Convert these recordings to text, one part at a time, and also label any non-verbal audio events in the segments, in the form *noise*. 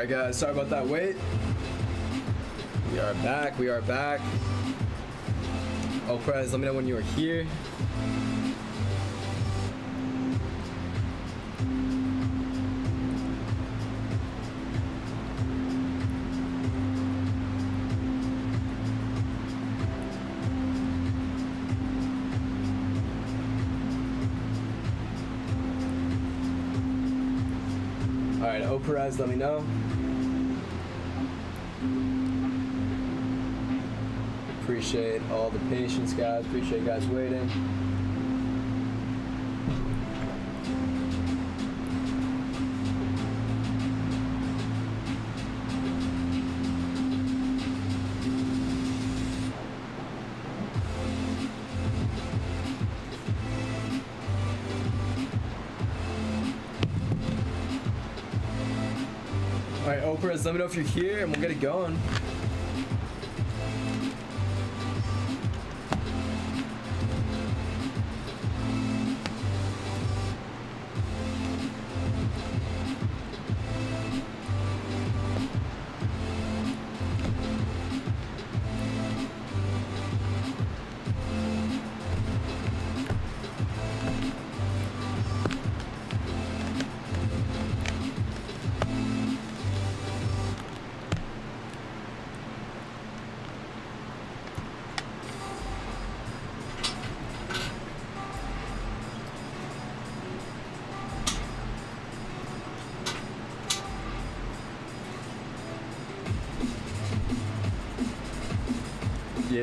Alright guys, sorry about that wait. We are back, we are back. Oh Prez, let me know when you are here. Alright, O Perez, let me know. Appreciate all the patience, guys. Appreciate you guys waiting. Alright, O Perez, let me know if you're here and we'll get it going.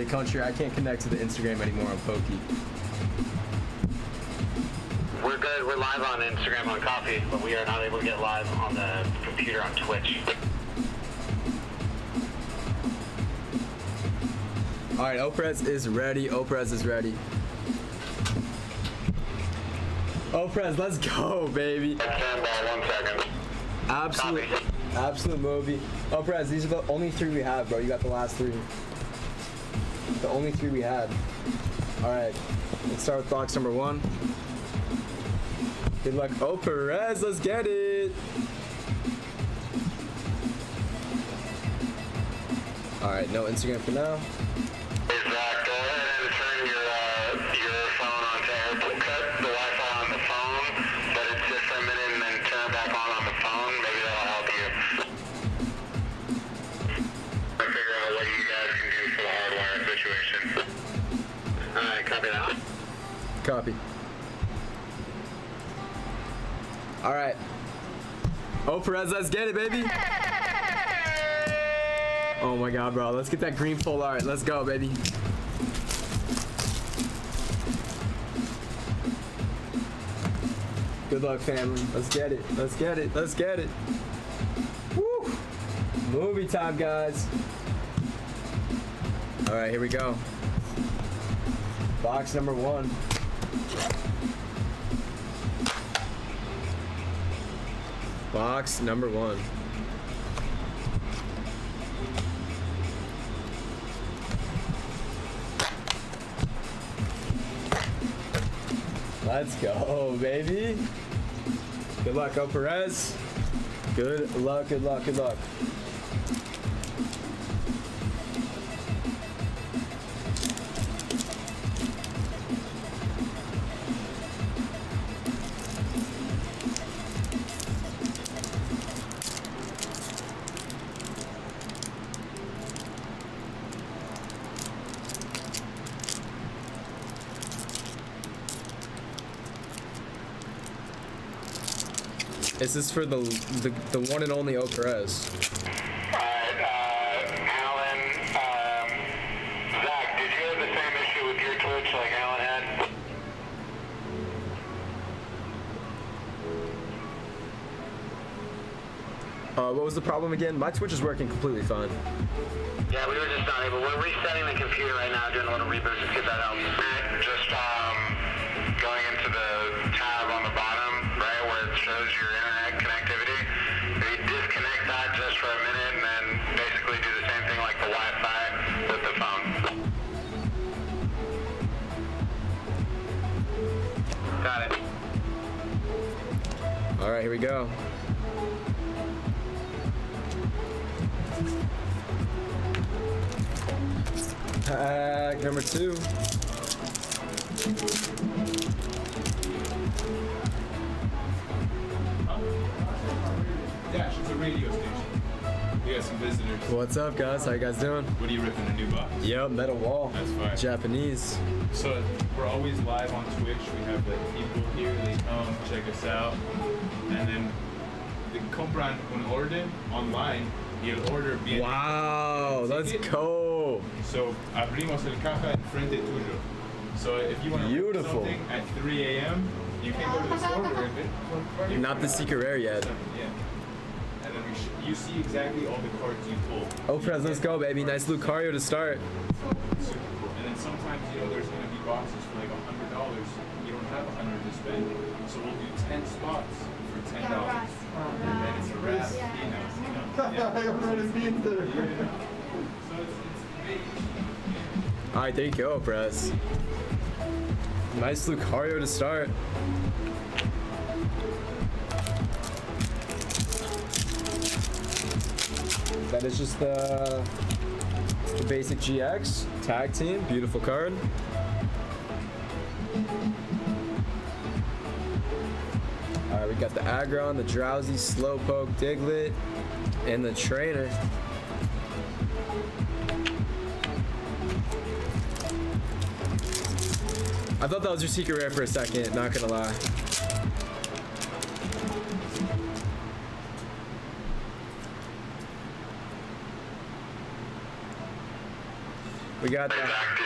Country, I can't connect to the Instagram anymore on Pokey. We're good. We're live on Instagram on Coffee, but we are not able to get live on the computer on Twitch. Alright, Oprez is ready. Oprez is ready. Oprez, let's go, baby. One second. Absolute, absolute movie. Oprez, these are the only three we have, bro. You got the last three. The only three we had. Alright, let's start with box number one. Good luck, Oh Perez, let's get it. Alright, no Instagram for now. Copy. Alright. Oh Perez, let's get it, baby. Oh my god, bro. Let's get that green full art. Let's go, baby. Good luck, family. Let's get it. Let's get it. Let's get it. Woo! Movie time, guys. All right, here we go. Box number one. Box number one. Let's go, baby. Good luck, O Perez. Good luck, good luck, good luck. This is for the the, the one and only O Perez? Alright, uh, Alan, um, Zach, did you have the same issue with your Twitch like Alan had? Uh, what was the problem again? My Twitch is working completely fine. Yeah, we were just not able. We're resetting the computer right now, doing a little reboot to see if that helps. Just um, right, here we go. Pack number two. Dash, it's a radio station. We got some visitors. What's up, guys? How you guys doing? What are you ripping the new box? Yep, metal wall. That's fine. Japanese. So we're always live on Twitch. We have like people here. They come check us out and then they compran un orden online y el order viene. Wow, let's go. So abrimos el caja enfrente tuyo. So if you want to Beautiful. something at 3 a.m., you can go to the store rip it. You Not the secret rare yet. Yeah. And then you see exactly all the cards you pull. Oh, Prez, let's go, baby. Nice Lucario to start. Super cool. And then sometimes, you know, there's gonna be boxes for like hundred dollars. You don't have a hundred to spend, so we'll do ten spots for ten dollars. Then it's a wrap. You know, you know. Yeah. been there. All right, there you oh, go, Prez. Nice Lucario to start. That is just the, the basic GX tag team. Beautiful card. We got the Aggron, the Drowzee, Slowpoke, Diglett, and the Trainer. I thought that was your secret rare for a second, not gonna lie. We got Hey,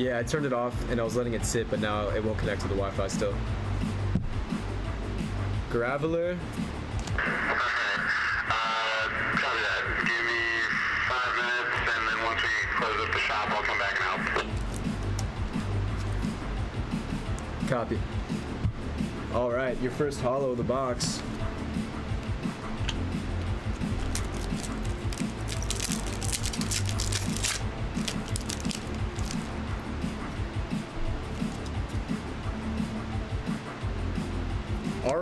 yeah, I turned it off and I was letting it sit, but now it won't connect to the Wi-Fi still. Graveler, Okay. Copy that. Give me five minutes, and then once we close up the shop, I'll come back and help. copy. All right, your first holo of the box.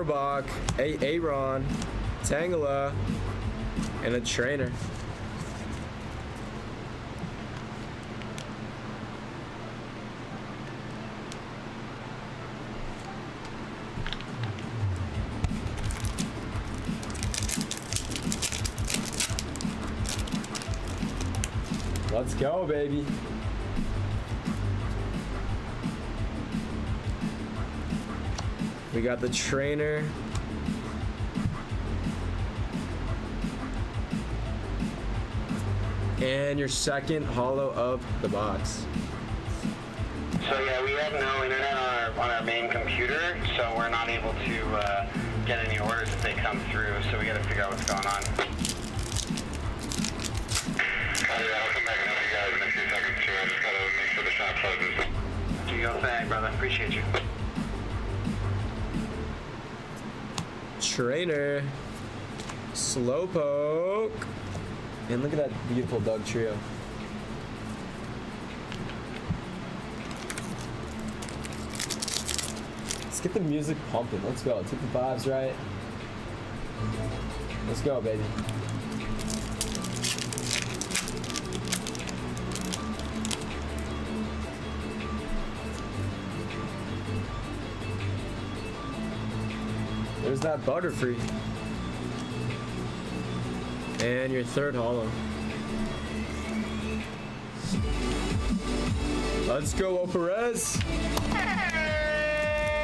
Arbok, A Aron, Tangela, and a trainer. Let's go, baby. We got the trainer. And your second holo of the box. So yeah, we have no internet on our on our main computer, so we're not able to uh, get any orders if they come through. So we got to figure out what's going on. Copy that. I'll come back and help you guys in a few seconds too. I just gotta make sure the shop closes. You go, thing, brother. Appreciate you. Trainer. Slowpoke. And look at that beautiful dog trio. Let's get the music pumping. Let's go. Take the vibes right. Let's go, baby. There's that Butterfree. And your third holo. Let's go, O Perez.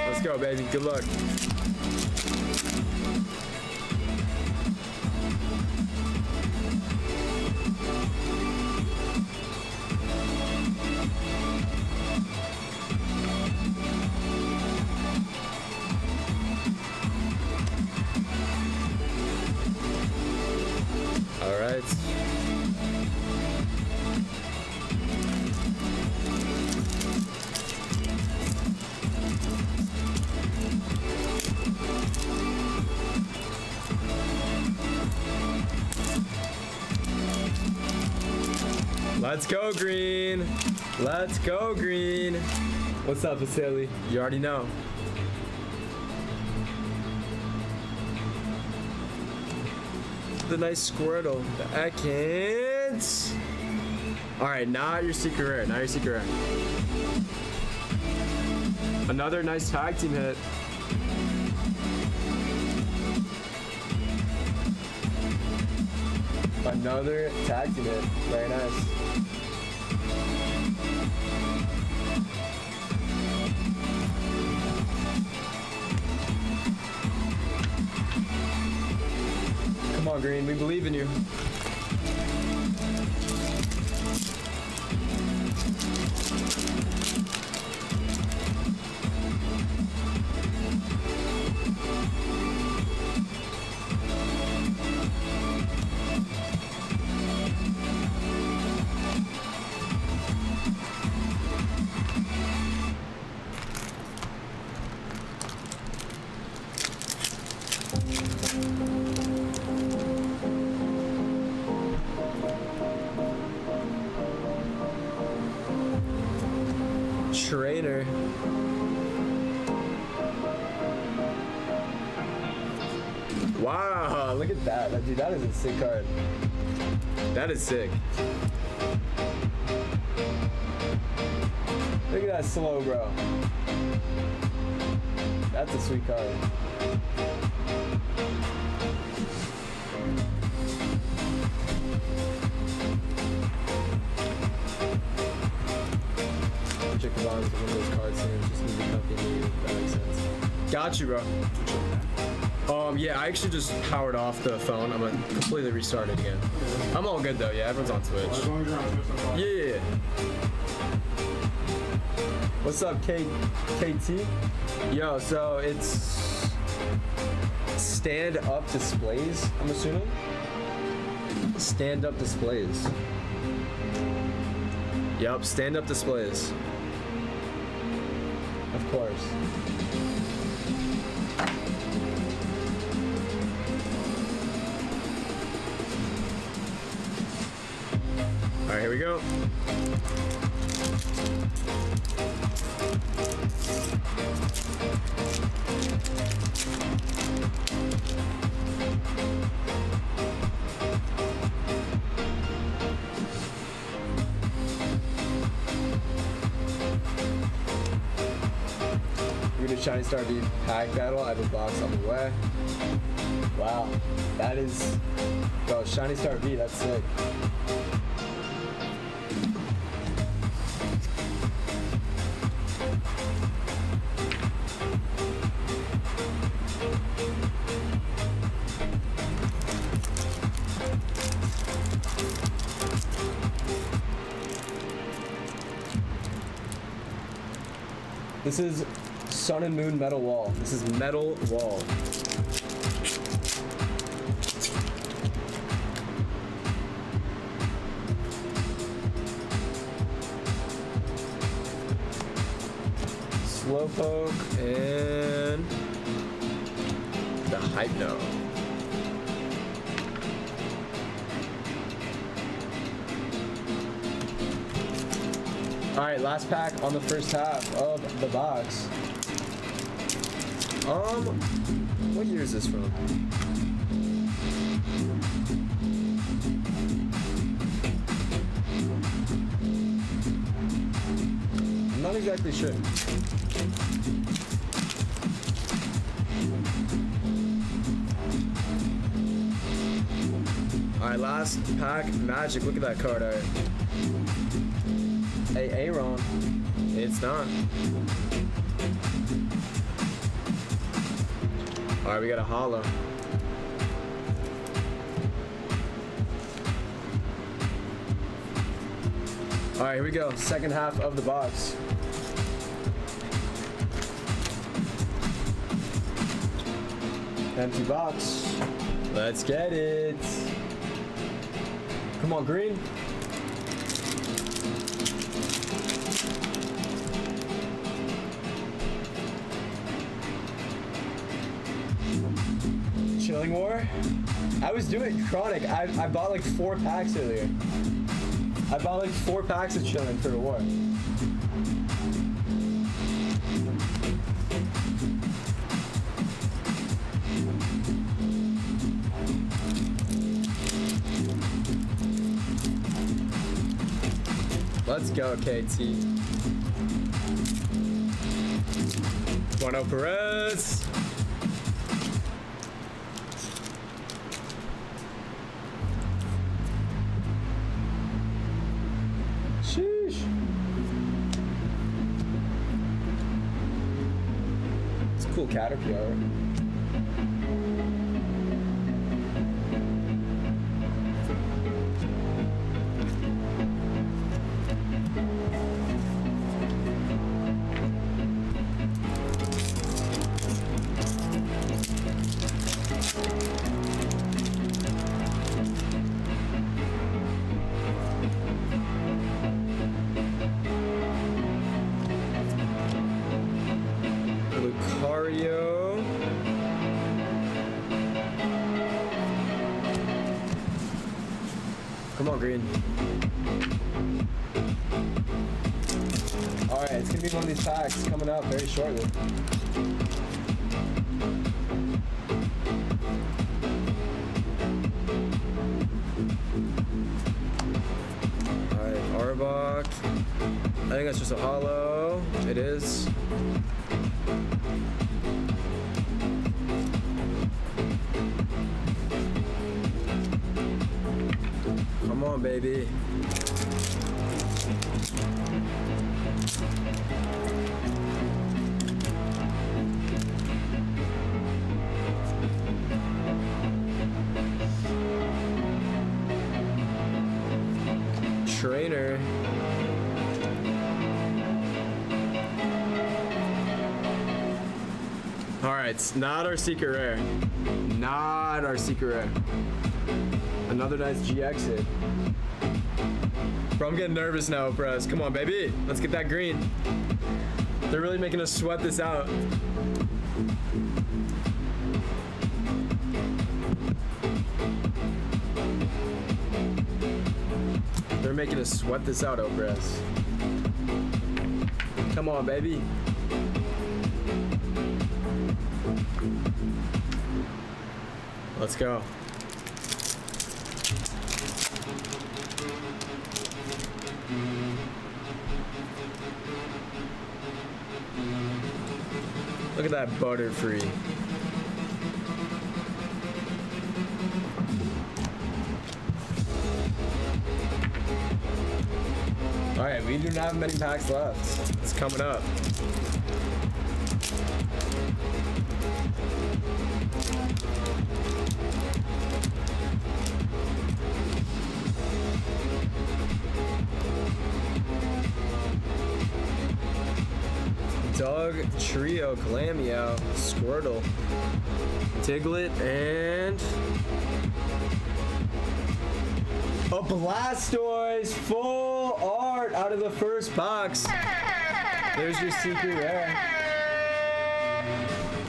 Let's go, baby. Good luck. Green. Let's go, Green. What's up, Vasily? You already know. the nice Squirtle. The Ekans. Alright, now your secret rare. Now your secret rare. Another nice tag team hit. Another tag team hit. Very nice. Come on, Green. We believe in you. Sick card. That is sick. Look at that slow, bro. That's a sweet card. Check the bottoms of one of those cards here. Just need to me. That makes sense. Got you, bro. Yeah, I actually just powered off the phone. I'm gonna completely restart it again. I'm all good though. Yeah, everyone's on Twitch. Yeah, yeah, yeah. What's up, K KT? Yo, so it's stand up displays. I'm assuming. Stand up displays. Yep, stand up displays. Of course. We go. Gonna Shiny Star V pack battle. I have a box on the way. Wow, that is, bro, Shiny Star V. That's sick. And Moon Metal Wall. This is Metal Wall. Slowpoke and the hype. Hypno. All right, last pack on the first half of the box. Um, what year is this from? I'm not exactly sure. All right, last pack, Magic. Look at that card art. Hey, Aaron. It's not. All right, we got a hollow. All right, here we go. Second half of the box. Empty box. Let's get it. Come on, green. chilling war. I was doing chronic. I, I bought like four packs earlier. I bought like four packs of chilling for the war. Let's go, KT. Bueno Perez. Cool Not our secret rare. Not our secret rare. Another nice GX hit. Bro, I'm getting nervous now, Press. Come on, baby. Let's get that green. They're really making us sweat this out. They're making us sweat this out, Opress. Come on, baby. Let's go. Look at that Butterfree. Alright, we do not have many packs left. It's coming up. Glameow, Squirtle, Diglett, and a Blastoise full art out of the first box. There's your secret rare.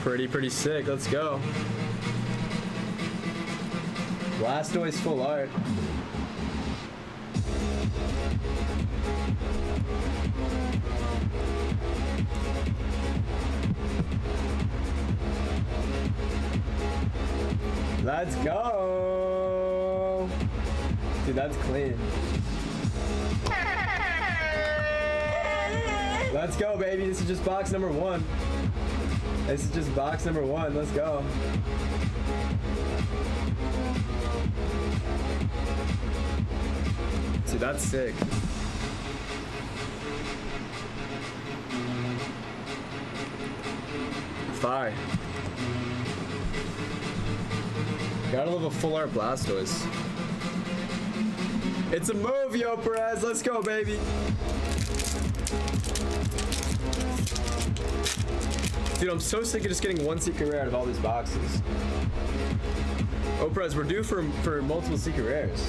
Pretty, pretty sick. Let's go. Blastoise full art. Let's go. Dude, that's clean. Let's go, baby. This is just box number one. This is just box number one. Let's go. Dude, that's sick. Fire. A full art Blastoise. It's a move, yo, Perez. Let's go, baby. Dude, I'm so sick of just getting one secret rare out of all these boxes. Perez, we're due for, for multiple secret rares.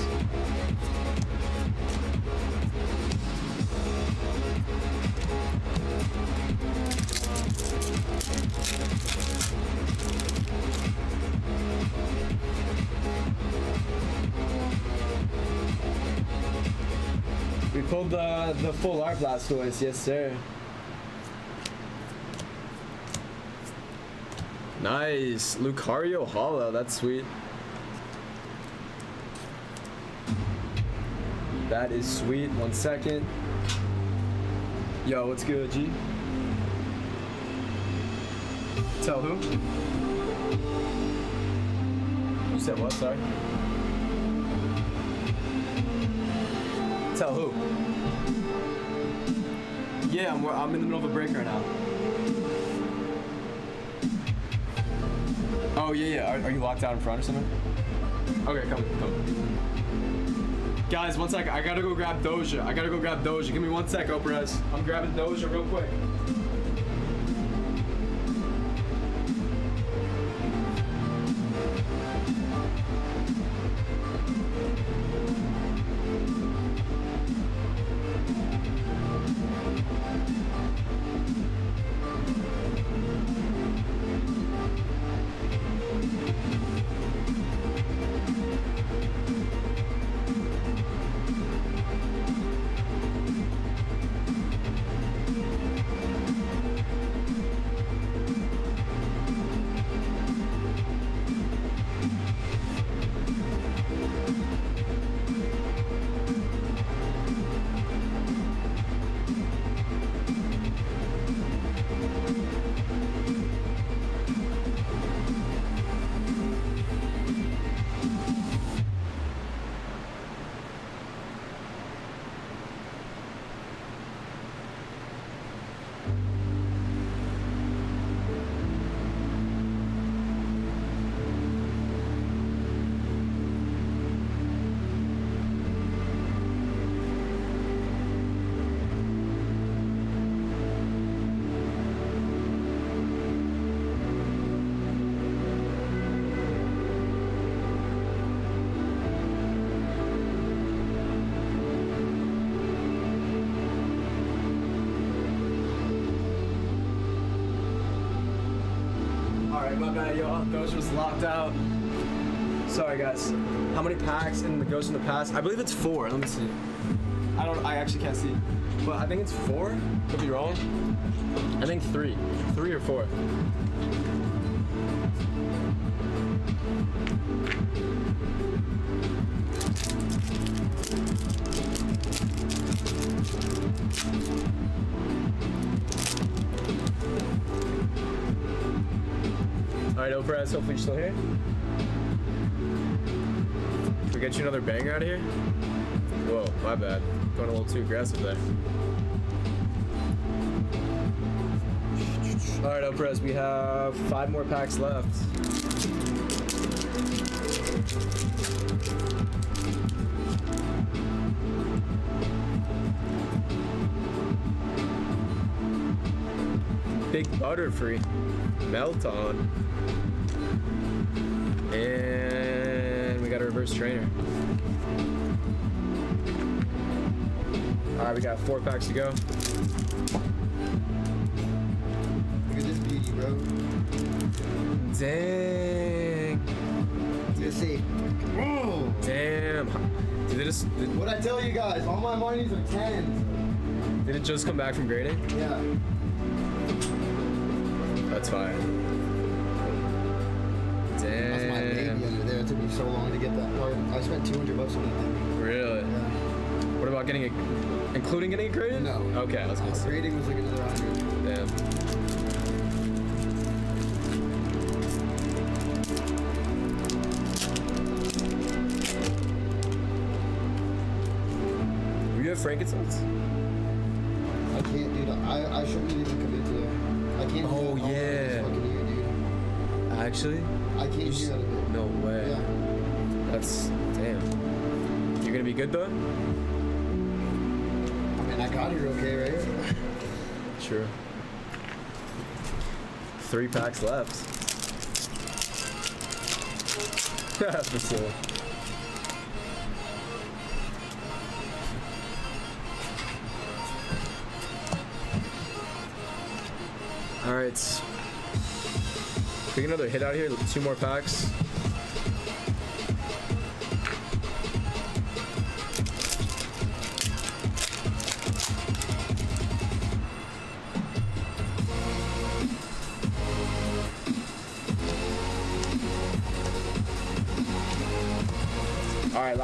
The full art Blastoise, yes sir. Nice, Lucario Holo, oh, that's sweet. That is sweet. One second. Yo, what's good, G? Tell who? You said what? Sorry. Tell who? Yeah, I'm, I'm in the middle of a break right now. Oh yeah, yeah. Are, are you locked out in front or something? Okay, come, come. Guys, one sec. I gotta go grab Doja. I gotta go grab Doja. Give me one sec, Oprez. I'm grabbing Doja real quick. Guys. How many packs in the Ghost in the Past? I believe it's four. Let me see. I don't. I actually can't see, but I think it's four. Could be wrong. I think three, three or four. All right, Oprez. Hopefully you're still here. Get you another banger out of here? Whoa, my bad. Going a little too aggressive there. All right, Oprez, we have five more packs left. Big Butterfree, Melt on, and we got a reverse trainer. All right, we got four packs to go. Look at this beauty, bro. Dang. Let's see. Oh, Damn. Did it just did, what I tell you guys, all my monies are tens. did it just come back from grading? Yeah. That's fine. It took me so long to get that part. I spent 200 bucks on that thing. Really? Yeah. What about getting it, including getting it graded? No. Okay, I was gonna say. Grading was like another 100. Damn. You at frankincense? I can't do that. I, I shouldn't even commit to that. I can't do Oh, yeah. year, dude. Actually? I can't do that. No way. Yeah. That's damn. You're gonna be good though? I mean, I got here okay, right? *laughs* Sure. Three packs left. *laughs* Priscilla. All right. We get another hit out here. Two more packs.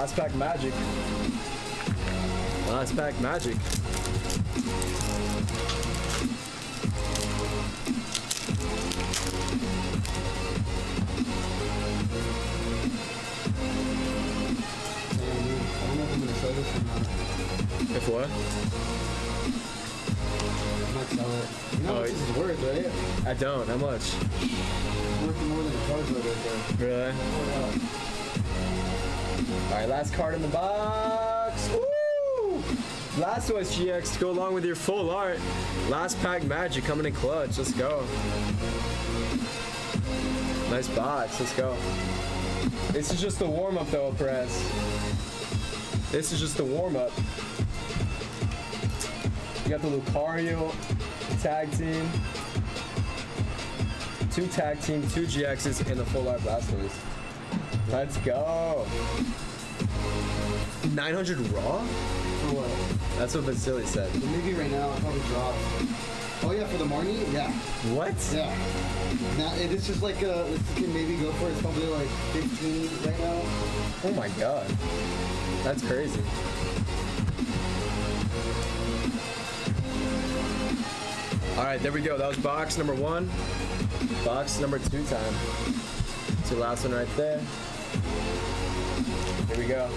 Last pack magic. Last pack magic. Last card in the box. Woo! Blastoise GX to go along with your full art. Last pack magic coming in clutch. Let's go. Nice box. Let's go. This is just the warm up though, Perez. This is just the warm up. You got the Lucario tag team. Two tag team, two GXs, and the full art Blastoise. Let's go. 900 raw? For what? That's what Vasily said. But maybe right now I'll probably drop. Oh yeah, for the Marnie? Yeah. What? Yeah. Now it is just like uh this can maybe go for it's probably like 15 right now. Oh my god. That's crazy. All right, there we go. That was box number one. Box number two time. It's the last one right there. Here we go.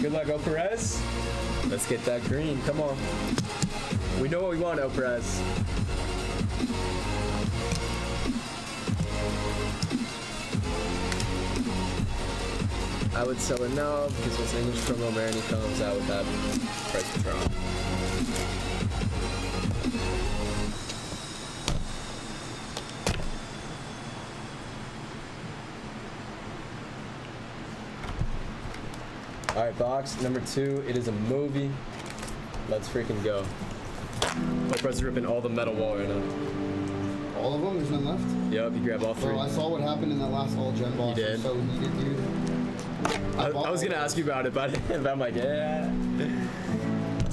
Good luck, O Perez. Let's get that green. Come on. We know what we want, O Perez. I would sell it now because once English promo Marnie comes out with that price drop. All right, box number two. It is a movie. Let's freaking go. Oprah's ripping all the metal wall right now. All of them? There's none left? Yep, you grab all three. Bro, I saw what happened in that last all gen boss. You did? So heated, dude. I, bought I was gonna ask you about it, but, *laughs* but I'm like, yeah.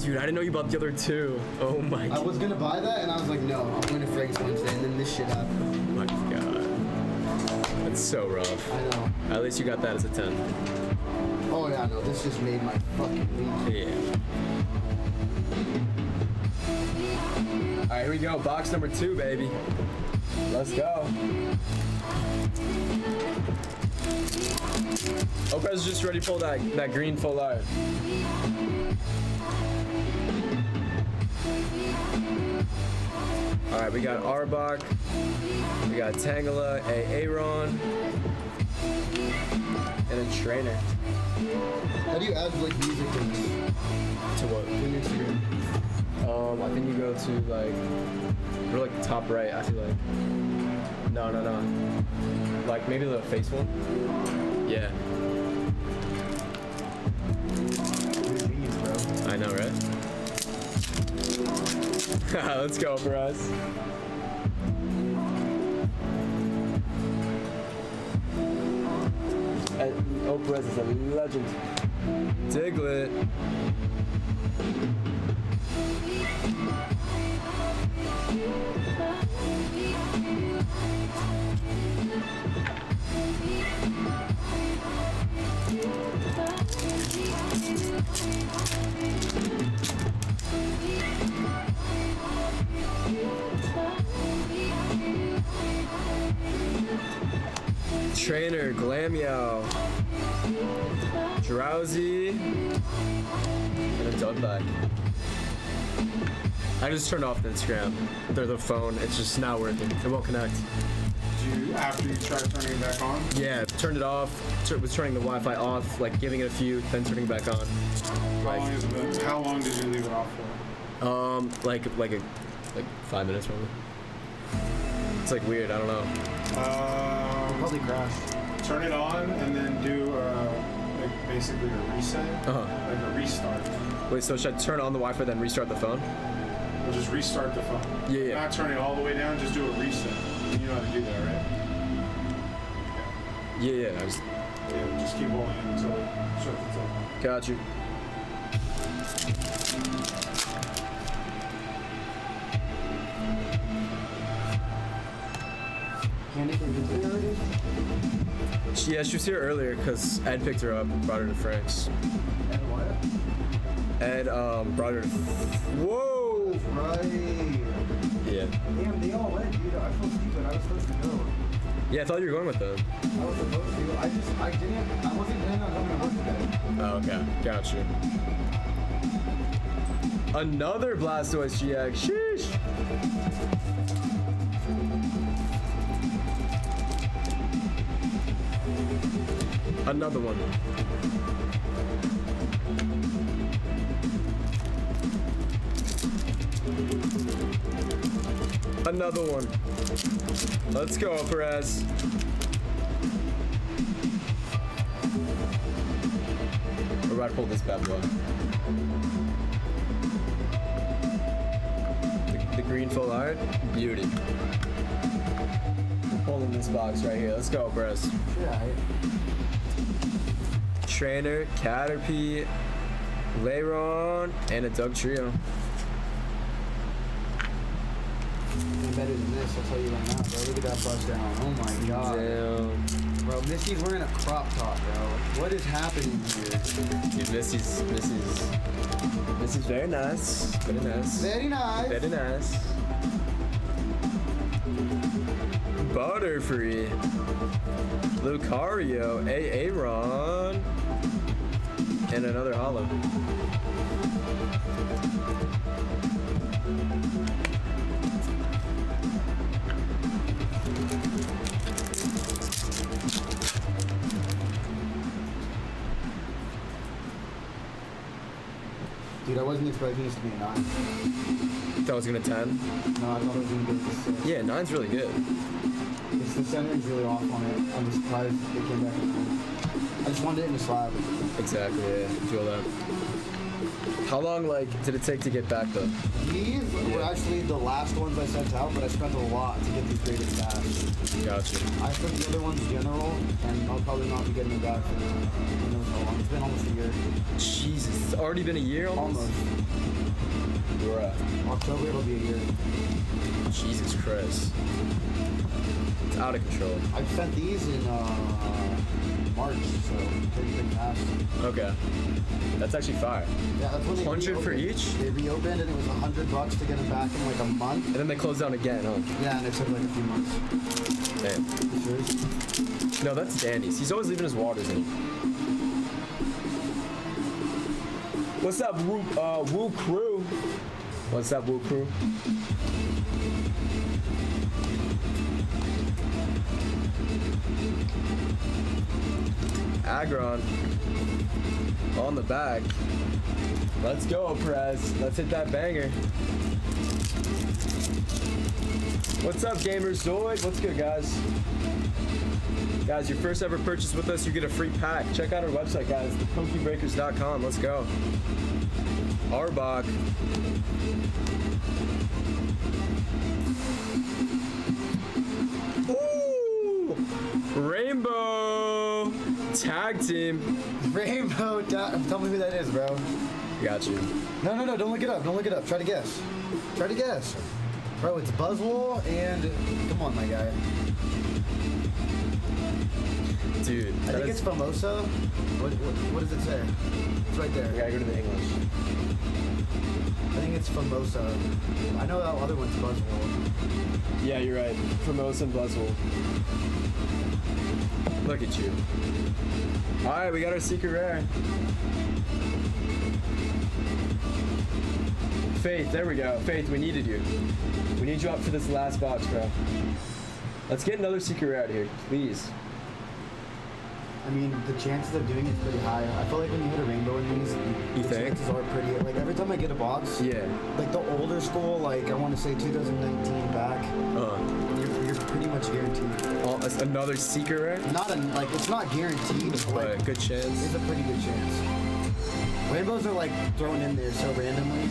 Dude, I didn't know you bought the other two. Oh my I was gonna buy that and I was like, no, I'm going to Frank's Wednesday and then this shit happened. Oh my god. That's so rough. I know. At least you got that as a 10. Oh yeah, no, this just made my fucking week. Yeah. Alright, here we go. Box number two, baby. Let's go. Oprah's just ready to pull that, that green full art. Alright, we got Arbok. We got Tangela, a Aron, and a trainer. How do you add like music in this? To what? In Instagram? Um, I think you go to like, or like the top right. I feel like. No, no, no. Like maybe the face one. Yeah. I know, right? *laughs* Let's go for Oprah is a legend. Diglett. Trainer, Glameow, Drowzee, and a Dunbag. I just turned off the Instagram, or the phone. It's just not working. It won't connect. Did you, after you tried turning it back on? Yeah, turned it off. Tur- was turning the Wi-Fi off, like giving it a few, then turning it back on. How Like, long, has it been, how long did you leave it off for? um, like like a like five minutes probably. It's like weird. I don't know. Um, Probably crashed. turn it on and then do uh, like basically a reset, Uh huh. like a restart. Wait, so should I turn on the Wi-Fi then restart the phone? We'll just restart the phone. Yeah, yeah. Not turn it all the way down, just do a reset. You know how to do that, right? Yeah, yeah. I just Yeah, just keep holding it until it shuts itself off. got you. Candy from Disney already? She, yeah, she was here earlier because Ed picked her up and brought her to Frank's. And what? Ed um, brought her to. Whoa! Right. Yeah. Damn, they all went, dude. I feel stupid. I was supposed to go. Yeah, I thought you were going with them. I was supposed to. I just, I didn't, I wasn't planning on coming to work today. Oh, okay. Got you. Another Blastoise GX. Another one. Another one. Let's go, Perez. We're about to pull this bad boy. The, the green full art, beauty. We're pulling this box right here. Let's go, Perez. Yeah, Trainer, Caterpie, Lairon, and a Dugtrio. better than this, I'll tell you right now, bro. Look at that bust down. Oh my god. Damn. Bro, Misty's wearing a crop top, bro. What is happening here? Dude, Missy's, Missy's, Missy's very nice. Very nice. Very nice. Very nice. Butterfree. Lucario, A. Aron, and another holo. Dude, I wasn't expecting this to be a 9. Thought I was gonna 10. No, I thought it was going to be 6. Yeah, nine's really good. It's the centering's really off on it. I'm just surprised they came back. I just wanted it in a slab. Exactly, yeah. Feel that. How long, like, did it take to get back though? These were actually the last ones I sent out, but I spent a lot to get these graded fast. Gotcha. I put the other ones general, and I'll probably not be getting them back for who knows how long. It's been almost a year. Jesus, it's already been a year almost? Almost. Bruh. October it'll be a year. Jesus Christ. It's out of control. I sent these in uh, March, so pretty pretty fast. Okay. That's actually fire. Yeah, that's when they 100 for reopened. each? They reopened, and it was a hundred bucks to get them back in like a month. And then they closed down again, huh? Yeah, and it took like a few months. Damn. No, that's Danny's. He's always leaving his waters in. What's up, Woo, uh, Woo Crew? What's up, Woo Crew? Aggron on the back. Let's go, Perez. Let's hit that banger. What's up, Gamers Zoid? What's good, guys? Guys, your first ever purchase with us, you get a free pack. Check out our website, guys, thepokebreakers.com. Let's go. Arbok. Ooh! Rainbow tag team. Rainbow. Dot, tell me who that is, bro. Got you. No, no, no. Don't look it up. Don't look it up. Try to guess. Try to guess. Bro, it's Buzzwole and come on, my guy. Dude, I think is- it's Pheromosa. What, what, what does it say? It's right we there. gotta go to the English. It's Pheromosa. I know that other one's Buzzwole. Yeah, you're right. Pheromosa and Buzzwole. Look at you. Alright, we got our secret rare. Faith, there we go. Faith, we needed you. We need you up for this last box, bro. Let's get another secret rare out here, please. I mean, the chances of doing it's pretty high. I feel like when you hit a rainbow in these, You the think? chances are pretty. Like every time I get a box, Yeah. like the older school, like I want to say 2019 back, Uh, you're, you're pretty much guaranteed. oh, that's another secret rare? Not a, like it's not guaranteed, but But like good chance. it's a pretty good chance. Rainbows are like thrown in there so randomly.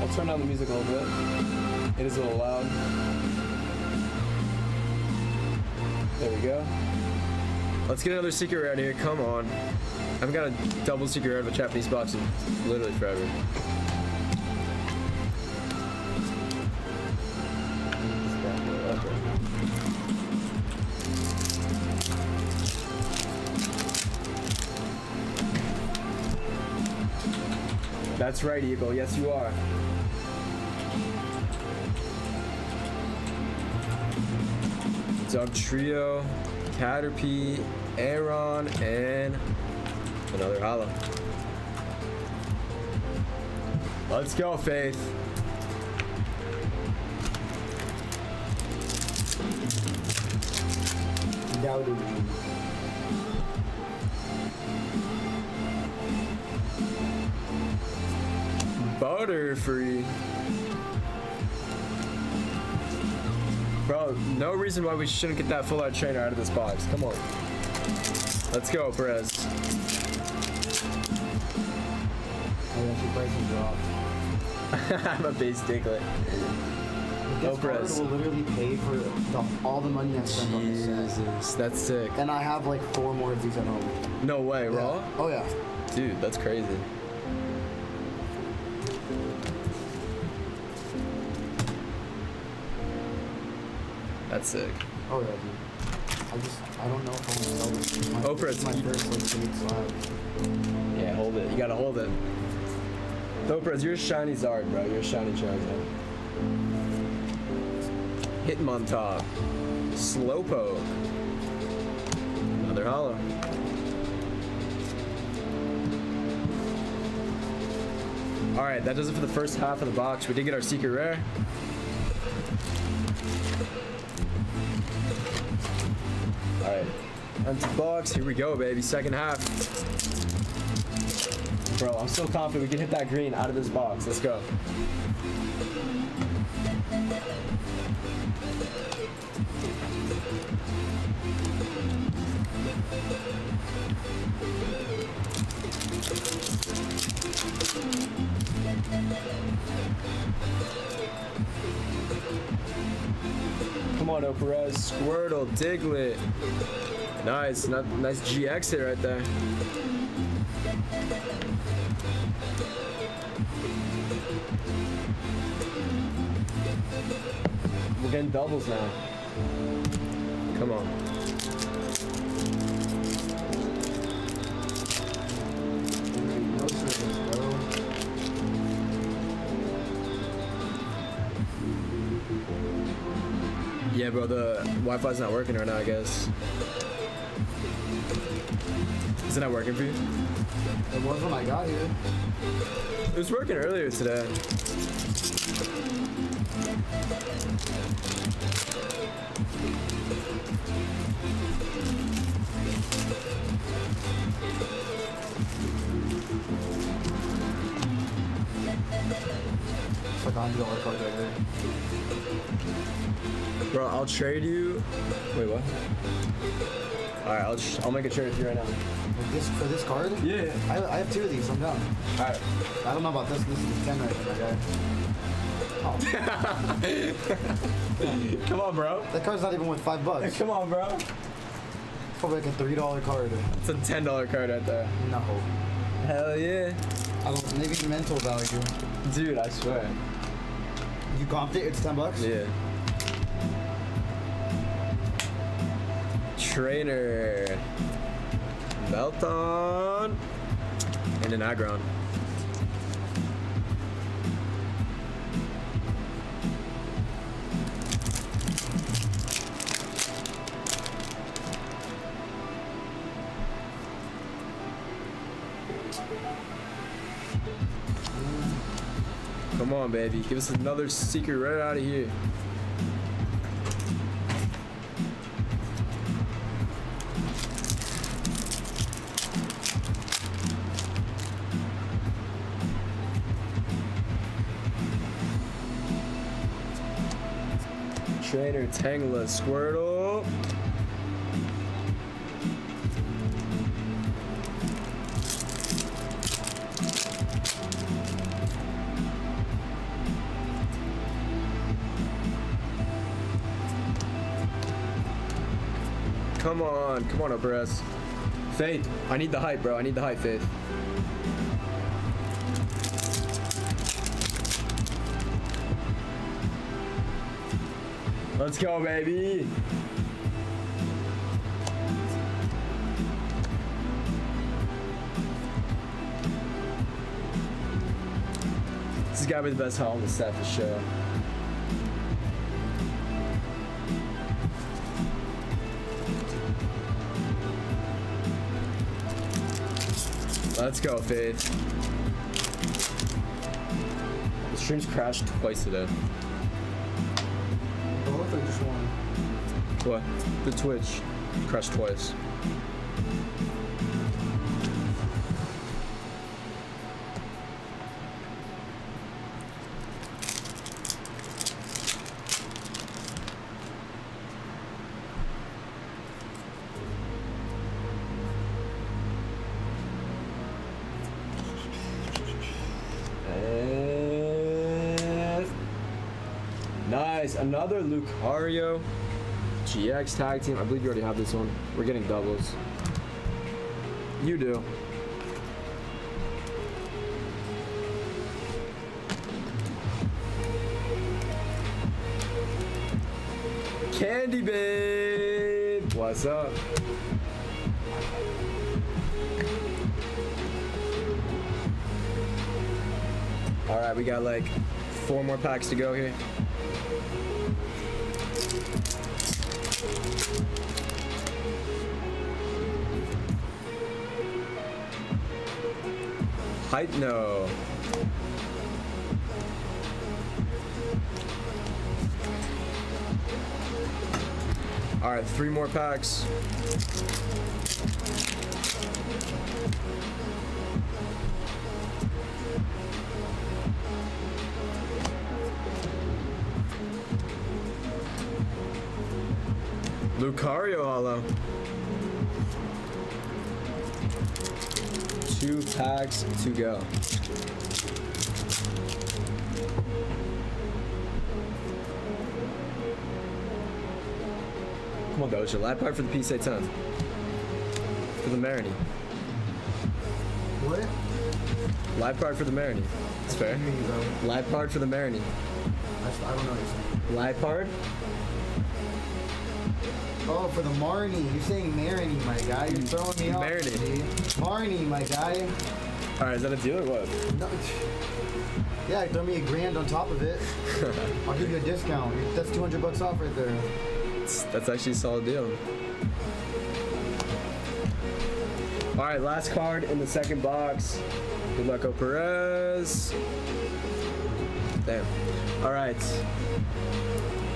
I'll turn down the music a little bit. It is a little loud. There we go. Let's get another secret out here. Come on. I haven't got a double secret rare of a Japanese box literally forever. That's right, Eagle. Yes, you are. Dugtrio, Caterpie, Aron, and another Holo. Let's go, Faith. Doubting. Butterfree. Bro, no reason why we shouldn't get that full-out trainer out of this box. Come on. Let's go, Perez. Yeah, she prices drop. I'm a base dicklet. This Oh, Perez. card will literally pay for the, all the money I spent on this set. Jesus, that's sick. And I have like four more of these at home. No way, raw? Oh yeah. Dude, that's crazy. That's sick. Oh yeah, dude. I just I don't know if I want to sell this. This is My, Oprah, this is my you- first like big slab. Yeah, hold it. You gotta hold it. Dopraz, you're a shiny Zard, bro. You're a shiny Charizard. Hitmontop. Slowpoke. Another holo. Alright, that does it for the first half of the box. We did get our secret rare. Alright. Empty box. Here we go, baby. Second half. Bro, I'm so confident we can hit that green out of this box. Let's go. Come on, Perez. Squirtle, Diglett. Nice, not, nice GX hit right there. We're getting doubles now. Come on. No Yeah, bro, the Wi-Fi's not working right now, I guess. Is it not working for you? It was when I got here. It was working earlier today. It's like a hundred dollar card right. Bro, I'll trade you. Wait, what? All right, I'll tr- I'll make a trade with you right now. Like this for this card? Yeah. I, I have two of these. I'm down. All right. I don't know about this. This is ten right here, my guy. *laughs* Come on, bro. That card's not even worth five bucks. *laughs* Come on, bro. It's probably like a three dollar card. It's a ten dollar card right there. No. Hell yeah, I don't maybe mental value. dude. I swear. You comped it, it's ten bucks? Yeah. Trainer. Belton. And an Aggron. On, baby. Give us another secret right out of here. Trainer Tangela Squirtle. Come on, come on, Perez. Faith, I need the hype, bro. I need the hype, Faith. Let's go, baby. This has got to be the best the set for sure. Let's go, Faith. The streams crashed twice today. Both or just one? What? The Twitch crashed twice. Another Lucario GX tag team. I believe you already have this one. We're getting doubles. You do. Candy Babe! What's up? Alright, we got like four more packs to go here. Height no. All right, three more packs. Lucario holo. Packs to go. Come on, Doja. Live part for the PSA 10. For the Marini. What? Live part for the Marini. It's fair. Live part for the Marini. I, I don't know what you're saying. Live card? Oh, for the Marnie. You're saying Marini, my guy. You're throwing me off. Marini. Marnie, my guy. All right, is that a deal or what? No, yeah, throw me a grand on top of it. *laughs* I'll give you a discount. That's 200 bucks off right there. That's, that's actually a solid deal. All right, last card in the second box. Good luck, Perez. Damn. All right.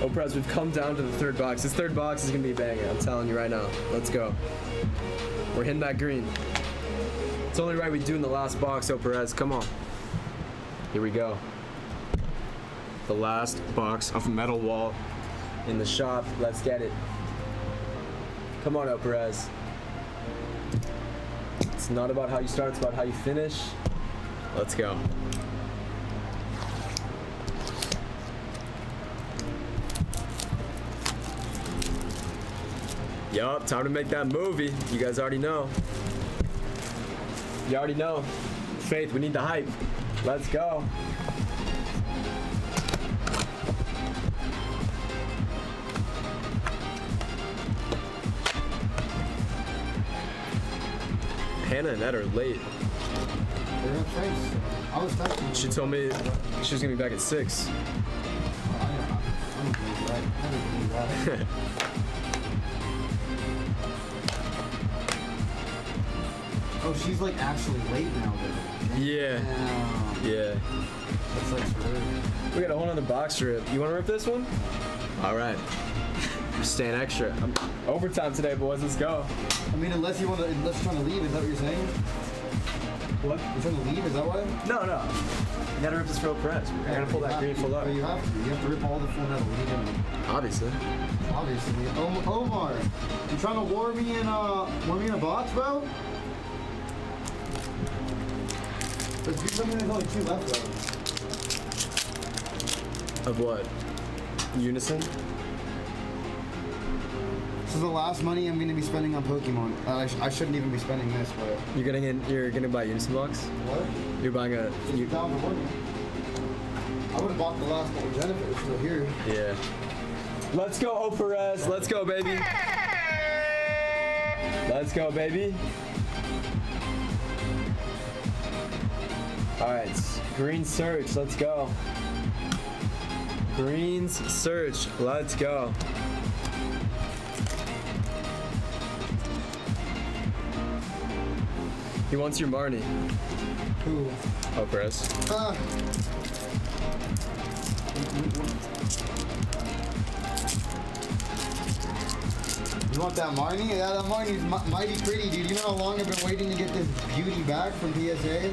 O Perez, we've come down to the third box. This third box is gonna be a banger. I'm telling you right now. Let's go. We're hitting that green. It's only right we do in the last box, O Perez. Come on. Here we go. The last box of metal wall in the shop. Let's get it. Come on, El Perez. It's not about how you start, it's about how you finish. Let's go. Yup, time to make that movie. You guys already know. You already know. Faith, we need the hype. Let's go. Hannah and Ed are late. They're in face. I was texting you. She told me she was gonna be back at six. Oh, *laughs* Oh, she's like actually late now, though. Yeah, Damn. yeah. That sucks for. We got a whole other box to rip. You wanna rip this one? All right. We're staying extra. I'm overtime today, boys. Let's go. I mean, unless you want to, unless you're trying to leave, is that what you're saying? What? You're trying to leave, is that why? No, no. You gotta rip this real press. I gotta pull that green full up. But you have to. You have to rip all the full metal. What are you doing? Obviously. Obviously. Omar, you trying to war me in uh, war me in a box, bro? Let's do something. There's only two left, though. Of what? Unison? This is the last money I'm going to be spending on Pokemon. Uh, I, sh- I shouldn't even be spending this, but You're getting in. You're gonna buy Unison box. what? You're buying a. You, Down to war. I would have bought the last one Jennifer. It's still here. yeah. Let's go, O Perez. Let's go, baby. Let's go, baby. All right, Green Search. Let's go. Greens Search. Let's go. He wants your Marnie. Who? Oh, Perez. Ah. You want that Marnie? Yeah, that Marnie's mi- mighty pretty, dude. You know how long I've been waiting to get this beauty back from PSA?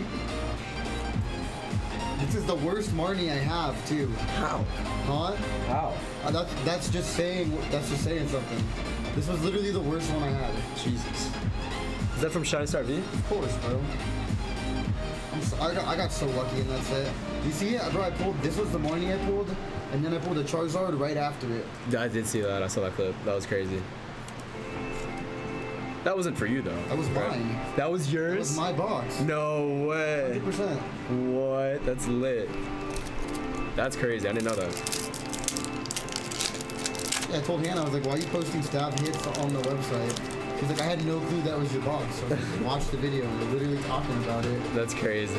The worst Marnie I have, too. How? Huh? How? Uh, that's, that's just saying, that's just saying something. This was literally the worst one I had. Jesus. Is that from Shiny Star V? Of course, bro. I'm so, I, got, I got so lucky in that set. You see it? Bro, I pulled, this was the Marnie I pulled, and then I pulled a Charizard right after it. I did see that. I saw that clip. That was crazy. That wasn't for you though. That was mine. That was yours. was my box. no way. 100%. What? That's lit. That's crazy. I didn't know that. Yeah, I told Hannah, I was like, why are you posting stab hits on the website? She's like, I had no clue that was your box. So I just watched the video and they're literally talking about it. That's crazy.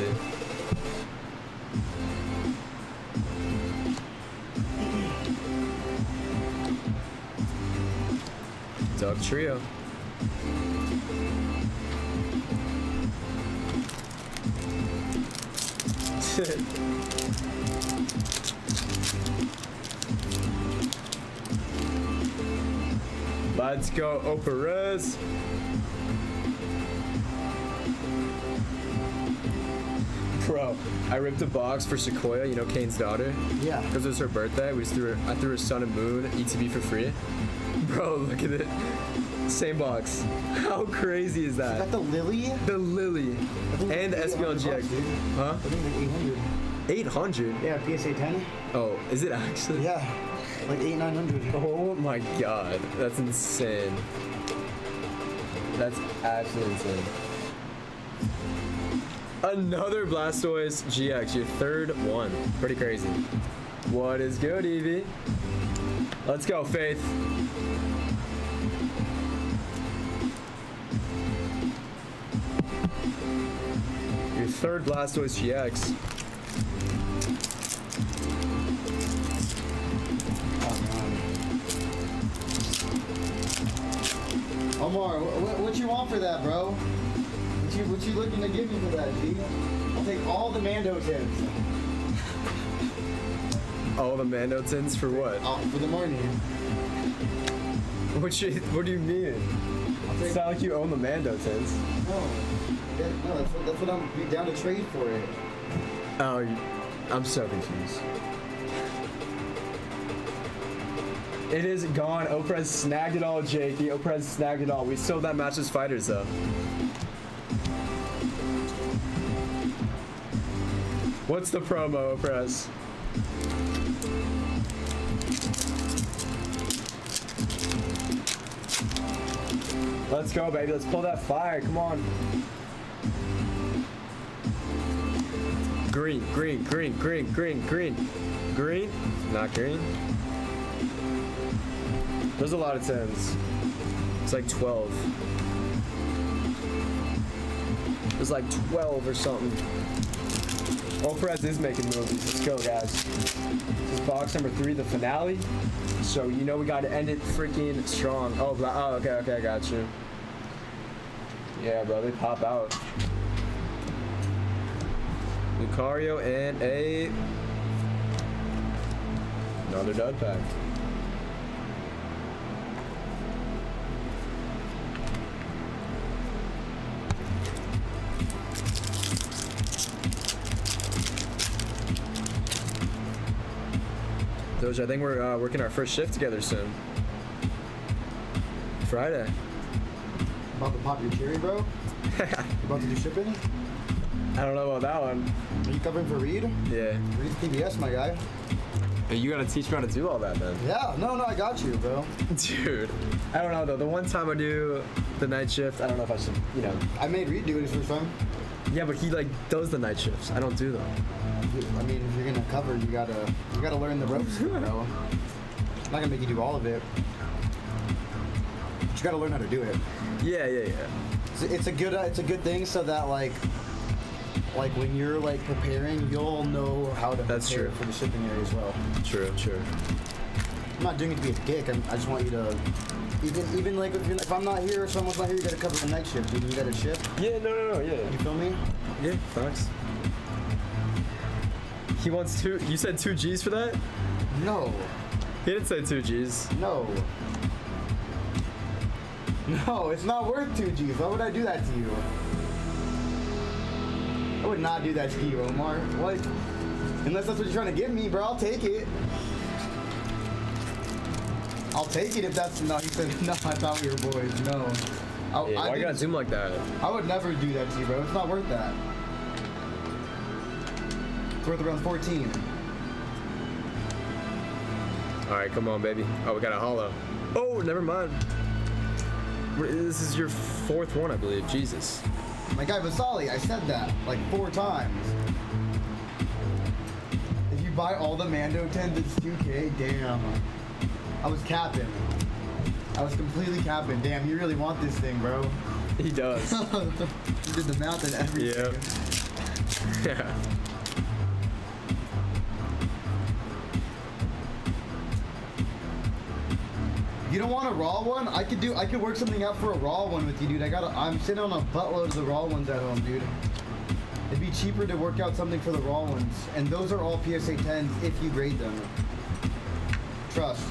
Dugtrio. Let's go, Operez. Bro, I ripped a box for Sequoia, you know Kane's daughter. Yeah. Because it was her birthday, we just threw her, I threw her Sun and Moon ETB for free. *laughs* Bro, look at it. Same box. *laughs* How crazy is Is that that? the Lily? The Lily and the 800 GX. Huh? I think like 800. 800? Yeah, PSA 10? Oh, is it actually? Yeah. Like 8 900. Oh my god, that's insane. That's absolutely insane. Another Blastoise GX, your third one. Pretty crazy. What is good, Evie? Let's go, Faith. Third Blastoise GX. Omar, what, what you want for that, bro? What you, what you looking to give me for that, G? I'll take all the Mando tins. *laughs* All the Mando tins for what? Oh, for the Marnie. What, you, what do you mean? It's not like you own the Mando tins. no. That's what, that's what I'm down to trade for it. Oh, I'm so confused. It is gone. Oprez snagged it all, Jakey. Oprez snagged it all. We sold that matches fighters though. What's the promo, Oprez? Let's go, baby. Let's pull that fire. Come on. Green, green, green, green, green, green. Green? Not green. There's a lot of tens. It's like 12. It's like 12 or something. Oprez is making movies. Let's go, guys. This is box number three, the finale. So you know we got to end it freaking strong. Oh, oh, okay, okay, I got you. Yeah, bro, they pop out. Lucario and a another dud pack. Doge, I think we're uh, working our first shift together soon. Friday. About to pop your cherry, bro? *laughs* About to do shipping? I don't know about that one. Are you covering for Reed? Yeah. Reed's PBS, my guy. You gotta teach me how to do all that then. Yeah, no, no, I got you, bro. Dude, I don't know though. The one time I do the night shift, I don't know if I should, you know. I made Reed do it his first time. Yeah, but he like does the night shifts. I don't do them. I mean, if you're gonna cover, you gotta, you gotta learn the ropes, bro. *laughs* I'm not gonna make you do all of it. But you gotta learn how to do it. Yeah, yeah, yeah. It's, it's a good, uh, it's a good thing so that like, like when you're like preparing, you'll know how to That's prepare true. for the shipping area as well. True, true. I'm not doing it to be a dick. I'm, I just want you to, even even like if, you're, if I'm not here or someone's not here, you gotta cover the night shift. Dude. You gotta ship. Yeah, no, no, no, yeah. You feel me? Yeah, thanks. He wants two. You said two G's for that? No. He didn't say two G's. No. No, it's not worth two G's. Why would I do that to you? I would not do that to you, Omar. What? Unless that's what you're trying to give me, bro. I'll take it. I'll take it if that's. No, he said *laughs* no. I thought we were boys. No. I, Yeah, I, why you gotta zoom like that? I would never do that to you, bro. It's not worth that. It's worth around 14. All right, come on, baby. Oh, we got a holo. Oh, never mind. This is your fourth one, I believe. Jesus. My guy Vasali, I said that like four times. If you buy all the Mando tins, it's 2K. Damn. I was capping. I was completely capping. Damn, you really want this thing, bro. He does. *laughs* you did the math and everything. yeah. *laughs* You don't want a raw one? I could do. I could work something out for a raw one with you, dude. I got. I'm sitting on a buttload of the raw ones at home, dude. It'd be cheaper to work out something for the raw ones, and those are all PSA 10s if you grade them. Trust.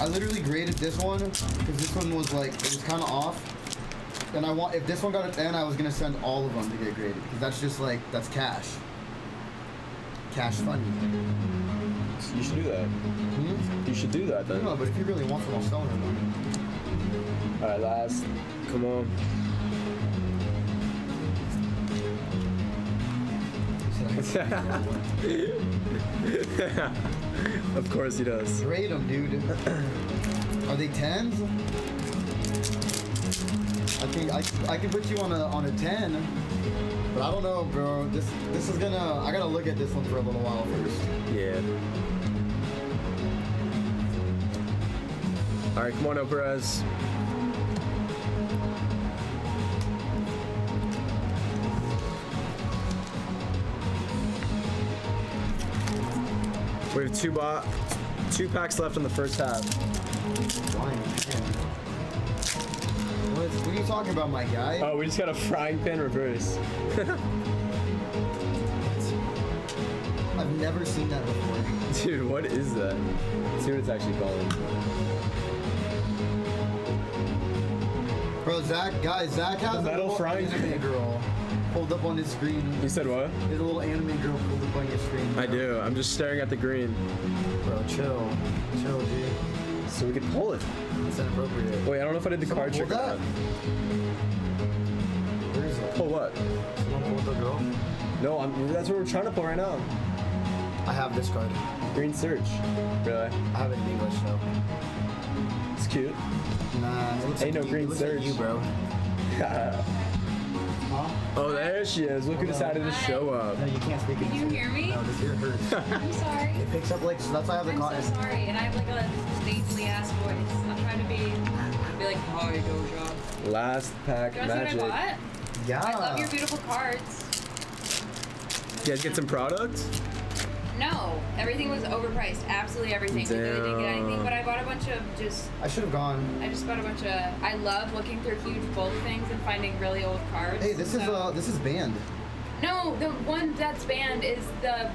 I literally graded this one because this one was like it was kind of off. And I want if this one got a 10, I was gonna send all of them to get graded because that's just like that's cash. Cash You should do that. Hmm? You should do that then. No, but if you really want them, I'll sell them. All right, last. Come on. *laughs* of course he does. Rate them, dude. *clears throat* Are they tens? I think I, I can put you on a on a ten, but I don't know, bro. This this is gonna I gotta look at this one for a little while first. Yeah. All right, come on, O Perez. We have two bot, two packs left in the first half. What, what are you talking about, my guy? Oh, we just got a frying pan reverse. *laughs* I've never seen that before. *laughs* Dude, what is that? Let's see what it's actually called. Bro, Zach, guys, Zach has The a metal little frying anime girl pulled up on his screen. You said what? There's a little anime girl pulled up on your screen. I do. I'm just staring at the green. Bro, chill. Chill, G. So we can pull it. It's inappropriate. Wait, I don't know if I did the Someone card trick or not. Where is that? Pull what? Someone pulled the girl? No, I'm, that's what we're trying to pull right now. I have this card. Green search. Really? I have it in English, though. It's cute. Nah, it looks Ain't like no you, green it looks like you, bro. *laughs* Huh? oh, there she is. Look who decided to show up. No, you can't speak in Can you hear me? No, this ear hurts. *laughs* I'm sorry. it picks up like, so that's why I have the I'm cotton. so sorry, and I have like a nasally ass voice. I'm trying to be, be like, hi, Doja. Last pack You guys magic. what I bought? Yeah. I love your beautiful cards. You guys get some product? No, everything was overpriced. Absolutely everything. We really didn't get anything, but I bought a bunch of just. I should have gone. I just bought a bunch of. I love looking through huge bulk things and finding really old cards. Hey, this is uh, this is banned. No, the one that's banned is the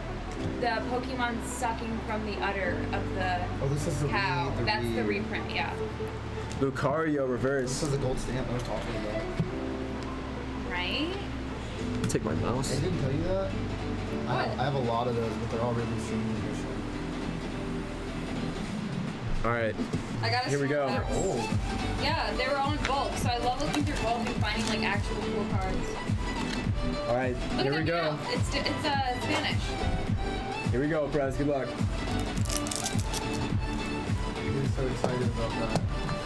the Pokemon sucking from the udder of the Oh, this is the cow. re, the that's the reprint. Yeah. Lucario reverse. This is the gold stamp I was talking about. Right. Take my mouse. I didn't tell you that. I have, I have a lot of those, but they're all really streaming edition. All right. I got a Here we small go. box. Oh, Yeah, they were all in bulk, so I love looking through bulk and finding like actual cool cards. All right. Look Here we go. now. It's it's uh Spanish. Here we go, Perez. Good luck. I'm so excited about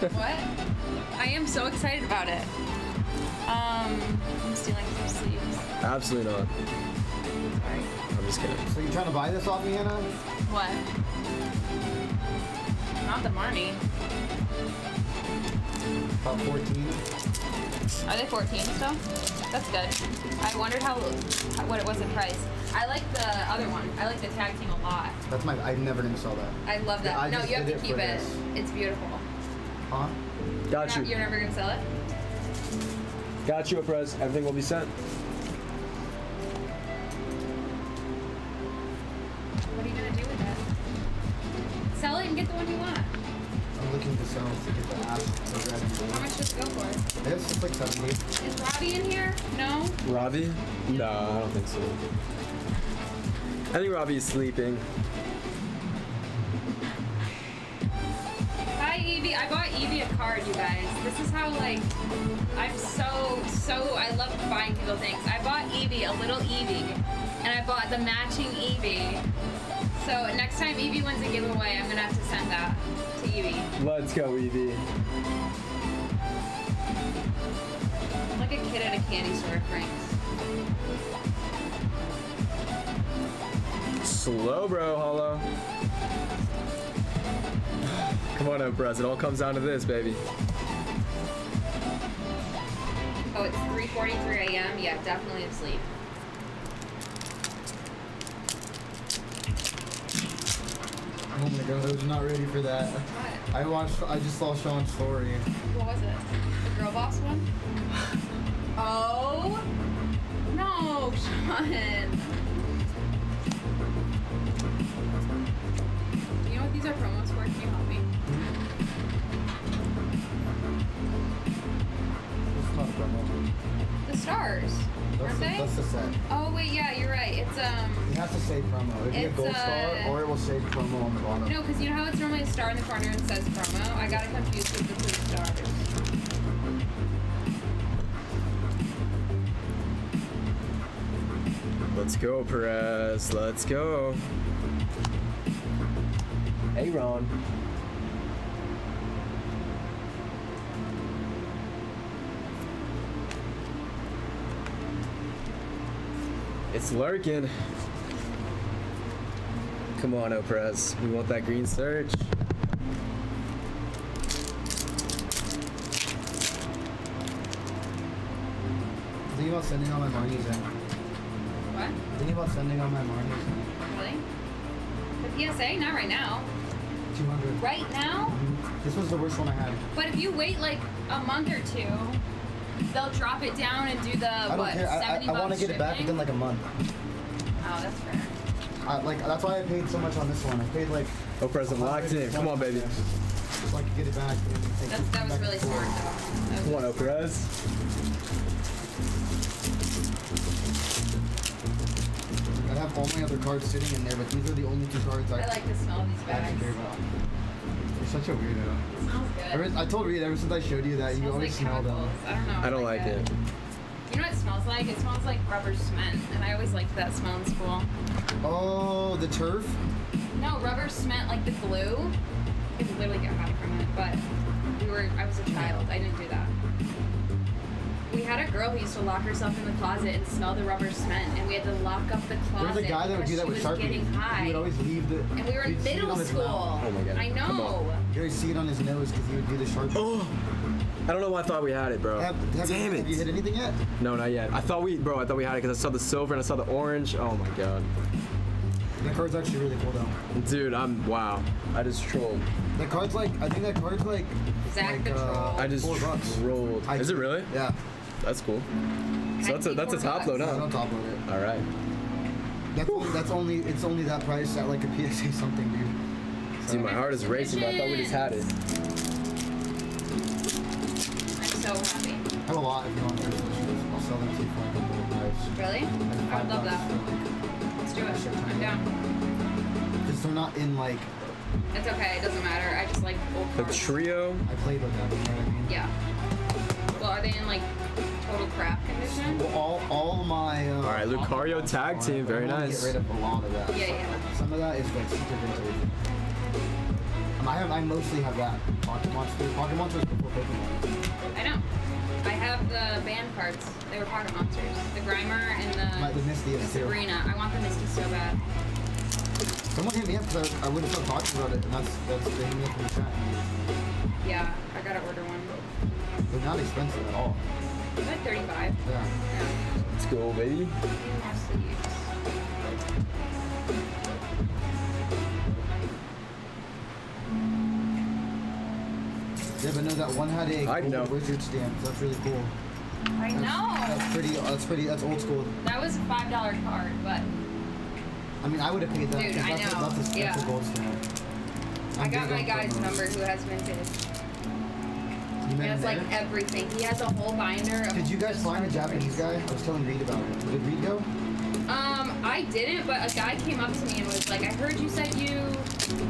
that. what? I am so excited about it. Um, I'm stealing some sleeves. Absolutely not. Sorry. I'm just kidding. So you're trying to buy this off me, Anna? What? Not the Marnie. About 14. Are they 14 still? That's good. I wondered how, how what it was in price. I like the other one. I like the tag team a lot. That's my. I'm never gonna sell that. I love that. Yeah, I no, you have to it keep for it. this. It's beautiful. Huh? Got You're, you. you're never gonna sell it. Got you, Perez. Everything will be sent. What are you gonna do with it? Sell it and get the one you want. I'm looking to sell to get the app. So How much does it go for? This is like 70. Is Robbie in here? No? Robbie? No, I don't think so. I think Ravi is sleeping. Hi Evie. I bought Evie a card, you guys. This is how like I'm so so I love buying people things. I bought Evie a little Evie, and I bought the matching Evie. So next time Evie wins a giveaway, I'm gonna have to send that to Evie. Let's go, Evie. I'm like a kid at a candy store at Frank's. Slow, bro, Holo. *sighs* Come on, Oprah. It all comes down to this, baby. Oh, it's 3:43 a.m. Yeah, definitely asleep. Oh my god, I was not ready for that. What? I watched, I just saw Sean's story. What was it? The girl boss one? Oh no, Sean. You know what these are promos for? Can you help me? It's not a promo. The stars, That's the, they? that's the set. Oh wait, yeah, you're right. It's um. It has to say promo. It'd be a gold uh, star or it will say promo on the bottom. No, because you know how it's normally a star in the corner and says promo. I got it confused with the two stars. Let's go, Perez. Let's go. Hey, Ron. It's lurking. Come on, Oprez. We want that green search. I'm thinking about sending all my Marnies in. What? I'm thinking about sending all my Marnies in. Really? The PSA? Not right now. 200. Right now? Mhm. This was the worst one I had. But if you wait like a month or two, they'll drop it down and do the I don't what? care. I, I, 70 I want to bucks get it back within like a month. Oh, that's fair. I, like that's why I paid so much on this one. I paid like. Oprez, I'm locked in. Come on, baby. So I could get it back. And take That's, it that was really smart though. That Come was- on, Oprez. I have all my other cards sitting in there, but these are the only two cards I, I like the smell of these bags. Care such a weirdo. It smells good. Ever, I told Reed ever since I showed you that it you always like smell chemicals. them. I don't know. I don't like it. You know what it smells like? It smells like rubber cement, and I always liked that smell in school. Oh, the turf. No, rubber cement, like the glue. You could literally get high from it, but we were. I was a child. I didn't do that. We had a girl who used to lock herself in the closet and smell the rubber cement, and we had to lock up the closet. There was a guy that would because do that she with was Sharpie. Getting high. He would always leave the. and we were in you'd see it middle on his school. mouth. Oh my God. I know. on. You always see it on his nose because he would do the Sharpie. Oh, I don't know why I thought we had it, bro. Have, have Damn you, Have you hit anything yet? No, not yet. I thought we, bro. I thought we had it because I saw the silver and I saw the orange. Oh my god, That card's actually really cool though. dude, I'm wow. I just trolled. That card's like, I think that card's like. Zach like, the uh, Troll. I just Four bucks. trolled. I- Is it really? Yeah. That's cool. So that's a that's a top load, bucks. I huh? don't top load it. All right. That's only, that's only it's only that price at like a PSA something, dude. Dude, my heart is racing, but I thought we just had it. I'm so happy. I have a lot if you want. I'll sell them to you for like a little price. Really? I would love that. Let's do it. I'm down. Because they're not in like It's okay. It doesn't matter. I just like old The trio. I played with them. You know what I mean? Yeah. Well, are they in like total crap condition? Well, all all my. Uh, All right, Lucario tag team, very I wanna nice. Get rid of a lot of that. Yeah, yeah. Some of that is like super vintage. Um, I have I mostly have that. Pocket Monster. Pocket Monster was before Pokemon. I know. I have the band cards. They were pocket monsters. The Grimer and the, My, the Misty the is too. I want the Misty so bad. Someone hit me up because I, I wouldn't start talking about it, and that's that's they hit me up in the chat. Yeah, I gotta order one. They're not expensive at all. It's like 35. Yeah. Yeah. Let's go, baby. Have sleeves. Yeah, but no, that one had a I gold know. wizard stamp. That's really cool. I know. That's pretty. That's pretty. That's old school. That was a five dollar card, but I mean, I would have paid that. Dude, 'cause I that's, know. A, that's, a, that's Yeah. a gold standard. I I'm got my guy's promos. number who has vintage. He has him like everything. He has a whole binder. Of Did you guys find the numbers. Japanese guy? I was telling Reid about it. Did Reid go? Um, I didn't, but a guy came up to me and was like, I heard you said you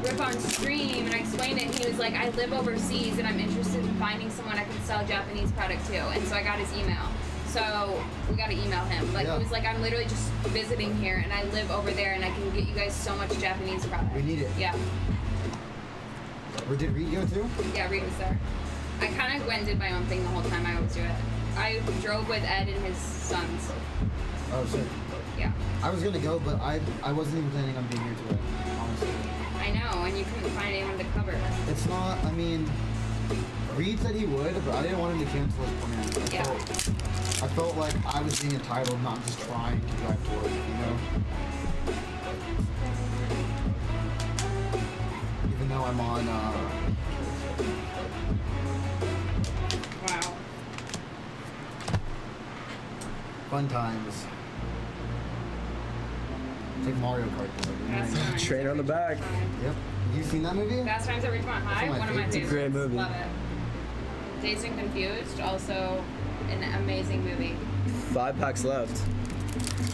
rip on stream, and I explained it, and he was like, I live overseas, and I'm interested in finding someone I can sell Japanese product to, and so I got his email. So we got to email him. Like Yeah. he was like, I'm literally just visiting here, and I live over there, and I can get you guys so much Japanese product. We need it. Yeah, Or did Reid go too? yeah, Reid was there. I kind of went did my own thing the whole time. I always do it. I drove with Ed and his sons. Oh, sick. Yeah, I was gonna go, but I I wasn't even planning on being here today. Honestly, I know, and you couldn't find anyone to cover. it's not. I mean, Reid said he would, but I didn't want him to cancel his plan. I Yeah. felt, I felt like I was being entitled, not just trying to drive work. You know. Even though I'm on. Uh, Wow. Fun times. It's like Mario Kart. though, you know? Times Train on the at back. Ridgemont Yep. You seen that movie? High. Fast Times at Ridgemont High, my one of my favorite. favorites. It's a great movie. Love it. Dazed and Confused, also an amazing movie. Five packs left.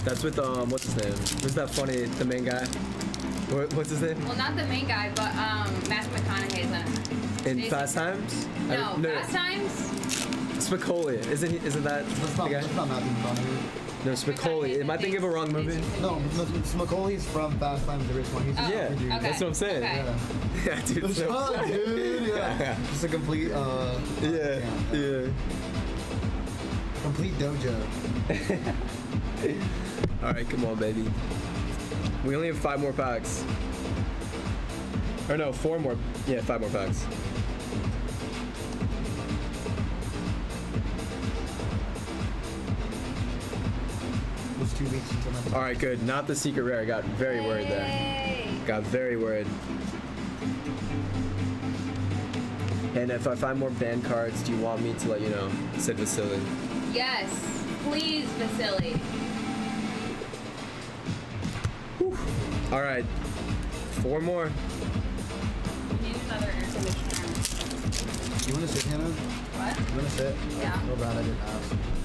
That's with um, what's his name? Who's that funny? The main guy. What, what's his name? Well, not the main guy, but um, Matthew McConaughey's in it. In Dazed Fast Times? No, I- no, Fast Times. Spicoli. Isn't he? Isn't that That's the not, guy? that's not Matthew McConaughey. No, Spicoli. Am I thinking of a wrong movie? No, M- Macaulay's from Fast Times at Ridgemont. He's Oh, Yeah, okay. that's what I'm saying. Okay. Yeah. *laughs* Yeah, dude. That's so- fun, dude. Yeah. *laughs* Just a complete, uh, Yeah, yeah. complete dojo. *laughs* All right, come on, baby. We only have five more packs. Or no, four more. Yeah, five more packs. Two weeks until my. All right, good. Not the secret rare. I got very worried there. Got very worried. And if I find more band cards, do you want me to let you know? Said Vasily. Yes, please, Vasily. All right, four more. We need another air conditioner. You want to sit, Hannah? What? You want to sit? Yeah. Feel bad I didn't ask.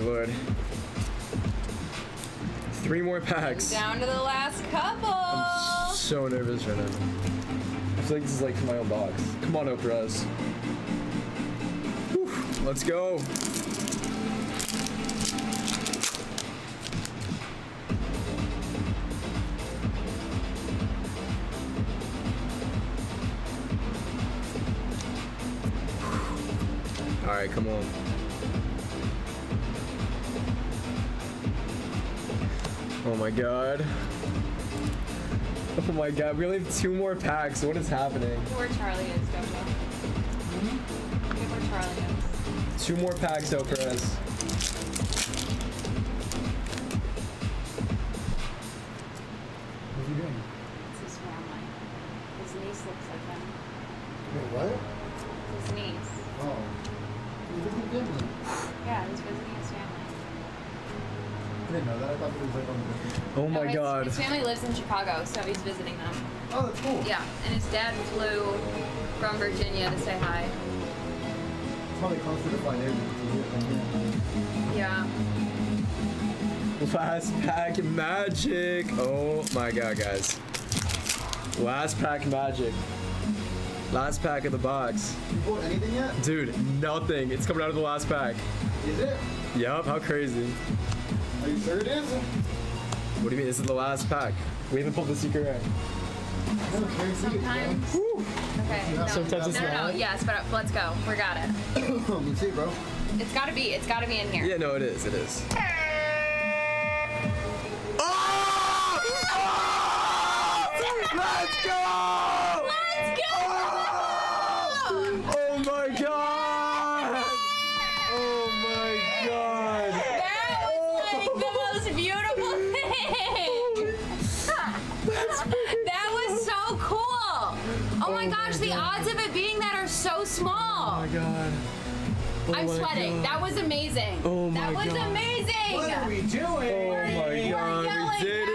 Lord. Three more packs. Down to the last couple. So nervous right now. I feel like this is like my own box. Come on, Oprah's. Let's go. All right, come on. My god. Oh my god, we only have two more packs. What is happening? Where Charlie is, Jojo. Look where Charlie is. Two more packs, Oprah's. What's god. His family lives in Chicago, so he's visiting them. Oh, that's cool. Yeah, and his dad flew from Virginia to say hi. It's probably closer to fly there than to here than here. Yeah. Last pack magic. Oh my god, guys. Last pack magic. Last pack of the box. You bought anything yet? Dude, nothing. It's coming out of the last pack. Is it? Yup, how crazy. Are you sure it is? What do you mean? This is the last pack. We haven't pulled the secret rare. No, crazy. Sometimes. Okay. No, Sometimes it's no, no, no. not. Yes, but let's go. We got it. Let *coughs* me see, bro. It's gotta be. It's gotta be in here. Yeah, no, it is. It is. Oh! Oh! Let's go! Being small. Oh my small. god. Oh I'm my sweating. God. That was amazing. Oh my god. that was God. amazing. What are we doing? Oh my We're god, yelling we did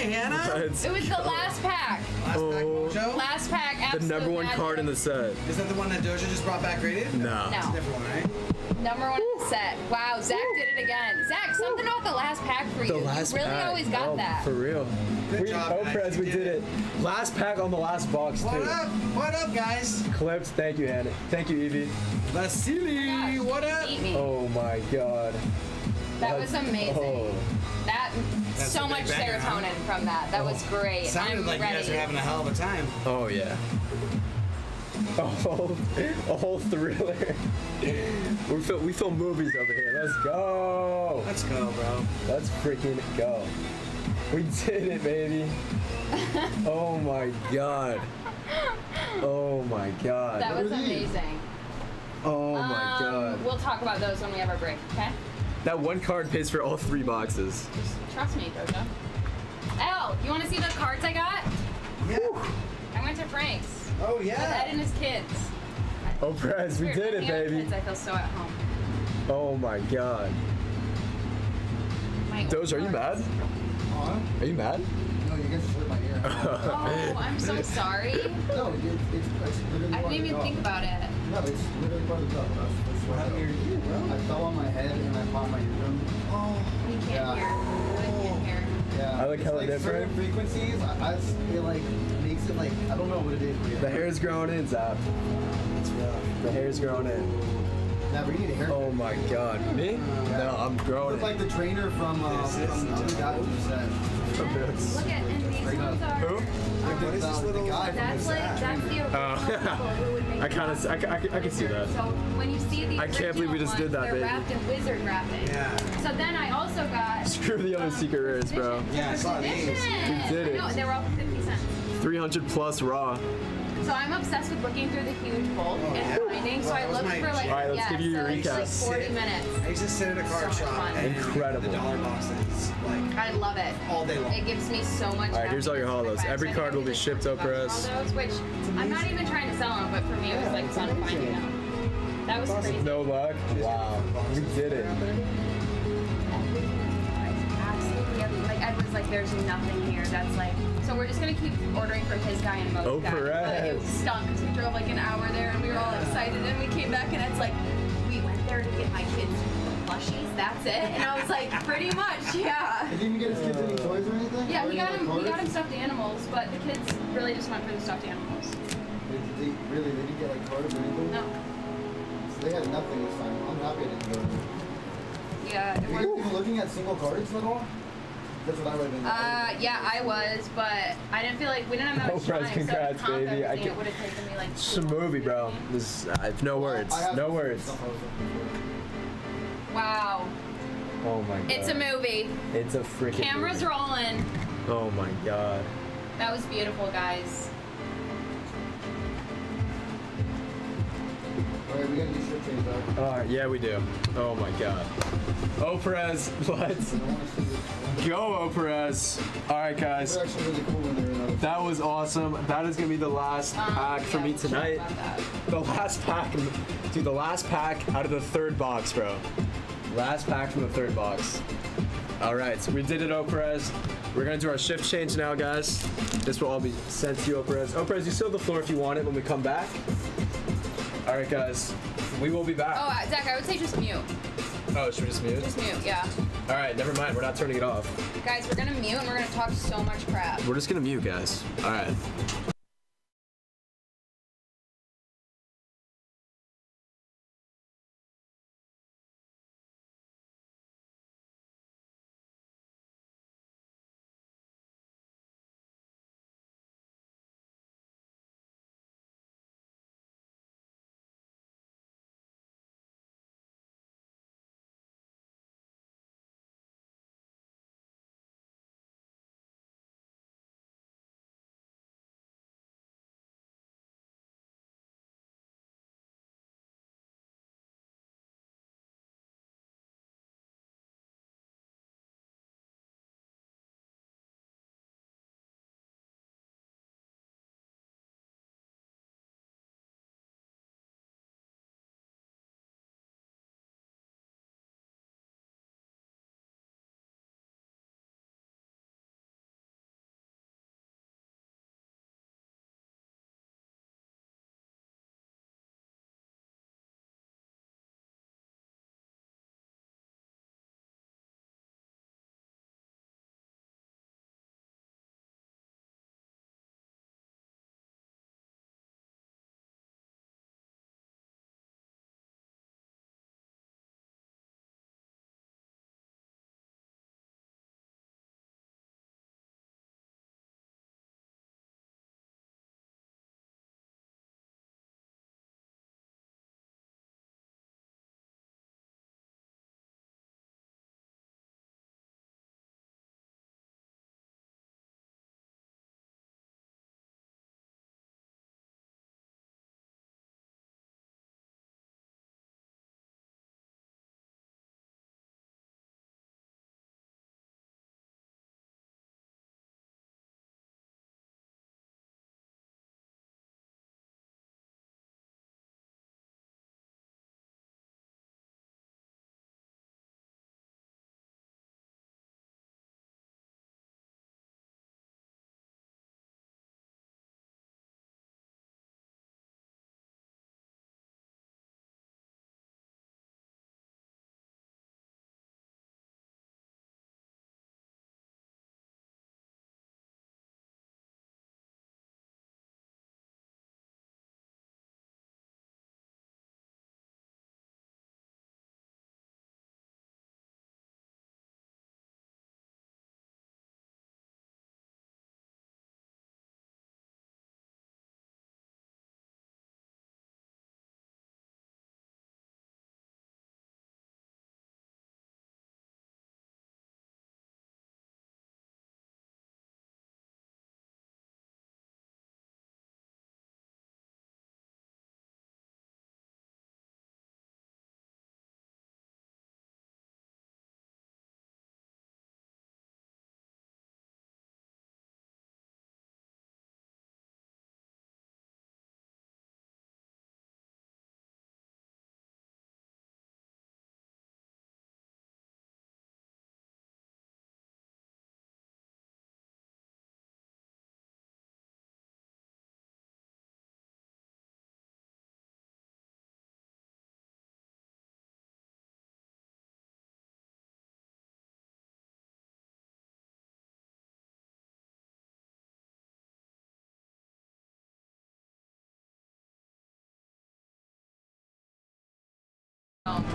it. Hi, Hannah. *laughs* Let's It was the last pack. Last pack Oh. mojo. Last pack. The number one magic. card in the set. Is that the one that Doja just brought back rated? No. No. Different one, right? Number one in the set. Wow, Zach did it again. Zach, something about the last pack for you. The last you really pack. always got Oh, that. For real. Good we, job, oh, guys. Prez, You we did did it. Last pack on the last box, What too. up? What up, guys? Clips, thank you, Hannah. Thank you, Evie. Vasily, oh what up? Oh my god. that was oh. amazing. Oh. That That's so much banger, huh? serotonin from that. That was great. Sounded I'm like ready. you guys are having a hell of a time. Oh yeah. *laughs* A whole, a whole thriller. *laughs* we film we film movies over here. Let's go. Let's go, bro. Let's freaking go. We did it, baby. *laughs* Oh my god. Oh my god. that was What are amazing. Oh my Um, god. We'll talk about those when we have our break, okay? That one card pays for all three boxes. Trust me, Doja. Elle, you want to see the cards I got? Yeah. I went to Frank's Oh yeah. with Ed yeah. and his kids. Oh, Prez, we did it, baby. Kids, I feel so at home. Oh my god. My Doge, are you mad? Huh? Are you mad? No, you guys just hurt my ear. Oh, I'm so sorry. no, it, it's, it's literally I part didn't even job. think about it. No, it's literally part of the job. That's, that's What happened to your ear, bro? I fell on my head and I popped my eardrum. Oh. You can't Yeah. hear. You can't hear. Yeah. I look it's hella like different. Certain frequencies, I, I, it like makes it like I don't know what it is. but The hair's growing in, Zap. It's rough. The hair's growing in. Nah, we need a haircut. Oh my god. Me? No, I'm growing Look like the trainer from uh, This is from the other guy who said. Look at and these Straight ones up. are. Who? Like, what is this little? guy That's like that's the original Oh. people who would make *laughs* I kind of, I, I, I can see that. So when you see the I can't believe we original just did that, they're baby. wrapped in wizard wrapping. Yeah. So then I also got. Screw the other um, secret rares, bro. Yeah, I saw these. We did it. No, they were all for 50 cents. 300 plus raw. So I'm obsessed with looking through the huge bulk Oh, and yeah. finding. So Well, I that looked for like jam. Alright, let's yeah, give you so your it's like recap. 40 minutes. I used to sit at a card So shop fun. and Incredible. the dollar boxes like I love it. all day long. It gives me so much. Alright, here's all your holos. I Every find card will be something shipped that to talks Press. about Those, which I'm not even trying to sell them, but for me it was like fun finding them. That was crazy. No luck. Wow. We did it. Absolutely. Like Ed was like, "There's nothing here." That's like. So we're just gonna keep ordering from his guy and Mo's Oh, guy. But it Perez. stunk because we drove like an hour there and we were all excited and we came back and it's like, "We went there to get my kids plushies. That's it." And I was like, "Pretty much, yeah." Did he even get his kids any toys or anything? Yeah, Or we got him. We got him stuffed animals, but the kids really just went for the stuffed animals. Did they, really, they didn't get like cards or anything? No. So they had nothing this time. I'm happy I didn't go. Yeah. It Were you even looking at single cards at all? That's what I read in the uh, yeah, I was, but I didn't feel like we didn't have that *laughs* much Prez, time. congrats, so to comp baby. I everything, can- it would have taken me like. It's two a movie, bro. This, I have no words. Have No words. stuff I was looking Wow, Oh my god. it's a movie. It's a freaking. Cameras movie. rolling. Oh my god. That was beautiful, guys. For. Alright, we gotta do shirt change though. Alright, yeah, we do. Oh my god. Perez, let's *laughs* go, Oh, Perez. Alright, guys. That was awesome. That is gonna be the last pack for me tonight. The last pack, dude. The last pack out of the third box, bro. Last pack from the third box. All right, so we did it, Oprez. We're gonna do our shift change now, guys. This will all be sent to you, Oprez. Oprez, you still have the floor if you want it when we come back. All right, guys. We will be back. Oh, uh, Zach, I would say just mute. Oh, should we just mute? Just mute, yeah. All right, never mind. We're not turning it off. Guys, we're gonna mute and we're gonna talk so much crap. We're just gonna mute, guys. All right.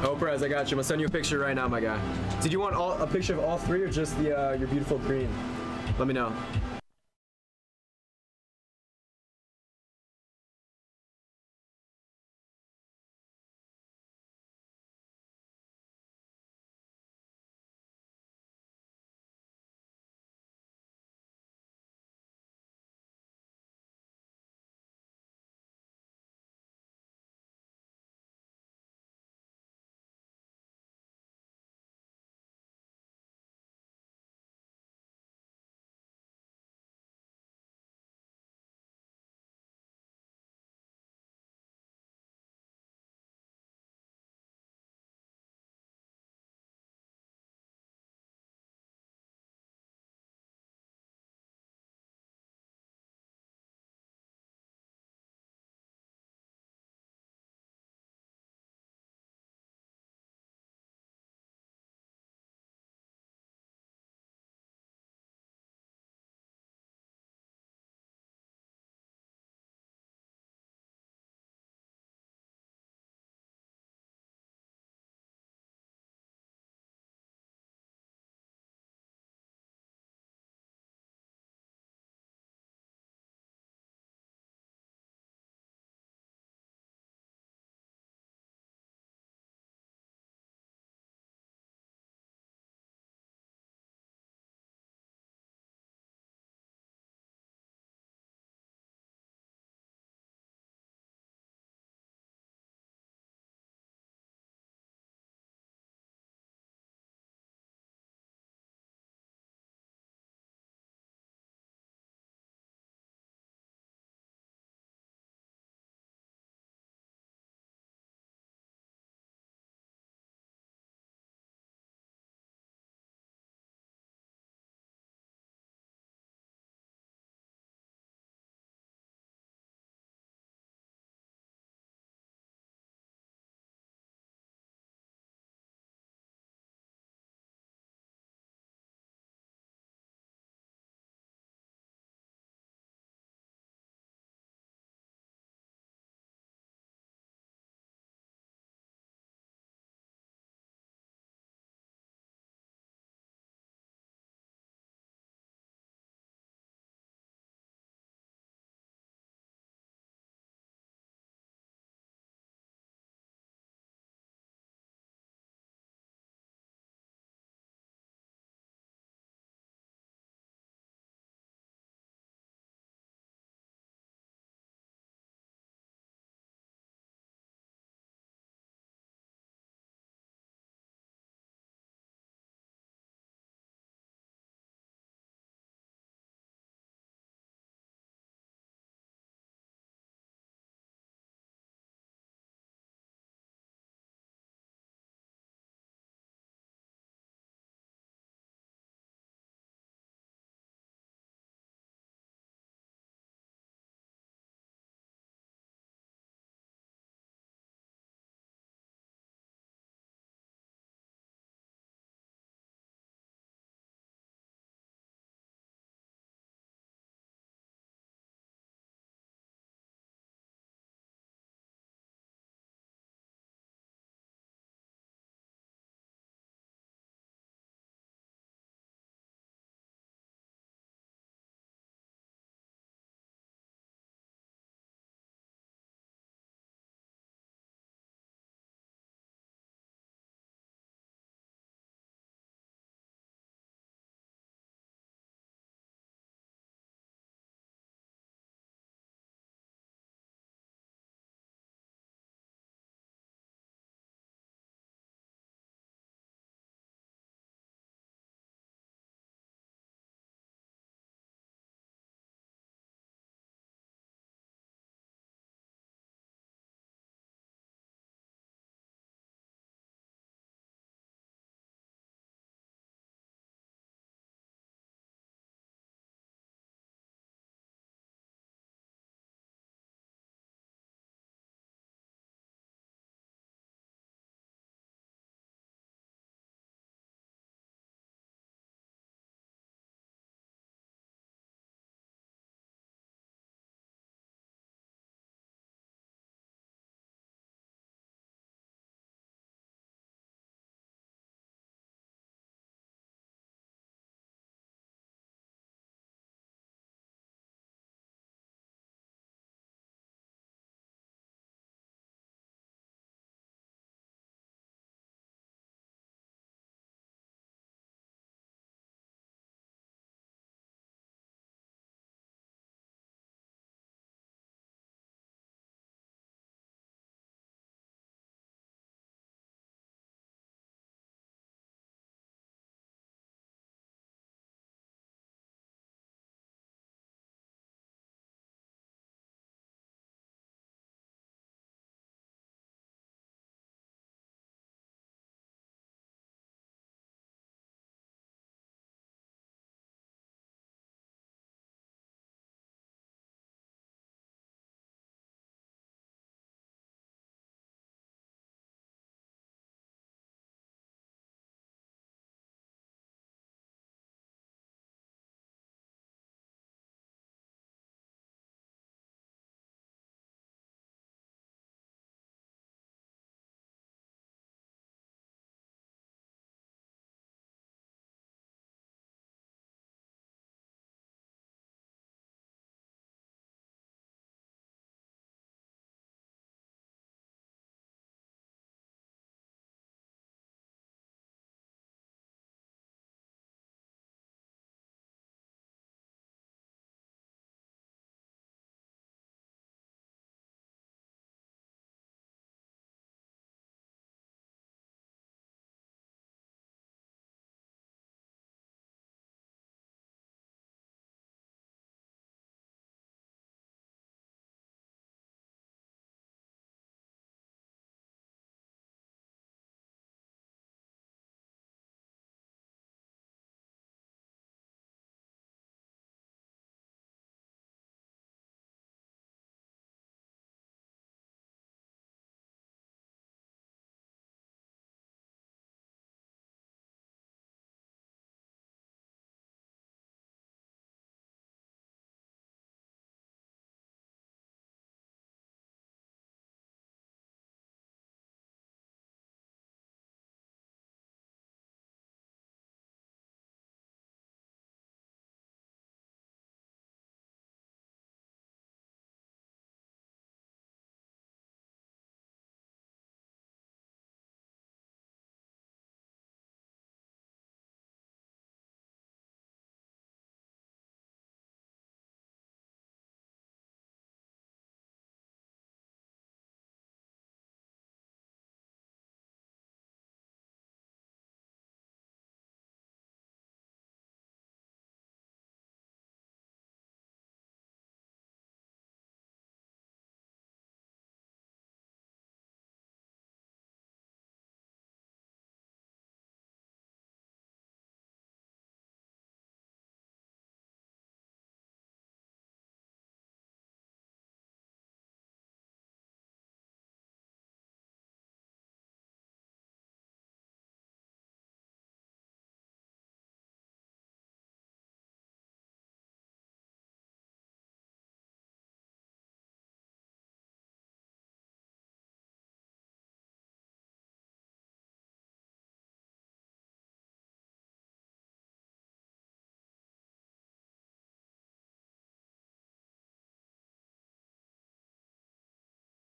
Oh, Perez, I got you. I'm gonna send you a picture right now, my guy. Did you want all, a picture of all three or just the uh, your beautiful green? Let me know.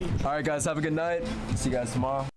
All right, guys, have a good night. See you guys tomorrow.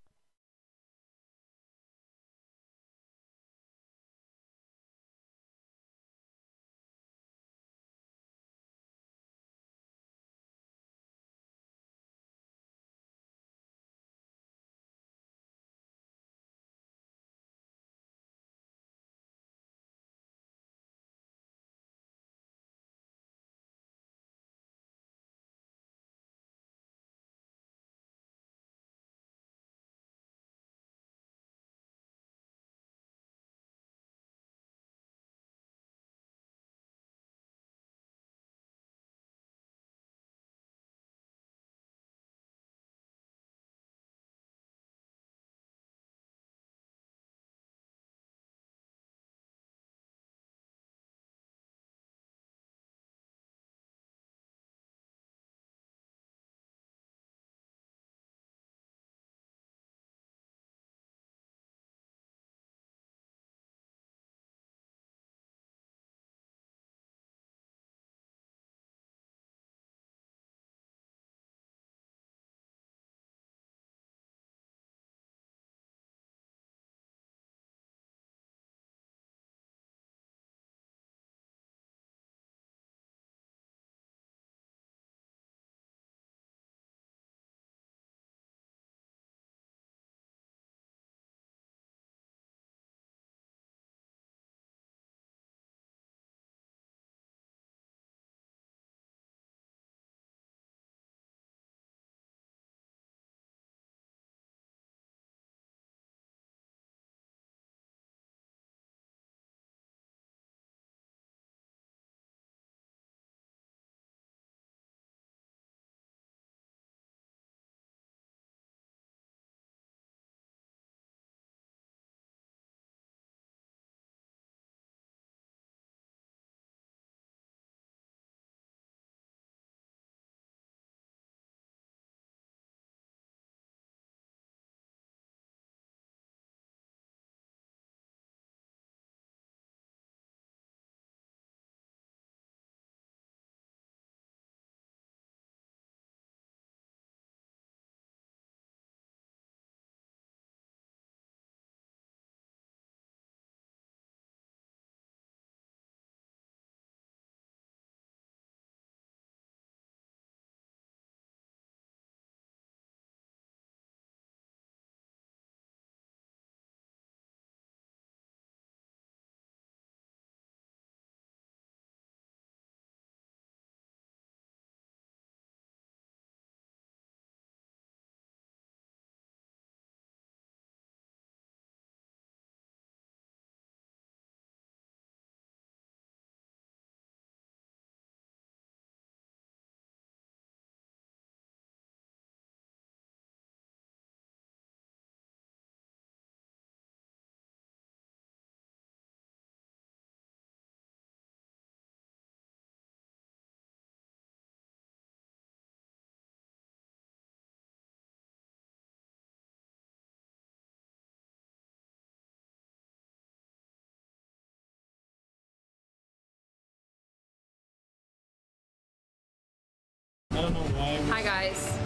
Guys.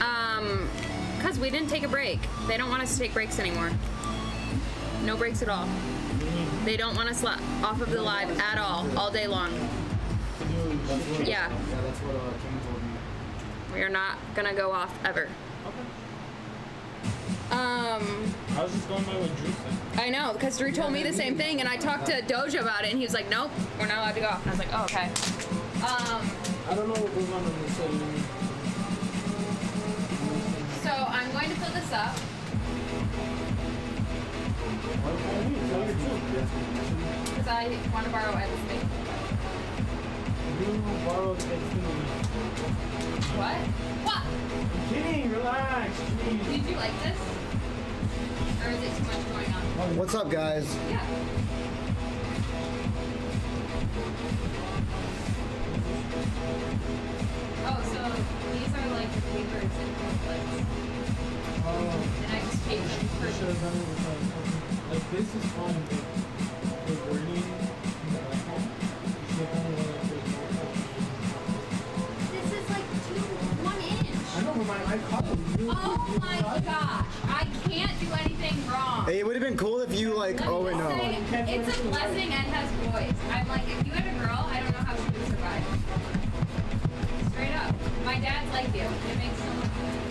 Um, cause we didn't take a break. They don't want us to take breaks anymore. No breaks at all. They don't want us off of the live at all, all day long. Yeah, Yeah, that's what uh, Kim told me. we are not gonna go off ever. Um, I was just going by what Drew said. I know, because Drew told me the same thing, and I talked to Doja about it, and he was like, "Nope, we're not allowed to go off." And I was like, "Oh, okay." Um, I don't know what goes on in the city. so I'm going to fill this up. Because I want to borrow Ed's thing. You borrowed Xfinity. What? What? I'm kidding, relax, jeez. Did you like this? Or is it too much going on? What's up, guys? Yeah. Oh, so these are like the papers and booklets. And I just paid them I should have for done it like, like this is fine, but the wording in the iPhone, you should have done it with like, This is like two, one inch. I caught him. You- Oh you my caught him. gosh. I can't do anything wrong. Hey, it would have been cool if you like. Let me Oh wait, just no. say, It's a blessing Ed has boys. I'm like, if you had a girl, I don't know Straight up. My dad's like you. It makes so much sense.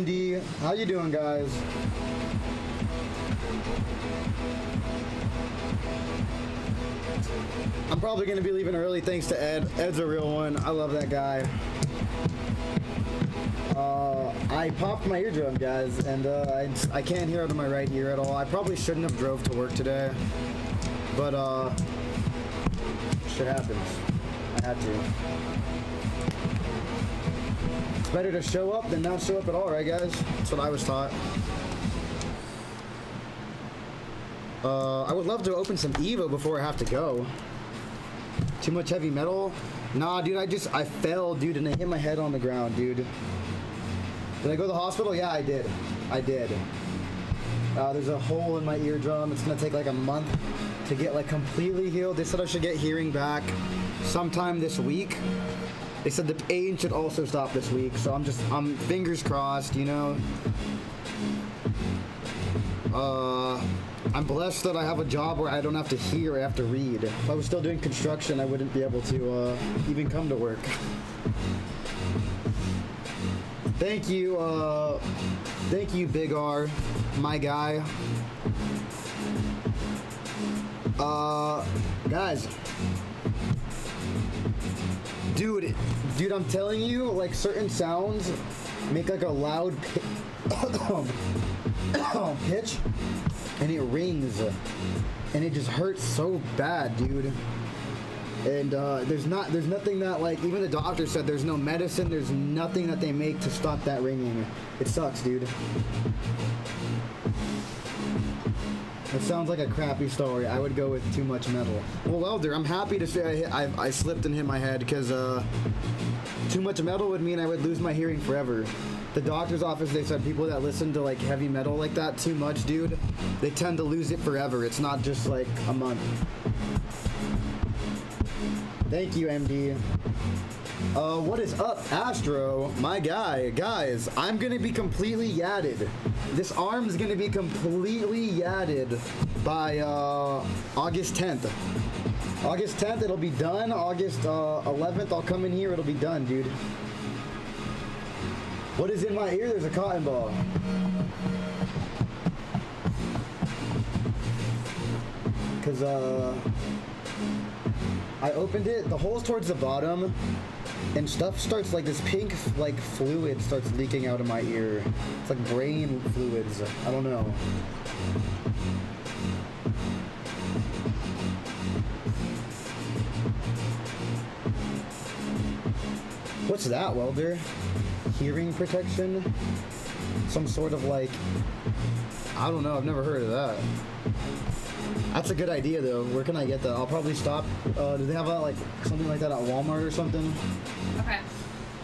How you doing, guys? I'm probably gonna be leaving early thanks to Ed. Ed's a real one. I love that guy. Uh, I popped my eardrum, guys, and uh, I, I can't hear out of my right ear at all. I probably shouldn't have drove to work today, but uh, shit happens. I had to. It's better to show up than not show up at all, right, guys? That's what I was taught. Uh, I would love to open some Evo before I have to go. Too much heavy metal? Nah, dude, I just, I fell, dude, and I hit my head on the ground, dude. Did I go to the hospital? Yeah, I did. I did. Uh, there's a hole in my eardrum. It's gonna take like a month to get like completely healed. They said I should get hearing back sometime this week. They said the pain should also stop this week, so I'm just, I'm fingers crossed, you know. Uh, I'm blessed that I have a job where I don't have to hear, I have to read. If I was still doing construction, I wouldn't be able to uh, even come to work. Thank you, uh, thank you, Big R, my guy. Uh, guys, dude, dude, I'm telling you, like certain sounds make like a loud *coughs* *coughs* *coughs* pitch, and it rings, and it just hurts so bad, dude. And uh, there's not, there's nothing that like even the doctor said there's no medicine, there's nothing that they make to stop that ringing. It sucks, dude. It sounds like a crappy story. I would go with too much metal. Well, Elder, I'm happy to say I, I, I slipped and hit my head because uh, too much metal would mean I would lose my hearing forever. The doctor's office, they said people that listen to like heavy metal like that too much, dude, they tend to lose it forever. It's not just like a month. Thank you, MD. Uh, what is up, Astro? My guy, guys, I'm gonna be completely yadded. This arm's gonna be completely yadded by uh, August 10th. August 10th, it'll be done. August uh, 11th, I'll come in here, it'll be done, dude. What is in my ear? There's a cotton ball. Cause uh, I opened it. The hole's towards the bottom, and stuff starts like this pink like fluid starts leaking out of my ear. It's like brain fluids. I don't know. What's that, Welder? Hearing protection? Some sort of like I don't know. I've never heard of that. That's a good idea, though. Where can I get that? I'll probably stop. Uh, do they have a, like something like that at Walmart or something? Okay.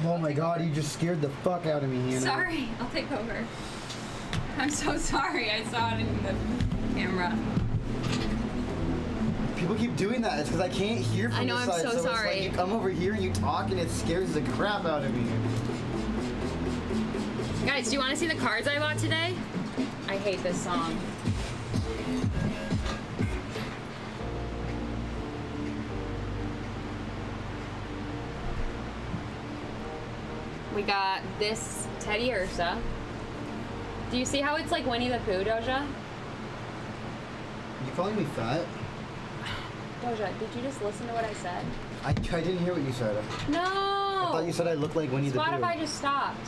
Oh my God! You just scared the fuck out of me, Hannah. Sorry, *laughs* I'll take over. I'm so sorry. I saw it in the camera. People keep doing that. It's because I can't hear from I know, this I'm side. so It's sorry. like you come over here and you talk, and it scares the crap out of me. Guys, do you want to see the cards I bought today? I hate this song. We got this Teddiursa. Do you see how it's like Winnie the Pooh, Doja? You calling me fat? Doja, did you just listen to what I said? I, I didn't hear what you said. No! I thought you said I look like Winnie the Pooh. Spotify just stopped.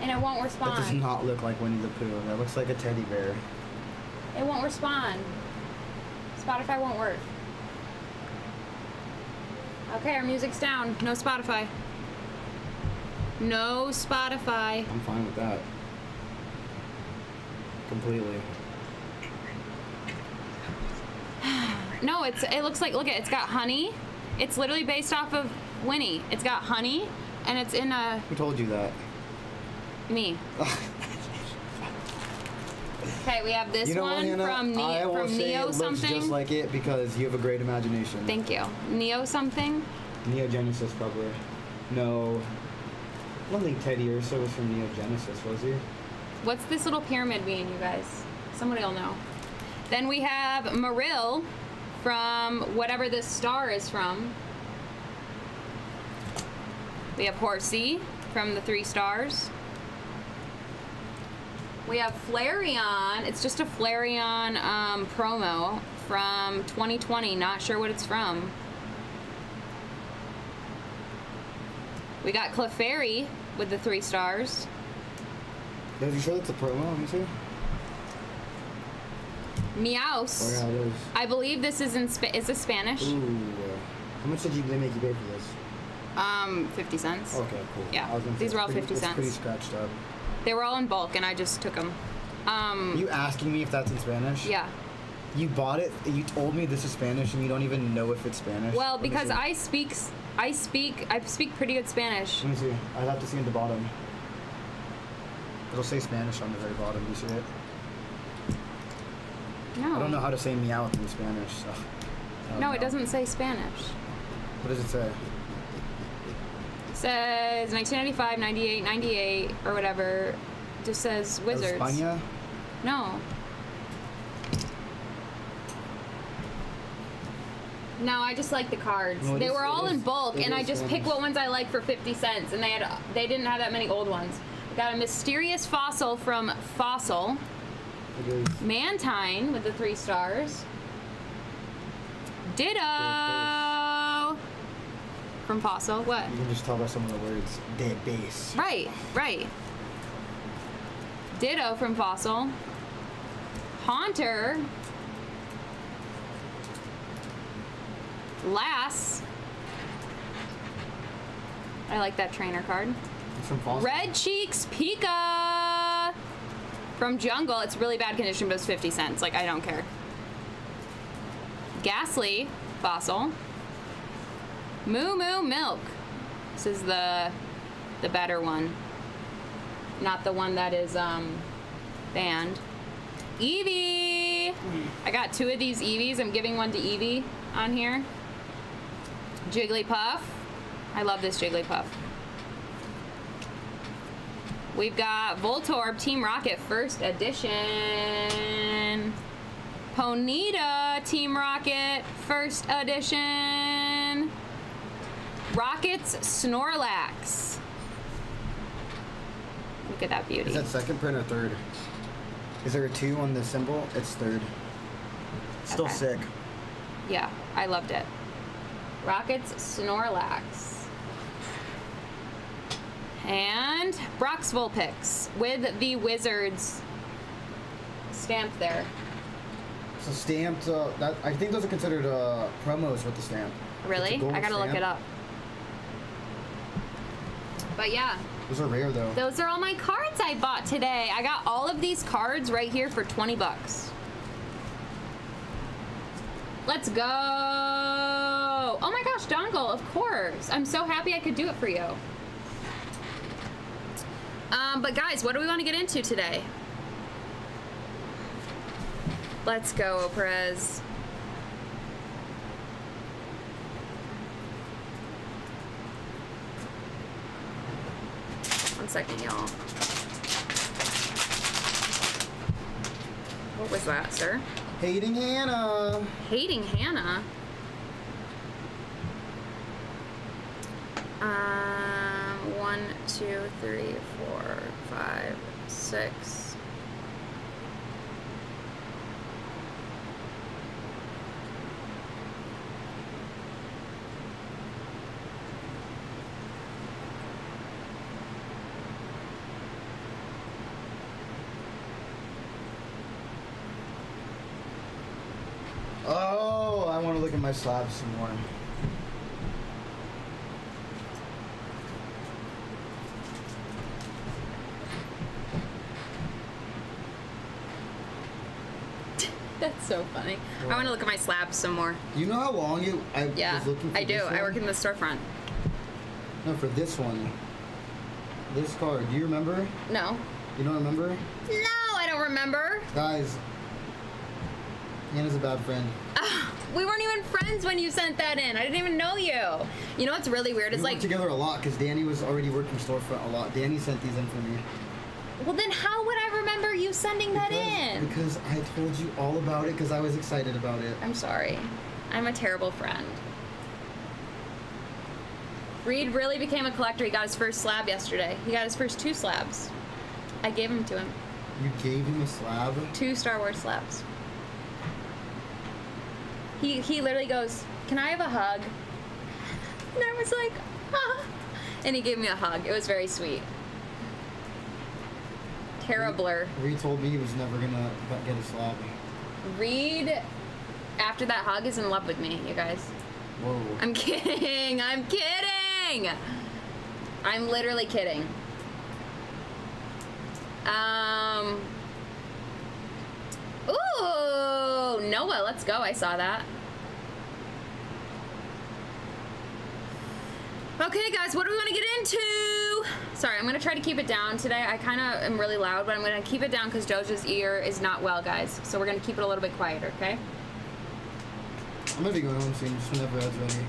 And it won't respond. That does not look like Winnie the Pooh. That looks like a teddy bear. It won't respond. Spotify won't work. Okay, our music's down. No Spotify. No Spotify. I'm fine with that. Completely. *sighs* No, it's it looks like look at it's got honey. It's literally based off of Winnie. It's got honey and it's in a Who told you that? me. *laughs* Okay, we have this you know one what, from I will from say Neo it looks something. just like it because you have a great imagination. Thank you. Neo something. Neo Genesis probably. No. I don't think Teddiursa was from Neo Genesis, was he? What's this little pyramid mean, you guys? Somebody will know. Then we have Marill from whatever this star is from. We have Horsea from the Three Stars. We have Flareon. It's just a Flareon um, promo from 2020. Not sure what it's from. We got Clefairy with the three stars. Are you sure that's a promo? Me see. Meowth. Oh yeah, it is. I believe this is in Spa- is this Spanish? Ooh. How much did you they make you pay for this? Um, 50 cents. Okay, cool. Yeah, I was gonna these were all pretty- 50 it's pretty cents. scratched up. They were all in bulk, and I just took them. Um, You asking me if that's in Spanish? yeah. You bought it. You told me this is Spanish, and you don't even know if it's Spanish. Well, because. I speak, I speak, I speak pretty good Spanish. Let me see. I'd have to see at the bottom. It'll say Spanish on the very bottom. You see it? No. I don't know how to say meow in Spanish, so. No, it doesn't say Spanish. What does it say? It says 1995, 98, 98, or whatever. Just says oh, Wizards. España? No. No, I just like the cards. No, they is- were all in bulk, and I is just picked what ones I like for 50 cents, and they had they didn't have that many old ones. Got a mysterious fossil from Fossil, Mantine with the three stars, Ditto from Fossil. What? You can just tell by some of the words. De base. Right, right. Ditto from Fossil. Haunter. Lass. I like that trainer card. Red Cheeks Pika from Jungle. It's really bad condition, but it's 50 cents. Like, I don't care. Gastly Fossil. Moo Moo Milk. This is the the better one. Not the one that is um banned. Eevee! I got two of these Eevees. I'm giving one to Eevee on here. Jigglypuff. I love this Jigglypuff. We've got Voltorb Team Rocket First Edition. Ponyta Team Rocket First Edition. Rockets Snorlax. Look at that beauty. Is that second print or third? Is there a two on the symbol? It's third. Still Okay. sick. Yeah, I loved it. Rockets Snorlax. And Brock's Vulpix with the Wizards stamp there. So stamped. Uh, that I think those are considered uh, promos with the stamp. Really? I gotta look it up. But yeah, Those are rare though. those are all my cards I bought today. I got all of these cards right here for 20 bucks. Let's go. Oh my gosh, Dongle, of course. I'm so happy I could do it for you. Um, but guys, what do we want to get into today? Let's go, Perez. One second, y'all. What was that, sir? Hating Hannah. Hating Hannah. Um, one, two, three, four, five, six. want to look at my slabs some more. *laughs* That's so funny. Well, I want to look at my slabs some more. You know how long you? I yeah, I do. I work in the storefront. No, for this one. This car. Do you remember? No. You don't remember? No, I don't remember. Guys, Anna's a bad friend. *laughs* Oh. We weren't even friends when you sent that in. I didn't even know you. You know what's really weird It's We worked like, together a lot because Danny was already working storefront a lot. Danny sent these in for me. well, then how would I remember you sending that in? Because I told you all about it because I was excited about it. I'm sorry. I'm a terrible friend. Reid really became a collector. He got his first slab yesterday. He got his first two slabs. I gave them to him. You gave him a slab. Two Star Wars slabs. He he literally goes, "Can I have a hug?" And I was like, "Ah," and he gave me a hug. It was very sweet. Terribler. Reid told me he was never gonna get a slab. Reid, after that hug, is in love with me. You guys. Whoa. I'm *laughs* kidding. I'm kidding. I'm literally kidding. Um. Ooh, Noah, let's go. I saw that. Okay, guys, what do we want to get into? Sorry, I'm gonna try to keep it down today. I kind of am really loud, but I'm gonna keep it down because Doja's ear is not well, guys. So we're gonna keep it a little bit quieter, okay? I'm gonna be going home soon, just whenever Ed's ready.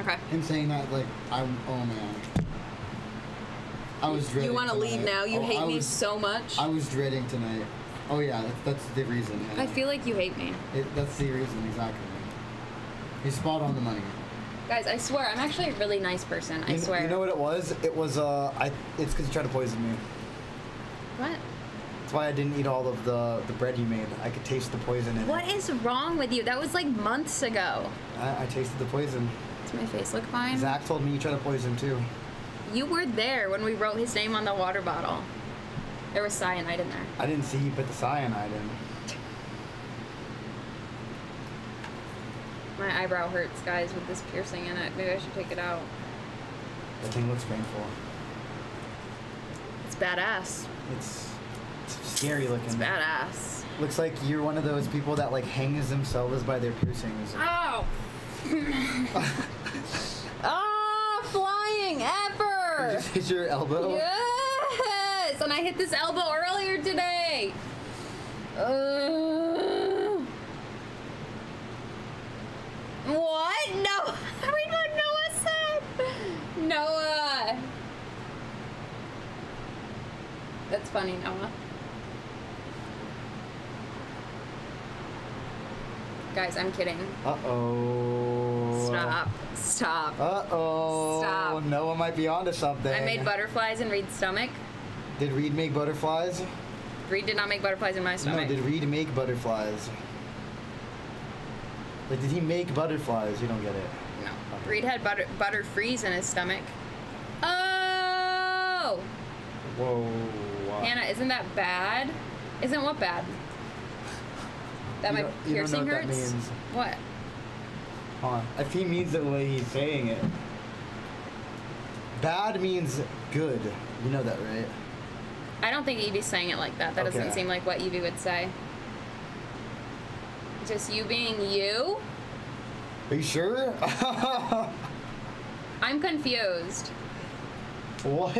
Okay. Him saying that, like, I'm, oh man. I was dreading You want to leave now? You Oh, hate I me so much. I was dreading tonight. Oh yeah, that's, that's the reason. I feel like you hate me. It, that's the reason, exactly. He's spot on the money. Guys, I swear, I'm actually a really nice person. I You- swear. You know what it was? It was uh, I. It's because you tried to poison me. What? That's why I didn't eat all of the the bread you made. I could taste the poison in What it. is wrong with you? That was like months ago. I, I tasted the poison. Does my face look fine? Zach told me you tried to poison too. You were there when we wrote his name on the water bottle. There was cyanide in there. I didn't see you put the cyanide in. My eyebrow hurts, guys, with this piercing in it. Maybe I should take it out. That thing looks painful. It's badass. It's, it's scary looking. It's badass. Looks like you're one of those people that like hangs themselves by their piercings. Oh! *laughs* *laughs* ah, flying ever! *laughs* Hit your elbow. Yes! And I hit this elbow earlier today. Uh, what? No. *laughs* Read what Noah said. Noah. That's funny, Noah. Guys, I'm kidding. Uh oh. Stop. Stop. Uh oh. Stop. Noah might be onto something. I made butterflies in Reid's stomach. Did Reid make butterflies? Reid did not make butterflies in my stomach. No, did Reid make butterflies? Like, did he make butterflies? You don't get it. No. Reid had butter butter freeze in his stomach. Oh! Whoa. wow. Hannah, isn't that bad? Isn't what bad? That You my don't- you don't know piercing what hurts? What? Hold on. If he means it the way he's saying it. Bad means good. You know that, right? I don't think Evie's saying it like that. That doesn't seem like what Evie would say. Just you being you? Are you sure? *laughs* I'm confused. what?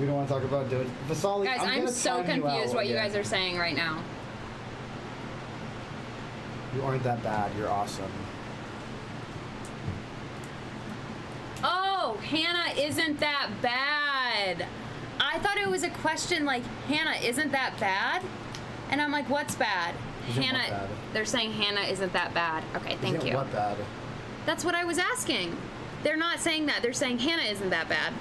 We don't want to talk about doing Vasali. Guys, I'm, I'm, so time you out confused what you guys are saying right now. You aren't that bad. You're awesome. Oh, Hannah isn't that bad. I thought it was a question like, Hannah, isn't that bad? And I'm like, what's bad? Isn't Hannah, bad? they're saying Hannah isn't that bad. Okay, thank Isn't you. What bad? That's what I was asking. They're not saying that. They're saying Hannah isn't that bad.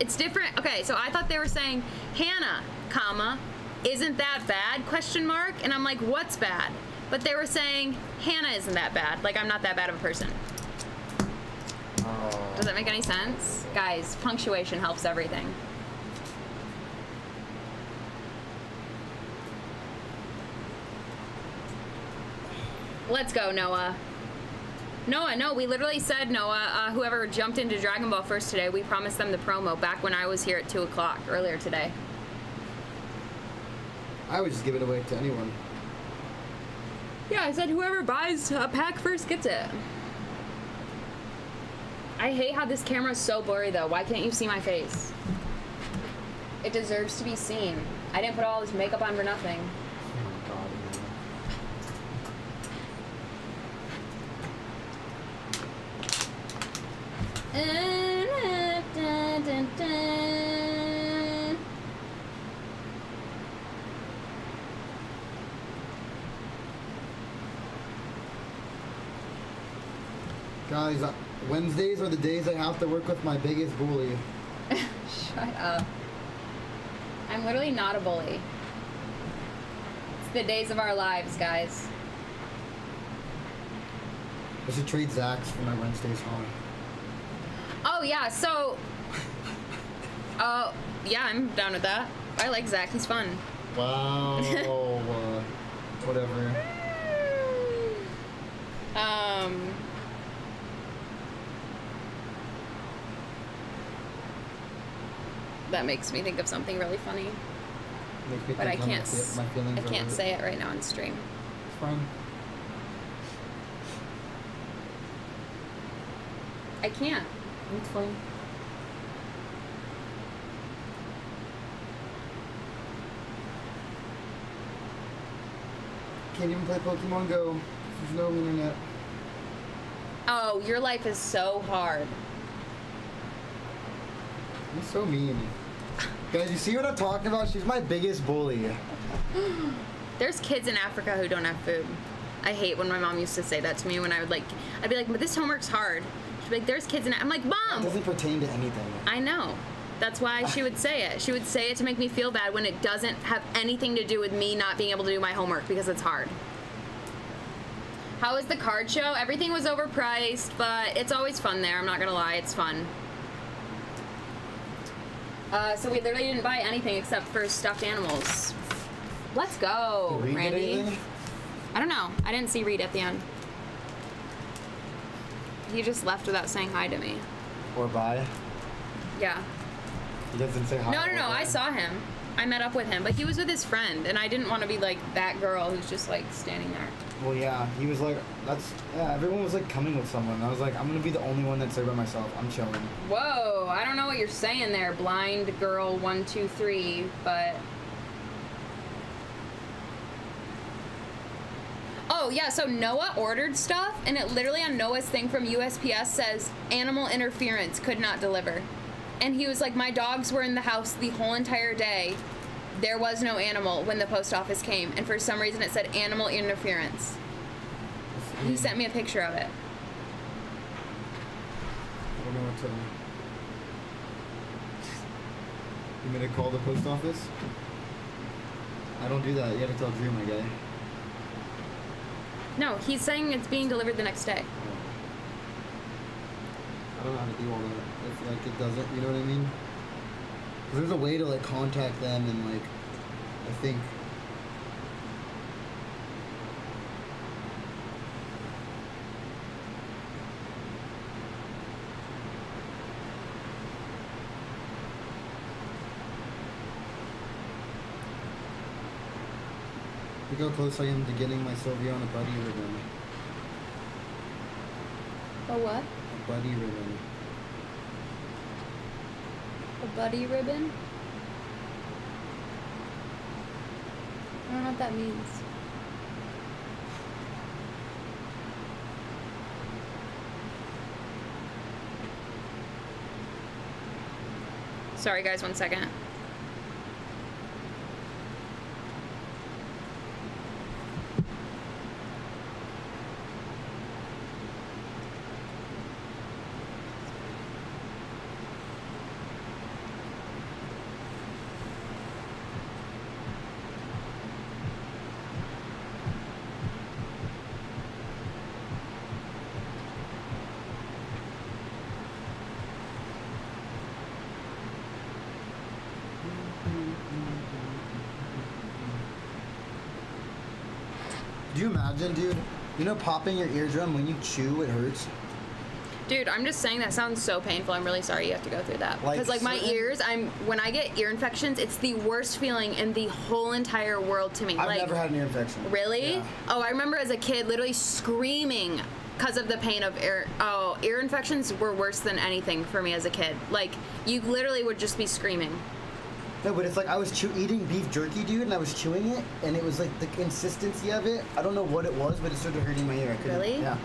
It's different. Okay, so I thought they were saying Hannah, comma, isn't that bad? Question mark. And I'm like, what's bad? But they were saying Hannah isn't that bad. Like I'm not that bad of a person. Does that make any sense? Guys, punctuation helps everything. Let's go, Noah. Noah, no, we literally said Noah. Uh, whoever jumped into Dragon Ball first today, we promised them the promo back when I was here at two o'clock earlier today. I would just give it away to anyone. Yeah, I said whoever buys a pack first gets it. I hate how this camera is so blurry though. Why can't you see my face? It deserves to be seen. I didn't put all this makeup on for nothing. Guys, Wednesdays are the days I have to work with my biggest bully. *laughs* Shut up. I'm literally not a bully. It's the days of our lives, guys. I should trade Zach's for my Wednesdays home. Oh yeah, so. Oh *laughs* yeah, I'm down with that. I like Zach. He's fun. Wow. uh, *laughs* whatever. Um. That makes me think of something really funny, but I think on my can't. My feelings I can't say it right now on stream. It's fine. I can't. It's fine. Can't even play Pokemon Go. There's no internet. Oh, your life is so hard. You're so mean. Guys, you see what I'm talking about? She's my biggest bully. There's kids in Africa who don't have food. I hate when my mom used to say that to me when I would like, I'd be like, but this homework's hard. She'd be like, there's kids in, I'm like, It mom, doesn't pertain to anything. I know. That's why she would say it. She would say it to make me feel bad when it doesn't have anything to do with me not being able to do my homework because it's hard. How was the card show? Everything was overpriced, but it's always fun there. I'm not gonna lie, it's fun. Uh, so we literally didn't buy anything except for stuffed animals. Let's go, Randy. I don't know. I didn't see Reid at the end. He just left without saying hi to me. Or bye. Yeah. He doesn't say hi. No, no, no. bye. I saw him. I met up with him, but he was with his friend, and I didn't want to be like that girl who's just like standing there. Well, yeah, he was like, that's, yeah, everyone was like coming with someone. I was like, I'm gonna be the only one that's there by myself. I'm chilling. Whoa! I don't know what you're saying there, blind girl one two three, but. Oh yeah, so Noah ordered stuff, and it literally on Noah's thing from USPS says animal interference could not deliver, and he was like, my dogs were in the house the whole entire day. There was no animal when the post office came, and for some reason it said animal interference. He sent me a picture of it. I don't know what to. Uh, you made a call the post office? I don't do that. You have to tell Drew, my guy. No, he's saying it's being delivered the next day. Oh. I don't know how to do all that. If like it doesn't, you know what I mean? There's a way to like contact them and like, I think. Look how close I am to getting my Sylveon buddy ribbon. A what? A buddy ribbon. Buddy ribbon? I don't know what that means. Sorry, guys, one second. Do you imagine, dude? You know, popping your eardrum when you chew, it hurts. Dude, I'm just saying that sounds so painful. I'm really sorry you have to go through that. Like Because like my ears, I'm when I get ear infections, it's the worst feeling in the whole entire world to me. I've like never had an ear infection. Really? Yeah. Oh, I remember as a kid literally screaming because of the pain of ear. Oh, ear infections were worse than anything for me as a kid. Like you literally would just be screaming. No, but it's like I was chew- eating beef jerky, dude, and I was chewing it, and it was like the consistency of it. I don't know what it was, but it started hurting my ear. I couldn't- Really? Yeah.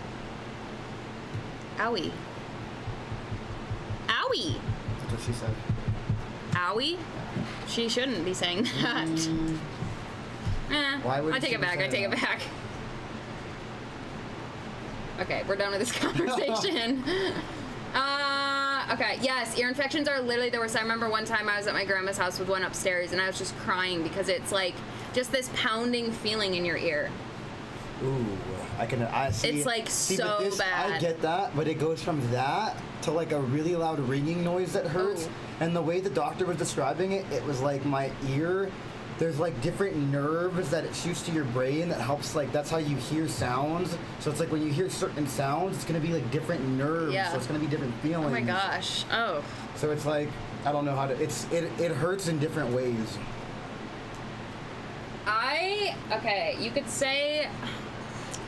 Owie. Owie. That's what she said. Owie. She shouldn't be saying that. *laughs* Eh, Why would I take it back. I take it back. Okay, we're done with this *laughs* conversation. *laughs* okay, yes, ear infections are literally the worst. I remember one time I was at my grandma's house with one upstairs and I was just crying because it's like just this pounding feeling in your ear. Ooh, I can. I see. It's, like, see, so this, I get that, but it goes from that to like a really loud ringing noise that hurts. Ooh. And the way the doctor was describing it, it was like my ear. There's like different nerves that it shoots to your brain that helps like that's how you hear sounds. So it's like when you hear certain sounds, it's gonna be like different nerves. Yeah. So it's gonna be different feelings. Oh my gosh. Oh. So it's like I don't know how to. It's it it hurts in different ways. I okay, you could say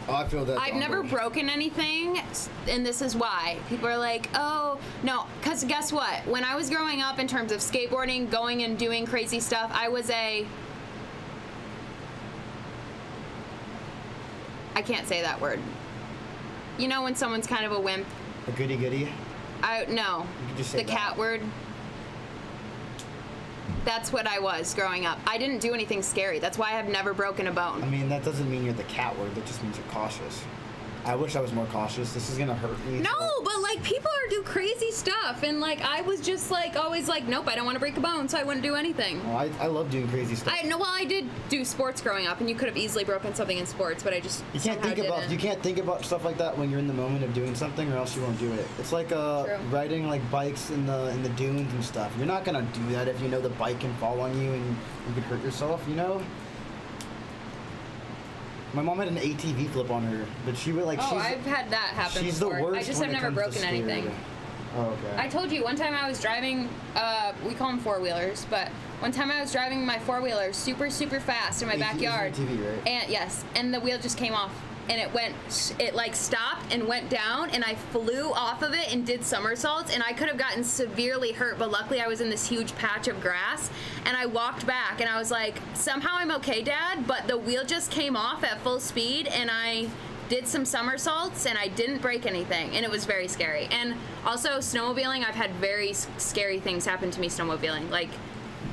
Oh, I feel that. I've never broken anything, and this is why. People are like, oh, no, because guess what? When I was growing up, in terms of skateboarding, going and doing crazy stuff, I was a. I can't say that word. You know when someone's kind of a wimp? a goody goody. I no. You could just say the cat word. That's what I was growing up. I didn't do anything scary. That's why I have never broken a bone. I mean, that doesn't mean you're the cat word. That just means you're cautious. I wish I was more cautious. This is gonna hurt me. No, but like people are do crazy stuff, and like I was just like always like, nope, I don't want to break a bone, so I wouldn't do anything. Oh, I, I love doing crazy stuff. I no, well, I did do sports growing up, and you could have easily broken something in sports, but I just you can't think about didn't. you can't think about stuff like that when you're in the moment of doing something, or else you won't do it. It's like uh, True. riding like bikes in the in the dunes and stuff. You're not gonna do that if you know the bike can fall on you and you could hurt yourself. You know. My mom had an ATV flip on her, but she would like Oh, she's I've had that happen she's before. the worst. I just have never broken anything. Oh, okay. I told you one time I was driving, uh, we call them four wheelers, but one time I was driving my four wheeler super, super fast in my AT- backyard. ATV, right? And yes, and the wheel just came off. And it went, it like stopped and went down, and I flew off of it and did somersaults, and I could have gotten severely hurt, but luckily I was in this huge patch of grass, and I walked back, and I was like, somehow I'm okay, Dad, but the wheel just came off at full speed, and I did some somersaults and I didn't break anything and it was very scary. And also snowmobiling, I've had very scary things happen to me snowmobiling. Like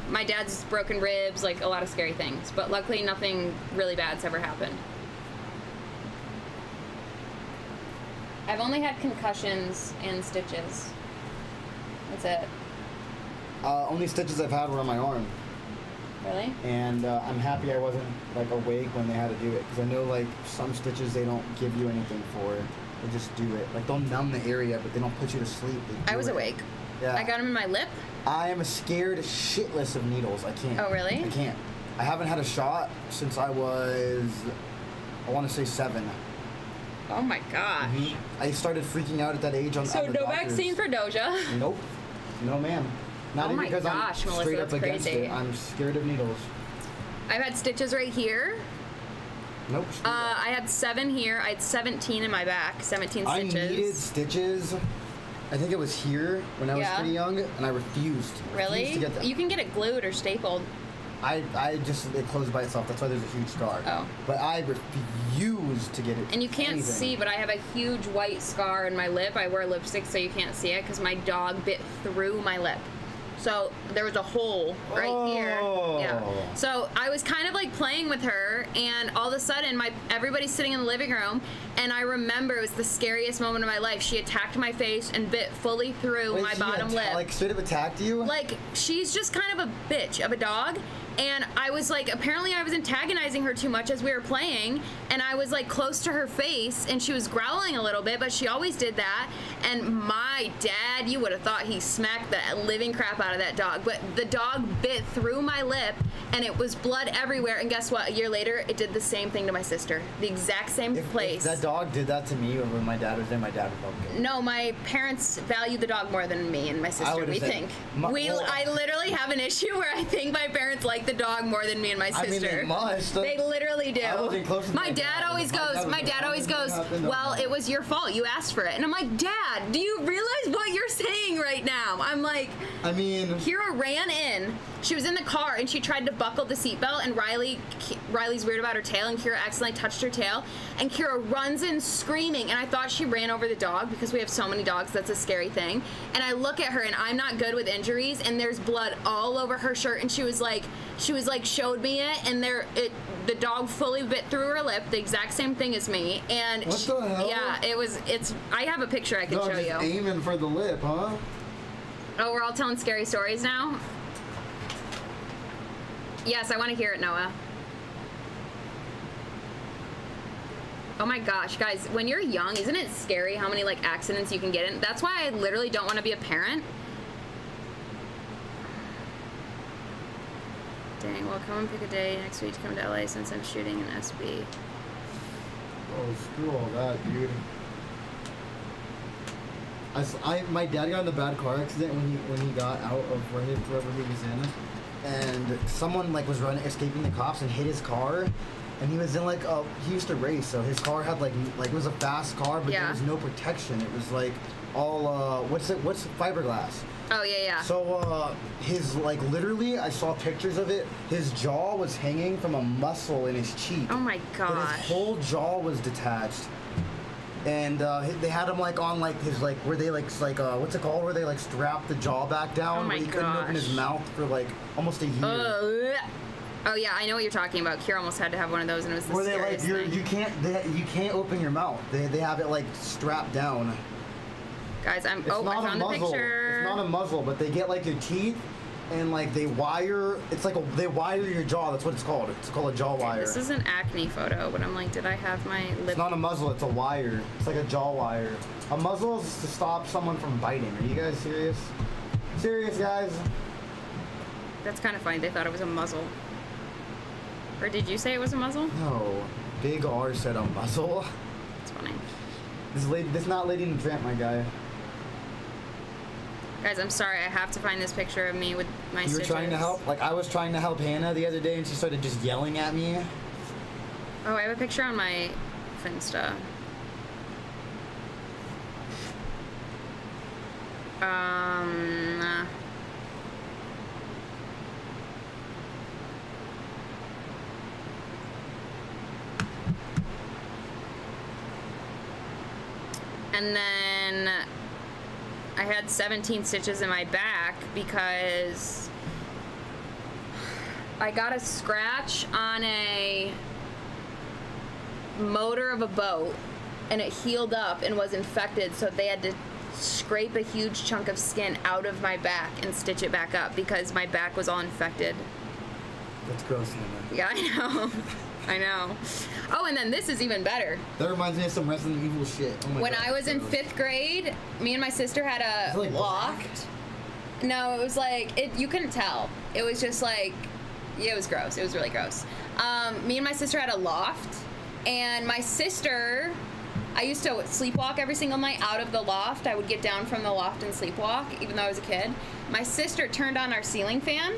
my dad's broken ribs, like a lot of scary things. But luckily nothing really bad's ever happened. I've only had concussions and stitches. That's it. Uh, only stitches I've had were on my arm. Really? and uh, I'm happy I wasn't like awake when they had to do it because I know like some stitches they don't give you anything for. They just do it. Like they'll numb the area, but they don't put you to sleep. I was it. awake. Yeah. I got them in my lip. I am a scared shitless of needles. I can't. Oh, really? I can't. I haven't had a shot since I was, I want to say seven. Oh my gosh. I started freaking out at that age on. So no doctors. vaccine for Doja. Nope. No, ma'am. Not Oh even my because gosh, I'm Melissa, straight up against crazy. it. I'm scared of needles. I've had stitches right here. Nope. Uh. I had seven here. I had 17 in my back. 17 stitches. I needed stitches. I think it was here when I was Yeah. pretty young, and I refused. Really? Refused to get that. You can get it glued or stapled. I, I just it closed by itself. That's why there's a huge scar. Oh. But I refuse to get it. And you can't anything. see, but I have a huge white scar in my lip. I wear lipstick so you can't see it because my dog bit through my lip. So there was a hole right here. Yeah. Oh. So I was kind of like playing with her, and all of a sudden, my everybody's sitting in the living room, and I remember it was the scariest moment of my life. She attacked my face and bit fully through Wait, my bottom lip. Like straight up attacked you. like she's just kind of a bitch of a dog And I was like, apparently I was antagonizing her too much as we were playing, and I was like close to her face, and she was growling a little bit, but she always did that. And my dad, you would have thought he smacked the living crap out of that dog, but the dog bit through my lip, and it was blood everywhere. And guess what? A year later, it did the same thing to my sister, the exact same If, place. if that dog did that to me when my dad was there, my dad would me. No, my parents value the dog more than me and my sister. We think my- we. well- I literally have an issue where I think my parents like the dog more than me and my I mean, sister. they must. They literally do. I wasn't close to my dad dad. always goes. My like, dad always goes. Well, it was your fault. You asked for it, and I'm like, Dad, do you realize what you're saying right now? I'm like, I mean, Kira ran in. She was in the car and she tried to buckle the seatbelt. And Riley, Riley's weird about her tail, and Kira accidentally touched her tail. And Kira runs in screaming. And I thought she ran over the dog because we have so many dogs. That's a scary thing. And I look at her, and I'm not good with injuries. And there's blood all over her shirt. And she was like, she was like, showed me it, and there, it, the dog fully bit through her lip, the exact same thing as me. And What she- the hell? yeah, it was. It's. I have a picture I can show you. aiming for the lip, huh? Oh, we're all telling scary stories now? Yes, I want to hear it, Noah. Oh my gosh, guys, when you're young, isn't it scary how many like accidents you can get in? That's why I literally don't want to be a parent. Dang, well, come and pick a day next week to come to LA since I'm shooting an SB. Oh, screw all that, dude. I, I- my dad got in a bad car accident when he when he got out of where he, wherever he was in, and someone like was running, escaping the cops and hit his car, and he was in like a he used to race, so his car had like like it was a fast car, but Yeah. there was no protection. It was like all uh what's it what's fiberglass. Oh, yeah, yeah. So uh, his like literally, I saw pictures of it. His jaw was hanging from a muscle in his cheek. oh my But his whole jaw was detached, and uh, they had him like on like his like where they like like uh, what's it called where they like strapped the jaw back down. Oh where he couldn't open his mouth for like almost a year. Ugh. Oh, yeah, I know what you're talking about. Kira almost had to have one of those, and it was the where they like you're, thing. you can't they, you can't open your mouth. They, they have it like strapped down. Guys, I'm. It's oh, I not a found the muzzle. picture. It's not a muzzle, but they get like your teeth. And like they wire, it's like a they wire your jaw. That's what it's called. It's called a jaw wire. This is an acne photo, but I'm like, did I have my lip? It's not a muzzle, it's a wire. It's like a jaw wire. A muzzle is to stop someone from biting. Are you guys serious? Serious, guys? That's kind of funny. They thought it was a muzzle. Or did you say it was a muzzle? No. Big R said a muzzle. It's funny. This lady, this not Lady in the Tramp, my guy. Guys, I'm sorry. I have to find this picture of me with my You were stitches. trying to help? Like, I was trying to help Hannah the other day and she started just yelling at me. Oh, I have a picture on my Finsta. Um. And then I had 17 stitches in my back because I got a scratch on a motor of a boat and it healed up and was infected so they had to scrape a huge chunk of skin out of my back and stitch it back up because my back was all infected. That's gross, Yeah, I know. *laughs* I know. Oh, and then this is even better. That reminds me of some Resident Evil shit. Oh my when God, I was in gross. fifth grade, me and my sister had a like black? loft. No, it was like it. You couldn't tell. It was just like, yeah, it was gross. It was really gross. Um, me and my sister had a loft, and my sister, I used to sleepwalk every single night out of the loft. I would get down from the loft and sleepwalk, even though I was a kid. My sister turned on our ceiling fan,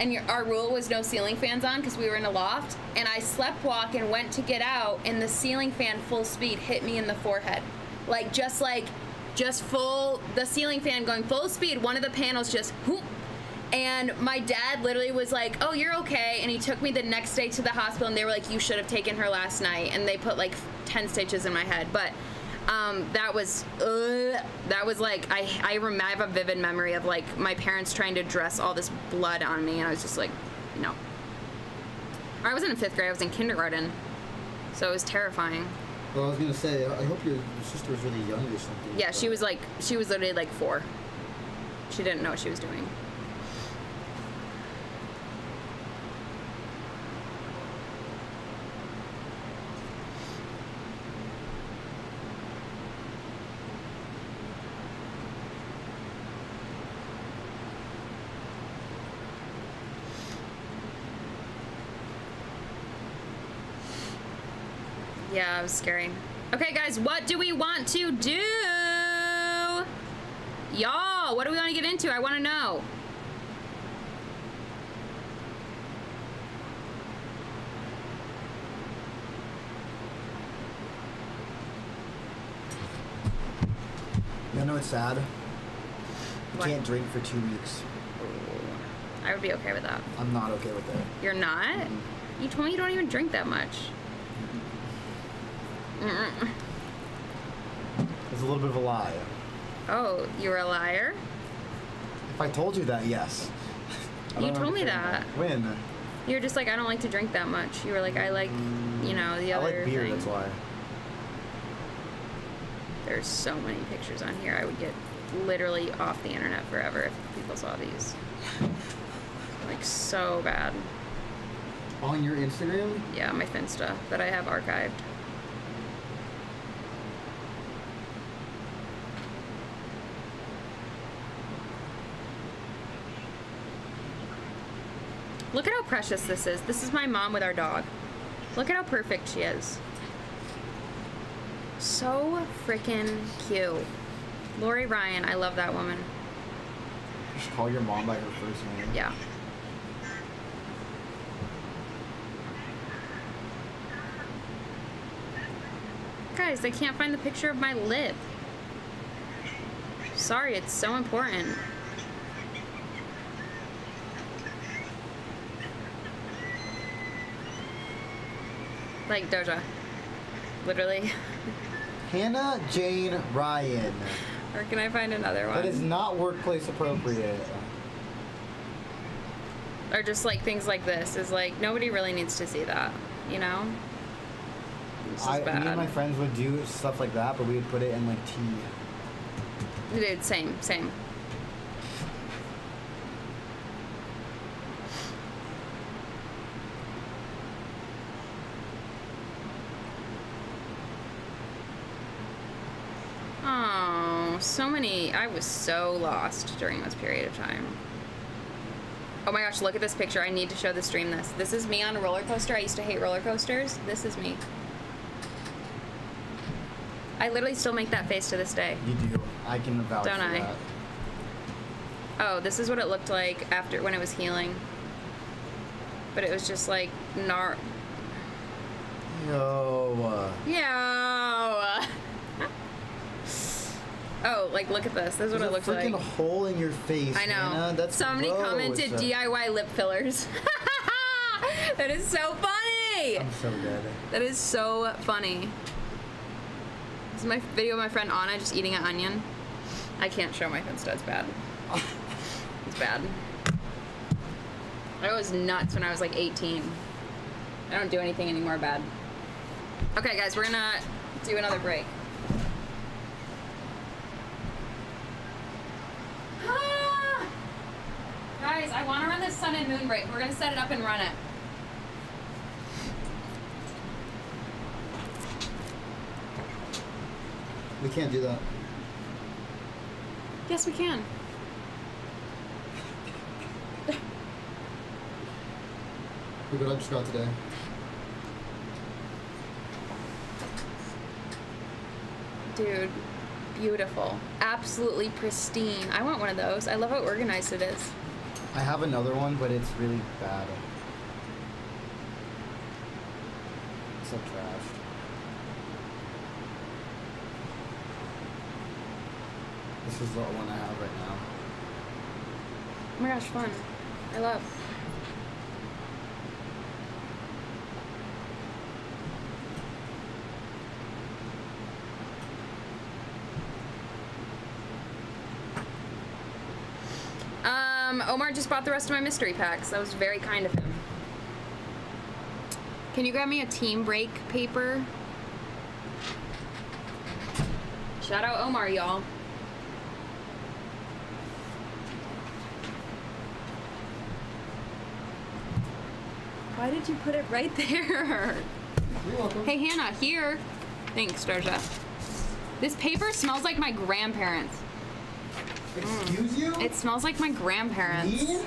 and your, our rule was no ceiling fans on because we were in a loft. And I slept walk and went to get out, and the ceiling fan full speed hit me in the forehead, like just like, just full the ceiling fan going full speed. One of the panels just whoop. And my dad literally was like, "Oh, you're okay," and he took me the next day to the hospital, and they were like, "You should have taken her last night," and they put like ten stitches in my head, but. Um, that was uh, that was like I I, rem- I have a vivid memory of like my parents trying to dress all this blood on me, and I was just like, no. I wasn't in fifth grade; I was in kindergarten, so it was terrifying. Well, I was gonna say, I hope your, your sister was really young or something. Yeah, she was like she was literally like four. She didn't know what she was doing. Yeah, it was scary. Okay, guys, what do we want to do? Y'all, what do we want to get into? I want to know. You know what's sad? You What? can't drink for two weeks. I would be okay with that. I'm not okay with that. You're not? You told me you don't even drink that much. It's a little bit of a lie. Oh, you're a liar? If I told you that, yes. *laughs* You told me that. When? You're just like, I don't like to drink that much. You were like, I like, you know, the mm, other I like beer, thing. that's why. There's so many pictures on here. I would get literally off the internet forever if people saw these. *laughs* Like, so bad. On your Instagram? Yeah, my Finsta that I have archived. Look at how precious this is. This is my mom with our dog. Look at how perfect she is. So freaking cute. Lori Ryan, I love that woman. Just call your mom by her first name. Yeah. Guys, I can't find the picture of my lip. Sorry, it's so important. Like Doja. Literally. Hannah Jane Ryan. Or can I find another one? That is not workplace appropriate. or just like things like this is like nobody really needs to see that, you know? I, me and my friends would do stuff like that, but we would put it in like tea. Dude, same, same. Oh, so many. I was so lost during this period of time. Oh my gosh, look at this picture. I need to show the stream this. This is me on a roller coaster. I used to hate roller coasters. This is me. I literally still make that face to this day. You do. I can vouch Don't I? that. Oh, this is what it looked like after when it was healing. But it was just like gnar. Yo. Yeah. Oh, like look at this. This is what it looks like. A hole in your face. I know. Hannah. That's Somebody gross. commented DIY lip fillers. *laughs* that is so funny. I'm so dead. That is so funny. This is my video of my friend Anna just eating an onion. I can't show my Finsta. It's bad. *laughs* It's bad. I was nuts when I was like 18. I don't do anything anymore bad. Okay, guys, we're gonna do another break. Ah! Guys, I want to run this sun and moon break. We're gonna set it up and run it. We can't do that. Yes, we can. Look what I just got today. Dude, beautiful. Absolutely pristine. I want one of those. I love how organized it is. I have another one, but it's really bad. It's so trashed. This is the one I have right now. Oh my gosh, fun. I love. Um, Omar just bought the rest of my mystery packs. That was very kind of him. Can you grab me a team break paper? Shout out Omar, y'all. Why did you put it right *laughs* there? You're welcome. Hey, Hannah, here. Thanks, Doja. This paper smells like my grandparents. Excuse you? It smells like my grandparents. Me?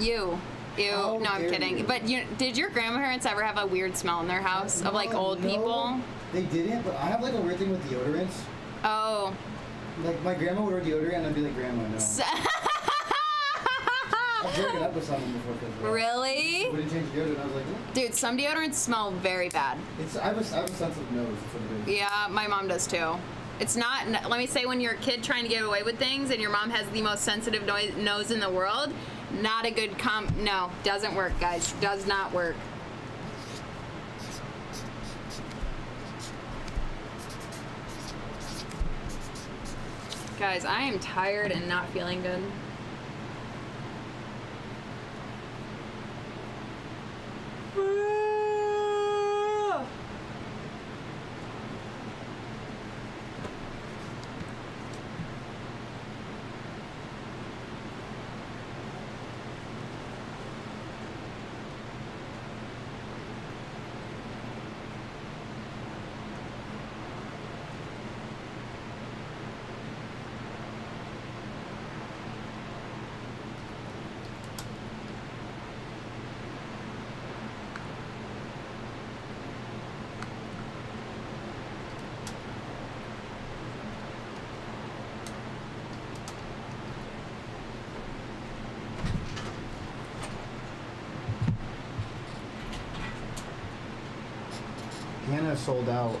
You. Ew. How no, I'm kidding. you. But you, did your grandparents ever have a weird smell in their house of like old No, people? They didn't, but I have like a weird thing with deodorants. Oh. Like my grandma would wear deodorant, and I'd be like, Grandma, no. *laughs* I've broken up with someone before because really? Wouldn't change deodorant. I was like. Dude, some deodorants smell very bad. it's. I have a, I have a sensitive nose. That's what it is. Yeah, my mom does too. It's not, let me say, when you're a kid trying to get away with things and your mom has the most sensitive nose in the world, not a good com. No, doesn't work, guys. Does not work. Guys, I am tired and not feeling good. Hannah *laughs* sold out.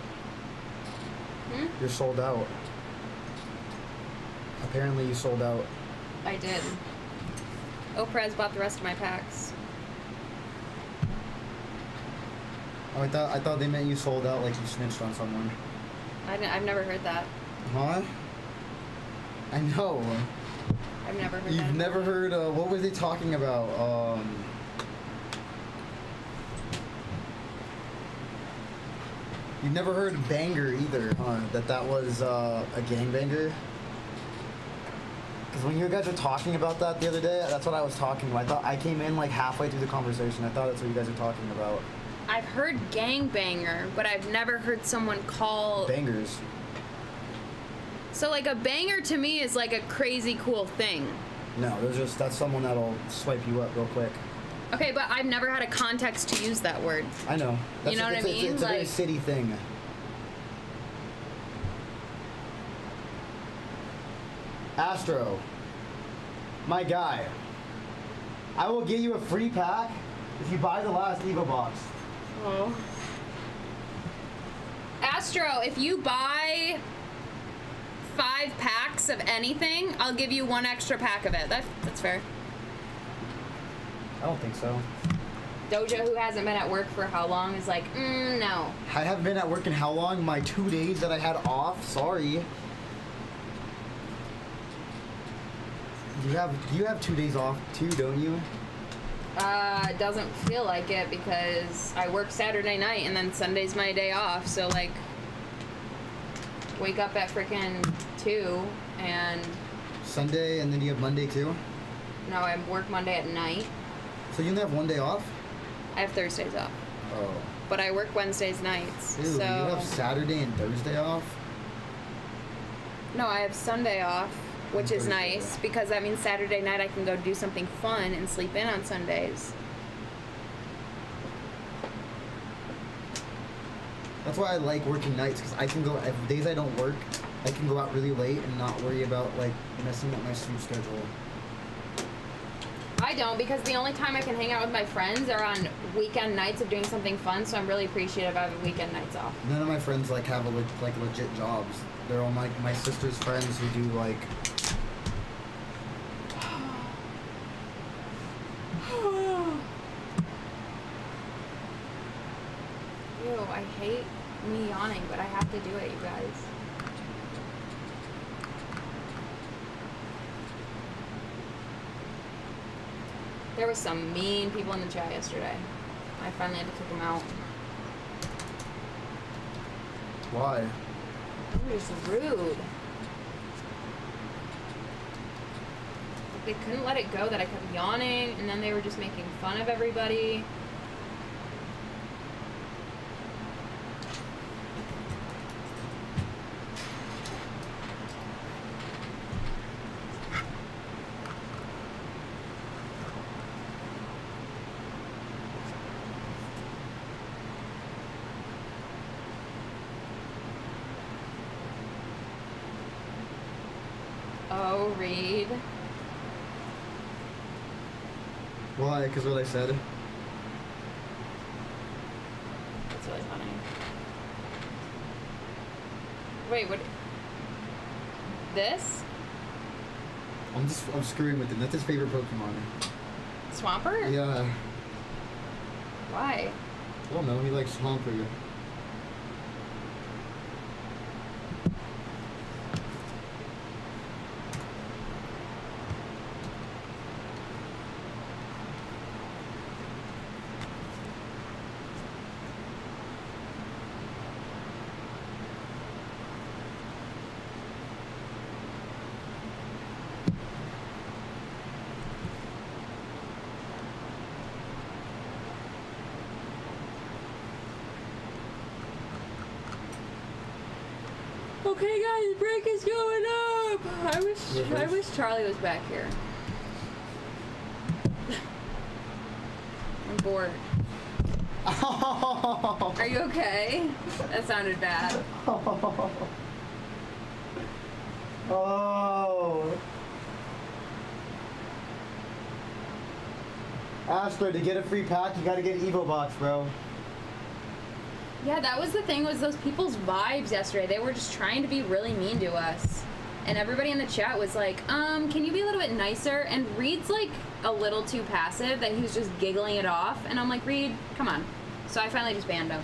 Hmm? You're sold out. Apparently, you sold out. I did. Oprez bought the rest of my packs. Oh, I thought I thought they meant you sold out, like you snitched on someone. I have never heard that. Huh? I know. I've never heard You've never heard. Uh, what were they talking about? Um. You've never heard banger either, huh? That that was uh, a gangbanger. Because when you guys were talking about that the other day, that's what I was talking about. I thought I came in like halfway through the conversation. I thought that's what you guys were talking about. I've heard gangbanger, but I've never heard someone call. Bangers. So like a banger to me is like a crazy cool thing. No, there's just that's someone that'll swipe you up real quick. Okay, but I've never had a context to use that word. I know. That's You know a, what I it's a- it's, mean? It's, a very city thing. Astro, my guy, I will get you a free pack if you buy the last Evo box. Oh. Astro, if you buy five packs of anything, I'll give you one extra pack of it. That, that's fair. I don't think so. Dojo, who hasn't been at work for how long, is like, mm, no. I haven't been at work in how long? My two days that I had off. Sorry. You have you have two days off too, don't you? Uh, it doesn't feel like it because I work Saturday night and then Sunday's my day off. So like, wake up at freaking two and Sunday and then you have Monday too. no, I work Monday at night. So you only have one day off. I have Thursdays off, Oh. but I work Wednesdays nights. Ew, so you have Saturday and Thursday off. no, I have Sunday off, which is nice because that means Saturday night I can go do something fun and sleep in on Sundays. That's why I like working nights because I can go if days I don't work. I can go out really late and not worry about like messing up my sleep schedule. I don't because the only time I can hang out with my friends are on weekend nights of doing something fun. So I'm really appreciative of having weekend nights off. None of my friends like have a le- like legit jobs. They're all like my sister's friends who do like *sighs* Ew, I hate me yawning, but I have to do it, you guys. There was some mean people in the chat yesterday. I finally had to kick them out. why? They were just rude. They couldn't let it go that I kept yawning, and then they were just making fun of everybody. Oh, Reid. Why? Because what I said. That's really funny. Wait, what? This? I'm just I'm screwing with him. That's his favorite Pokemon. Swampert? Yeah. Why? I don't know. He likes Swampert. Break is going up. I wish I wish Charlie was back here. I'm bored. Oh. *laughs* Are you okay? That sounded bad. oh. Astro, to get a free pack, you gotta get Evo Box, bro. Yeah, that was the thing was those people's vibes yesterday. They were just trying to be really mean to us. And everybody in the chat was like, um, can you be a little bit nicer? And Reid's like a little too passive that he was just giggling it off. And I'm like, Reed, come on. So I finally just banned him.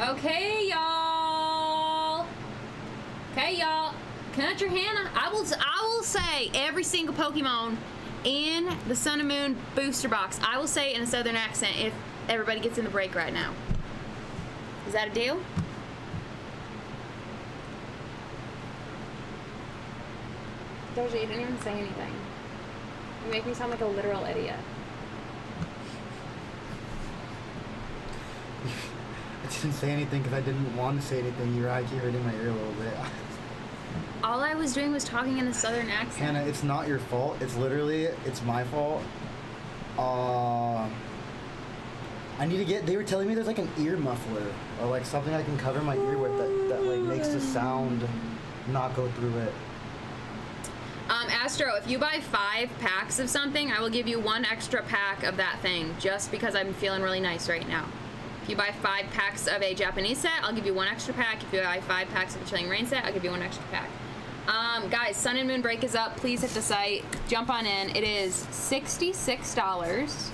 Okay, y'all. Okay, y'all. Country Hannah, I will I will say every single Pokemon in the Sun and Moon booster box. I will say in a southern accent if everybody gets in the break right now. Is that a deal? Doja, you didn't even say anything. You make me sound like a literal idiot. *laughs* I didn't say anything because I didn't want to say anything. You're right, you in my ear a little bit. *laughs* All I was doing was talking in a southern accent. Hannah, it's not your fault. It's literally, it's my fault. Uh, I need to get. They were telling me there's like an ear muffler or like something I can cover my ear with that, that like makes the sound not go through it. Um, Astro, if you buy five packs of something, I will give you one extra pack of that thing, just because I'm feeling really nice right now. If you buy five packs of a Japanese set, I'll give you one extra pack. If you buy five packs of a Chilling Reign set, I'll give you one extra pack. Um, guys, Sun and Moon break is up. Please hit the site. Jump on in. It is $66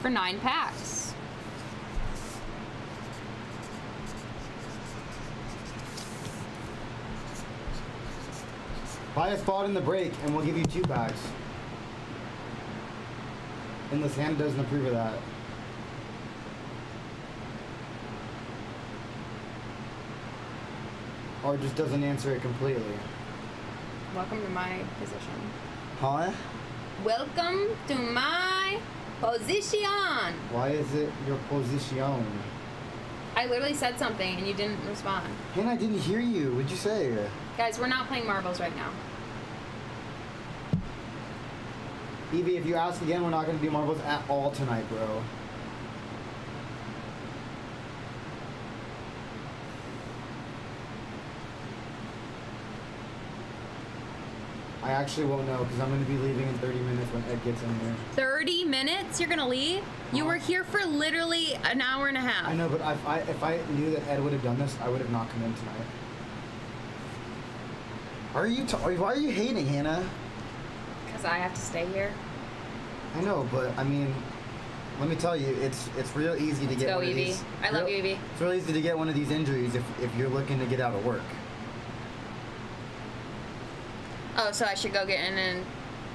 for nine packs. Buy a spot in the break and we'll give you two packs. Unless Hannah doesn't approve of that. Or just doesn't answer it completely. Welcome to my position. Huh? Welcome to my position. Why is it your position? I literally said something and you didn't respond. Hannah, I didn't hear you. What'd you say? Guys, we're not playing marbles right now. Evie, if you ask again, we're not going to do marbles at all tonight, bro. I actually won't know because I'm going to be leaving in 30 minutes when Ed gets in here. 30 minutes? You're gonna leave? You were uh-huh. here for literally an hour and a half. I know, but if I, if I knew that Ed would have done this, I would have not come in tonight. Are you? T- why are you hating, Hannah? Because I have to stay here. I know, but I mean, let me tell you, it's it's real easy to Let's get go, one of Evie. these. I love real- you, Evie. It's real easy to get one of these injuries if if you're looking to get out of work. Oh, so I should go get in an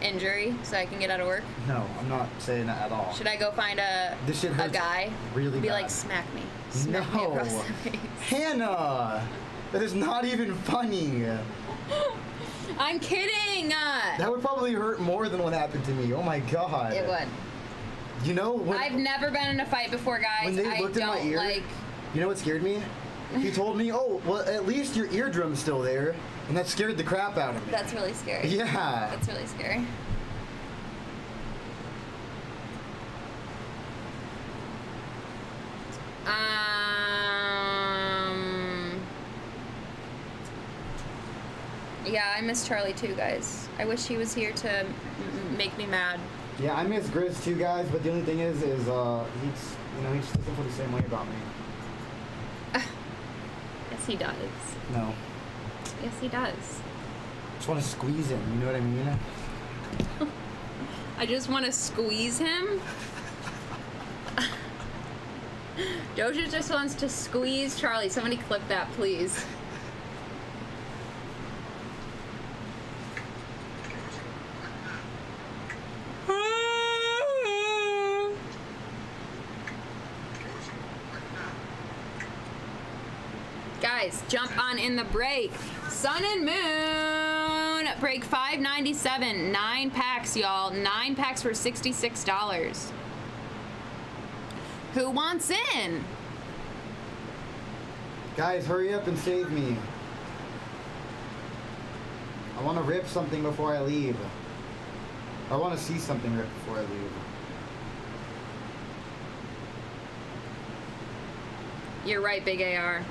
injury so I can get out of work? No, I'm not saying that at all. Should I go find a This shit a guy? really Be bad. like, smack me. Smack me No. across the face. Hannah, that is not even funny. *laughs* I'm kidding! Uh, That would probably hurt more than what happened to me. Oh my god. it would. You know when, I've never been in a fight before, guys. when they I looked in don't my ear, like. you know what scared me? He told me, "Oh, well, at least your eardrum's still there." And that scared the crap out of me. That's really scary. yeah. That's really scary. Um. Yeah, I miss Charlie too, guys. I wish he was here to make me mad. Yeah, I miss Grizz too, guys. But the only thing is, is uh, he's you know he just doesn't feel the same way about me. *laughs* Yes, he does. No, Yes, he does. just want to squeeze him. You know what I mean? I just want to squeeze him. *laughs* Doja just wants to squeeze Charlie. Somebody clip that, please. Guys, jump on in the break. Sun and Moon break 597. Nine packs, y'all. Nine packs for $66. Who wants in? Guys, hurry up and save me. I want to rip something before I leave. I want to see something rip before I leave. You're right, Big AR.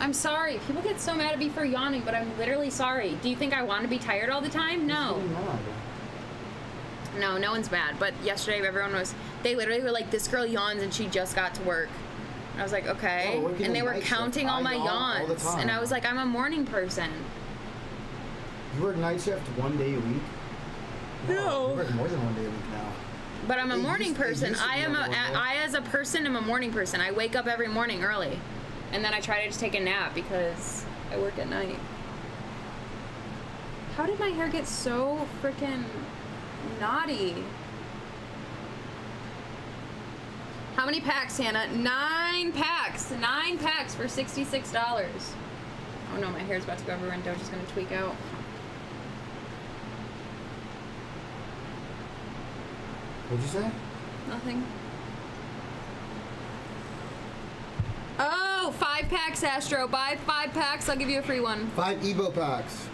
I'm sorry. People get so mad at me for yawning, but I'm literally sorry. Do you think I want to be tired all the time? No. Who's getting mad? No, no one's mad. But yesterday, everyone was. They literally were like, "This girl yawns and she just got to work." And I was like, "Okay." Oh, and they were shift. counting all my yawn yawns, time. and I was like, "I'm a morning person." You work night shift one day a week? No. You work more than one day a week now. But I'm a It morning used- person. I am a, every one day. I as a person am a morning person. I wake up every morning early, and then I try to just take a nap because I work at night. How did my hair get so freaking naughty? How many packs, Hannah? Nine packs. Nine packs for sixty-six dollars. Oh no, my hair's about to go everywhere, and Doja's gonna tweak out. What'd you say? Nothing. Oh, five packs, Astro. Buy five packs. I'll give you a free one. Five Evo packs.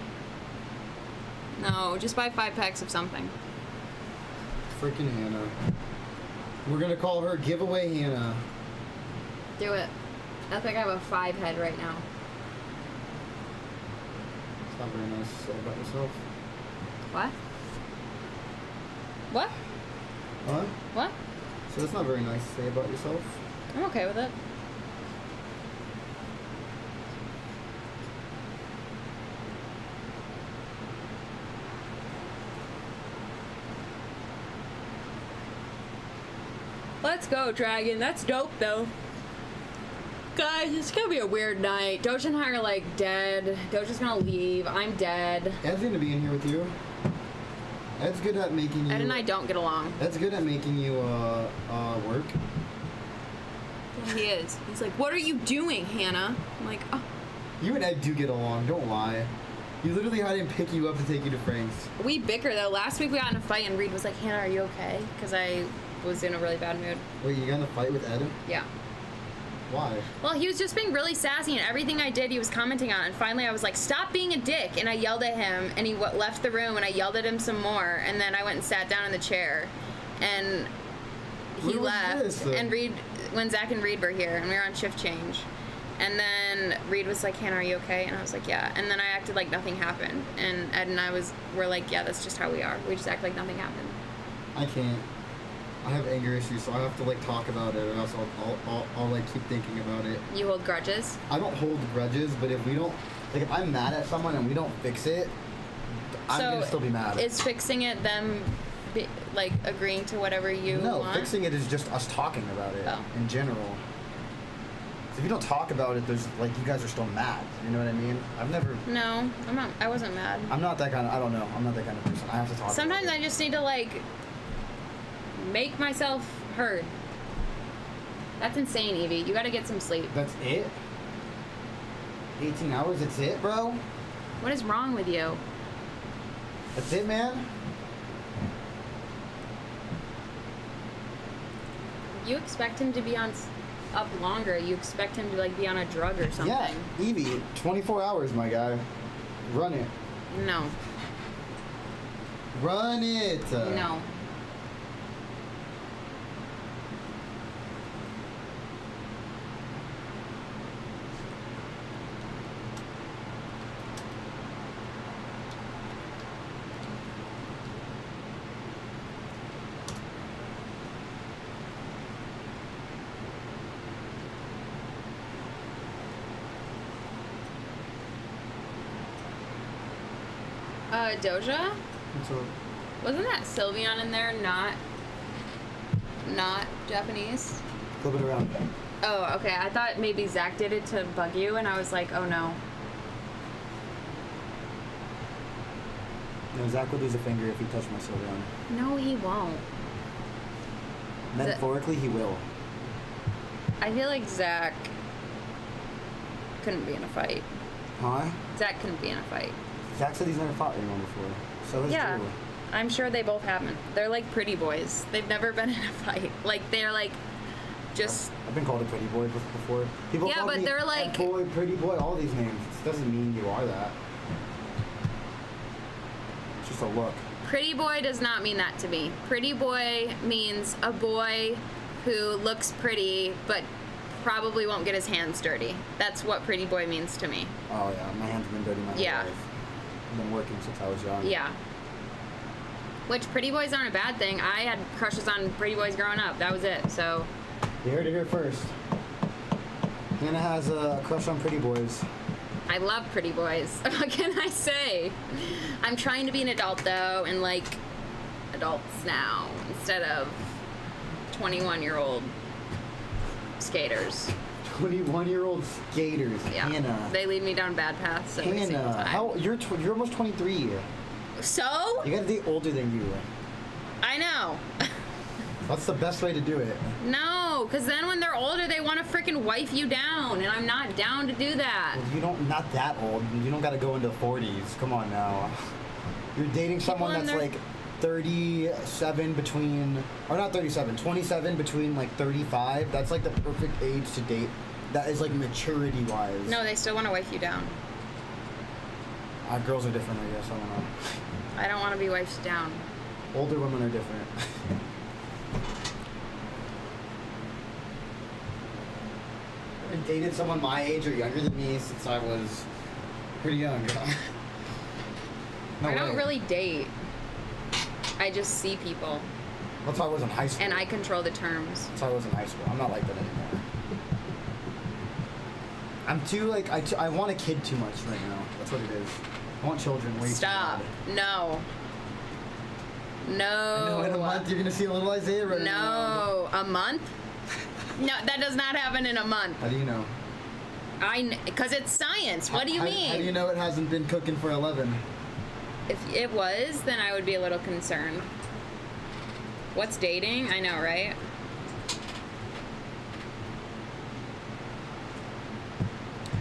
No, just buy five packs of something. Freaking Hannah. We're gonna call her Giveaway Hannah. Do it. I think I have a five head right now. It's not very nice to say about yourself. What? What? What? What? So that's not very nice to say about yourself. I'm okay with it. Let's go, Dragon. That's dope, though. Guys, it's gonna be a weird night. Doja and I are like dead. Doja's gonna leave. I'm dead. Ed's gonna be in here with you. Ed's good at making you. Ed and I don't get along. Ed's good at making you uh uh work. He is. He's like, What are you doing, Hannah? I'm like, Oh, You and Ed do get along. Don't lie. You literally had him pick you up to take you to Frank's. We bicker though. Last week we got in a fight and Reid was like, Hannah, are you okay? Because I was in a really bad mood. Wait, you got in a fight with Ed? Yeah. Why? Well, he was just being really sassy and everything I did he was commenting on. And finally I was like, stop being a dick. And I yelled at him and he left the room and I yelled at him some more. And then I went and sat down in the chair. And he left. this? And Reid, when Zach and Reid were here and we were on shift change. And then Reid was like, Hannah, are you okay? And I was like, yeah. And then I acted like nothing happened. And Ed and I was, were like, yeah, that's just how we are. We just act like nothing happened. I can't. I have anger issues, so I have to like talk about it, or else I'll, I'll, I'll, I'll like keep thinking about it. You hold grudges? I don't hold grudges, but if we don't, like, if I'm mad at someone and we don't fix it, I'm so gonna still be mad. Is fixing it them, be, like, agreeing to whatever you no, want? fixing it is just us talking about it Oh. in general. If you don't talk about it, there's like you guys are still mad. You know what I mean? I've never. No, I'm not. I wasn't mad. I'm not that kind of. I don't know. I'm not that kind of person. I have to talk. Sometimes I just need to like make myself heard. That's insane, Evie. You gotta get some sleep. That's it. 18 hours. That's it, bro. What is wrong with you? That's it, man. You expect him to be on up longer. You expect him to like be on a drug or something. Yeah, Evie. 24 hours, my guy. Run it. No. Run it. No. Uh, Doja? Wasn't that Sylveon in there? Not, not Japanese. Flip it around. Oh, okay. I thought maybe Zach did it to bug you, and I was like, oh no. No, Zach would lose a finger if he touched my Sylveon. No, he won't. Metaphorically, he will. I feel like Zach couldn't be in a fight. Huh? Zach couldn't be in a fight. Zach said he's never fought anyone before. So has Yeah. I'm sure they both haven't. They're like pretty boys. They've never been *laughs* in a fight. Like they're like just I've been called a pretty boy before. People Yeah, call but me they're like- boy, pretty boy, all these names. It doesn't mean you are that. It's just a look. pretty boy does not mean that to me. Pretty boy means a boy who looks pretty but probably won't get his hands dirty. That's what pretty boy means to me. Oh yeah, my hands have been dirty my whole Yeah. life. Been working since I was young. Yeah. Which pretty boys aren't a bad thing. I had crushes on pretty boys growing up. That was it. So You heard it here first. Hannah has a crush on pretty boys. I love pretty boys. *laughs* What can I say? I'm trying to be an adult though, and like adults now instead of 21 year old skaters. 21 year old skaters. Yeah, Hannah. they lead me down bad paths. every Hannah, how you're tw- you're almost 23. So You gotta date older than you. I know. *laughs* That's the best way to do it. no, because then when they're older, they want to freaking wife you down, and I'm not down to do that. You don't not that old. You don't gotta go into 40s. Come on now. You're dating someone that's their- like 37 between or not 37, 27 between like 35. That's like the perfect age to date. That is like maturity wise. No, they still want to wife you down. Uh, girls are different, I guess. I don't know. I don't want to be wifed down. Older women are different. *laughs* I've dated someone my age or younger than me since I was pretty young. *laughs* no I don't way. really date. I just see people, That's how I was in high school. and I control the terms. That's how I was in high school. I'm not like that anymore. I'm too like I, t- I want a kid too much right now. That's what it is. I want children way Stop. too No. know in a No. month you're gonna see a little Isaiah around. No. A month? No, that does not happen in a month. How do you know? I because it's science. What do you mean? How do you know it hasn't been cooking for 11? If it was, then I would be a little concerned. What's dating? I know, right?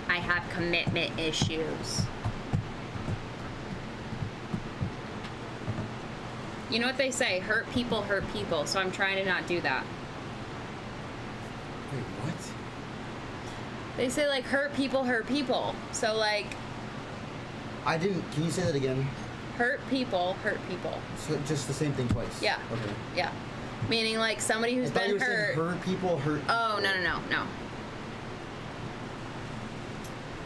I have commitment issues. You know what they say? Hurt people hurt people. So I'm trying to not do that. Wait, what? They say like hurt people hurt people. So like I didn't. Can you say that again? Hurt people hurt people. So just the same thing twice. Yeah. Okay. Yeah. Meaning like somebody who's I thought you been were hurt. hurt people hurt. Oh no no no no.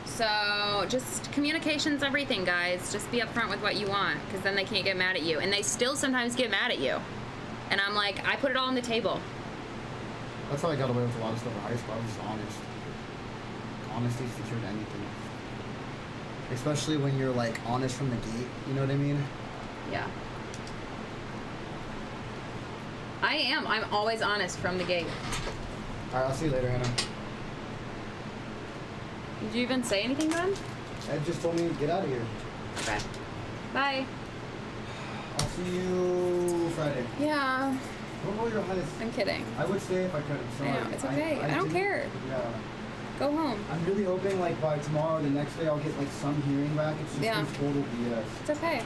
So just communication's everything, guys. Just be upfront with what you want, because then they can't get mad at you, and they still sometimes get mad at you. And I'm like, I put it all on the table. That's how I got away with a lot of stuff in high school. I was just honest. Cure to anything. Especially when you're like honest from the gate. You know what I mean? Yeah. I am. I'm always honest from the gate. All right, I'll see you later, Hannah. Did you even say anything to him? Ed just told me to get out of here. Okay. Bye. I'll see you Friday. Yeah. Don't your. I'm kidding. I would stay if I could. Sorry. I know, it's okay. I don't didn't- care. Yeah. Go home. I'm really hoping like by tomorrow, the next day, I'll get like some hearing back. It's just yeah. total BS. It's okay.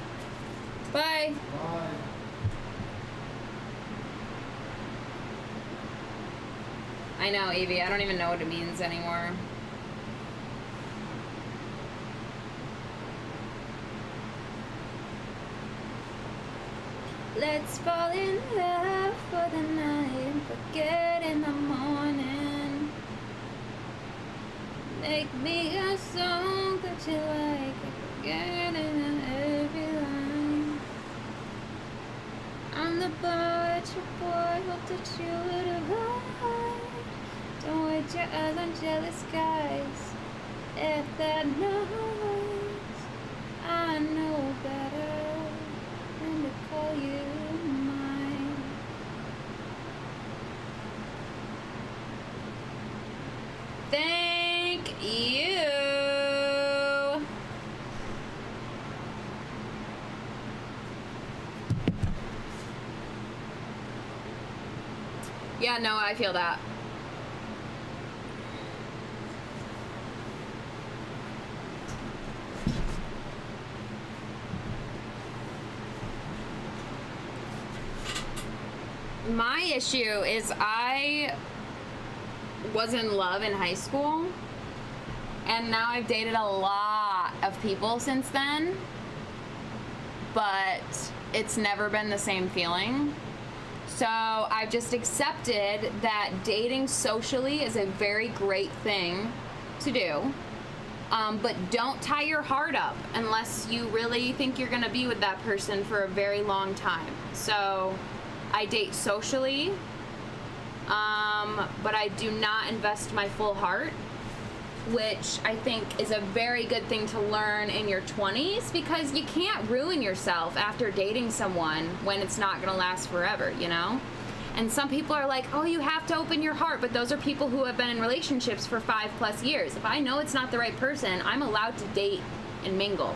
Bye. Bye. I know, Evie. I don't even know what it means anymore. Let's fall in love for the night forget in the morning. Make me a song that you like forget in every line. I'm the boy, your boy, hope that you would arrive. Don't wait your eyes on jealous guys. If that noise, I know better than to call you mine. Thank you. Yeah, no, I feel that. My issue is I was in love in high school, and now I've dated a lot of people since then, but it's never been the same feeling. So I've just accepted that dating socially is a very great thing to do. Um, but don't tie your heart up unless you really think you're going to be with that person for a very long time. So I date socially, um, but I do not invest my full heart, which I think is a very good thing to learn in your 20s because you can't ruin yourself after dating someone when it's not going to last forever, you know? And some people are like, oh, you have to open your heart, but those are people who have been in relationships for five plus years. If I know it's not the right person, I'm allowed to date and mingle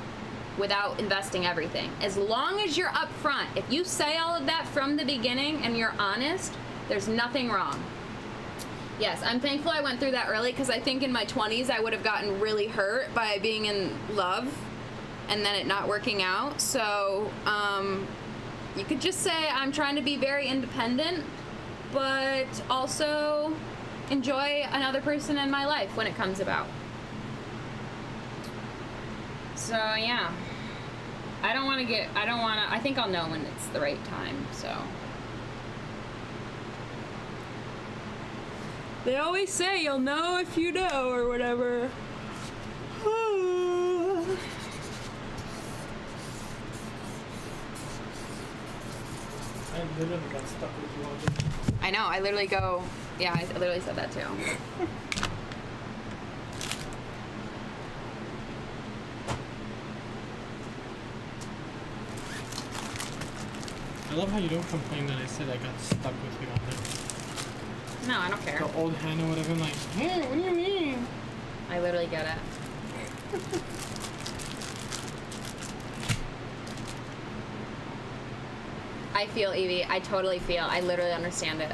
without investing everything. As long as you're upfront, if you say all of that from the beginning and you're honest, there's nothing wrong. Yes, I'm thankful I went through that early because I think in my 20s I would have gotten really hurt by being in love and then it not working out. So, um, you could just say I'm trying to be very independent, but also enjoy another person in my life when it comes about. So, yeah. I don't want to get, I don't want to, I think I'll know when it's the right time, so. They always say you'll know if you know or whatever. *sighs* I literally got stuck with you all day. I know, I literally go, yeah, I literally said that too. I love how you don't complain that I said I got stuck with you all day. No, I don't care. The old Hannah would have been like, hey, what do you mean? I literally get it. I feel Evie. I totally feel. I literally understand it.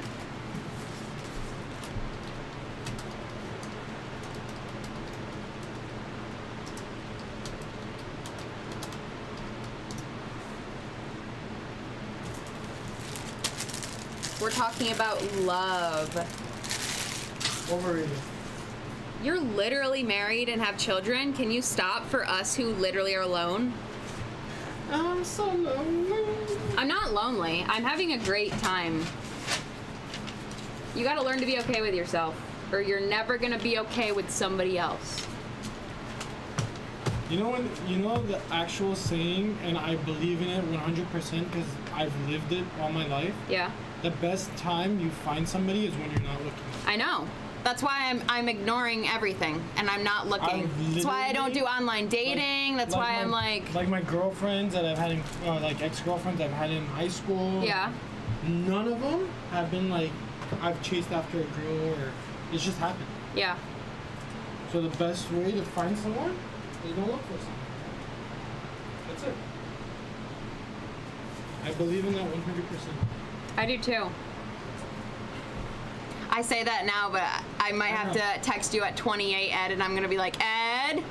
We're talking about love. Overrated. You're literally married and have children. Can you stop for us who literally are alone? I'm so lonely. I'm not lonely. I'm having a great time. You gotta learn to be okay with yourself, or you're never gonna be okay with somebody else. You know when you know the actual saying, and I believe in it 100% because I've lived it all my life. Yeah, The best time you find somebody is when you're not looking. I know. That's why I'm I'm ignoring everything and I'm not looking. I've That's why I don't do online dating. That's why I'm like, like my girlfriends that I've had in uh, like ex-girlfriends I've had in high school. yeah, None of them have been like I've chased after a girl or it's just happened. yeah. So the best way to find someone is don't look for someone. That's it. I believe in that 100%. I do too. I say that now, but I might have to text you at 28, Ed, and I'm gonna be like, Ed,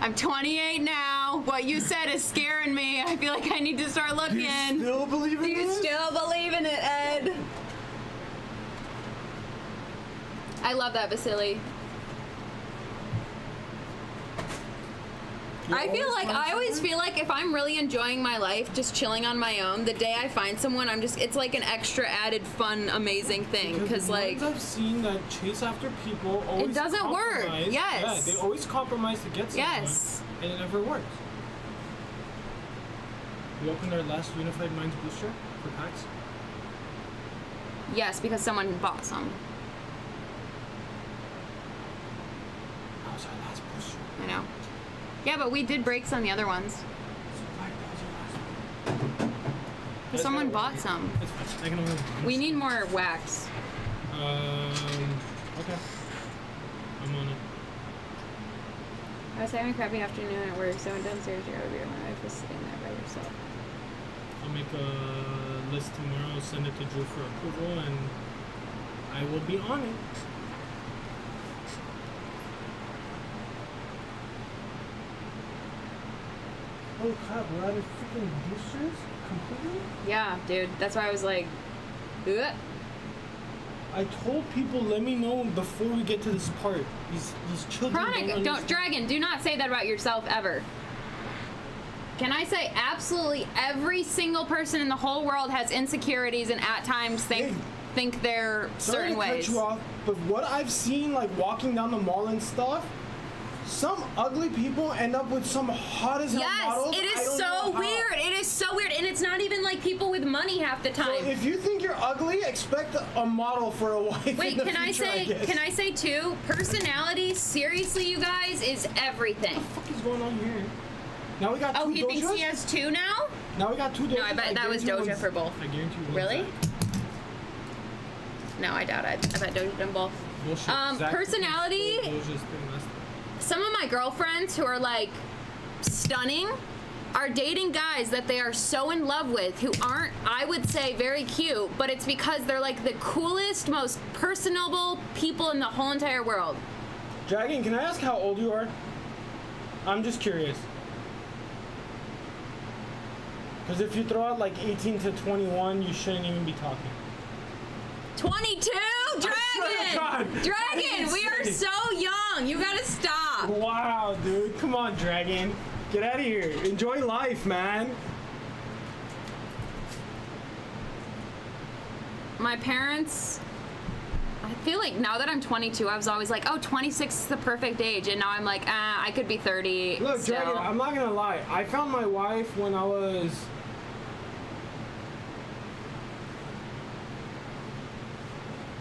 I'm 28 now. What you said is scaring me. I feel like I need to start looking. Do You still believe in Do you this? still believe in it, Ed? I love that, Vasily. I feel like I always feel like if I'm really enjoying my life, just chilling on my own, the day I find someone, I'm just it's like an extra added fun, amazing thing. Because like, I've seen that chase after people always it doesn't work. Yes. Yeah, they always compromise to get someone. yes, And it never works. We opened our last Unified Minds booster for PAX. yes, because someone bought some. That was our last booster. I know. Yeah, but we did breaks on the other ones. So like, that was our last one. That's Someone bought some. It's fine. I can only We need more wax. Um. Okay. I'm on it. I was having a crappy afternoon at work, so I went downstairs a beer. My wife was sitting there by herself. I'll make a list tomorrow, send it to Drew for approval, and I will be on it. Holy crap, we're out of freaking boosters? Completely? Yeah, dude. That's why I was like, Ugh. I told people let me know before we get to this part. These these children Chronic, don't, don't. Dragon, do not say that about yourself ever. Can I say absolutely every single person in the whole world has insecurities and at times think Hey. think they're Sorry certain to cut ways. you off, but what I've seen, like walking down the mall and stuff, some ugly people end up with some hot as hell Yes, models. it I so weird. It is so weird, and it's not even like people with money half the So time. if you think you're ugly, expect a model for a wife. Wait, can I future, say? guess. can I say too? Personality, seriously, you guys, is everything. What the fuck is going on here? Now we got Oh, two he dojos. thinks he has two now. Now we got two dojos. No, I bet that was Doja for both. I guarantee one's Really? No, I doubt it. I bet Doja done both. Bullshit. Um, Zach personality- stole Doja's thing last time. Some of my girlfriends who are like stunning are dating guys that they are so in love with who aren't, I would say, very cute, but it's because they're like the coolest, most personable people in the whole entire world. Dragon, can I ask how old you are? I'm just curious. Because if you throw out like 18 to 21, you shouldn't even be talking. 22? To Dragon! *laughs* Dragon, we are so young. You gotta stop. Wow, dude. Come on, Dragon. Get out of here. Enjoy life, man. My parents. I feel like now that I'm 22, I was always like, oh, 26 is the perfect age. And now I'm like, ah, I could be 30. Look, still. Dragon, I'm not gonna lie. I found my wife when I was.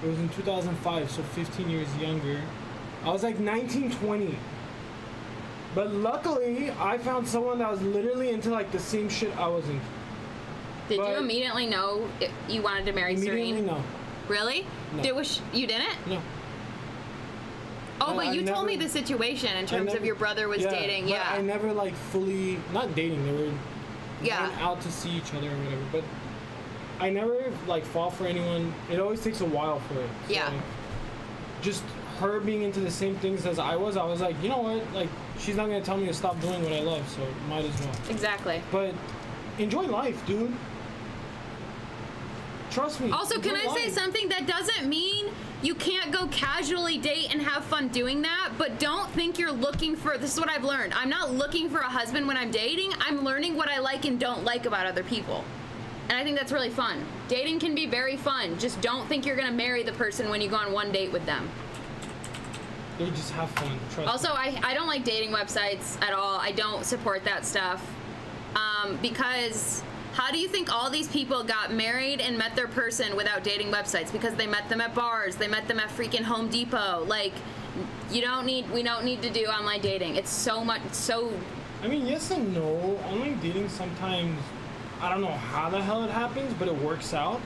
It was in 2005, so 15 years younger. I was like 19, 20. But luckily, I found someone that was literally into like the same shit I was into. Did but- you immediately know you wanted to marry Immediately, Serene? no. Really? No. Did was you didn't? No. Oh, I- but I you told me the situation in terms never- of your brother was yeah, dating. but Yeah. I never like fully not dating. They were Yeah. out to see each other or whatever. But I never like fall for anyone. It always takes a while for it. So, Yeah. Just her being into the same things as I was, I was like, you know what? Like, she's not gonna tell me to stop doing what I love, so might as well. exactly. But enjoy life, dude. Trust me. Also, can I enjoy say something that doesn't mean you can't go casually date and have fun doing that, but don't think you're looking for this is what I've learned. I'm not looking for a husband when I'm dating. I'm learning what I like and don't like about other people. And I think that's really fun. Dating can be very fun. Just don't think you're going to marry the person when you go on one date with them. They just have fun. Trust Also, I, I don't like dating websites at all. I don't support that stuff. Um, because how do you think all these people got married and met their person without dating websites? Because they met them at bars, they met them at freaking Home Depot. Like, you don't need, we don't need to do online dating. It's so much, so, I mean, yes and no. Online dating sometimes, I don't know how the hell it happens, but it works out.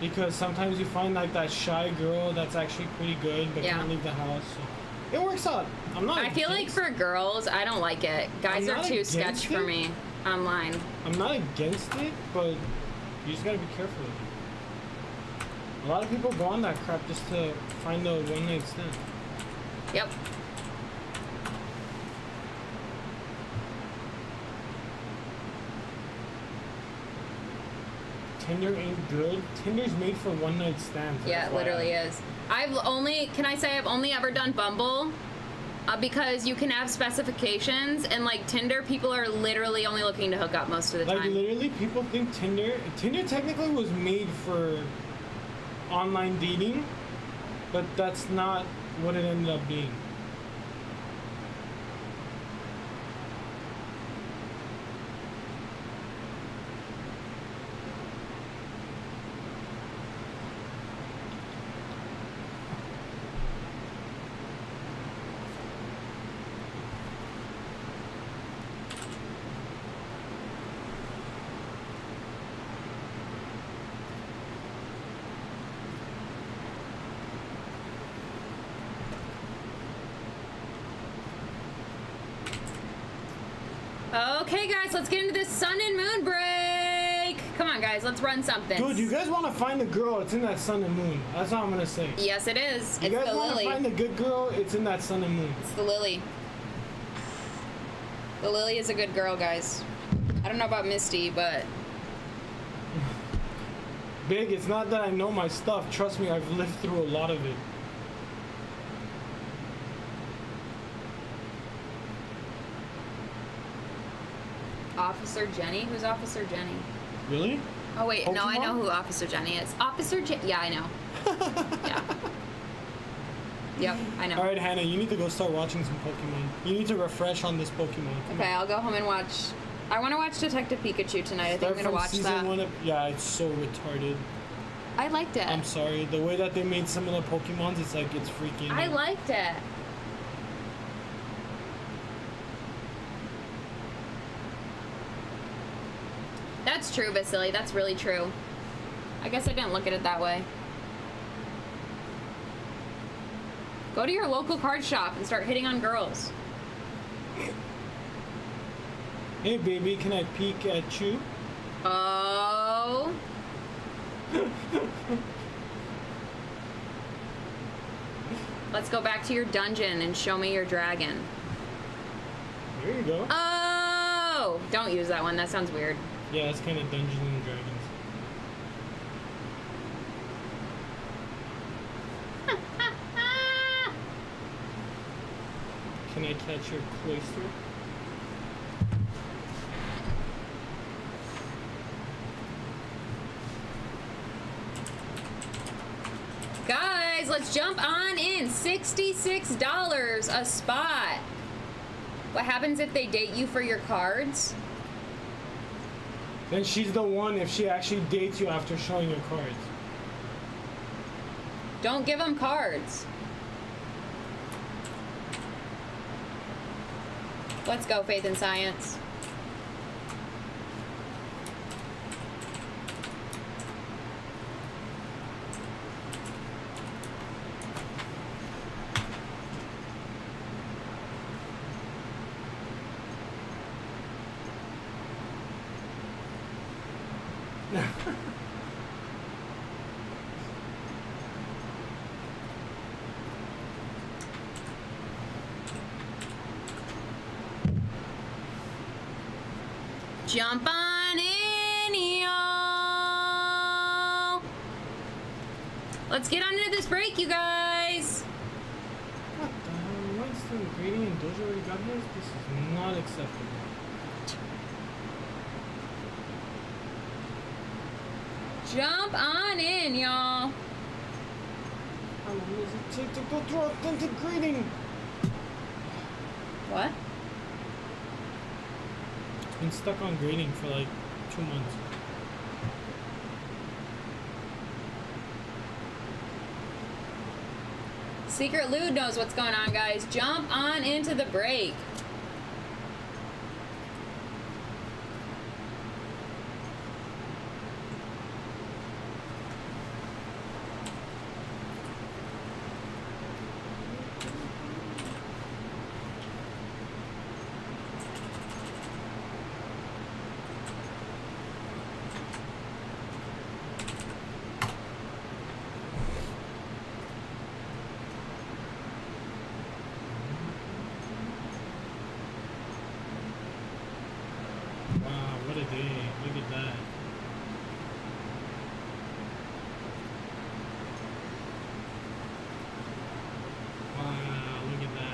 Because sometimes you find like that shy girl that's actually pretty good but Yeah. can't leave the house. So it works out. I'm not. I feel like for girls, I don't like it. Guys are too sketch for it. me online. I'm not against it, but you just gotta be careful. A lot of people go on that crap just to find the one night stand. Yep. Tinder ain't good. Tinder's made for one night stands. Yeah, it literally is. I've only, can I say I've only ever done Bumble Uh, because you can have specifications, and like Tinder, people are literally only looking to hook up most of the Like time. Like literally, people think Tinder. Tinder technically was made for online dating, but that's not what it ended up being. Okay, guys, let's get into this sun and moon break. Come on, guys, let's run something. Dude, you guys want to find a girl? It's in that sun and moon. That's all I'm gonna say. Yes, it is. You it's guys the want to find a good girl? It's in that sun and moon. It's the lily. The lily is a good girl, guys. I don't know about Misty, but *laughs* Big, it's not that I know my stuff. Trust me, I've lived through a lot of it. Officer Jenny? Who's Officer Jenny? Really? Oh wait, no, I know who Officer Jenny is. Officer Je- yeah, I know. *laughs* yeah. Yep, I know. All right, Hannah, you need to go start watching some Pokemon. You need to refresh on this Pokemon. Come Okay, on. I'll go home and watch. I want to watch Detective Pikachu tonight. I think I'm gonna from watch season that. one of yeah, it's so retarded. I liked it. I'm sorry, the way that they made some of the Pokemons, it's like it's freaking. I liked it. That's true, Vasily. That's really true. I guess I didn't look at it that way. Go to your local card shop and start hitting on girls. Hey, baby, can I peek at you? Oh. Let's go back to your dungeon and show me your dragon. There you go. Oh! Don't use that one. That sounds weird. Yeah, it's kind of Dungeons and Dragons. *laughs* Can I catch your cloister? Guys, let's jump on in. $66 a spot. What happens if they date you for your cards? Then she's the one if she actually dates you after showing your cards. Don't give them cards. Let's go, Faith and Science. Jump on in, y'all. Let's get on into this break, you guys. What the hell? Winston Grady and Dojo already got his? This is not acceptable. Jump on in, y'all. How long does it take to go through authentic grading? What? Been stuck on grading for like two months. Secret Lude knows what's going on, guys. Jump on into the break. Wow, what a day. Look at that. Wow, look at that.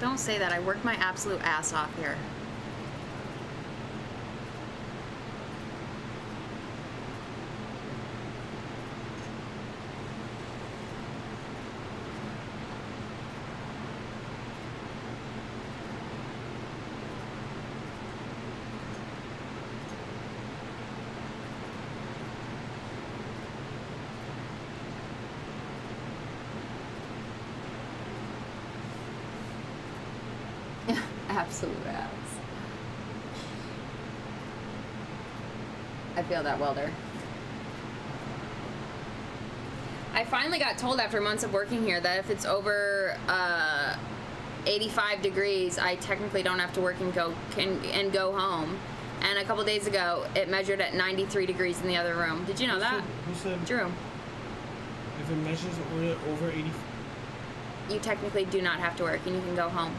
Don't say that. I worked my absolute ass off here. absolute ass. I feel that welder. I finally got told after months of working here that if it's over uh, 85 degrees, I technically don't have to work and go can and go home. And a couple days ago, it measured at 93 degrees in the other room. Did you know that, Who said Drew? if it measures over, over 80? You technically do not have to work and you can go home.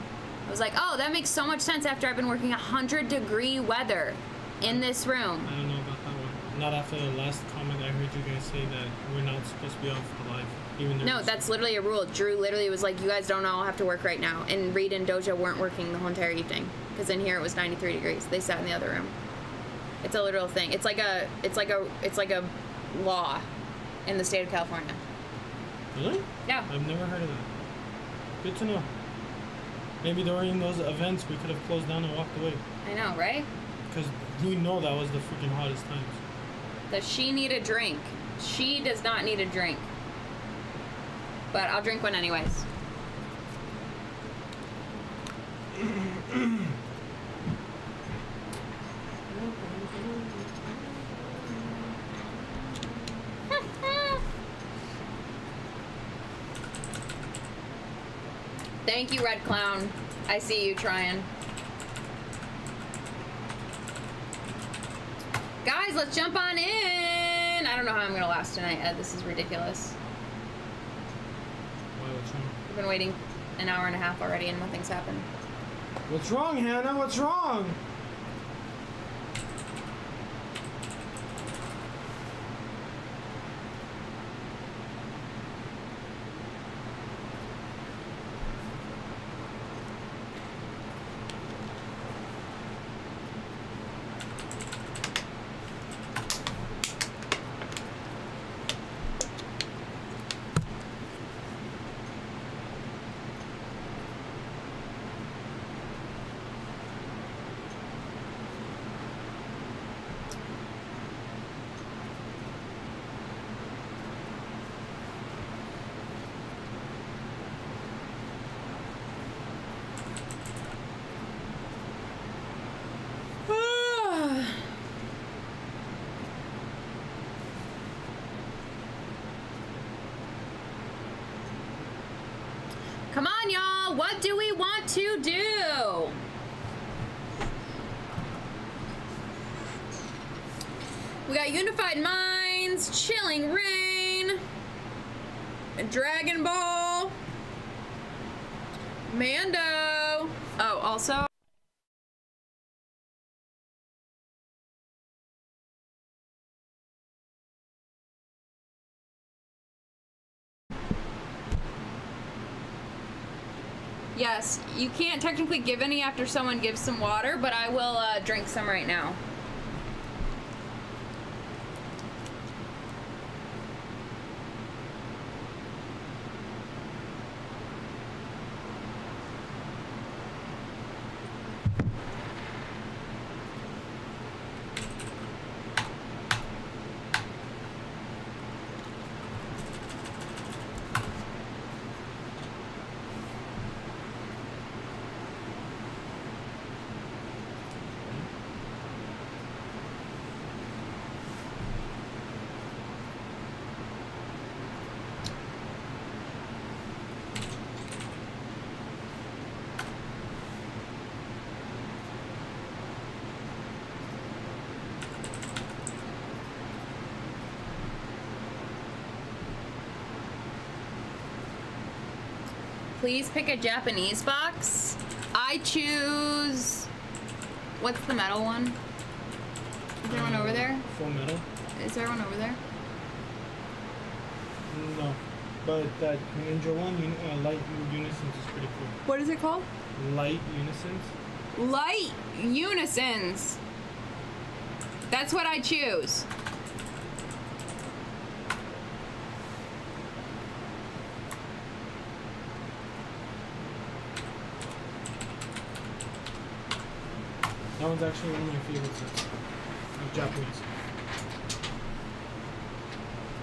I was like, oh, that makes so much sense after I've been working 100 degree weather in this room. Not after the last comment I heard you guys say that we're not supposed to be off the live. Even though No, that's literally a rule. Drew literally was like, "You guys don't all have to work right now." And Reid and Doja weren't working the whole entire evening because in here it was 93 degrees. They sat in the other room. It's a literal thing. It's like a, it's like a, it's like a law in the state of California. Really? Yeah. I've never heard of that. Good to know. Maybe during those events we could have closed down and walked away. I know, right? Because we know that was the freaking hottest times. Does she need a drink? She does not need a drink. But I'll drink one anyways. *laughs* Thank you, Red Clown. I see you trying. Guys, let's jump on in. I don't know how I'm gonna last tonight, Ed. This is ridiculous. Why, what's wrong? I've been waiting an hour and a half already and nothing's happened. What's wrong, Hannah? What's wrong? Come on, y'all. What do we want to do? We got Unified Minds, Chilling Reign, Dragon Ball, Mando. Oh, also. Yes, you can't technically give any after someone gives some water, but I will uh, drink some right now. Please pick a Japanese box. I choose. What's the metal one? Is there one over there? Full metal? Is there one over there? No. But that ninja one, uh, light unisons is pretty cool. What is it called? Light unisons. Light unisons. That's what I choose. That one's actually one of my favorites of Japanese.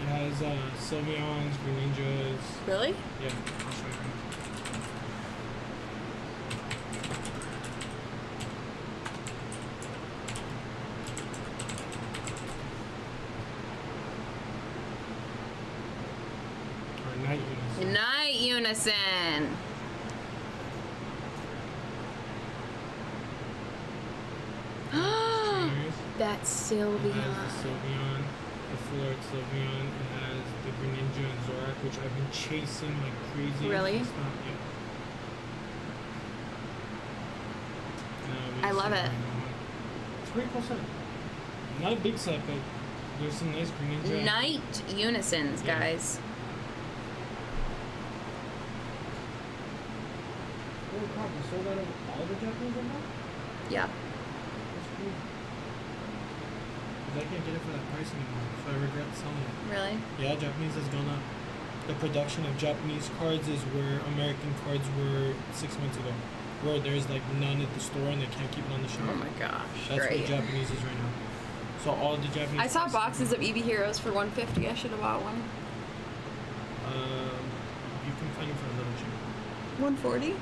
It has uh, Sylveons, Greninjas. Really? Yeah, I'll show you. right now. Or Night Unison. Night unison. Trainers. That's It Sylveon. has the Sylveon, the art Sylveon. It has the Greninja and Zoroark, which I've been chasing like crazy. Really? Not, yeah. And I love it. It's a pretty cool set. Not a big set, but there's some nice Greninja. Night unisons, Yeah. guys. Oh they sold out of all the Japanese now? Yeah. That's cool. Because I can't get it for that price anymore, so I regret selling it. Really? Yeah, Japanese has gone up. The production of Japanese cards is where American cards were six months ago. Where there's like none at the store and they can't keep it on the shelf. Oh my gosh. That's Great. what Japanese is right now. So all the Japanese. I saw boxes of Eevee Heroes for 150. I should have bought one. Um, you can find it for a little cheaper. 140?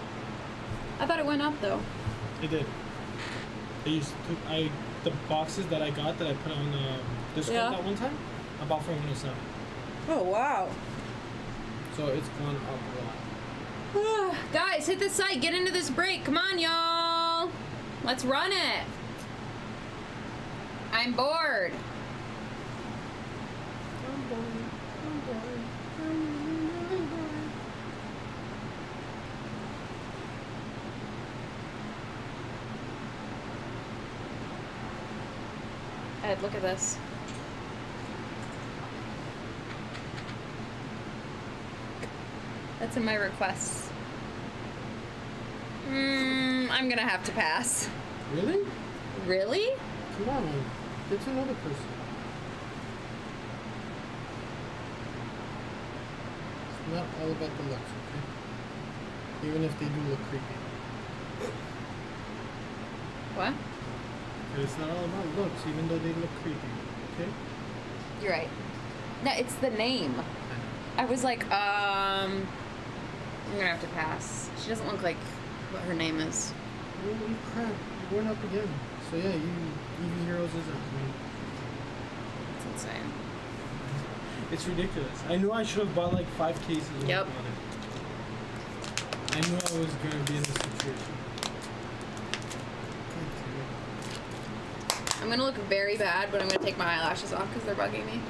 I thought it went up though. It did. I used to. I the boxes that I got that I put on uh, Discord Yeah. that one time. I bought for 107. Oh wow. So it's gone up a lot. Guys, hit the site. Get into this break. Come on, y'all. Let's run it. I'm bored. Look at this. That's in my requests. Mm, I'm gonna have to pass. Really? Really? Come on, man. To another person. It's not all about the looks, okay? Even if they do look creepy. What? It's not all about looks, even though they look creepy, okay? You're right. No, it's the name. I was like, um, I'm gonna have to pass. She doesn't look like what her name is. Holy crap, you went up again. So yeah, you Eevee Heroes is up. It's insane. it's ridiculous. I knew I should have bought like five cases. Yep. I knew I was gonna be in this situation. God damn it. I'm gonna look very bad, but I'm gonna take my eyelashes off because they're bugging me.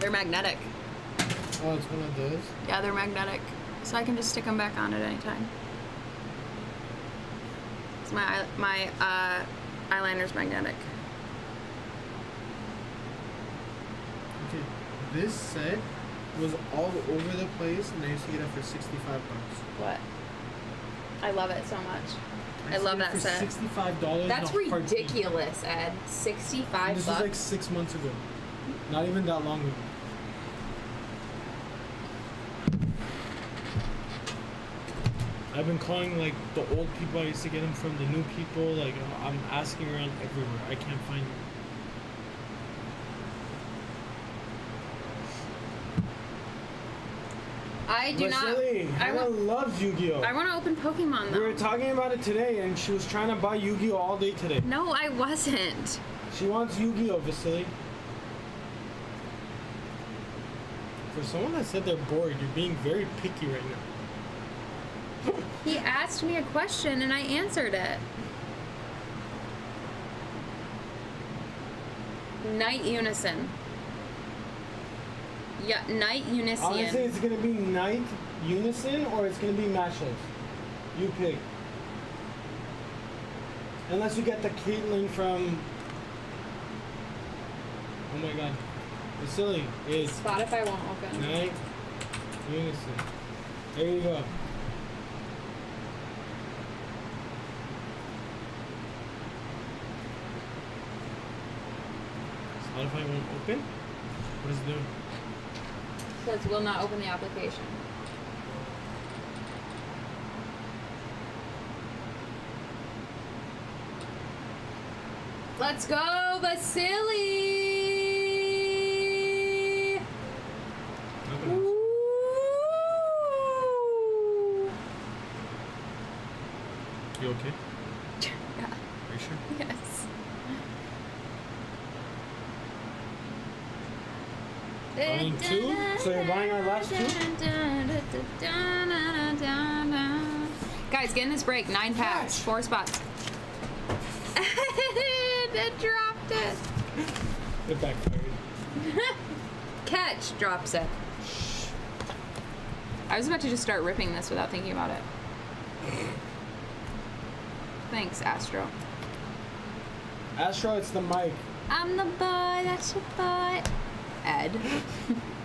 They're magnetic. Oh, it's one of those. Yeah, they're magnetic. So I can just stick them back on at any time. my my uh, eyeliner's magnetic. Okay, this set was all over the place, and I used to get it for sixty-five bucks. What? I love it so much. I love that for set. Sixty-five dollars. That's ridiculous, Ed. Sixty-five This bucks. was like six months ago. Not even that long ago. I've been calling like the old people I used to get them from, the new people. Like I'm asking around everywhere. I can't find them. I do not. Vasily, I Hannah want. loves Yu-Gi-Oh. I want to open Pokemon we were talking about it today, and she was trying to buy Yu-Gi-Oh all day today. No, I wasn't. She wants Yu-Gi-Oh, Vasily. For someone that said they're bored, you're being very picky right now. *laughs* He asked me a question and I answered it. Night Unison. Yeah, Night Unison. Honestly, it's gonna be Night Unison or it's gonna be Matchless. You pick. Unless you get the Caitlin from. Oh my god. It's Spotify won't open. Night Unison. There you go. Spotify won't open? What is it doing? Says will not open the application. Let's go, Vasily! Ooh. You okay? Yeah. Are you sure? Yes. Buying two? So you're buying our last two? Guys, get in this break. Nine packs, four spots. *laughs* it dropped it. It backfired. *laughs* Catch drops it. I was about to just start ripping this without thinking about it. Thanks, Astro. Astro, it's the mic. I'm the boy, that's your boy. Ed. *laughs*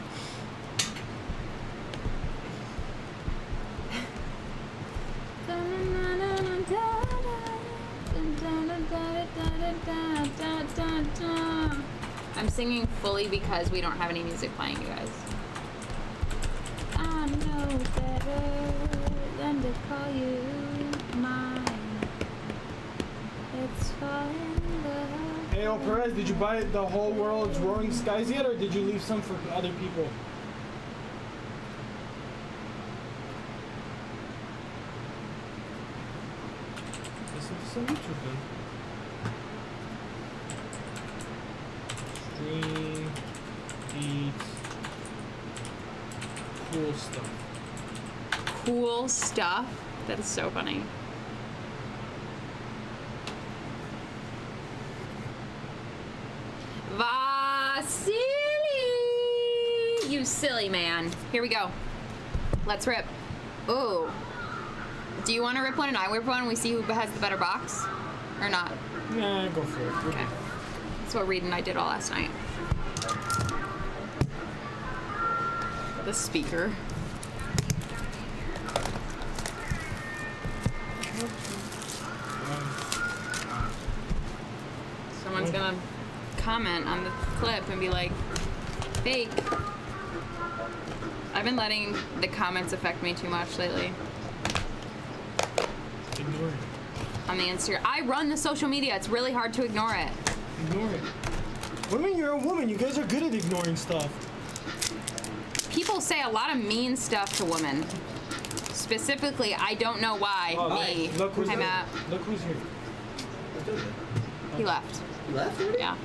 I'm singing fully because we don't have any music playing, you guys. I know better than to call you mine. It's falling. Hey, El Perez, did you buy the whole world's Roaring Skies yet, or did you leave some for other people? Listen to some YouTube then. Eat, cool stuff. cool stuff. That is so funny. Vasily! You silly man. Here we go. Let's rip. Ooh. Do you want to rip one and I rip one and we see who has the better box? Or not? Nah, go for it. Okay. That's what Reid and I did all last night. The speaker. Someone's gonna comment on the clip and be like, fake. I've been letting the comments affect me too much lately Ignore it. on the Instagram. I run the social media. It's really hard to ignore it. Ignore it. Women, you're a woman. You guys are good at ignoring stuff. People say a lot of mean stuff to women. Specifically, I don't know why. Oh, me. Look who's I'm here. Look who's here. Let's do it. He left. You left? Yeah.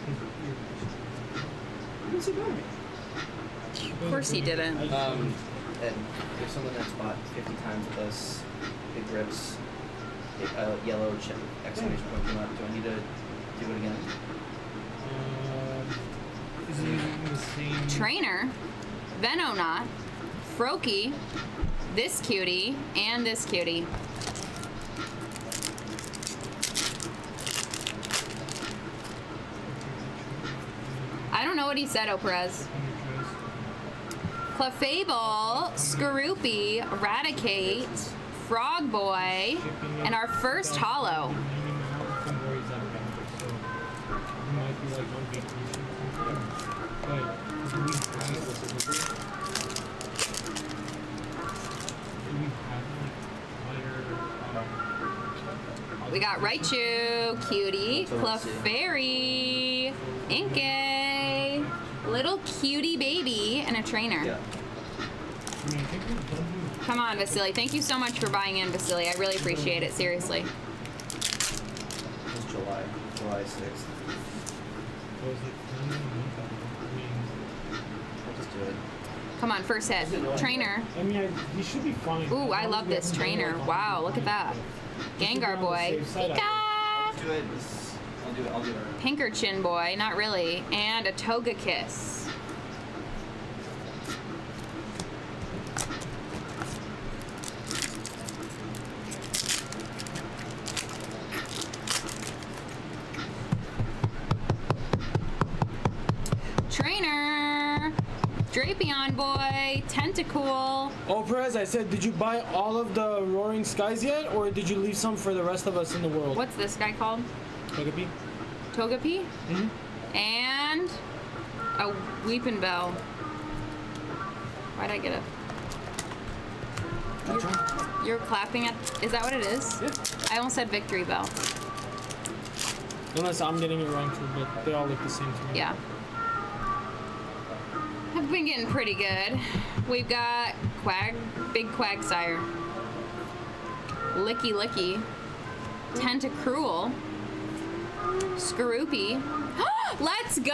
What is he doing? Of course he didn't. Um, and there's someone that's bought 50 times with us, big rips, a uh, yellow check, exclamation point came up. Do I need to do it again? Uh, is he using the same? Trainer, Venonat, Froakie, this cutie, and this cutie. I don't know what he said, Operez. Clefable, Skorupi, Raticate, Frog Boy, and our first holo. We got Raichu, Cutie, Clefairy, Inkay, little cutie baby, and a trainer. Yeah. Come on, Vasily. Thank you so much for buying in, Vasily. I really appreciate it. Seriously. It's July, July 6th. I'll just do it. Come on, first hit. Trainer. I mean, I, he should be fine. Ooh, I love this trainer. Wow, look at that. Gengar boy. Pika! Let's do it. This- I'll do it. I'll do it. Pincurchin boy, not really. And a Togekiss. Trainer! Vaporeon Boy, Tentacool. Oh, Perez, I said, did you buy all of the Roaring Skies yet, or did you leave some for the rest of us in the world? What's this guy called? Togepi? Togepi? Mm-hmm. And a Weepinbell. Why'd I get a. That's right. You're clapping at. Is that what it is? Yeah. I almost said Victreebel. Unless I'm getting it wrong too, but they all look the same to me. Yeah. I've been getting pretty good. We've got Quag, Big Quagsire, Lickilicky, Tentacruel, Skorupi. *gasps* Let's go!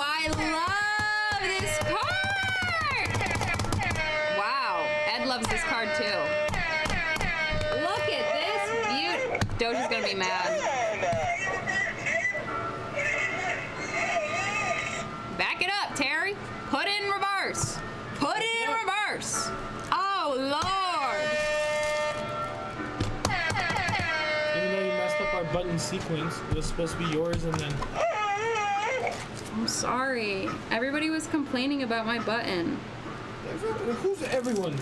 I love this card! Wow, Ed loves this card too. Look at this beauty. Doja's gonna be mad. It up, Terry. Put it in reverse. Put it in reverse. Oh, Lord. Even though you messed up our button sequence, it was supposed to be yours and then. I'm sorry. Everybody was complaining about my button. Who's everyone?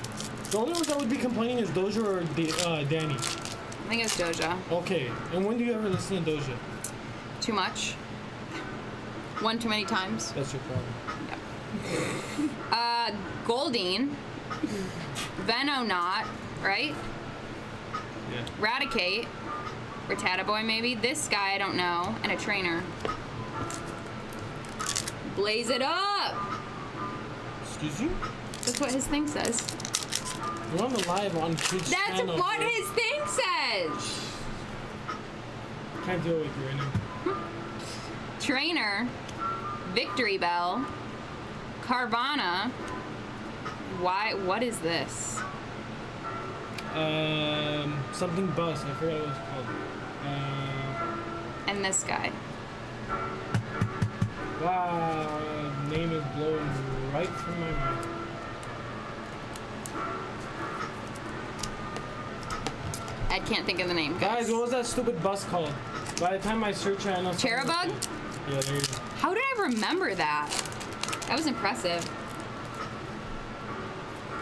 The only ones that would be complaining is Doja or D- uh, Danny. I think it's Doja. Okay, and when do you ever listen to Doja? Too much. One too many times. That's your problem. Uh, Goldeen. Venonat, right? Yeah. Raticate. Rattata maybe. This guy, I don't know. And a trainer. Blaze it up! Excuse you? That's what his thing says. We're on the live on Twitch That's channel, what bro. his thing says! Can't deal with you right now. Trainer, Victory Bell, Carvanha. Why? What is this? Um, something bus. I forgot what it was called. Uh, And this guy. wow, name is blowing right from my mind. I can't think of the name. Guys, what was that stupid bus called? By the time I search it, I know. Charjabug? Yeah, there you go. How did I remember that? That was impressive.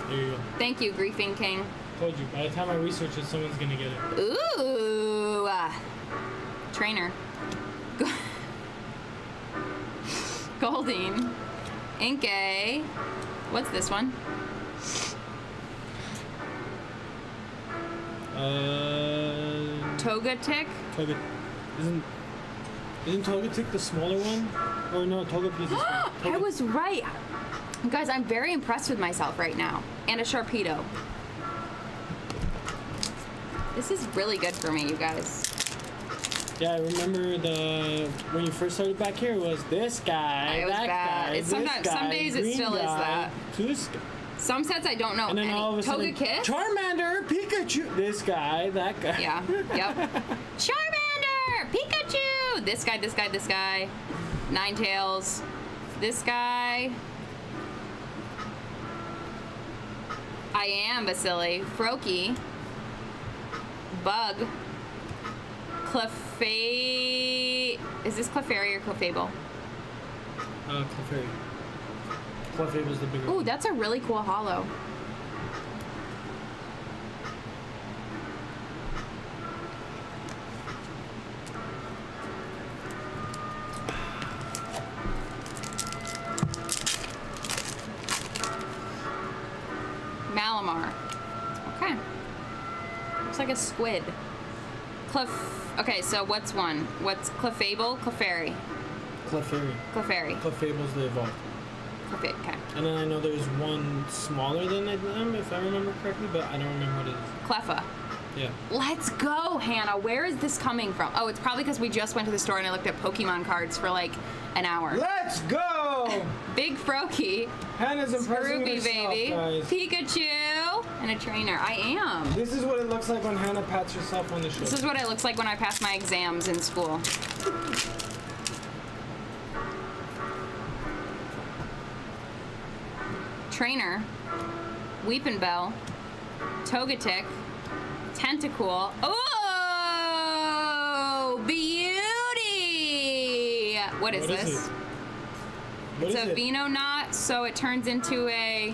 There you go. Thank you, Griefing King. Told you. By the time I research it, someone's gonna get it. Ooh. uh, Trainer. Go- *laughs* Goldeen. Inkay. What's this one? Uh, Togetic? Toga. Isn't isn't Togetic the smaller one? Or no, Togepi is the smaller. I was right. Guys, I'm very impressed with myself right now. And a Sharpedo. This is really good for me, you guys. Yeah, I remember the when you first started back here was this guy, It was that bad. guy, It's this sometimes- some guy, days it still is guy, that. This guy. Some sets I don't know. And then any. all of a sudden, Togekiss? Charmander, Pikachu, this guy, that guy. Yeah. Yep. *laughs* Charmander, Pikachu. This guy, this guy, this guy. Ninetales. This guy. I am Basili. Froakie. Bug. Cleffa. Is this Clefairy or Clefable? Uh, Clefairy. Clefable's the bigger Ooh, one. that's a really cool holo. Malamar. Okay. Looks like a squid. Clef. Okay, so what's one? What's Clefable? Clefairy. Clefairy. Clefairy. Clefable's the evolved. Clefairy. Okay. And then I know there's one smaller than them, if I remember correctly, but I don't remember what it is. Cleffa. Yeah. Let's go, Hannah. Where is this coming from? Oh, it's probably because we just went to the store and I looked at Pokemon cards for like an hour. Let's go! *laughs* Big Froakie, Hannah's impressing Ruby herself, baby, guys. Pikachu, and a trainer. I am. This is what it looks like when Hannah pats herself on the shoulder. This is what it looks like when I pass my exams in school. Trainer, Weeping Bell, Togetic, Tentacool. Oh, beauty! What is What is this? it? What it's is a it? knot, so it turns into a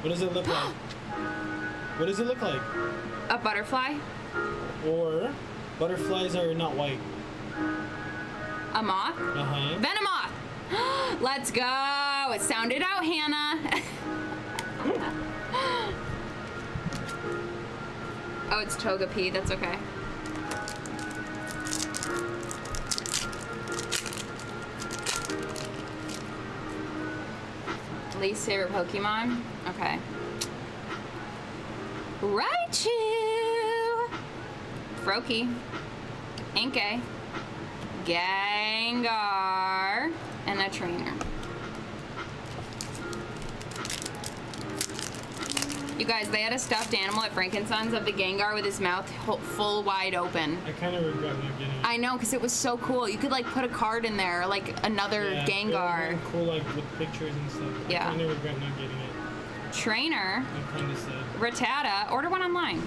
What does it look like? *gasps* What does it look like? a butterfly, Or butterflies are not white. a moth, Uh huh. Venomoth. *gasps* Let's go. It sounded out, Hannah. *laughs* *laughs* oh, it's Togepi. That's okay. Least favorite Pokemon? Okay. Raichu! Froakie. Inkay. Gengar. And a trainer. You guys, they had a stuffed animal at Frankensons of the Gengar with his mouth full wide open. I kind of regret not getting it. I know, because it was so cool. You could like put a card in there, like another Yeah, Gengar. been Cool, like with pictures and stuff. Yeah. I kind of regret not getting it. Trainer. I'm kind of sad. Rattata, order one online.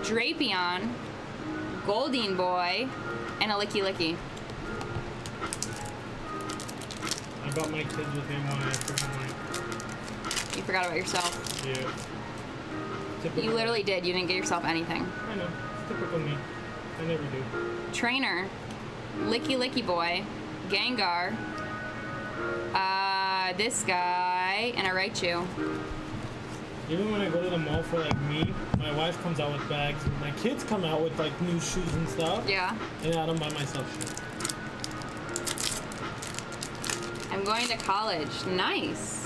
Drapion, Goldeen Boy, and a Lickilicky. I got my kids with him on it for him. You forgot about yourself. Yeah. Typical. You literally did. You didn't get yourself anything. I know. It's typical me. I never do. Trainer, Lickilicky Boy, Gengar, uh, this guy, and a Raichu. Even when I go to the mall for like me, my wife comes out with bags. And my kids come out with like new shoes and stuff. Yeah. And I don't buy myself shit. I'm going to college. Nice.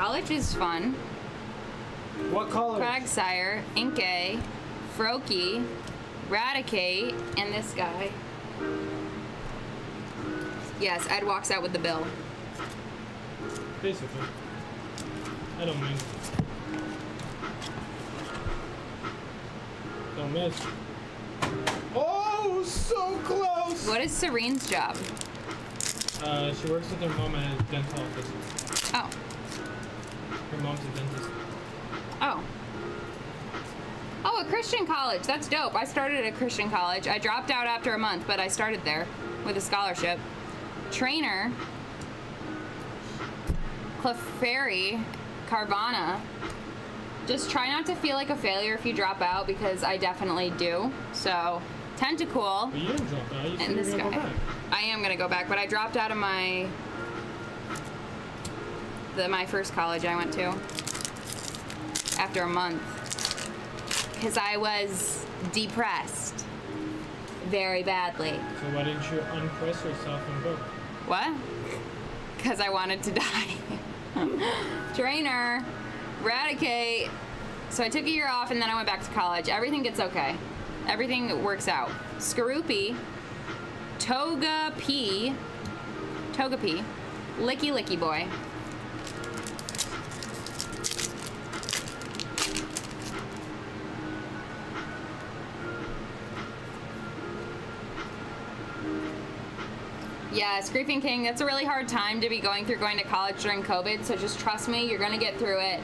College is fun. What college? Quagsire, Inkay, Froakie, Raticate, and this guy. Yes, Ed walks out with the bill. Basically. I don't mind. Don't miss. Oh, so close! What is Serene's job? Uh, she works with her mom at a dental office. Oh, mom's a dentist. oh. Oh, a Christian college. That's dope. I started at a Christian college. I dropped out after a month, but I started there with a scholarship. Trainer, Clefairy, Carvanha. Just try not to feel like a failure if you drop out because I definitely do. So, Tentacool. But you didn't drop out. You said and this guy. gonna go back. I am gonna go back, but I dropped out of my the my first college I went to after a month because I was depressed very badly. So why didn't you unpress yourself and go? What? *laughs* Because I wanted to die. *laughs* Trainer, eradicate. So I took a year off and then I went back to college. Everything gets okay. Everything works out. Skorupi, Toga P, Togepi, Licky Licky Boy. Yeah, Screeping King, that's a really hard time to be going through going to college during COVID, so just trust me, you're gonna get through it.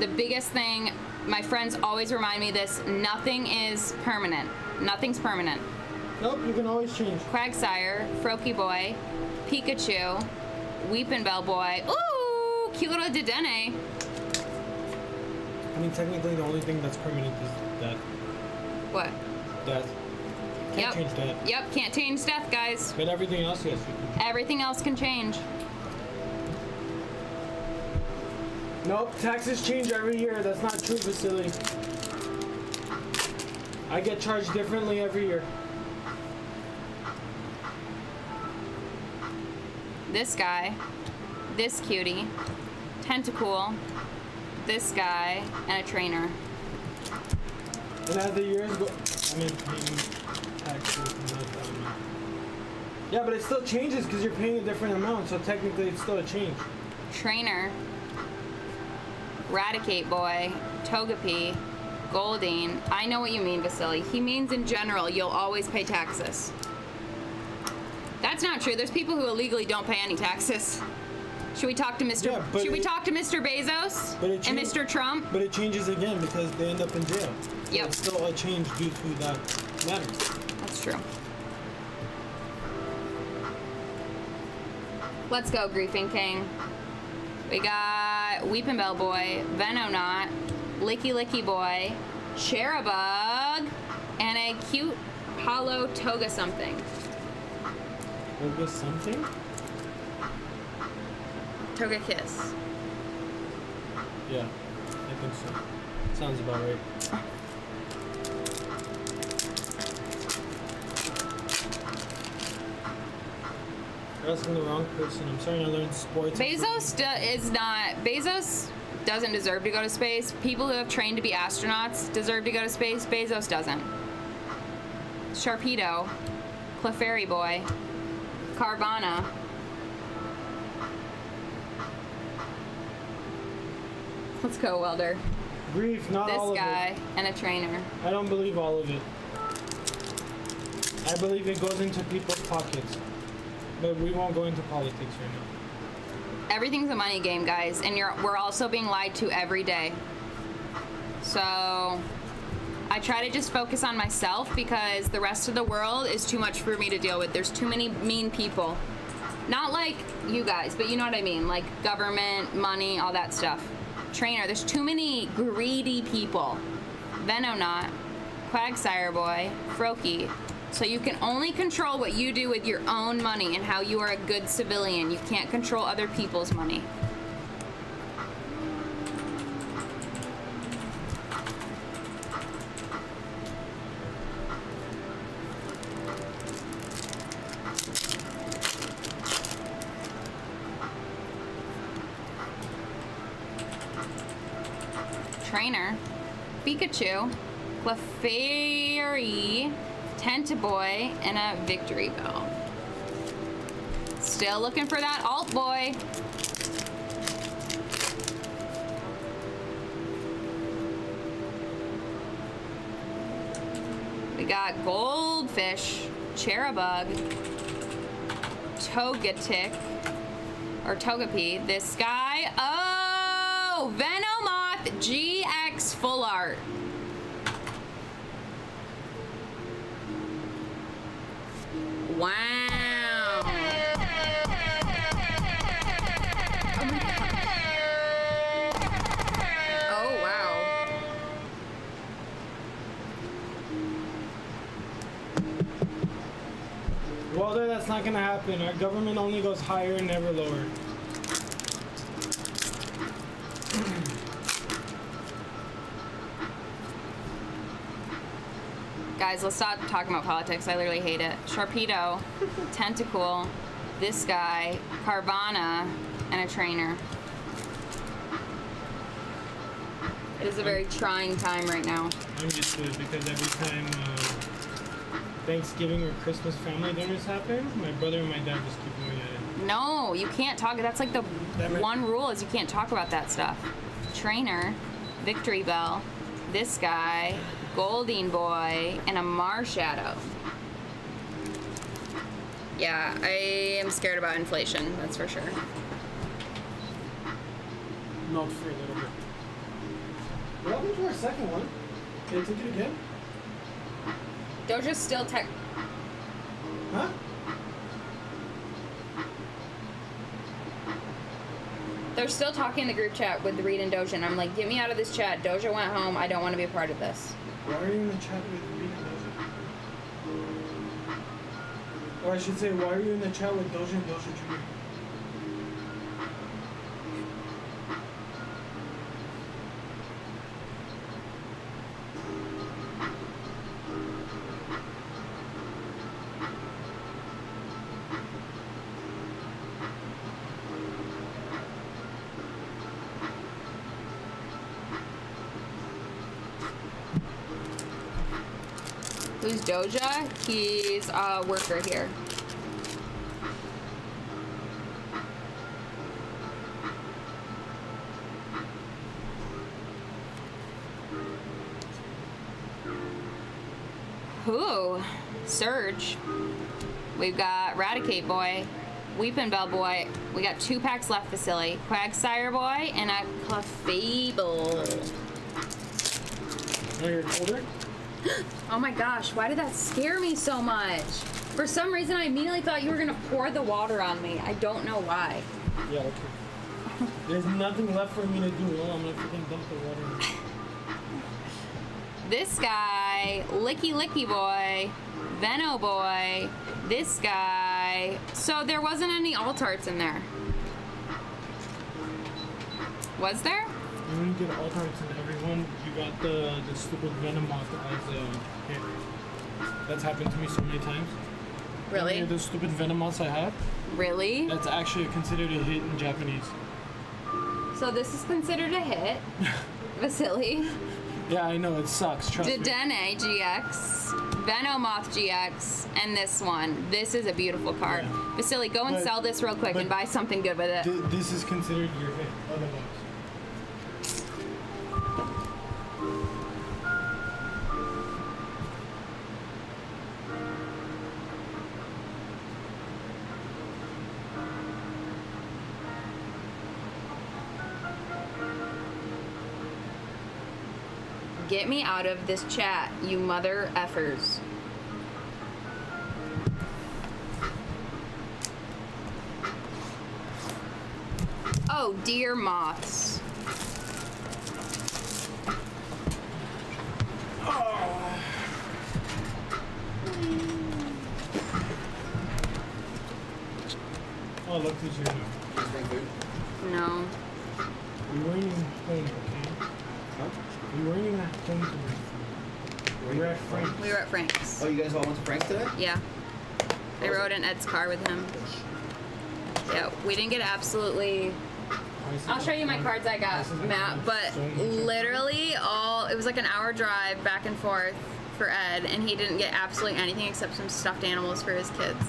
The biggest thing, my friends always remind me this nothing is permanent. Nothing's permanent. Nope, you can always change. Quagsire, Froakie Boy, Pikachu, Weepinbell Boy, ooh, cute little Dedenne. I mean, technically, the only thing that's permanent is death. What? Death. Can't Yep. change that. Yep, can't change death, guys. But everything else, yes, can. Everything else can change. Nope, taxes change every year. That's not true, Vasily. I get charged differently every year. This guy, this cutie, Tentacool, this guy, and a trainer. And as the years go, I mean, Yeah, but it still changes because you're paying a different amount, so technically it's still a change. Trainer, Raticate Boy, Togepi, Goldeen. I know what you mean, Vasily. He means in general, you'll always pay taxes. That's not true. There's people who illegally don't pay any taxes. Should we talk to Mr. Yeah, Should we it- talk to Mr. Bezos and Mr. Trump? But it changes again because they end up in jail. So Yep. It's still a change due to that matter. True. Let's go, Griefing King. We got Weepinbell Boy, Venonat, Licky Licky Boy, Charjabug, and a cute holo toga something. We'll something. Togekiss. Yeah, I think so. Sounds about right. Oh, You're asking the wrong person. I'm starting to learn sports. Bezos is not. Bezos doesn't deserve to go to space. People who have trained to be astronauts deserve to go to space. Bezos doesn't. Sharpedo, Clefairy Boy, Carvanha. Let's go, Welder. Grief, not all This of guy and a trainer. I don't believe all of it. I believe it goes into people's pockets. But we won't go into politics right now. Everything's a money game, guys, and you're we're also being lied to every day. So I try to just focus on myself because the rest of the world is too much for me to deal with. There's too many mean people. Not like you guys, but you know what I mean, like government, money, all that stuff. Trainer, there's too many greedy people. Venonat, Quagsire Boy, Froakie. So you can only control what you do with your own money and how you are a good civilian. You can't control other people's money. Trainer, Pikachu, Clefairy, Tentaboy, and a Victreebel. Still looking for that alt boy. We got Goldfish, Charjabug, Togetic, or Togepi. This guy. Oh, Venomoth GX Full Art. Wow. Oh, wow. Walter, that's not gonna happen. Our government only goes higher and never lower. Guys, let's stop talking about politics. I literally hate it. Sharpedo, Tentacool, this guy, Carvanha, and a trainer. It is a very trying time right now. I'm used to it because every time uh, Thanksgiving or Christmas family dinners happen, my brother and my dad just keep going at it. No, you can't talk. That's like the Damn it. one rule is you can't talk about that stuff. Trainer, Victreebel, this guy, Goldeen Boy, and a Marshadow. Yeah, I am scared about inflation. That's for sure. Melt for a little bit. What happened to our second one? They take it again? Doja's still tech. Huh? They're still talking in the group chat with Reid and Doja, and I'm like, get me out of this chat. Doja went home. I don't want to be a part of this. Why are you in the chat with me? Or I should say, why are you in the chat with Doja Jr.? Who's Doja? He's a worker here. Who? Surge. We've got Raticate Boy, Weepinbell Boy. We got two packs left, Vasily. Quagsire Boy and a Clefable. Now you're colder? *gasps* Oh my gosh, why did that scare me so much? For some reason, I immediately thought you were gonna pour the water on me. I don't know why. Yeah, okay. *laughs* There's nothing left for me to do. Oh, I'm gonna freaking dump the water. *laughs* This guy, Lickilicky Boy, Veno Boy, this guy. So there wasn't any alt arts in there. Was there? You didn't get all types in everyone. Got the the stupid Venomoth as a hit. That's happened to me so many times. Really? Yeah, the stupid Venomoths I have. Really? That's actually considered a hit in Japanese. So this is considered a hit. *laughs* Vasily. Yeah, I know it sucks. Trust me. Dedenne GX, Venomoth GX, and this one. This is a beautiful card. Yeah. Vasily, go and But- sell this real quick and buy something good with it. Th- this is considered your hit. Get me out of this chat, you mother effers. Oh, dear moths. Oh, look now. Just bring food. No. Weren't even home, okay? Huh? We weren't even at home today. We were at Frank's. We were at Frank's. Oh, you guys all went to Frank's today? Yeah. I rode in Ed's car with him. Yeah, we didn't get absolutely. I'll show you my cards I got, Matt. But literally, all it was like an hour drive back and forth for Ed, and he didn't get absolutely anything except some stuffed animals for his kids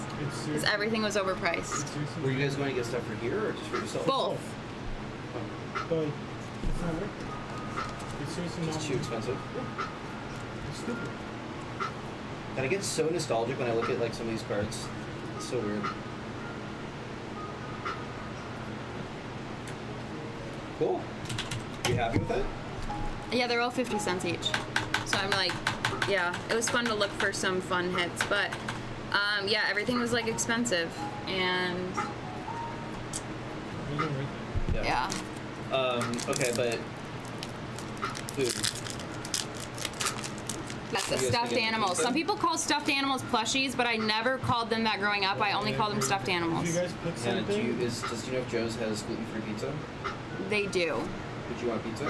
because everything was overpriced. Were you guys going to get stuff for here or just for yourself? Both. But it's not worth it. It's seriously not It's too worth expensive. It's stupid. And I get so nostalgic when I look at like some of these cards. It's so weird. Cool. You happy with it? Yeah, they're all 50 cents each. So I'm like, yeah, it was fun to look for some fun hits, but um, yeah, everything was like expensive, and It wasn't worth it. yeah. Um, okay, but food. That's a stuffed animal. Some people call stuffed animals plushies, but I never called them that growing up. I only called them stuffed If animals. you guys pick Hannah, do something, you, is, does you know if Joe's has gluten free pizza? They do. Would you want pizza?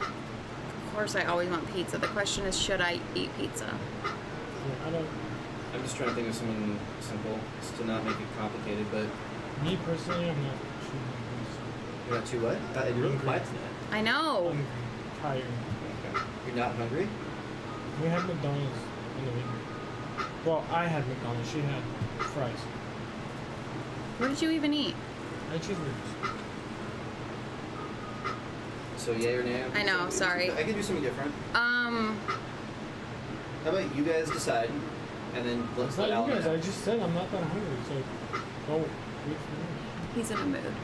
Of course, I always want pizza. The question is, should I eat pizza? yeah, I don't. I'm just trying to think of something simple, just to not make it complicated. But Me personally, I'm not choosing this. you're not too what? Uh, you're really quiet tonight. I know. Hungry, tired. Okay. You're not hungry? We had McDonald's in the weekend. Well, I had McDonald's. She had fries. What did you even eat? I had cheeseburgers. So yay or nay? I know, sorry. I can do something different. Um, How about you guys decide, and then let's It's let not Alan you guys. know. I just said I'm not that hungry, so don't wait for me. he's in a mood. No, I'm saying I'm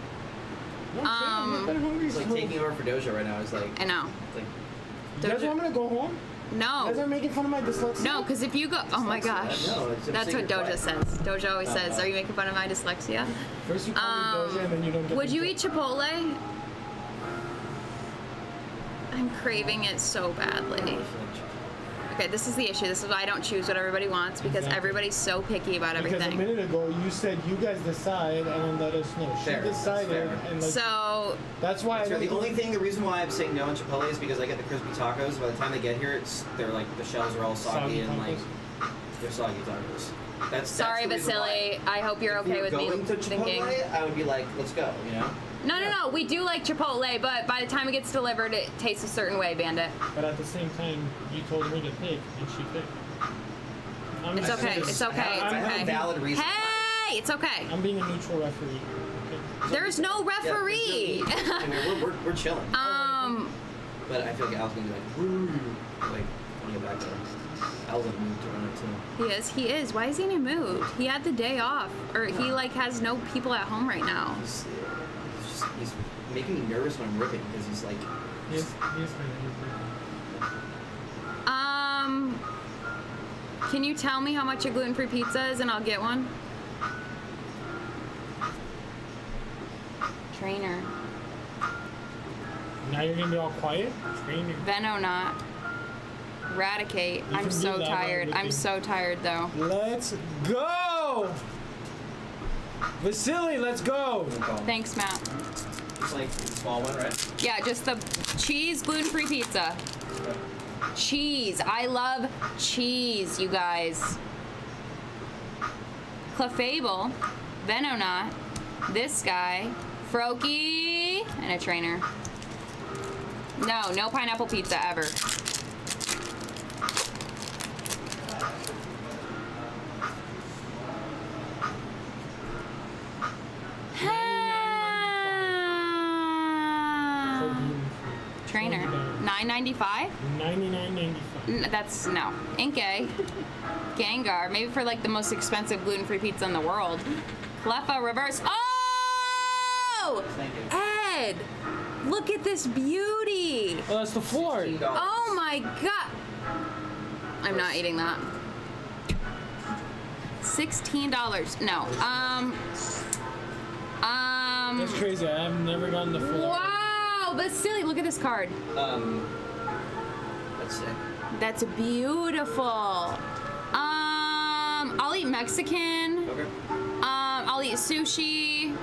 Um, not that hungry. It's like taking over for Doja right now. It's like, I know. like You guys want me to go home? You guys are No. making fun of my dyslexia. No, because if you go, oh my gosh, No, it's- that's what you're Doja quiet. says. Doja always says, Uh-huh. "Are you making fun of my dyslexia?" First you call Um, me Doja, and then you don't get Would you eat Chipotle? I'm craving it so badly. Okay, this is the issue. This is why I don't choose what everybody wants because Exactly. everybody's so picky about everything. Because a minute ago you said you guys decide and then let us know. She Fair, decided, fair. and like So that's why I So don't the only thing, the reason why I'm saying no on Chipotle is because I get the crispy tacos. By the time they get here, it's they're like the shells are all soggy, Soggy and like tacos. they're soggy tacos. That's sorry, that's the Vasily. I hope you're. If okay we were with me going to thinking. Chipotle, I would be like, let's go. You know. No, no, no. We do like Chipotle, but by the time it gets delivered, it tastes a certain way, Bandit. But at the same time, you told her to pick, and she picked. I'm It's okay. It's okay. I have, It's I have a okay. valid reason. Hey, it's okay. I'm being a neutral referee. Okay. There's no Yeah, referee. *laughs* I mean, we're, we're, we're chilling. um, But I feel like Al's gonna be like, "Woo," like when you get back there. Al's in the mood to run it too. he is. He is. Why is he in a mood? He had the day off, or he like has no people at home right now. He's, he's just he's making me nervous when I'm ripping because he's like, Yes, yes. Um, Can you tell me how much a gluten-free pizza is and I'll get one? Trainer. Now you're gonna be all quiet? Trainer. Venonat. Eradicate. You I'm so tired. I'm so tired though. Let's go! Vasily, let's go! Thanks, Matt. It's like the small one, right? Yeah, just the cheese gluten-free pizza. Cheese. I love cheese, you guys. Clefable, Venonat, this guy, Froakie, and a trainer. No, no pineapple pizza ever. Trainer. Nine ninety five. 99.95. That's no. Inkay. Gengar. Maybe for like the most expensive gluten-free pizza in the world. Cleffa reverse. Oh! Ed! Look at this beauty! Oh, that's the floor. Oh my god! I'm not eating that. $16. No. Um. Um. That's crazy. I've never gotten the full. Wow! Vasily, look at this card. Um, let's see. That's beautiful. Um, I'll eat Mexican. Okay. Um, I'll eat sushi.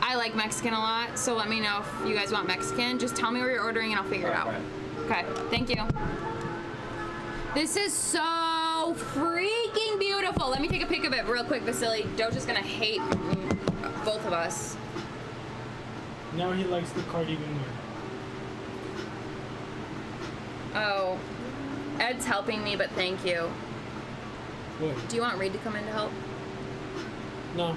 I like Mexican a lot, so let me know if you guys want Mexican. Just tell me where you're ordering and I'll figure it out. Okay, thank you. This is so freaking beautiful. Let me take a pic of it real quick, Vasily. Doja's gonna hate both of us. Now he likes the card even more. Oh, Ed's helping me, but thank you. What? Do you want Reid to come in to help? No.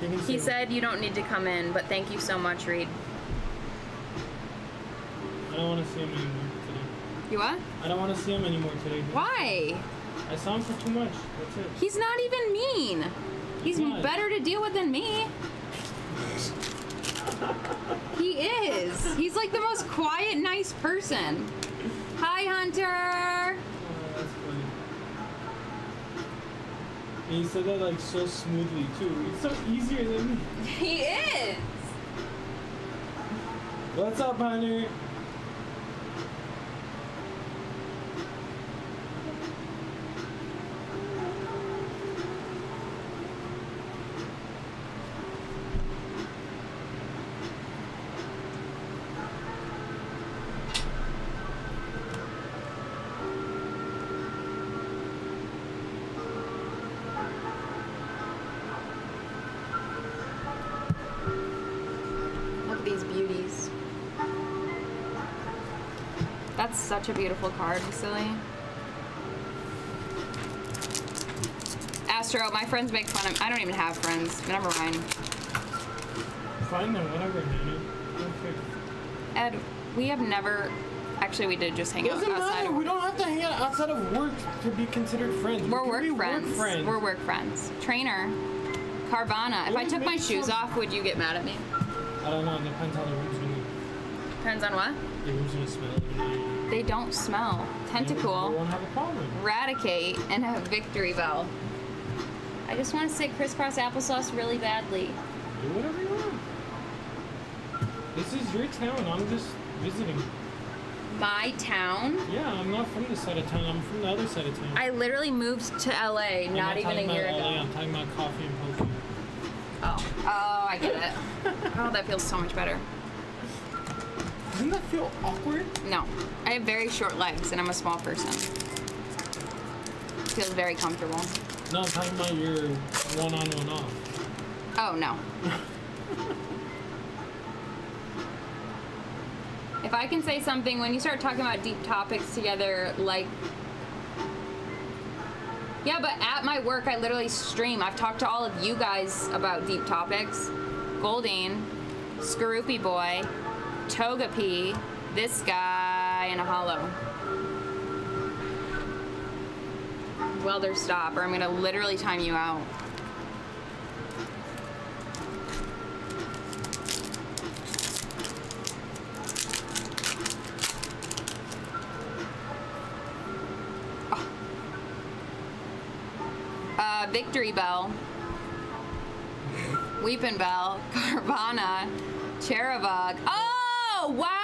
Can He said you don't need to come in, but thank you so much, Reid. I don't want to see him anymore today. You what? I don't want to see him anymore today. Why? I saw him for too much. That's it. He's not even mean. He's better to deal with than me. *laughs* He is. He's like the most quiet, nice person. Hi, Hunter. Oh. And he said that like so smoothly too. It's so easier than me. He is. What's up, Hunter? Such a beautiful card, silly. Astro, my friends make fun of me. I don't even have friends. Never mind. Fine then, whatever. Ed, we have never actually we did just hang out Doesn't outside matter. of We don't have to hang out outside of work to be considered friends. We We're can work friends. Work friends. We're work friends. Trainer. Carvanha. If I took my shoes them- off, would you get mad at me? I don't know. It depends how the room's gonna. Depends on what? The room's gonna smell. They don't smell. Tentacle, Tentacool, won't have a problem. Eradicate, and a Victreebel. I just want to say crisscross applesauce really badly. Do whatever you want. This is your town. I'm just visiting. My town. Yeah, I'm not from this side of town. I'm from the other side of town. I literally moved to LA I'm not even talking a year LA, ago. I'm talking about coffee and poke. Oh, oh, I get it. Oh, that feels so much better. Doesn't that feel awkward? No, I have very short legs and I'm a small person. Feels very comfortable. No, I'm talking about your one on, one off. Oh no. *laughs* if I can say something, when you start talking about deep topics together, like. Yeah, but at my work, I literally stream. I've talked to all of you guys about deep topics. Goldeen, Skorupi Boy, Togepi, this guy, and a holo. Welder, stop, or I'm gonna literally time you out. Oh. Uh, victory Bell, Weepinbell, *laughs* Carvanha, Charjabug. Oh, wow!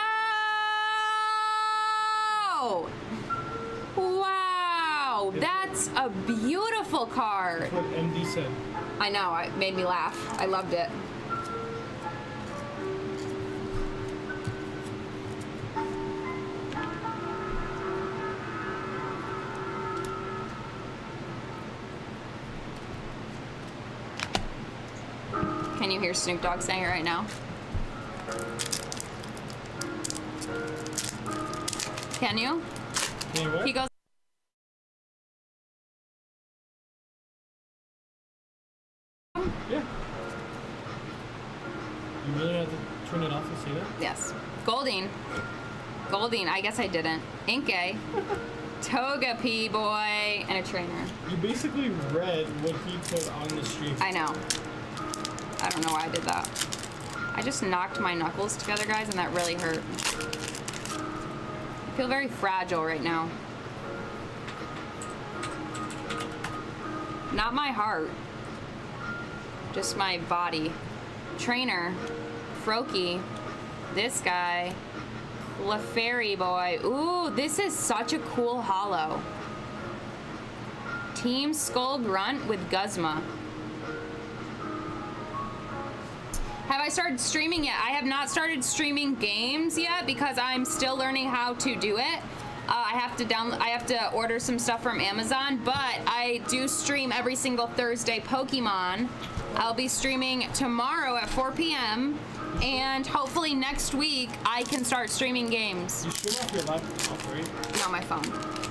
Wow, that's a beautiful card. That's what MD said. I know, it made me laugh. I loved it. Can you hear Snoop Dogg saying it right now? Can you? Hey, what? He goes. Yeah. You really have to turn it off to see that? Yes. Goldeen. Goldeen. I guess I didn't. Inkay. *laughs* Togepi boy and a trainer. You basically read what he put on the stream. I know. I don't know why I did that. I just knocked my knuckles together, guys, and that really hurt. Feel very fragile right now. Not my heart. Just my body. Trainer. Froakie. This guy. LaFerry boy. Ooh, this is such a cool holo. Team Skull Grunt with Guzma. Have I started streaming yet? I have not started streaming games yet because I'm still learning how to do it. Uh, I have to down. I have to order some stuff from Amazon, but I do stream every single Thursday Pokemon. I'll be streaming tomorrow at 4 p.m. and hopefully next week I can start streaming games. You stream off your laptop, right? Not my phone.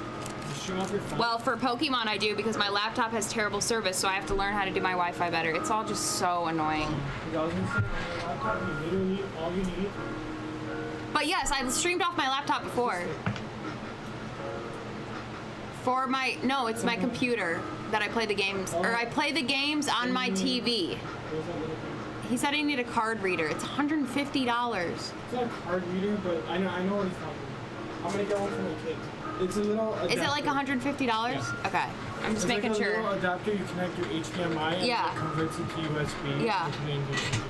Stream off your phone. Well, for Pokemon I do because my laptop has terrible service, so I have to learn how to do my Wi-Fi better. It's all just so annoying. But yes, I've streamed off my laptop before. For my no, it's my computer that I play the games, or I play the games on my TV. He said I need a card reader. It's $150. It's not a card reader, but I know I know what he's talking about. I'm gonna get one for my kids. It's a little. Adapter. Is it like $150? Yeah. Okay, I'm just It's making like a sure. little adapter. You connect your HDMI and Yeah. it converts it to USB. Yeah. and put it into your computer.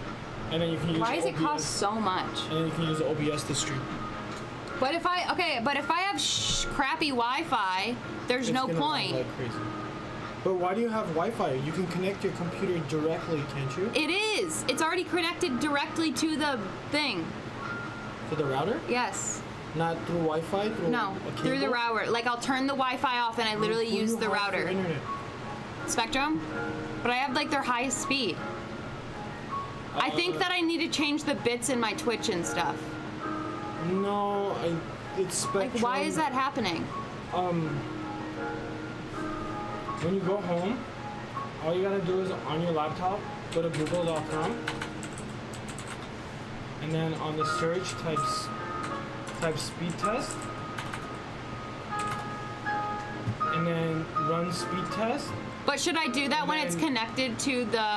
And then you can use. Why does it cost so much? And then you can use OBS to stream. But if I okay, but if I have sh- crappy Wi-Fi, there's It's no point. Like crazy. But why do you have Wi-Fi? You can connect your computer directly, can't you? It is. It's already connected directly to the thing. To the router? Yes. Not through Wi-Fi? Through No, through the router. Like I'll turn the Wi-Fi off and I literally Who use the router. Internet? Spectrum, but I have like their highest speed. I think Uh, that I need to change the bits in my Twitch and stuff. No, I, it's Like, Spectrum. why is that happening? Um, when you go home, all you gotta do is on your laptop, go to google.com, and then on the search type type speed test, and then run speed test. But should I do that when it's connected to the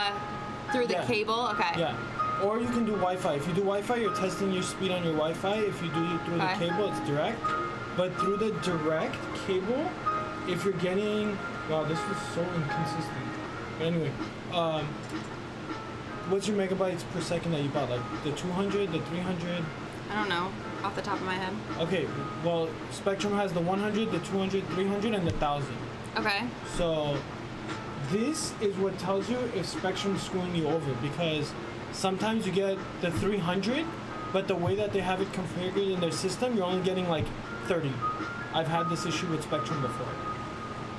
through the Yeah. cable? Okay. Yeah. Or you can do Wi-Fi. If you do Wi-Fi, you're testing your speed on your Wi-Fi. If you do it through Okay. the cable, it's direct. But through the direct cable, if you're getting, wow, this was so inconsistent. But anyway, um, what's your megabytes per second that you bought? Like the 200, the 300? I don't know off the top of my head. Okay, well, Spectrum has the 100, the 200, 300, and the 1000. Okay. So this is what tells you if Spectrum's screwing you over because sometimes you get the 300, but the way that they have it configured in their system, you're only getting like 30. I've had this issue with Spectrum before.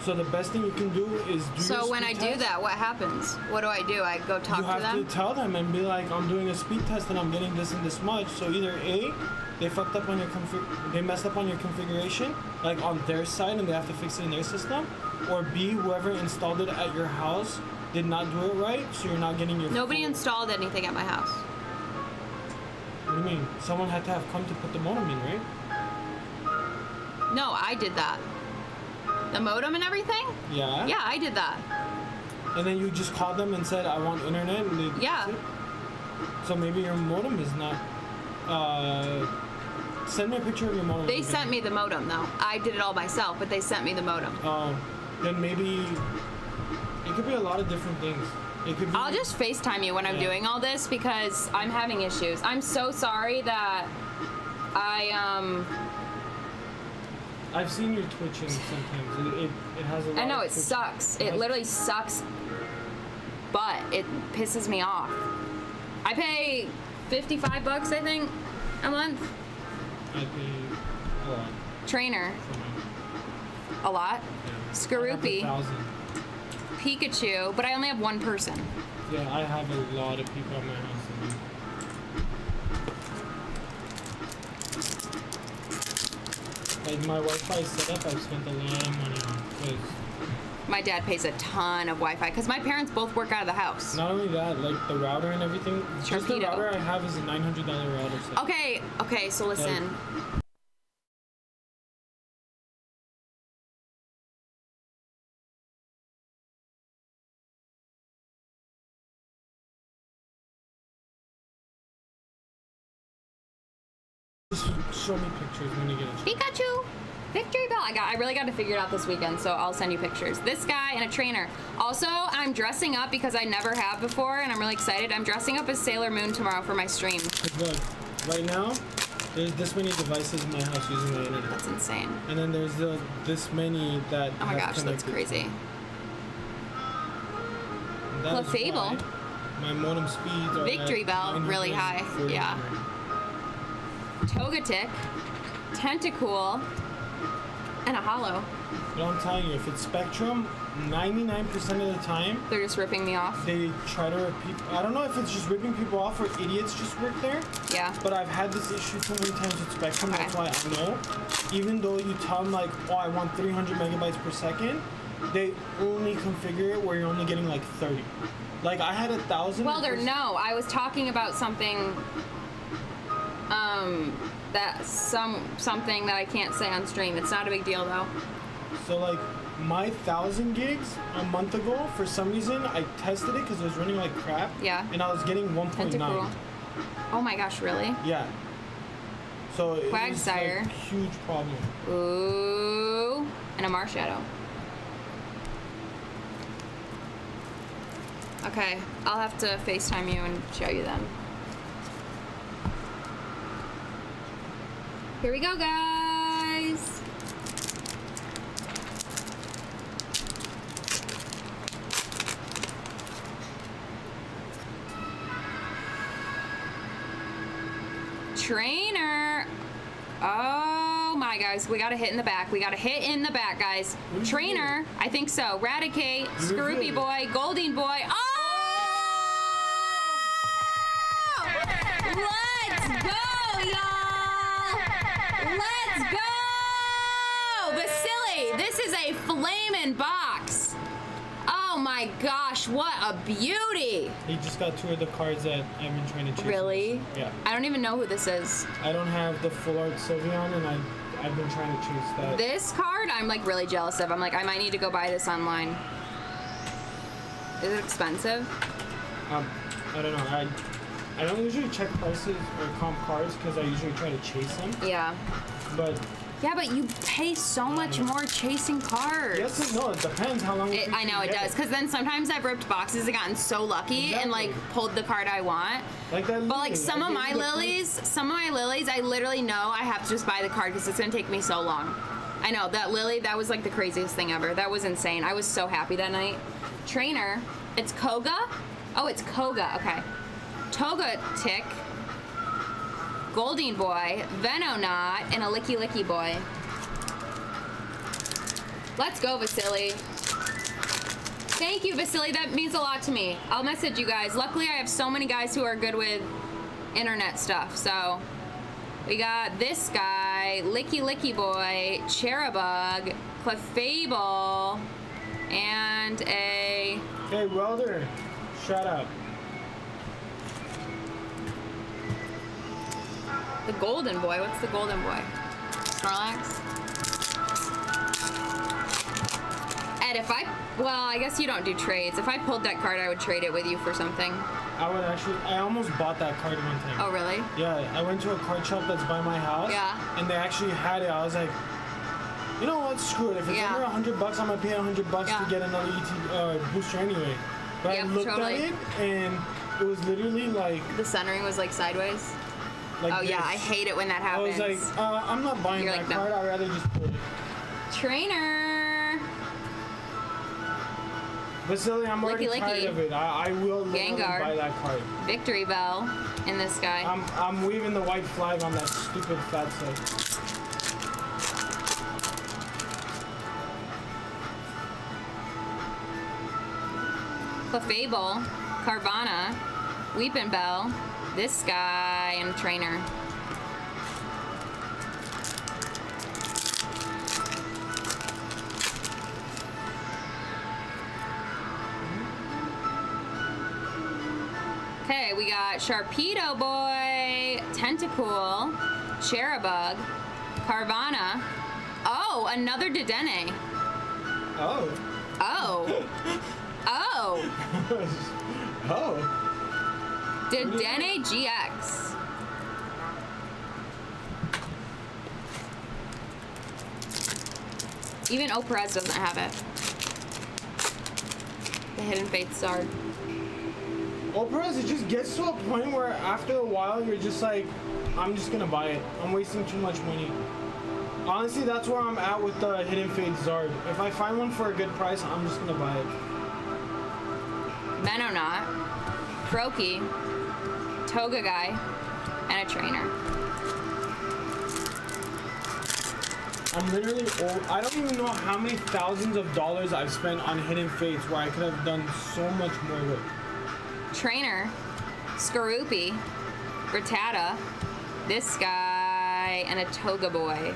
So the best thing you can do is do So when I speed do that, what happens? What do I do? I go talk to them. you have to tell them and be like, I'm doing a speed test and I'm getting this and this much. So either A, they fucked up on your config, they messed up on your configuration, like on their side, and they have to fix it in their system, or B, whoever installed it at your house did not do it right, so you're not getting your. Nobody installed anything at my house. What do you mean? Someone had to have come to put the modem in, right? No, I did that. The modem and everything? Yeah. Yeah, I did that. And then you just called them and said, I want internet, and they. Yeah. So maybe your modem is not. Uh, send me a picture of your modem. They sent me the modem though. I did it all myself, but they sent me the modem. Um, then maybe It could be a lot of different things. It could be. I'll just FaceTime you when I'm doing all this because I'm having issues. I'm so sorry that I um I've seen you twitching sometimes. It, it, it has a lot I know it sucks. It has- literally sucks, but it pisses me off. I pay 55 bucks, I think, a month. I pay a Trainer, a lot. Yeah. I have a Skorupi. Pikachu, but I only have one person. Yeah, I have a lot of people at my house. Like my Wi-Fi setup, I've spent a lot of money on. Because My dad pays a ton of Wi-Fi because my parents both work out of the house. not only that, like the router and everything. Just the router I have is a nine hundred dollar router. Okay, okay, so listen. Just show me pictures when you get a chance. Pikachu! Victory Bell. I got I really got to figure it out this weekend, so I'll send you pictures. This guy and a trainer. Also, I'm dressing up because I never have before and I'm really excited. I'm dressing up as Sailor Moon tomorrow for my stream. Look, right now, there's this many devices in my house using the internet, That's insane. and then there's the this many that. Oh my gosh, that's crazy. That is Clefable. My modem speeds are Victreebel, really high, 940 yeah. Togetic, Tentacool, and a Holo. But I'm telling you, if it's Spectrum, 99% of the time, They're just ripping me off. they try to. I don't know if it's just ripping people off or idiots just work there, Yeah. but I've had this issue so many times with Spectrum. That's why I know. Even though you tell them like, oh, I want 300 megabytes per second, they only configure it where you're only getting like 30. Like I had a thousand. Welder, no, I was talking about something. Um, that some something that I can't say on stream. It's not a big deal though. So like my thousand gigs a month ago, for some reason I tested it because it was running like crap. Yeah. And I was getting 1.9. Tentacool. Oh my gosh, really? Yeah. So it Quagsire. like huge problem. Ooh, and a Marshadow. Okay, I'll have to FaceTime you and show you them. Here we go, guys. Trainer. Oh my guys, we got a hit in the back. We got a hit in the back, guys. What did you Trainer, I think so. Raticate, Skorupi revealed boy, Goldeen boy. Oh! *laughs* Let's go, flaming box. Oh my gosh, what a beauty! He just got two of the cards that I've been trying to chase. Really? Yeah. I don't even know who this is. I don't have the full art Sylveon and I I've been trying to chase that. This card, I'm like really jealous of. I'm like, I might need to go buy this online. Is it expensive? Um, I don't know. I I don't usually check prices or comp cards because I usually try to chase them. Yeah. But Yeah, but you pay so much more chasing cards. yes and no, it depends how long. It, I know it does, because then sometimes I've ripped boxes and gotten so lucky and like pulled the card I want. Like that. But like some I of my you the first- lilies, some of my lilies, I literally know I have to just buy the card because it's gonna take me so long. I know that lily, that was like the craziest thing ever. That was insane. I was so happy that night. Trainer, it's Koga. Oh, it's Koga. Okay. Toga Tick, Goldeen Boy, Venonat, and a Lickilicky Boy. Let's go, Vasily. Thank you, Vasily. That means a lot to me. I'll message you guys. Luckily, I have so many guys who are good with internet stuff. So we got this guy, Lickilicky Boy, Charjabug, Clefable, and a. Hey, welder, shut up. The Golden Boy. What's the Golden Boy? Snorlax. Ed, if I. Well, I guess you don't do trades. If I pulled that card, I would trade it with you for something. I would actually. I almost bought that card one time. Oh, really? Yeah, I went to a card shop that's by my house. Yeah. And they actually had it. I was like, you know what? Screw it. If it's Yeah. under hundred bucks, I'm gonna pay hundred bucks Yeah. to get another ET uh, booster anyway. But Yep, I looked totally. at it and it was literally like The centering was like sideways. Like oh yeah. I hate it when that happens. I was like, uh, I'm not buying You're that like, no. card. I'd rather just put it. Trainer. Vasily, I'm already Licky, tired licky. of it. I, I will Gengar. buy that card. Victreebel in this guy. I'm I'm waving the white flag on that stupid fat set. Clefable, Carvanha, Weeping Bell, this guy, and Trainer. Okay, we got Sharpedo Boy, Tentacool, Charjabug, Carvanha. Oh, another Dedenne. Oh. Oh. *laughs* Oh. *laughs* oh. Dedenne GX. Even Operez doesn't have it. The Hidden Fate Zard. Oprah's, it just gets to a point where after a while you're just like, I'm just gonna buy it. I'm wasting too much money. Honestly, that's where I'm at with the Hidden Fate Zard. If I find one for a good price, I'm just gonna buy it. Venonat, Froakie, Toga Guy, and a trainer. I'm literally old. I don't even know how many thousands of dollars I've spent on Hidden Fates where I could have done so much more with. Trainer, Skorupi, Rattata, this guy, and a Toga Boy.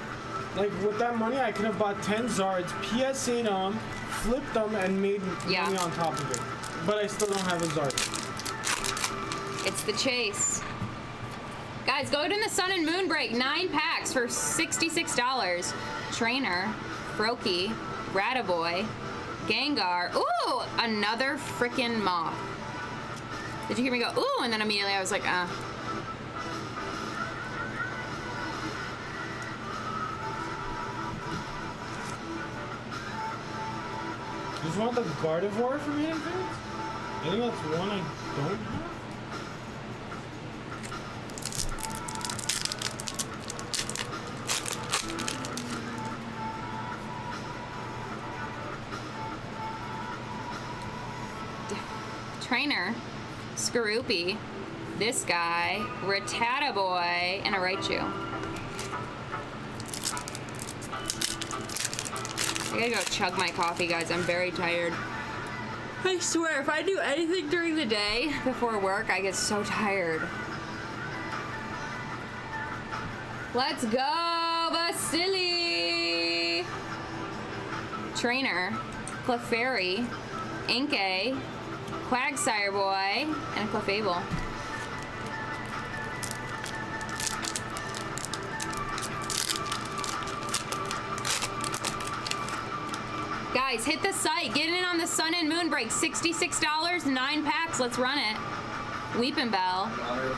Like with that money, I could have bought 10 Zards, PSA'd them, flipped them, and made Yeah. money on top of it. But I still don't have a Zard. It's the chase. Guys, go to the Sun and Moon break. Nine packs for $66. Trainer, Froakie, Rataboy, Gengar. Ooh, another freaking moth. Did you hear me go, ooh, and then immediately I was like, uh. Just want the Gardevoir from Hidden Fates? I think that's one I don't have. Trainer, Skorupi, this guy, Rattata Boy, and a Raichu. I gotta go chug my coffee, guys. I'm very tired. I swear, if I do anything during the day before work, I get so tired. Let's go, Vasily! Trainer, Clefairy, Inkay, Quagsire Boy, and a Clefable. Guys, hit the site. Get in on the Sun and Moon break. $66, nine packs. Let's run it. Weepinbell,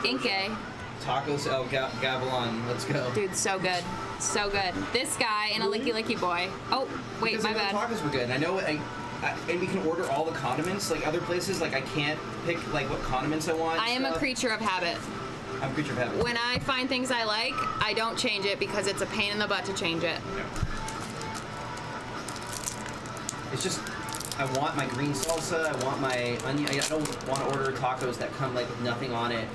Inkay. Tacos El Ga- Gavilan. Let's go. Dude, so good. So good. This guy and a Lickilicky Boy. Oh, wait, Because my bad. tacos were good. I know, I, I, and we can order all the condiments. Like other places, like I can't pick like what condiments I want. I am a creature of habit. I'm a creature of habit. When I find things I like, I don't change it because it's a pain in the butt to change it. It's just, I want my green salsa. I want my onion. I don't want to order tacos that come like with nothing on it,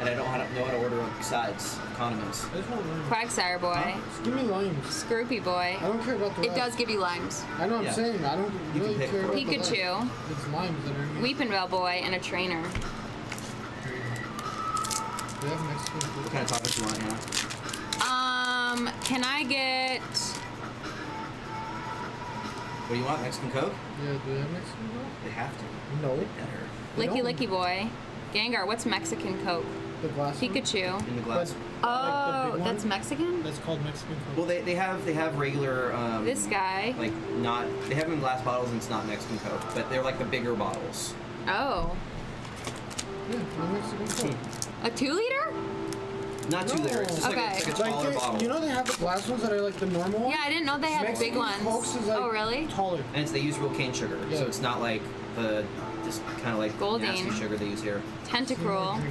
and I don't how to, know how to order them besides condiments. I just want limes. Quagsire Boy, Just give me limes. Skorupi Boy. I don't care about the It rest. does give you limes. I know what Yeah. I'm saying. I don't You can really pick care about the Pikachu, limes. It's limes that are here. Weepinbell Boy, and a trainer. They have Mexican food. What kind of tacos you want, Hannah? Um, can I get What do you want? Mexican Coke? Yeah, do they have Mexican Coke? They have to. No. Better. Licky. Licky Boy? Gengar, what's Mexican Coke? The glass one? Pikachu. In the glass. But, Oh, like the that's? Mexican? That's called Mexican food. Well, they, they have they have regular um, This guy. like not they have them in glass bottles and it's not Mexican Coke, but they're like the bigger bottles. Oh. Yeah, Mexican food. A two liter? Not two No. liter. It's just like, a, Okay. like a Like taller they, bottle. you know they have the glass ones that are like the normal ones. Yeah, I didn't know they had Mexican big ones. Cokes is like oh, really? Taller. and it's, they use real cane sugar, Yeah. so it's not like the just kind of like Goldeen. nasty sugar they use here. Tentacruel,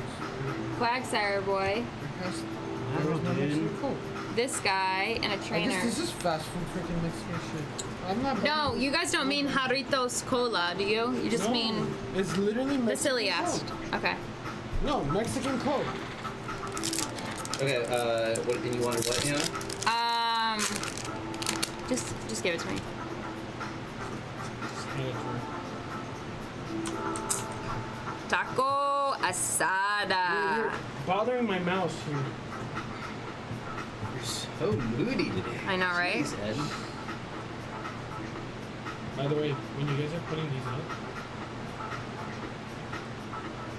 Quagsire boy, I don't know, Mexican Coke. this guy, and a I guess trainer. this is fast food freaking Mexican shit. I'm not. No, you guys don't mean Jarritos Cola, do you? You just No, mean it's literally Mexican Basilias. Coke. Okay. No, Mexican Coke. Okay, uh, what, and you wanted what, Hannah? Um, just just give it to me. Taco asada. you're bothering my mouse here. You're so moody today. I know, right? Jeez, By the way, when you guys are putting these up,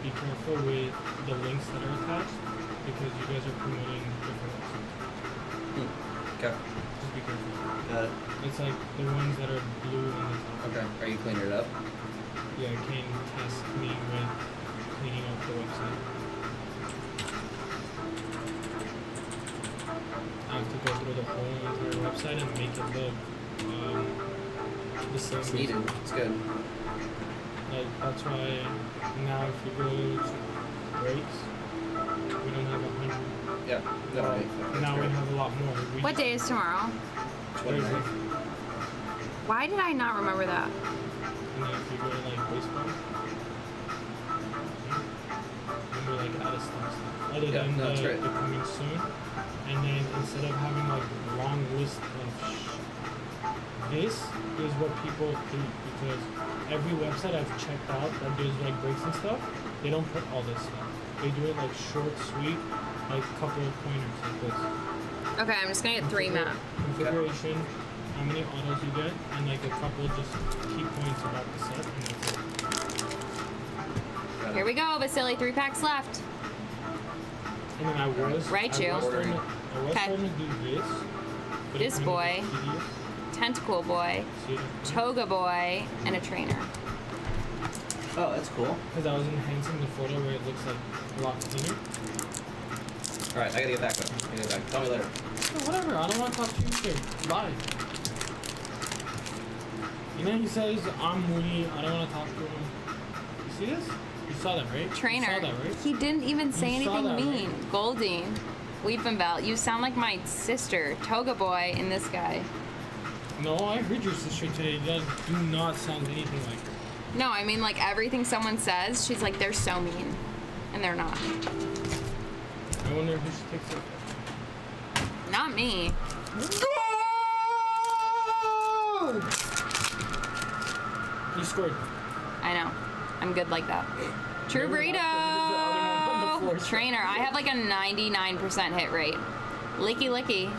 be careful with the links that are attached because you guys are promoting different websites. Hmm. Okay. Just be careful. Got it. It's like the ones that are blue on the top. Okay. Are you cleaning it up? Yeah, can test me with cleaning up the website. I have to go through the whole entire website and make it look um, the same. It's needed. It's good. Like that's why now if you go to breaks, we don't have a hundred. Yeah. No, I- that's now we have a lot more. We What day is tomorrow? Thursday. Why did I not remember that? And then if you go to like baseball, then we're like out of stock stuff. Other Yeah, than no, the, that's great. the coming soon. And then instead of having like a long list of sh- this is what people hate because every website I've checked out that does like breaks and stuff, they don't put all this stuff. They do it like short, sweet, like couple of pointers like this. Okay, I'm just gonna get three map. Configuration, how many autos you get, and like a couple just key points about the set, and that's it. Here we go, Vasily. Three packs left. And then I was Right, I you. was to, I was Okay. starting to do this. This boy. Tentacool boy, toga boy, and a trainer. Oh, that's cool. Because I was enhancing the photo where it looks like a lot cleaner. All right, I gotta get back though. I gotta get back. Tell me later. So whatever, I don't want to talk to you either. Bye. You know he says I'm moody. I don't want to talk to him. You see this? You saw that, right? You Trainer. saw that, right? He didn't even say You anything that, mean. Goldeen, Weepinbell. You sound like my sister, Toga boy, and this guy. No, I heard your sister today. That do not sound anything like her. No, I mean like everything someone says, she's like they're so mean, and they're not. I wonder who she takes it. Not me. You scored. I know. I'm good like that. True Maybe not, 'cause there's the other one on the burrito. Trainer. I have like a 99% hit rate. Licky licky.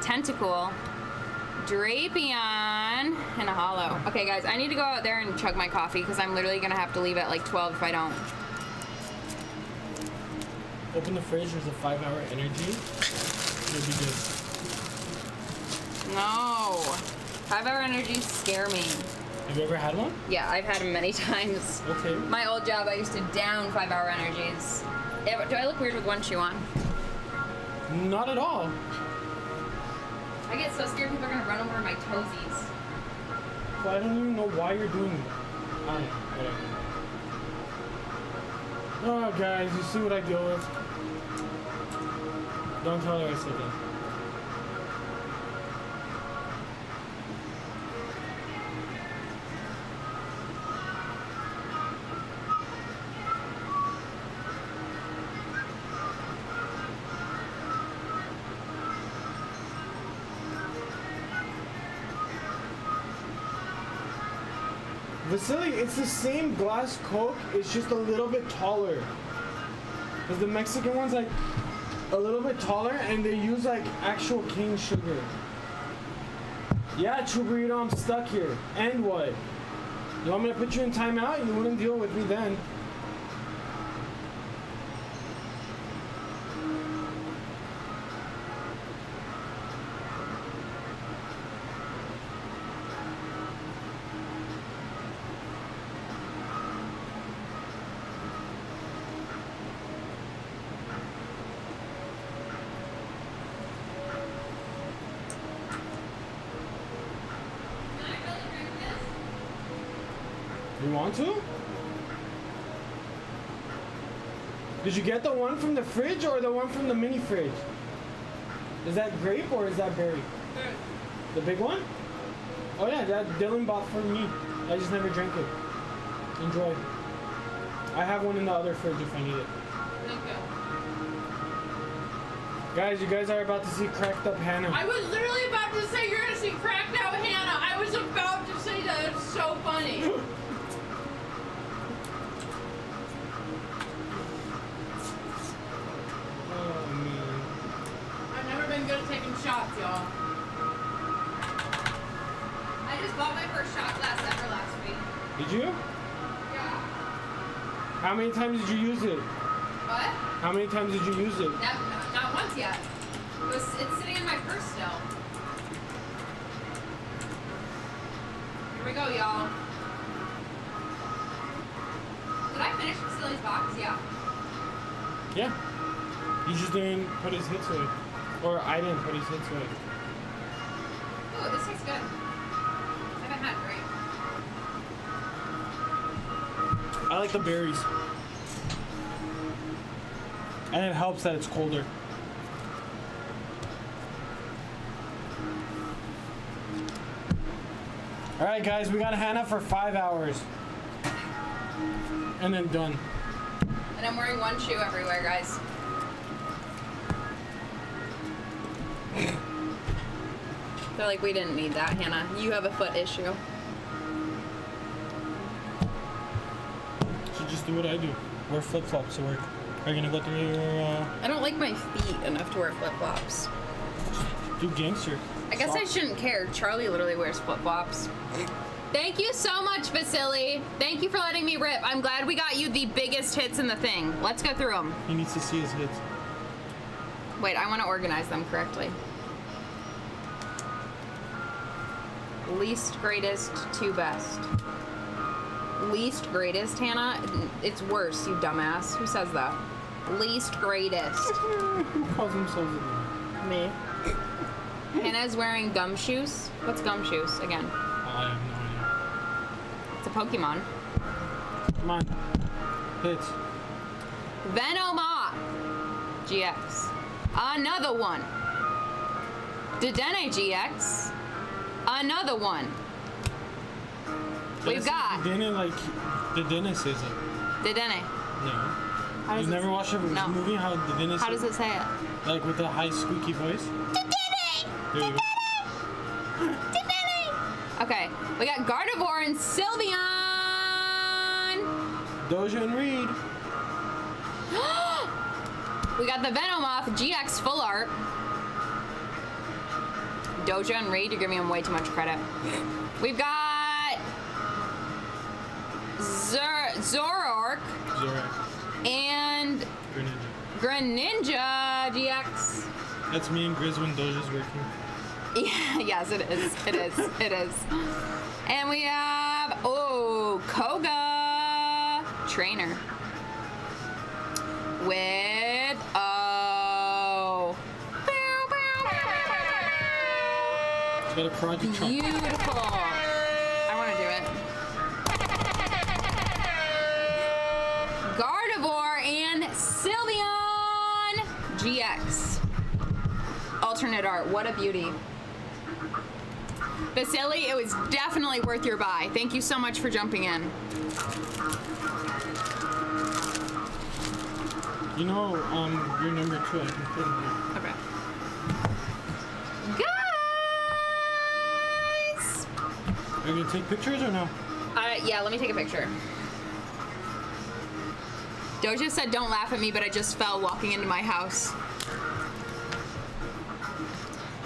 Tentacool. Drapion. And a holo. Okay, guys, I need to go out there and chug my coffee because I'm literally going to have to leave at like 12 if I don't. Open the fridge. There's a five-hour energy. Be good. No. Five hour energy scare me. Have you ever had one? Yeah, I've had them many *laughs* times. Okay. My old job, I used to down five hour energies. Yeah, Do I look weird with one shoe on? Not at all. I get so scared people are gonna run over my toesies. Well, I don't even know why you're doing it. I don't know. Whatever. Oh, guys, you see what I deal with? Don't tell her I said that. Vasily, it's the same glass Coke, it's just a little bit taller. Because the Mexican one's like a little bit taller and they use like actual cane sugar. Yeah, True Burrito, I'm stuck here. And what? You want me to put you in timeout? You wouldn't deal with me then. To? Did you get the one from the fridge or the one from the mini fridge? Is that grape or is that berry? The big one? Oh yeah, that Dylan bought for me. I just never drank it. Enjoy. I have one in the other fridge if I need it. Guys, you guys are about to see cracked up Hannah. I was literally about to say you're gonna see cracked out Hannah. I was about to say that. It's so funny. *laughs* Oh man. I've never been good at taking shots, y'all. I just bought my first shot glass ever last week. Did you? Yeah. How many times did you use it? What? How many times did you use it? Not, not, once yet. It was, it's sitting in my purse still. Here we go, y'all. Did I finish Silly's box? Yeah. Yeah. You just didn't put his hits away. Or I didn't put his hits away. Ooh, this tastes good. I haven't had grape. I like the berries. And it helps that it's colder. Alright guys, we got Hannah for five hours. And then done. And I'm wearing one shoe everywhere, guys. They're like, we didn't need that, Hannah. You have a foot issue. So just do what I do. Wear flip flops to work. Are you gonna go through your uh, I don't like my feet enough to wear flip flops. do gangster? I guess I shouldn't care. Charlie literally wears flip flops. Thank you so much, Vasily. Thank you for letting me rip. I'm glad we got you the biggest hits in the thing. Let's go through them. He needs to see his hits. Wait, I want to organize them correctly. Least greatest to best. Least greatest, Hannah? It's worse, you dumbass. Who says that? Least greatest. *laughs* Who calls themselves a Me. *laughs* Hannah's wearing gumshoes. What's gumshoes again? I have It's a Pokemon. Come on. Hits. Venoma GX. Another one. Dedenne GX. Another one. We've got Didn't like the dentist says it. Dedenne. No. How You've never watched a No. movie how the dentist How does it say it? like with the high squeaky voice? There you go. Okay, we got Gardevoir and Sylveon. Doja and Reid. *gasps* we got the Venomoth GX Full Art. Doja and Reid, you're giving them way too much credit. We've got Zoroark Zorak. and Greninja. Greninja GX. That's me and Grizz when Doja's working. Yeah, *laughs* yes, it is. It is. It is. And we have oh Koga trainer with oh a project beautiful. I want to do it. Gardevoir and Sylveon GX. Alternate art. What a beauty. Vasily, it was definitely worth your buy. Thank you so much for jumping in. You know, um, your number two, I can put in here. Okay. Guys! Are you gonna take pictures or no? Uh, yeah, let me take a picture. Doja said, don't laugh at me, but I just fell walking into my house.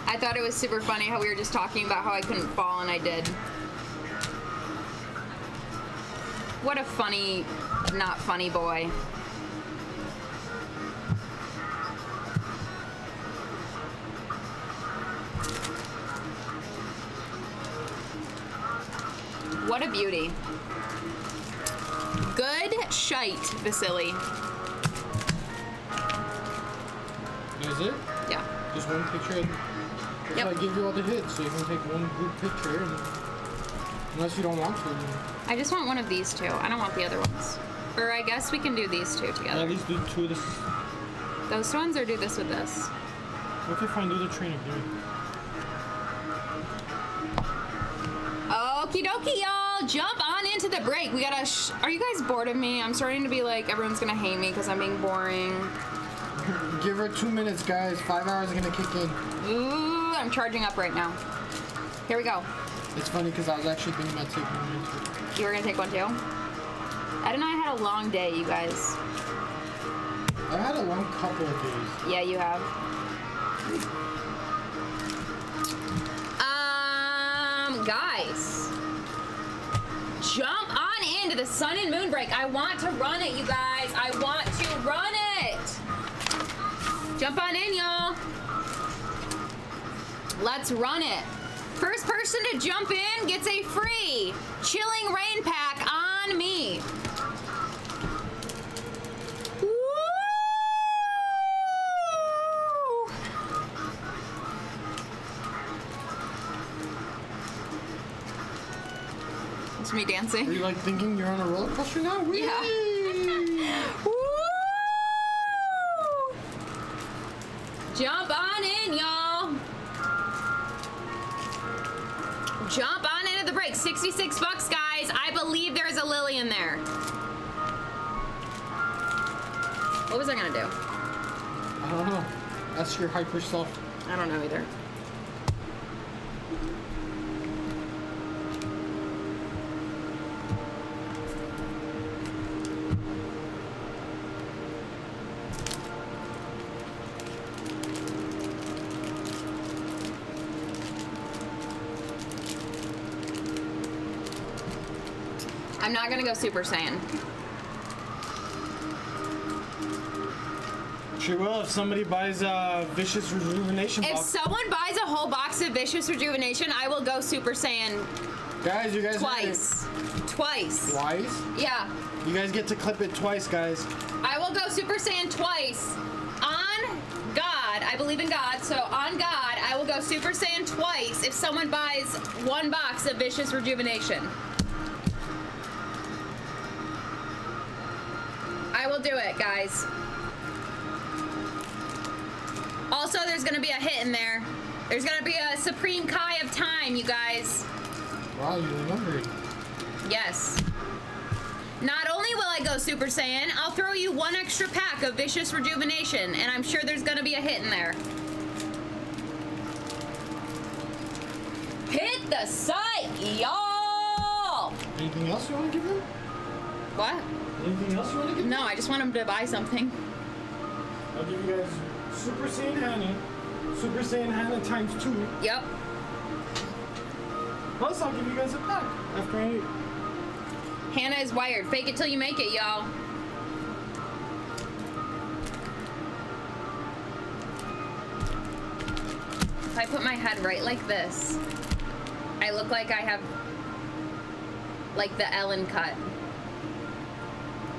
I thought it was super funny how we were just talking about how I couldn't fall, and I did. What a funny, not funny boy. What a beauty. Good shite, Vasily. Is it? Yeah. Just one picture. Yep. I give you all the hits, so you can take one group picture and Unless you don't want to. I just want one of these two. I don't want the other ones. Or I guess we can do these two together. At least do two of this. Those ones or do this with this? Okay, fine. Do the trainer. Okie dokie, y'all. Jump on into the break. We gotta. Sh- Are you guys bored of me? I'm starting to be like, everyone's gonna hate me because I'm being boring. *laughs* Give her two minutes, guys. Five hours is gonna kick in. Ooh, I'm charging up right now. Here we go. It's funny because I was actually thinking about taking one You were gonna take one too? Ed and I had a long day, you guys. I had a long couple of days. Yeah, you have. Guys, jump on into the sun and moon break. I want to run it, you guys. I want to run it. Jump on in, y'all. Let's run it. First person to jump in gets a free Chilling Reign pack on me. It's me dancing. Are you like thinking you're on a roller coaster now? Whee! Yeah. *laughs* Woo! Jump on in, y'all. Jump on into the break. 66 bucks, guys. I believe there's a Lillie in there. What was I gonna do? I don't know. That's your hyper self. I don't know either. I'm not gonna go Super Saiyan. She will if somebody buys a vicious rejuvenation If box. someone buys a whole box of Vicious Rejuvenation, I will go Super Saiyan guys, you guys twice. Twice. Twice? Yeah. You guys get to clip it twice, guys. I will go Super Saiyan twice. On God, I believe in God, so on God, I will go Super Saiyan twice if someone buys one box of Vicious Rejuvenation. I will do it, guys. Also, there's gonna be a hit in there. There's gonna be a Supreme Kai of Time, you guys. Wow, you remembered. Yes. Not only will I go Super Saiyan, I'll throw you one extra pack of Vicious Rejuvenation, and I'm sure there's gonna be a hit in there. Hit the site, y'all! Anything else you want to give them? What? Anything else you want to give them? No, I just want him to buy something. I'll give you guys Super Saiyan Hannah, Super Saiyan Hannah times two. Yep. Plus, I'll give you guys a pack after I eat. Hannah is wired. Fake it till you make it, y'all. If I put my head right like this, I look like I have like the Ellen cut.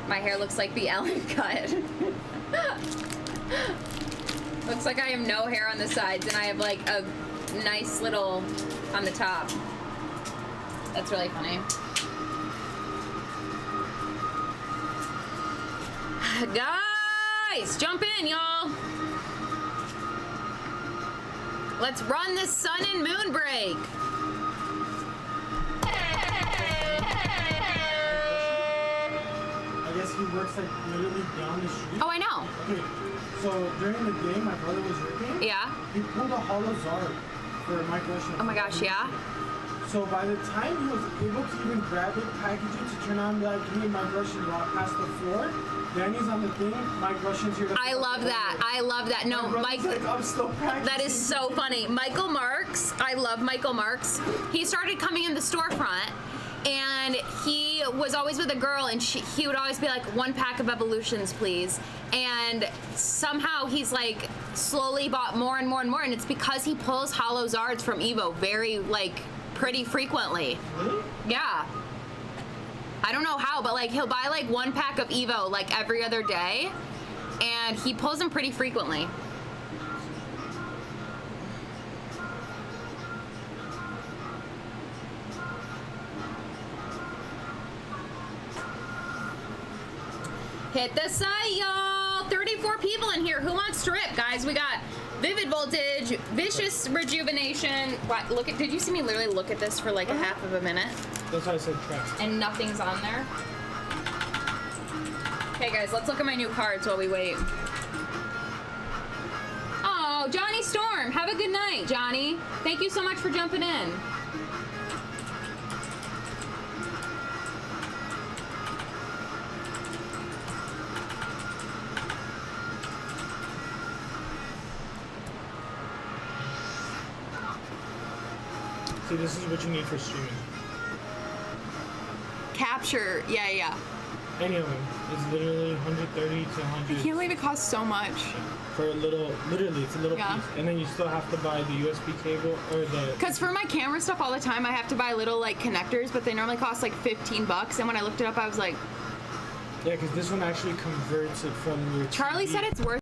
My hair looks like the *laughs* Ellen cut. looks like I have no hair on the sides and I have like a nice little on the top. That's really funny. Guys, jump in, y'all. Let's run this sun and moon break. Like literally down the street. Oh, I know. Okay, so during the day my brother was working. Yeah. He pulled a holo Zard for Mike Rushing. Oh my gosh, yeah. So by the time he was able to even grab it, package it to turn on, like, hey, Mike Russian walk past the floor. He's on the thing. Mike Russian's here. I love that. I love that. No, My Mike. like, I'm still practicing. That is so funny. Michael Marks, I love Michael Marks. He started coming in the storefront and he was always with a girl and she, he would always be like one pack of evolutions please. And somehow he's like slowly bought more and more and more and it's because he pulls holo zards from evo very like pretty frequently. Really? yeah. I don't know how but like he'll buy like one pack of evo like every other day and he pulls them pretty frequently Hit the site, y'all. 34 people in here. Who wants to rip, guys? We got Vivid Voltage, Vicious Rejuvenation. What? Look at. Did you see me literally look at this for like a uh-huh. half of a minute? That's why I said trash. and nothing's on there. Okay, guys, let's look at my new cards while we wait. Oh, Johnny Storm, have a good night, Johnny. Thank you so much for jumping in. See, this is what you need for streaming. Capture, yeah, yeah. Any of them. It's literally 130 to 100. I 100 can't believe it costs so much. for a little. Literally, it's a little Yeah. piece, and then you still have to buy the USB cable or the. Cause for my camera stuff all the time, I have to buy little like connectors, but they normally cost like 15 bucks. And when I looked it up, I was like, Yeah, because this one actually converts it from your. Charlie TV. said it's worth.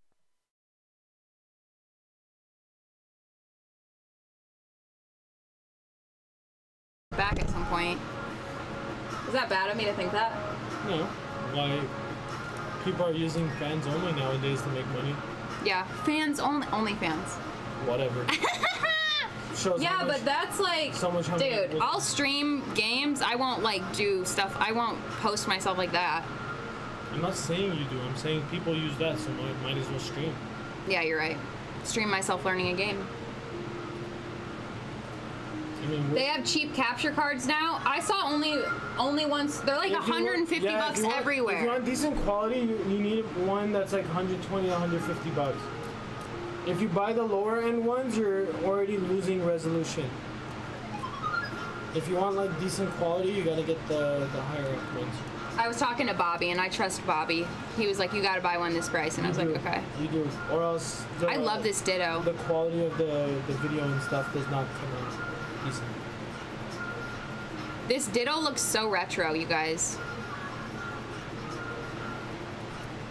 Bad of me to think that? No, why? People are using fans only nowadays to make money. Yeah, fans only, only fans. Whatever. *laughs* Shows Yeah, but that's like, so dude. I'll stream games. I won't like do stuff. I won't post myself like that. I'm not saying you do. I'm saying people use that, so might, might as well stream. Yeah, you're right. Stream myself learning a game. They have cheap capture cards now. I saw only only ones. They're like if want- 150 yeah, bucks you want- everywhere. If you want decent quality, you, you need one that's like 120, 150 bucks. If you buy the lower end ones, you're already losing resolution. If you want like decent quality, you gotta get the the higher end ones. I was talking to Bobby, and I trust Bobby. He was like, "You got to buy one this price," and I was You like, "Okay." You do, or else. The, I love this Ditto. The quality of the the video and stuff does not come out This Ditto looks so retro, you guys.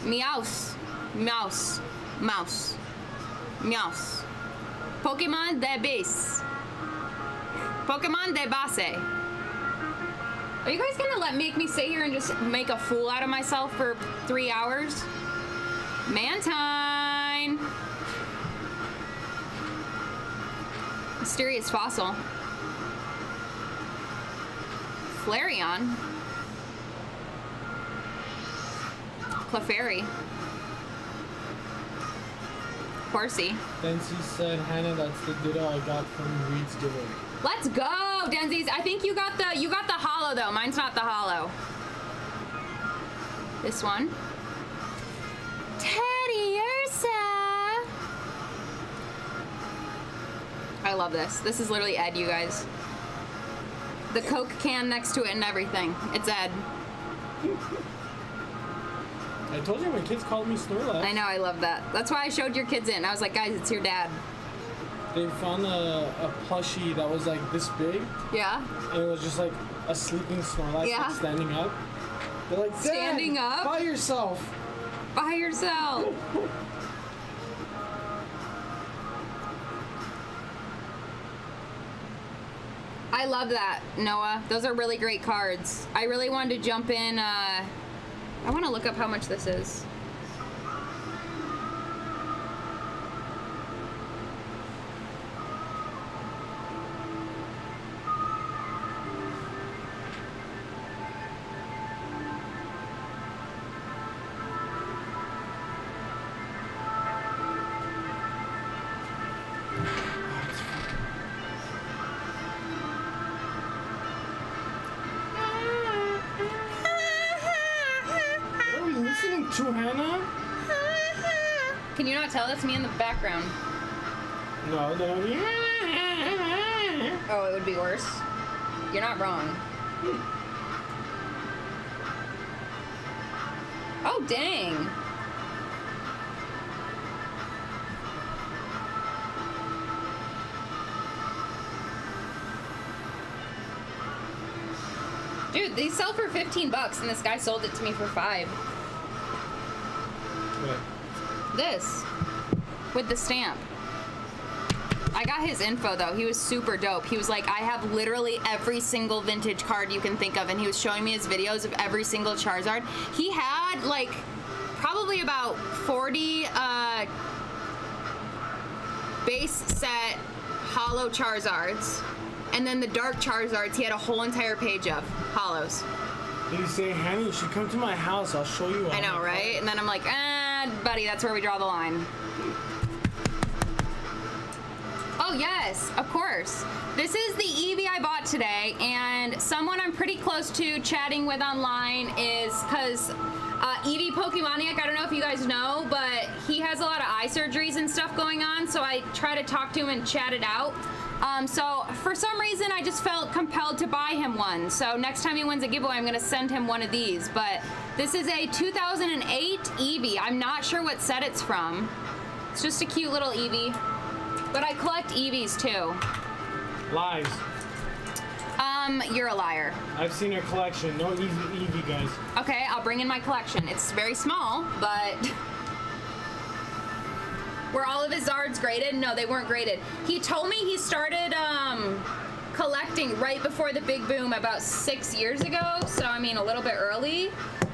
Meows, mouse, mouse, meows. Pokemon de base. Pokemon de base. Are you guys gonna let make me sit here and just make a fool out of myself for three hours? Mantine. Mysterious fossil. Flareon. Clefairy. Horsea. Then she said, Hannah, that's the ditto I got from Reid's giveaway. Let's go, Denzies. I think you got the you got the holo though. Mine's not the holo. This one. Teddy Ursa. I love this. This is literally Ed, you guys. The Coke can next to it and everything. It's Ed. I told you my kids called me Snorlax. I know, I love that. That's why I showed your kids in. I was like, guys, it's your dad. They found a, a plushie that was like this big, Yeah? and it was just like a sleeping Snorlax Yeah. like, standing up. They're like, Standing up? by yourself. By yourself. *laughs* I love that, Noah. Those are really great cards. I really wanted to jump in. Uh, I want to look up how much this is. That's me in the background. No, no. Oh, it would be worse. You're not wrong. Oh, dang. Dude, these sell for 15 bucks and this guy sold it to me for 5. What? This with the stamp. I got his info though. He was super dope. He was like, I have literally every single vintage card you can think of, and he was showing me his videos of every single Charizard. He had like probably about 40 uh, base set holo Charizards. And then the dark Charizards, he had a whole entire page of holos. Did he say, Hanny, you should come to my house. I'll show you. all I know, right? And then I'm like, ah, buddy, that's where we draw the line. Oh, yes, of course. This is the Eevee I bought today, and someone I'm pretty close to chatting with online is because uh, Eevee Pokemoniac, I don't know if you guys know, but he has a lot of eye surgeries and stuff going on, so I try to talk to him and chat it out. Um, so for some reason, I just felt compelled to buy him one. So next time he wins a giveaway, I'm going to send him one of these. But this is a 2008 Eevee. I'm not sure what set it's from. It's just a cute little Eevee. But I collect Eevees too. Lies. Um, you're a liar. I've seen your collection. No easy Eevee, guys. Okay, I'll bring in my collection. It's very small, but *laughs* were all of his Zards graded? No, they weren't graded. He told me he started um, collecting right before the big boom about six years ago. So I mean, a little bit early.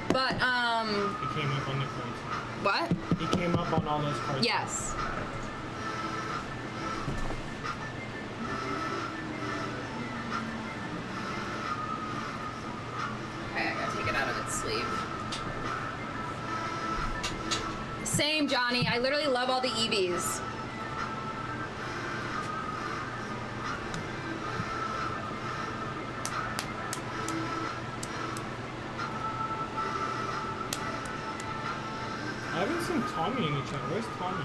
But um, He came up on the cards. what? He came up on all those cards. Yes. Okay, I gotta take it out of its sleeve. Same, Johnny. I literally love all the Eevees. I haven't seen Tommy in the chat. Where's Tommy?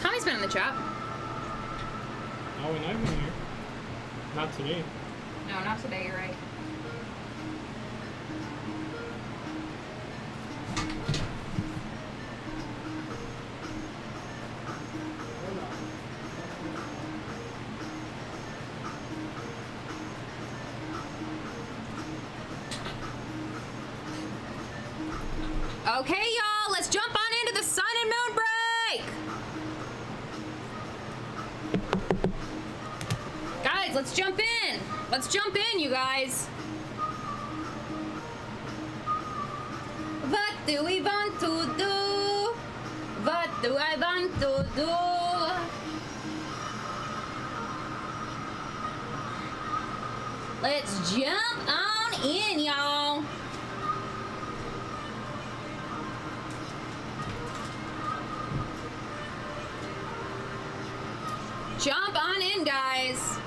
Tommy's been in the chat. Oh, when I've been here. Not today. No, not today. You're right. Okay, y'all, let's jump on into the sun and moon break. Guys, let's jump in. Let's jump in, you guys. What do we want to do? What do I want to do? Let's jump on in, y'all. Jump on in, guys.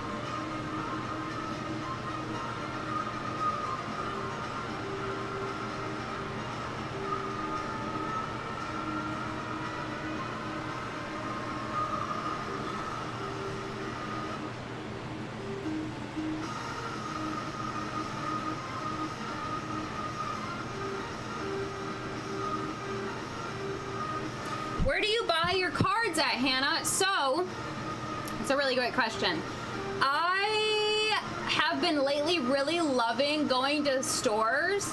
A really great question. I have been lately really loving going to stores,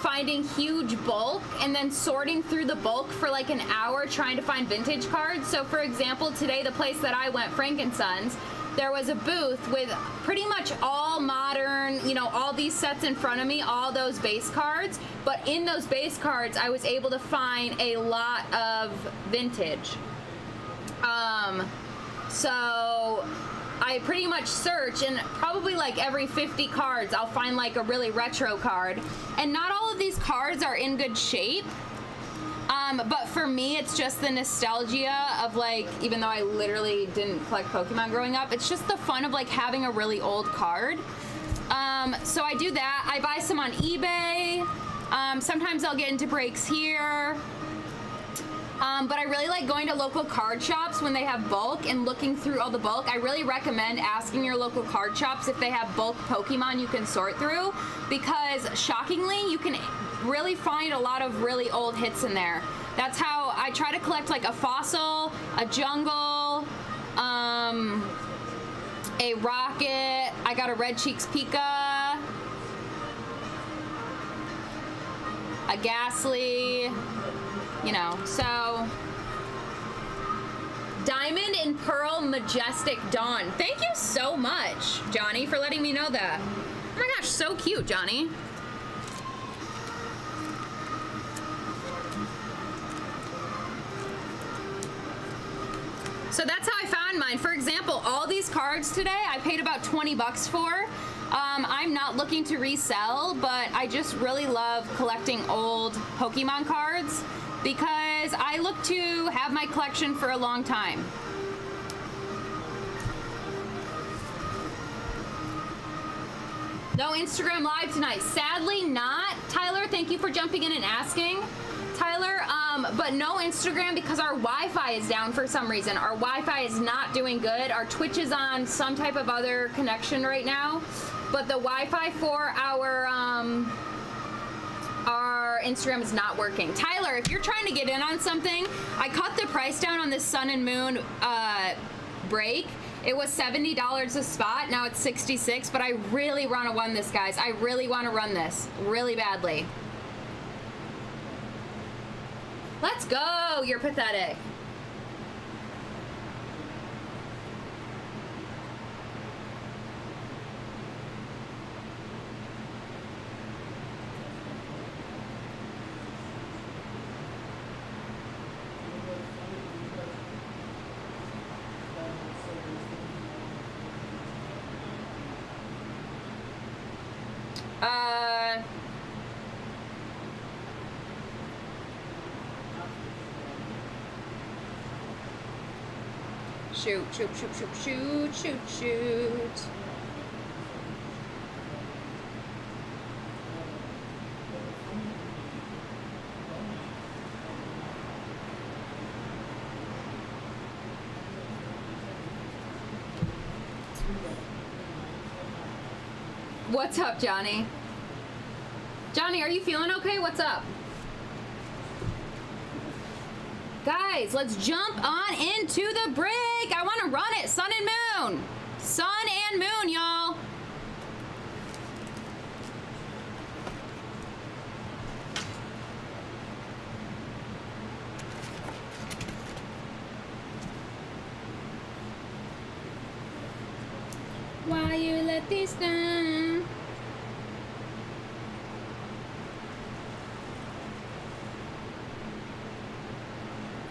finding huge bulk, and then sorting through the bulk for like an hour trying to find vintage cards. So, for example, today, the place that I went, Frankensons, there was a booth with pretty much all modern, you know, all these sets in front of me, all those base cards. But in those base cards, I was able to find a lot of vintage. Um, so I pretty much search and probably like every 50 cards I'll find like a really retro card. And not all of these cards are in good shape. Um, but for me, it's just the nostalgia of like, even though I literally didn't collect Pokemon growing up, it's just the fun of like having a really old card. Um, so I do that. I buy some on eBay. Um, sometimes I'll get into breaks here. Um, but I really like going to local card shops when they have bulk and looking through all the bulk. I really recommend asking your local card shops if they have bulk Pokemon you can sort through because shockingly, you can really find a lot of really old hits in there. That's how I try to collect like a fossil, a jungle, um, a rocket. I got a Red Cheeks Pika, a Gastly you know, so Diamond and Pearl Majestic Dawn. Thank you so much, Johnny, for letting me know that. Oh my gosh, so cute, Johnny. So that's how I found mine. For example, all these cards today, I paid about 20 bucks for. Um, I'm not looking to resell, but I just really love collecting old Pokemon cards because I look to have my collection for a long time. No Instagram live tonight. Sadly, not. Tyler, thank you for jumping in and asking. Tyler, um, but no Instagram because our Wi-Fi is down for some reason. Our Wi-Fi is not doing good. Our Twitch is on some type of other connection right now, but the Wi-Fi for our um, our Instagram is not working. Tyler, if you're trying to get in on something, I cut the price down on this Sun and Moon uh, break. It was $70 a spot. Now it's 66, but I really want to run this, guys. I really want to run this really badly. Let's go. You're pathetic. Uh, shoot, shoot, shoot, shoot, shoot, shoot, shoot. What's up, Johnny? Johnny, are you feeling okay? What's up? Guys, let's jump on into the break. I want to run it. Sun and moon. Sun and moon, y'all. Why you let this down?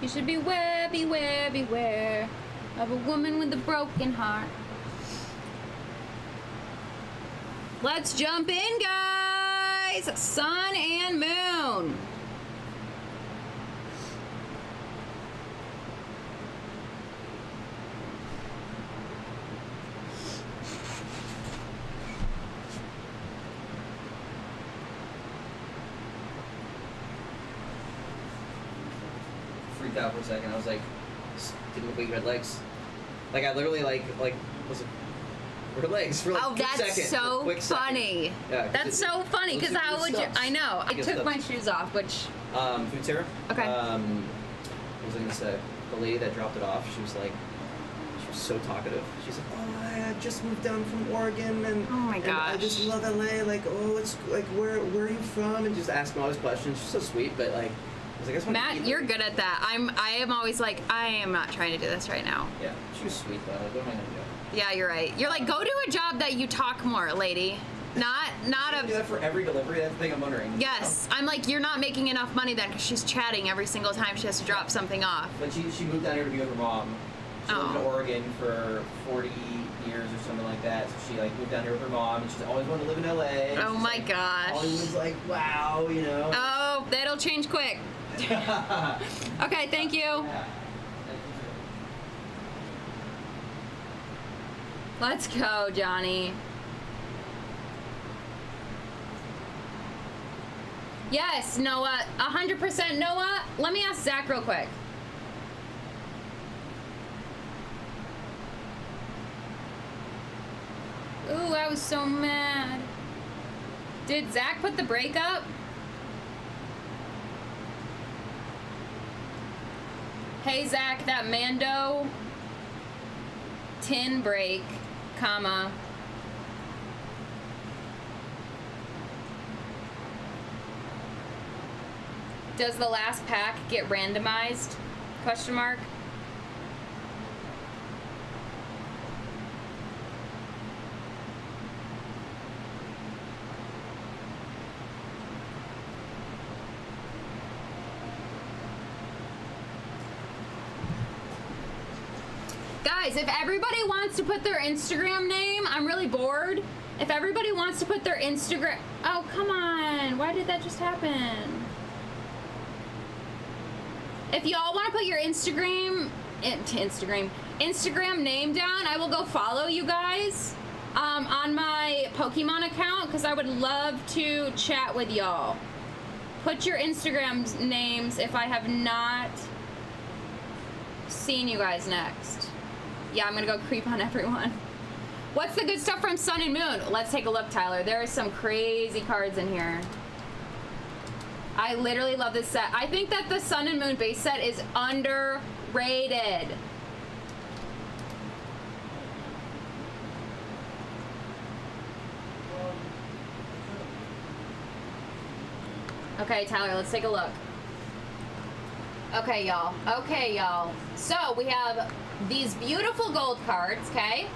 You should beware, beware, beware of a woman with a broken heart. Let's jump in, guys! Sun and moon. Second. I was like, didn't look like you had legs. Like I literally like like was it her legs for like Oh, that's second, so funny. Yeah, That's it- so funny because how would you? I know. I took my shoes off, which Um, food Sarah. Okay. Um, what was I gonna say? The lady that dropped it off, she was like, she was so talkative. She's like, oh, I just moved down from Oregon, and Oh my and I just love LA. Like, oh, it's like where where are you from? And just asked me all these questions. She's so sweet, but like, like, I just want Matt, you're good at that. I'm. I am always like, I am not trying to do this right now. Yeah, she was sweet though. Like, what am I gonna do? Yeah, you're right. You're like, go do a job that you talk more, lady. Not, not I do a. that for every delivery. That's the thing I'm wondering. Yes, oh. I'm like, you're not making enough money then because she's chatting every single time she has to drop something off. But she she moved down here to be with her mom. She lived in Oh. Oregon for 40 years or something like that. So she like moved down here with her mom, and she's always wanted to live in LA. Oh my like, gosh. Hollywood's like, wow, you know. Oh, that'll change quick. *laughs* Okay, thank you. Let's go, Johnny. Yes, Noah. 100% Noah. Let me ask Zach real quick. Ooh, I was so mad. Did Zach put the break up? Hey Zach, that Mando tin break, comma. Does the last pack get randomized? Question mark. Guys, if everybody wants to put their Instagram name, I'm really bored. If everybody wants to put their Instagram. Oh, come on. Why did that just happen? If y'all want to put your Instagram. in- Instagram. Instagram name down, I will go follow you guys um, on my Pokemon account because I would love to chat with y'all. Put your Instagram names if I have not seen you guys next. Yeah, I'm gonna go creep on everyone. What's the good stuff from Sun and Moon? Let's take a look, Tyler. There are some crazy cards in here. I literally love this set. I think that the Sun and Moon base set is underrated. Okay, Tyler, let's take a look. Okay, y'all. Okay, y'all. So we have these beautiful gold cards, okay?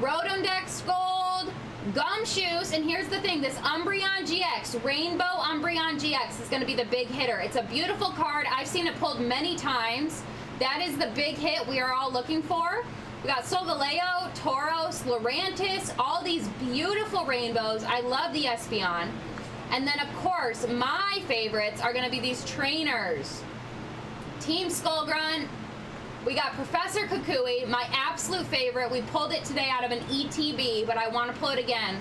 Rotom Dex Gold, Gumshoos, and here's the thing, this Umbreon GX, Rainbow Umbreon GX is gonna be the big hitter. It's a beautiful card. I've seen it pulled many times. That is the big hit we are all looking for. We got Solgaleo, Tauros, Lurantis, all these beautiful rainbows. I love the Espeon. And then, of course, my favorites are going to be these trainers. Team Skullgrunt. We got Professor Kukui, my absolute favorite. We pulled it today out of an ETB, but I want to pull it again.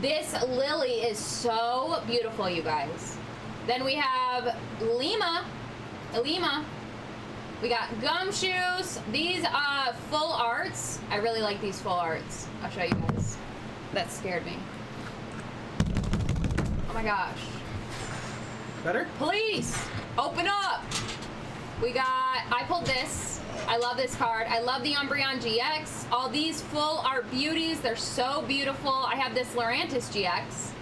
This Lillie is so beautiful, you guys. Then we have Lima. Lima. We got Gumshoos. These are full arts. I really like these full arts. I'll show you guys. That scared me. Oh my gosh. Better? Please open up. We got. I pulled this. I love this card. I love the Umbreon GX. All these full art beauties. They're so beautiful. I have this Lurantis GX.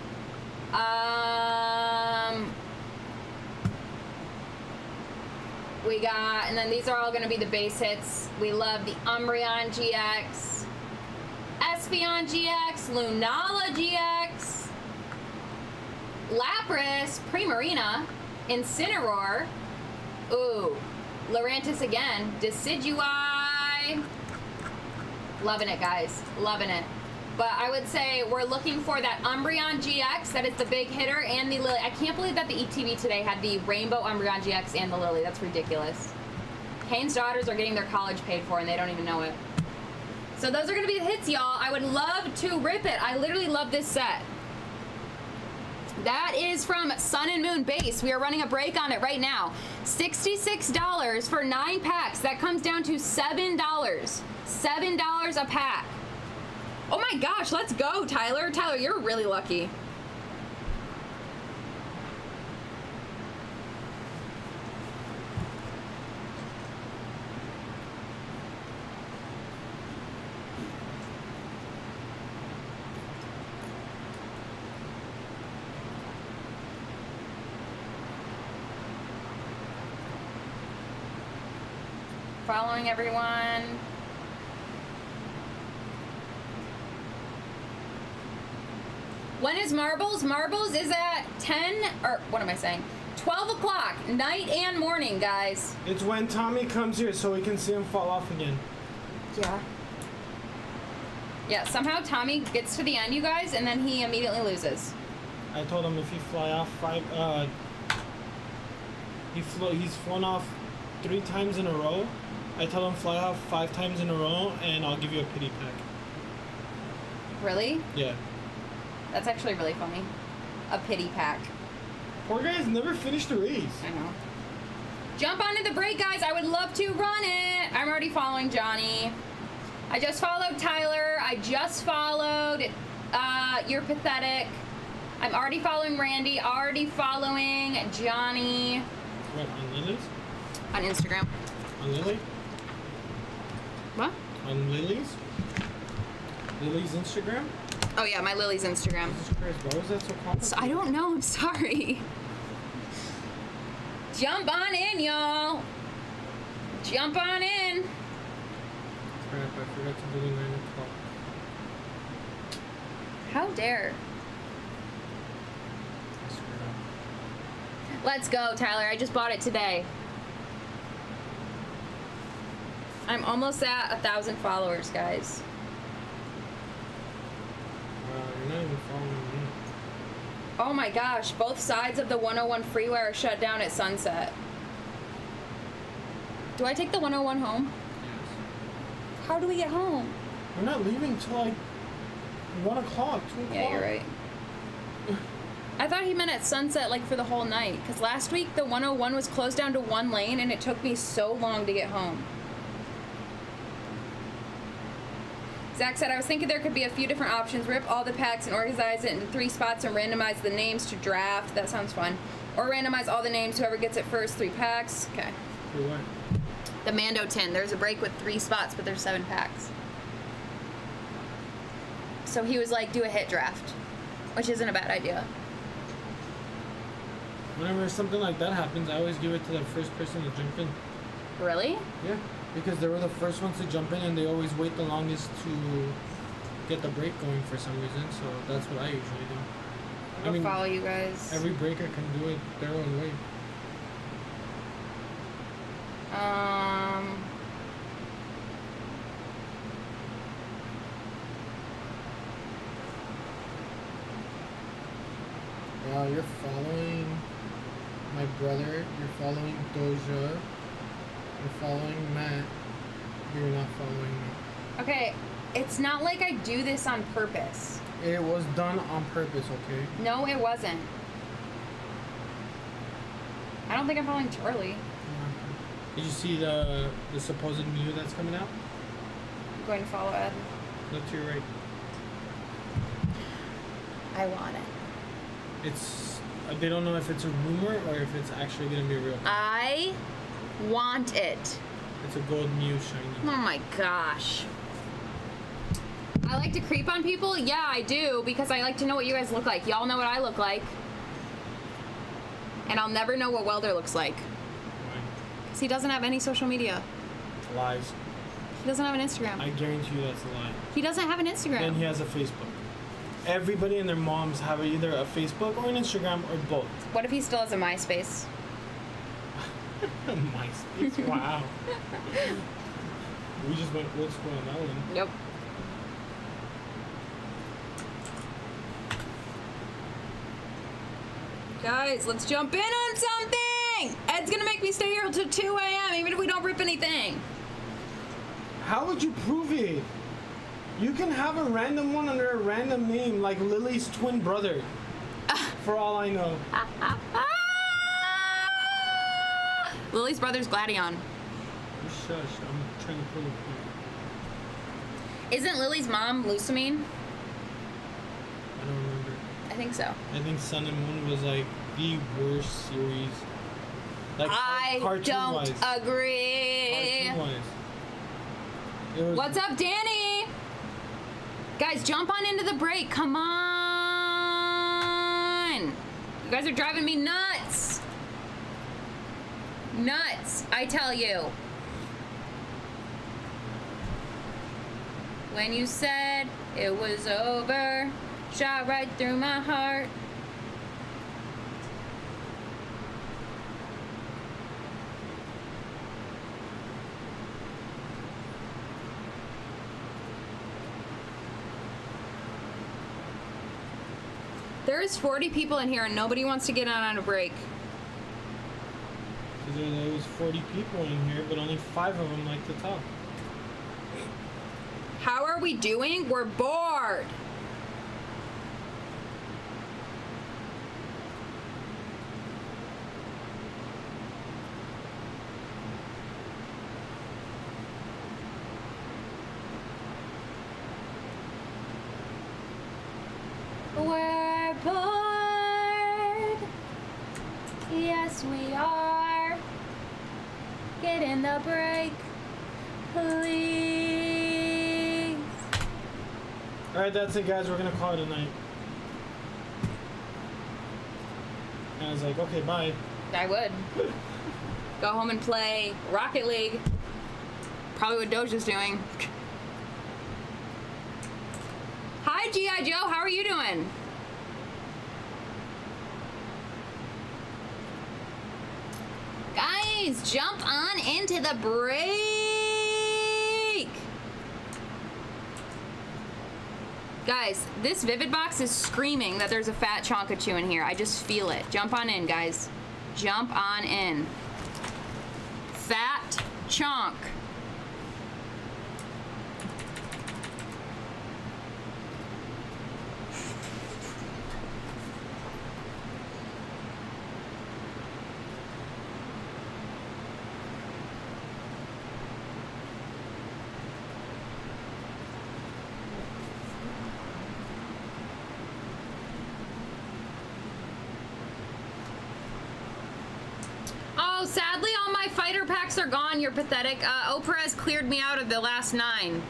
Um. We got, and then these are all going to be the base hits. We love the Umbreon GX, Espeon GX, Lunala GX, Lapras, Primarina, Incineroar, ooh, Lurantis again, Decidueye. Loving it, guys. Loving it. But I would say we're looking for that Umbreon GX. That is the big hitter and the Lillie. I can't believe that the ETB today had the Rainbow Umbreon GX and the Lillie. That's ridiculous. Kane's daughters are getting their college paid for and they don't even know it. So those are going to be the hits, y'all. I would love to rip it. I literally love this set. That is from Sun and Moon Base. We are running a break on it right now. $66 for nine packs. That comes down to $7. $7 a pack. Oh my gosh, let's go, Tyler. Tyler, you're really lucky. Following everyone. When is Marbles? Marbles is at 10, or what am I saying? 12 o'clock, night and morning, guys. It's when Tommy comes here so we can see him fall off again. Yeah. Yeah, somehow Tommy gets to the end, you guys, and then he immediately loses. I told him if he fly off five, uh, he flo- he's flown off three times in a row. I tell him fly off five times in a row, and I'll give you a pity pack. Really? Yeah. That's actually really funny. A pity pack. Poor guy's never finished the race. I know. Jump onto the break, guys. I would love to run it. I'm already following Johnny. I just followed Tyler. I just followed uh, You're Pathetic. I'm already following Randy. Already following Johnny What on Lily's? on Instagram. On Lily? What? On Lily's? Lily's Instagram? Oh yeah, my Lily's Instagram. Why was that so complicated? So I don't know. I'm sorry. Jump on in, y'all. Jump on in. Crap, I forgot to do the 9 o'clock. How dare. I screwed up. Let's go, Tyler. I just bought it today. I'm almost at a thousand followers, guys. Wow, you're not even following me. Oh my gosh, both sides of the 101 freeway are shut down at sunset. Do I take the 101 home? How do we get home? We're not leaving till like one o'clock, two o'clock. Yeah, you're right. *laughs* I thought he meant at sunset, like for the whole night. Because last week the 101 was closed down to one lane and it took me so long to get home. Zach said, I was thinking there could be a few different options. Rip all the packs and organize it into three spots and randomize the names to draft. That sounds fun. Or randomize all the names, whoever gets it first, three packs. Okay. For what? The Mando tin. There's a break with three spots, but there's seven packs. So he was like, do a hit draft, which isn't a bad idea. Whenever something like that happens, I always give it to the first person to jump in. Really? Yeah, because they were the first ones to jump in, and they always wait the longest to get the break going for some reason. So that's what I usually do. I'll I mean, follow you guys. every breaker can do it their own way. Um. Wow, you're following my brother. You're following Doja. You're following Matt. You're not following me. Okay, it's not like I do this on purpose. It was done on purpose, okay? No, it wasn't. I don't think I'm following Charlie. Did you see the the supposed Mew that's coming out? I'm going to follow Ed. Look to your right. I want it. It's they don't know if it's a rumor or if it's actually gonna be real. I want it. It's a gold Mew shiny. Oh my gosh. I like to creep on people? Yeah, I do, because I like to know what you guys look like. Y'all know what I look like. And I'll never know what Welder looks like. Because he doesn't have any social media. Lies. He doesn't have an Instagram. I guarantee you that's a lie. He doesn't have an Instagram. And he has a Facebook. Everybody and their moms have either a Facebook or an Instagram or both. What if he still has a MySpace? MySpace. *laughs* Wow. we just went old school on that one. Yep. Guys, let's jump in on something! Ed's gonna make me stay here until 2 a.m. even if we don't rip anything. How would you prove it? You can have a random one under a random name, like Lily's twin brother. *laughs* For all I know. *laughs* Lillie's brother's Gladion. Shush, I'm trying to pull a point. Isn't Lillie's mom Lusamine? I don't remember. I think so. I think Sun and Moon was like the worst series. Like I don't wise. agree. Cartoon wise. It was What's up, Danny? Guys, jump on into the break. Come on. You guys are driving me nuts. Nuts, I tell you. When you said it was over, shot right through my heart. There is 40 people in here and nobody wants to get on a break. There there was 40 people in here, but only five of them like to talk. How are we doing? We're bored. We're bored. Yes, we are. Get in the break, please. All right, that's it, guys. We're gonna call it a night. And I was like, okay, bye. I would. *laughs* Go home and play Rocket League. Probably what Doja's doing. Hi, G.I. Joe. How are you doing? please jump on into the break. Guys, this Vivid Box is screaming that there's a fat Chonkachu in here. I just feel it. Jump on in, guys. Jump on in. Fat chunk. Are gone. You're pathetic. Uh, has cleared me out of the last nine.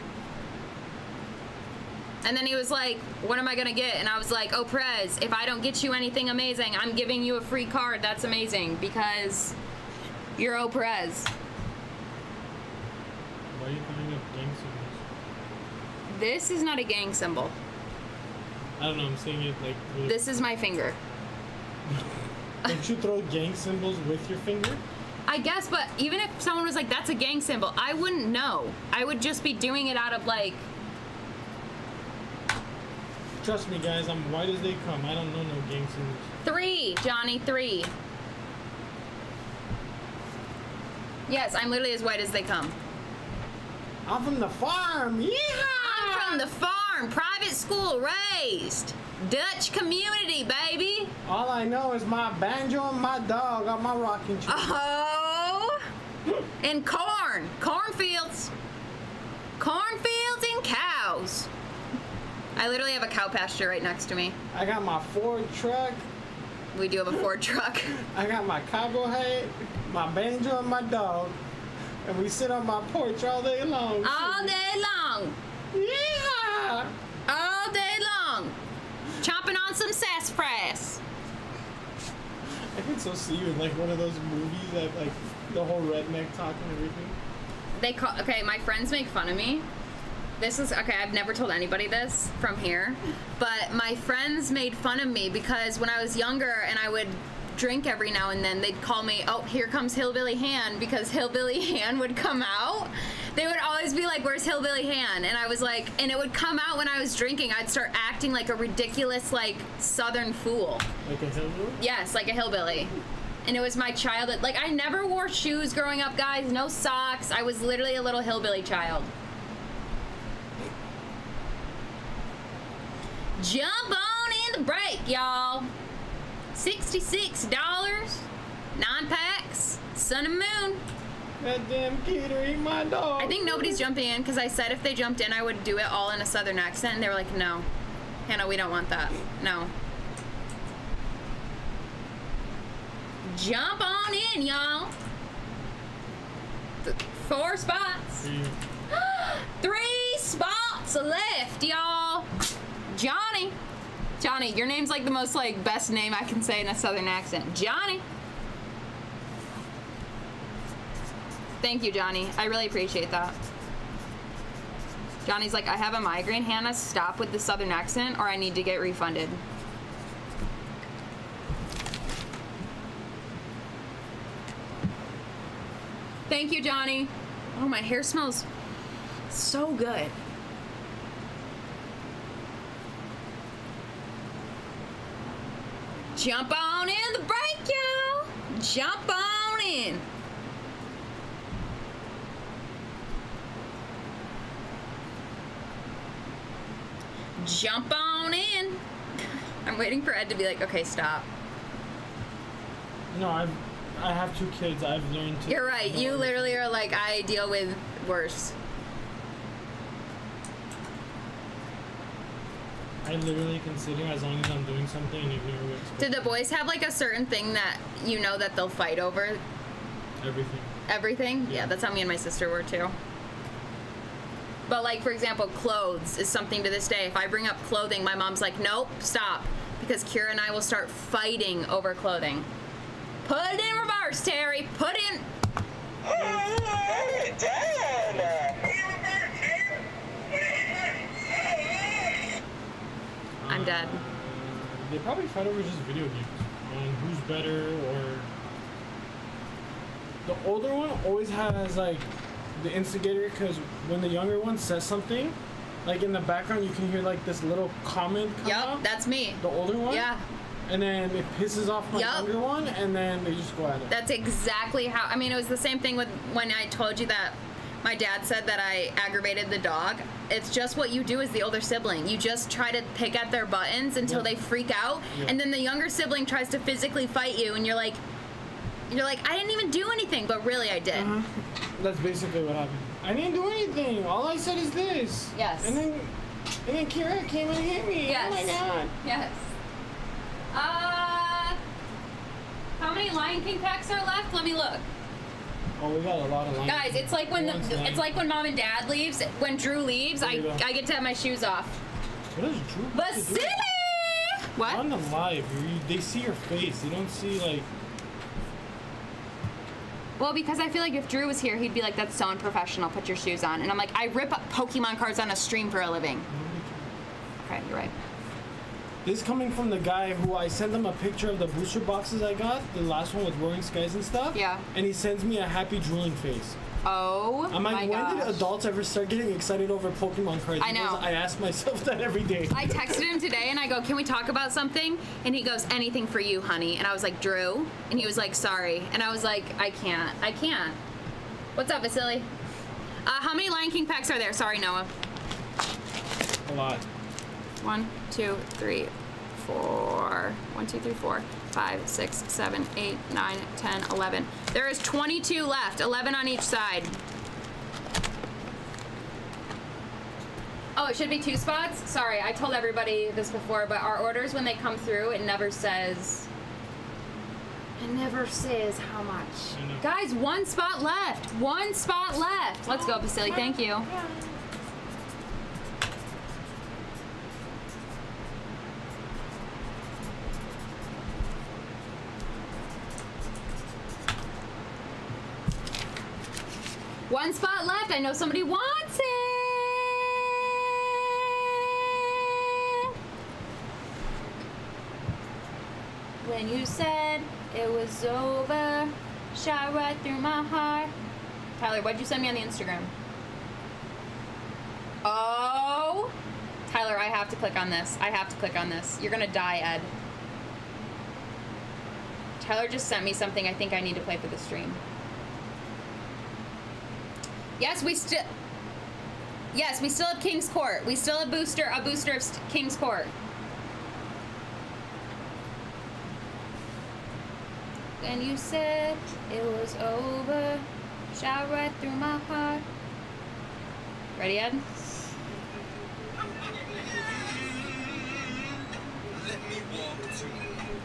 And then he was like, what am I going to get? And I was like, Oprez, if I don't get you anything amazing, I'm giving you a free card. That's amazing because you're Oprez. Why are you putting up gang symbols? This is not a gang symbol. I don't know. I'm saying it like. This is my finger. *laughs* Don't you throw gang symbols with your finger? I guess, but even if someone was like, that's a gang symbol, I wouldn't know. I would just be doing it out of like, Trust me, guys. I'm white as they come. I don't know no gang symbols. Three, Johnny, three. Yes, I'm literally as white as they come. I'm from the farm. Yeah. I'm from the farm, private school raised. Dutch community, baby. All I know is my banjo and my dog on my rocking chair. Oh, and corn, cornfields, cornfields and cows. I literally have a cow pasture right next to me. I got my Ford truck. We do have a Ford *laughs* truck. I got my cowboy hat, my banjo, and my dog. And we sit on my porch all day long. All day long. Yeah. All. Chomping on some sassafras. I can so see you in like one of those movies that like the whole redneck talk and everything. They call okay, my friends make fun of me. This is okay, I've never told anybody this from here, but my friends made fun of me because when I was younger and I would drink every now and then, they'd call me, "Oh, here comes Hillbilly Han" because Hillbilly *laughs* Han would come out. They would always be like, "Where's Hillbilly Han?" And I was like, and it would come out when I was drinking. I'd start acting like a ridiculous like southern fool. Like a hillbilly? Yes, like a hillbilly. And it was my childhood. Like, I never wore shoes growing up, guys. No socks. I was literally a little hillbilly child. Jump on in the break, y'all. $66. Nine packs. Sun and moon. That damn Peter ate my dog. I think nobody's jumping in because I said if they jumped in, I would do it all in a southern accent. And they were like, no. Hannah, we don't want that. No. Jump on in, y'all. Four spots. *gasps* Three spots left, y'all. Johnny. Johnny, your name's like the most like best name I can say in a southern accent. Johnny. Thank you, Johnny. I really appreciate that. Johnny's like, I have a migraine, Hannah. Stop with the southern accent, or I need to get refunded. Thank you, Johnny. Oh, my hair smells so good. Jump on in the break, y'all. Jump on in. Jump on in. *laughs* I'm waiting for Ed to be like, okay, stop. No, I've I have two kids. I've learned to. You're right. You literally are like, I deal with worse. I literally consider as long as I'm doing something and ignore what's Did the boys have like a certain thing that you know that they'll fight over everything. everything? Yeah, that's how me and my sister were too. But like for example, clothes is something to this day. If I bring up clothing, my mom's like, "Nope, stop," because Kira and I will start fighting over clothing. Put it in reverse, Terry. Put in. *laughs* I'm dead. Uh, They probably fight over just video games and who's better or. The older one always has like the instigator because when the younger one says something, like in the background, you can hear like this little comment. Come Yep, out, that's me. the older one. Yeah, And then it pisses off my Yup. younger one, and then they just go at it. that's exactly how. I mean, it was the same thing with when I told you that my dad said that I aggravated the dog. It's just what you do as the older sibling. You just try to pick at their buttons until Yeah. they freak out, Yeah. and then the younger sibling tries to physically fight you, and you're like, you're like, I didn't even do anything, but really I did. Uh-huh. That's basically what happened. I didn't do anything. All I said is this. Yes. And then, and then Kira came and hit me. Yes. Oh my god. Yes. Uh, how many Lion King packs are left? Let me look. Oh, we got a lot of lines. Guys, it's like when the, it's like when mom and dad leaves. When Drew leaves, I, go. I get to have my shoes off. What is Drew? Vasily! What? On the live, you, they see your face. They don't see like. Well, because I feel like if Drew was here, he'd be like, "That's so unprofessional. Put your shoes on." And I'm like, I rip up Pokemon cards on a stream for a living. Okay, you're right. This coming from the guy who I sent him a picture of the booster boxes I got, the last one with Roaring Skies and stuff. Yeah. And he sends me a happy drooling face. Oh I'm like, my when gosh. did adults ever start getting excited over Pokemon cards? I know. Because I ask myself *laughs* that every day. I texted him today and I go, Can we talk about something? And he goes, Anything for you, honey. And I was like, Drew? And he was like, Sorry. And I was like, I can't. I can't. What's up, Vasily? Uh, how many Lion King packs are there? Sorry, Noah. a lot. One, two, three, four. One, two, three, four, five, six, seven, eight, nine, ten, eleven. There is 22 left, 11 on each side. Oh, it should be two spots? Sorry, I told everybody this before, but our orders, when they come through, it never says. It never says how much. Guys, one spot left. One spot left. Let's go, Vasily. Thank you. One spot left. I know somebody wants it. When you said it was over, shot right through my heart. Tyler, why'd you send me on the Instagram? Oh, Tyler, I have to click on this. I have to click on this. You're gonna die, Ed. Tyler just sent me something I think I need to play for the stream. Yes, we still. Yes, we still have King's Court. We still have booster a booster of King's Court. And you said it was over. Shot right through my heart. Ready, Ed? Am I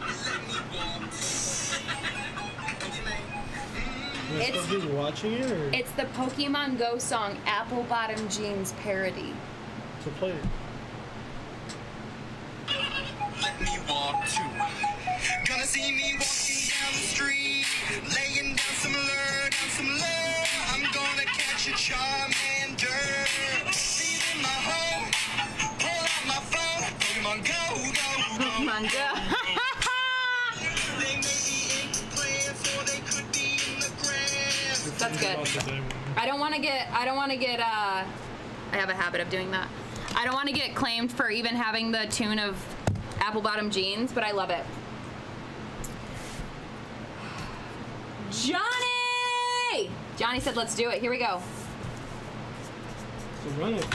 It's- supposed to be watching it or It's the Pokemon Go song Apple Bottom Jeans parody. to play it? Let me walk too. Gonna see me walking down the street, laying down some lure, down some lure. I'm gonna catch a Charmander. Leaving my home, pull out my phone. Pokemon Go, go, go. Pokemon Go. *laughs* That's good. About the diamond. I don't want to get. I don't want to get. Uh, I have a habit of doing that. I don't want to get claimed for even having the tune of apple bottom jeans, but I love it. Johnny! Johnny said, "Let's do it." Here we go. So run it.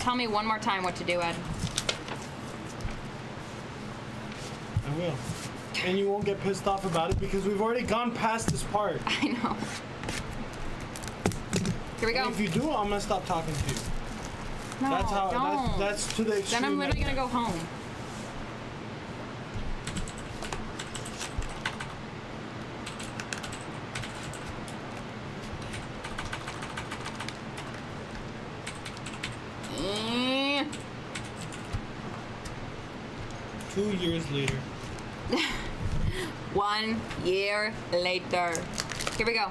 Tell me one more time what to do, Ed. I will. And you won't get pissed off about it because we've already gone past this part. *laughs* I know. Here we go. If you do, I'm gonna stop talking to you. No, that's how. don't. That's, that's to the extreme. then I'm literally gonna go home. Two years later. *laughs* One year later. Here we go.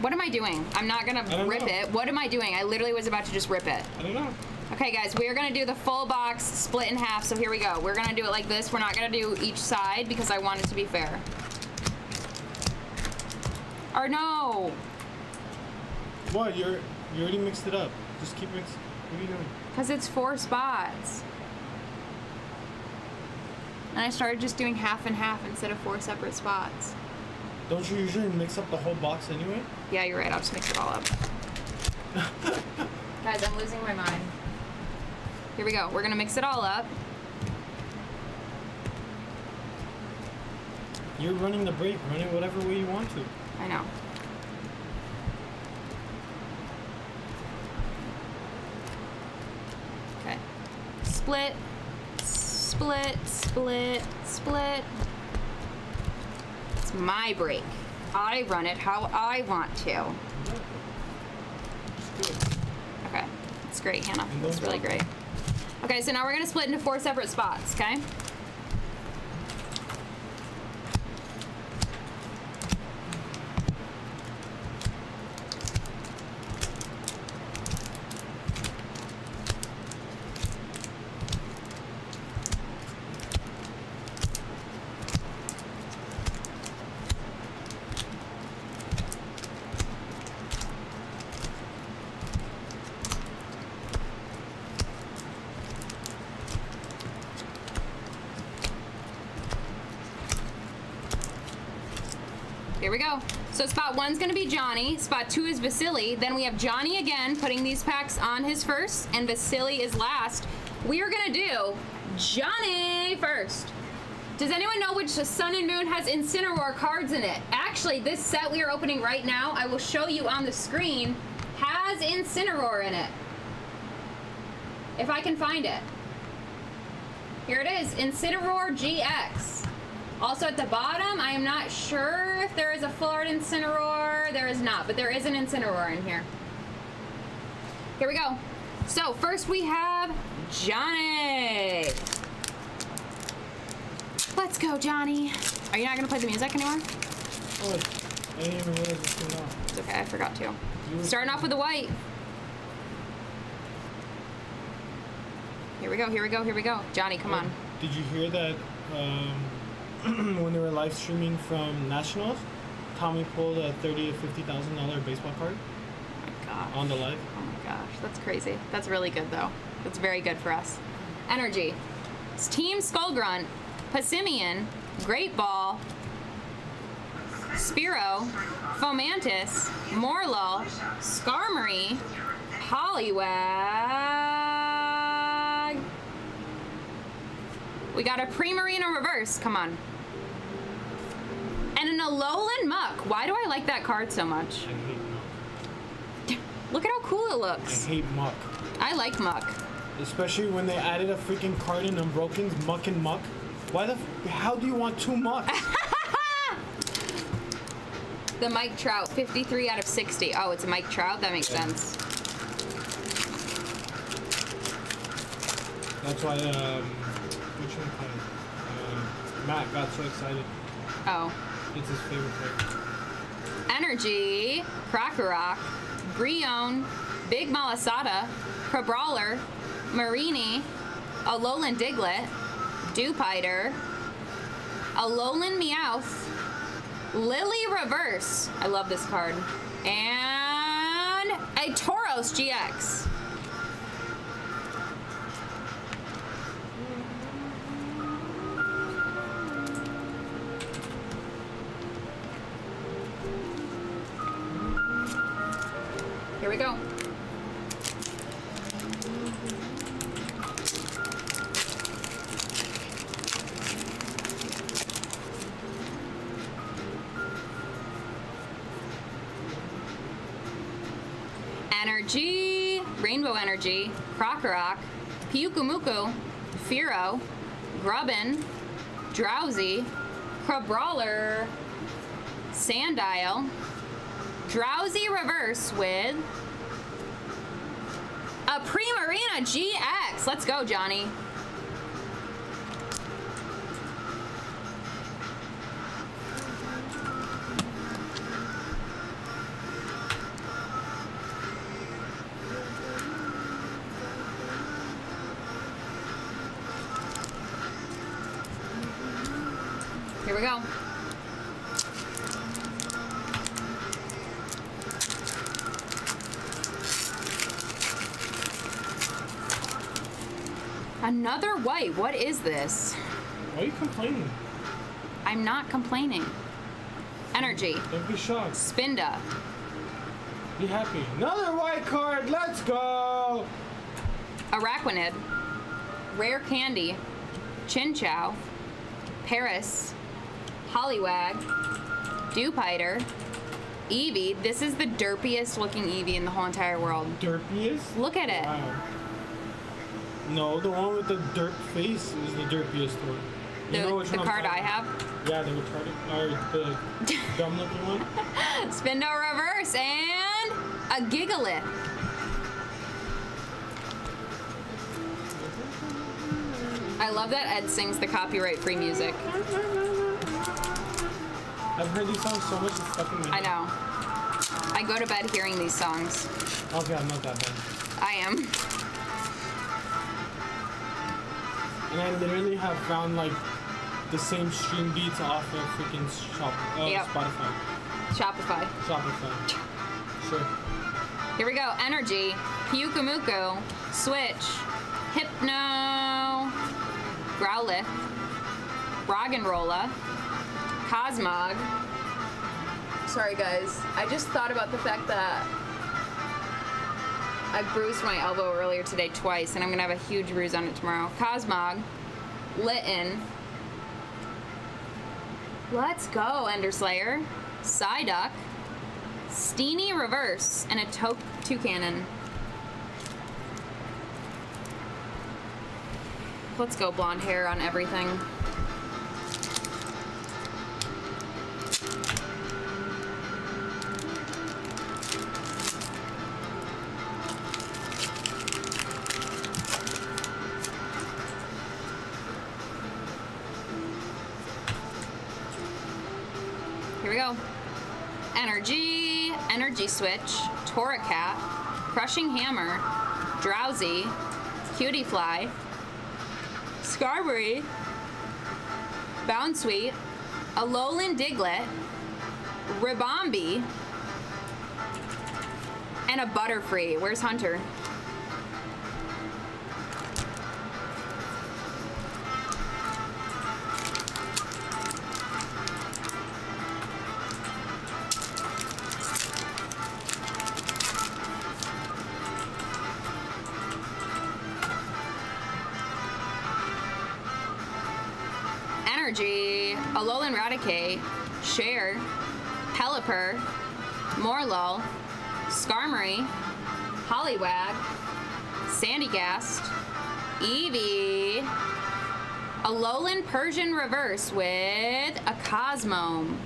What am I doing? I'm not gonna rip know. it. What am I doing? I literally was about to just rip it. I don't know. Okay, guys, we are gonna do the full box split in half. So here we go. We're gonna do it like this. We're not gonna do each side because I want it to be fair. Or no. What? You're you already mixed it up. Just keep mixing. What are you doing? Because it's four spots. And I started just doing half and half instead of four separate spots. Don't you usually mix up the whole box anyway? Yeah, you're right. I'll just mix it all up. *laughs* Guys, I'm losing my mind. Here we go. We're gonna mix it all up. You're running the brake. Run it whatever way you want to. I know. Okay. Split, split, split, split. It's my break. I run it how I want to. Okay. It's great, Hannah. It's really great. Okay, so now we're gonna split into four separate spots, okay? Here we go. One's gonna be Johnny. Spot two is Vasily. Then we have Johnny again putting these packs on his first, and Vasily is last. We are gonna do Johnny first. Does anyone know which Sun and Moon has Incineroar cards in it? Actually, this set we are opening right now, I will show you on the screen, has Incineroar in it. If I can find it. Here it is, Incineroar GX. Also at the bottom, I am not sure if there is a full art Incineroar. There is not, but there is an Incineroar in here. Here we go. So first we have Johnny. Let's go, Johnny. Are you not gonna play the music anymore? Oh, I didn't even realize this came out. It's okay, I forgot to. Starting off with the white. Here we go, here we go, here we go. Johnny, come on. Did you hear that um, *clears throat* when they were live streaming from Nationals, Tommy pulled a thirty to fifty thousand dollar baseball card Oh my gosh. on the live? Oh my gosh, that's crazy. That's really good though. That's very good for us. Energy. It's Team Skullgrunt, Passimian, Great Ball, Spiro, Fomantis, Morelull, Skarmory, Poliwag. We got a Primarina reverse. Come on. And an Alolan Muk. Why do I like that card so much? I hate Muk. Look at how cool it looks. I hate Muk. I like Muk. Especially when they added a freaking card in Unbroken's Muk and Muk. Why the? F- how do you want two Muks? *laughs* The Mike Trout, 53 out of 60. Oh, it's a Mike Trout? That makes sense. That's why um, which one? Uh, Matt got so excited. Oh. It's his favorite player. Energy, Krokorok, Brionne, Big Malasada, Crabrawler, Mareanie, Alolan Diglett, Dewpider, Alolan Meowth, Lillie Reverse. I love this card. And a Tauros GX. Rainbow Energy, Krokorok, Pyukumuku, Firo, Grubbin, Drowzee, Crabrawler, Sandile, Drowzee Reverse with a Primarina GX. Let's go, Johnny. Another white. What is this? Why are you complaining? I'm not complaining. Energy. Don't be shocked. Spinda. Be happy. Another white card. Let's go. Araquanid. Rare Candy. Chinchou. Paris. Poliwag. Dewpider. Eevee. This is the derpiest looking Eevee in the whole entire world. Derpiest? Look at it. Wow. No, the one with the derp face is the derpiest one. You The, know which the one card I have. Yeah, the retarded or the *laughs* dumb looking one. Spinda Reverse and a Gigalith. I love that Ed sings the copyright free music. I've heard these songs so much it's stuck in I know. I go to bed hearing these songs. Okay, I'm not that bad. I am. And I literally have found like the same stream beats off of freaking shop, uh, Yep. Spotify, Shopify. Shopify. Sure. Here we go. Energy. Pyukumuku. Switch. Hypno. Growlithe. Roggenrola. Cosmog. Sorry, guys. I just thought about the fact that I bruised my elbow earlier today twice, and I'm gonna have a huge bruise on it tomorrow. Cosmog. Litten. Let's go, Enderslayer. Psyduck. Steenee Reverse, and a Toke Toucannon. Let's go blonde hair on everything. Go. Energy, Energy Switch, Torracat, Crushing Hammer, Drowzee, Cutie Fly, Scarberry, Bounsweet, Alolan Diglett, Ribombee, and a Butterfree. Where's Hunter? Alolan Raticate, Share, Pelipper, Morelull, Skarmory, Hollywag, Sandygast, Eevee, Alolan Persian Reverse with a Cosmoem.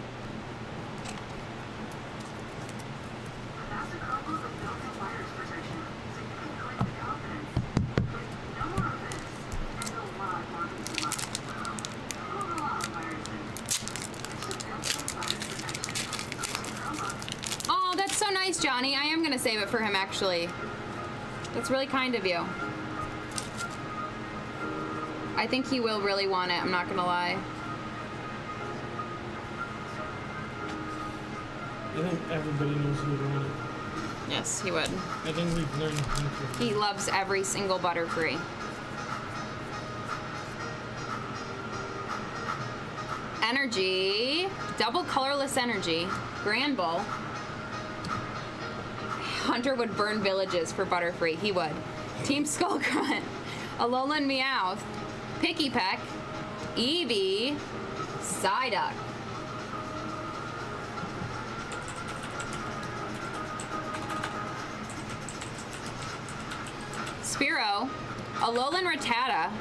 Oh, that's so nice, Johnny. I am gonna save it for him, actually. That's really kind of you. I think he will really want it, I'm not gonna lie. I think everybody knows who to want it. Yes, he would. I think we've learned. He loves every single Butterfree. Energy, double colorless energy, Granbull. Hunter would burn villages for Butterfree. He would. Team Skullgrunt, *laughs* Alolan Meowth, Pikipek, Eevee, Psyduck. Spearow, Alolan Rattata,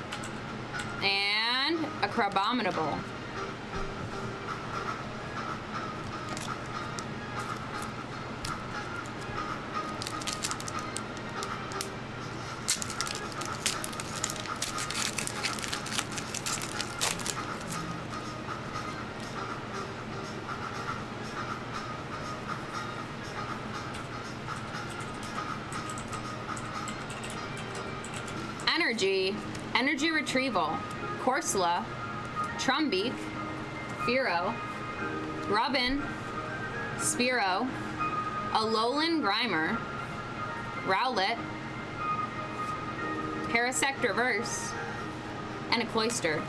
and a Crabominable. Corsola, Trumbeak, Fearow, Robin, Spearow, Alolan Grimer, Rowlet, Parasect Reverse, and a Cloyster.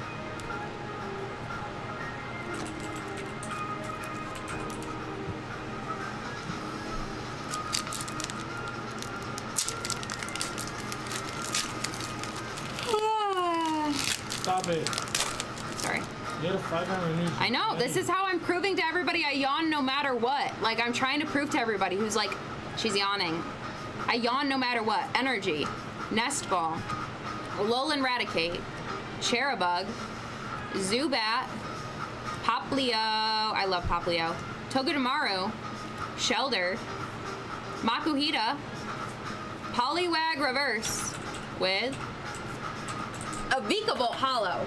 I know. This is how I'm proving to everybody I yawn no matter what. Like, I'm trying to prove to everybody who's like, she's yawning. I yawn no matter what. Energy, Nest Ball, Alolan Raticate, Charjabug, Zubat, Poplio. I love Poplio. Togedemaru, Shellder, Makuhita, Poliwag Reverse with a Vikavolt Holo.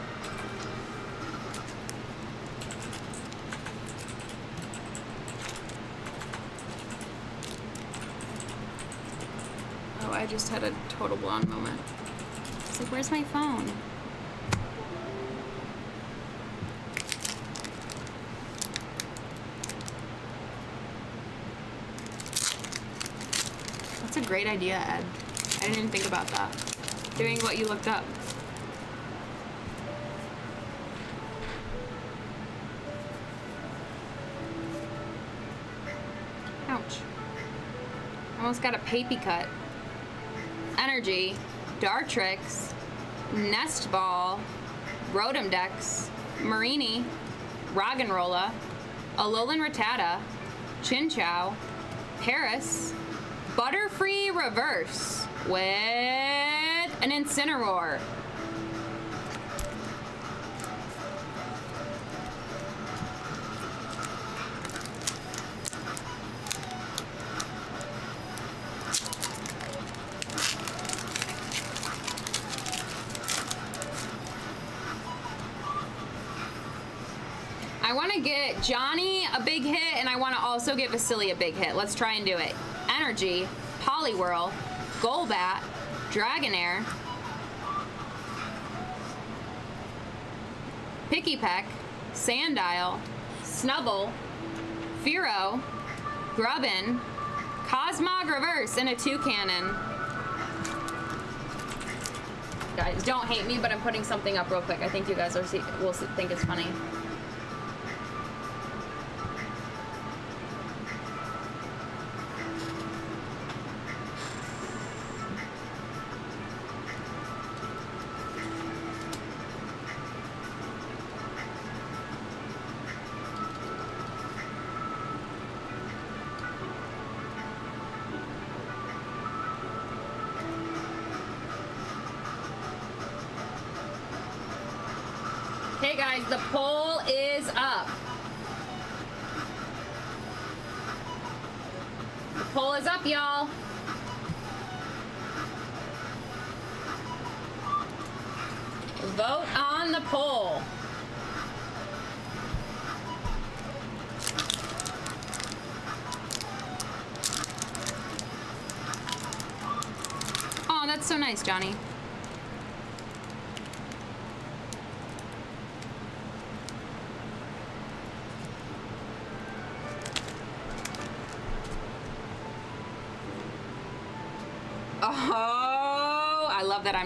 Just had a total blonde moment. It's like, where's my phone? That's a great idea, Ed. I didn't even think about that. Doing what you looked up. Ouch. Almost got a papy cut. Energy, Dartrix, Nest Ball, Rotom Dex, Mareanie, Roggenrola, Alolan Rattata, Chinchou, Paras, Butterfree Reverse with an Incineroar. Johnny a big hit, and I want to also get Vasily a big hit. Let's try and do it. Energy, Poliwhirl, Golbat, Dragonair, Pikipek, Sandile, Snubbull, Firo, Grubbin, Cosmog Reverse, and a Toucannon. Guys, don't hate me, but I'm putting something up real quick. I think you guys will, see, will think it's funny.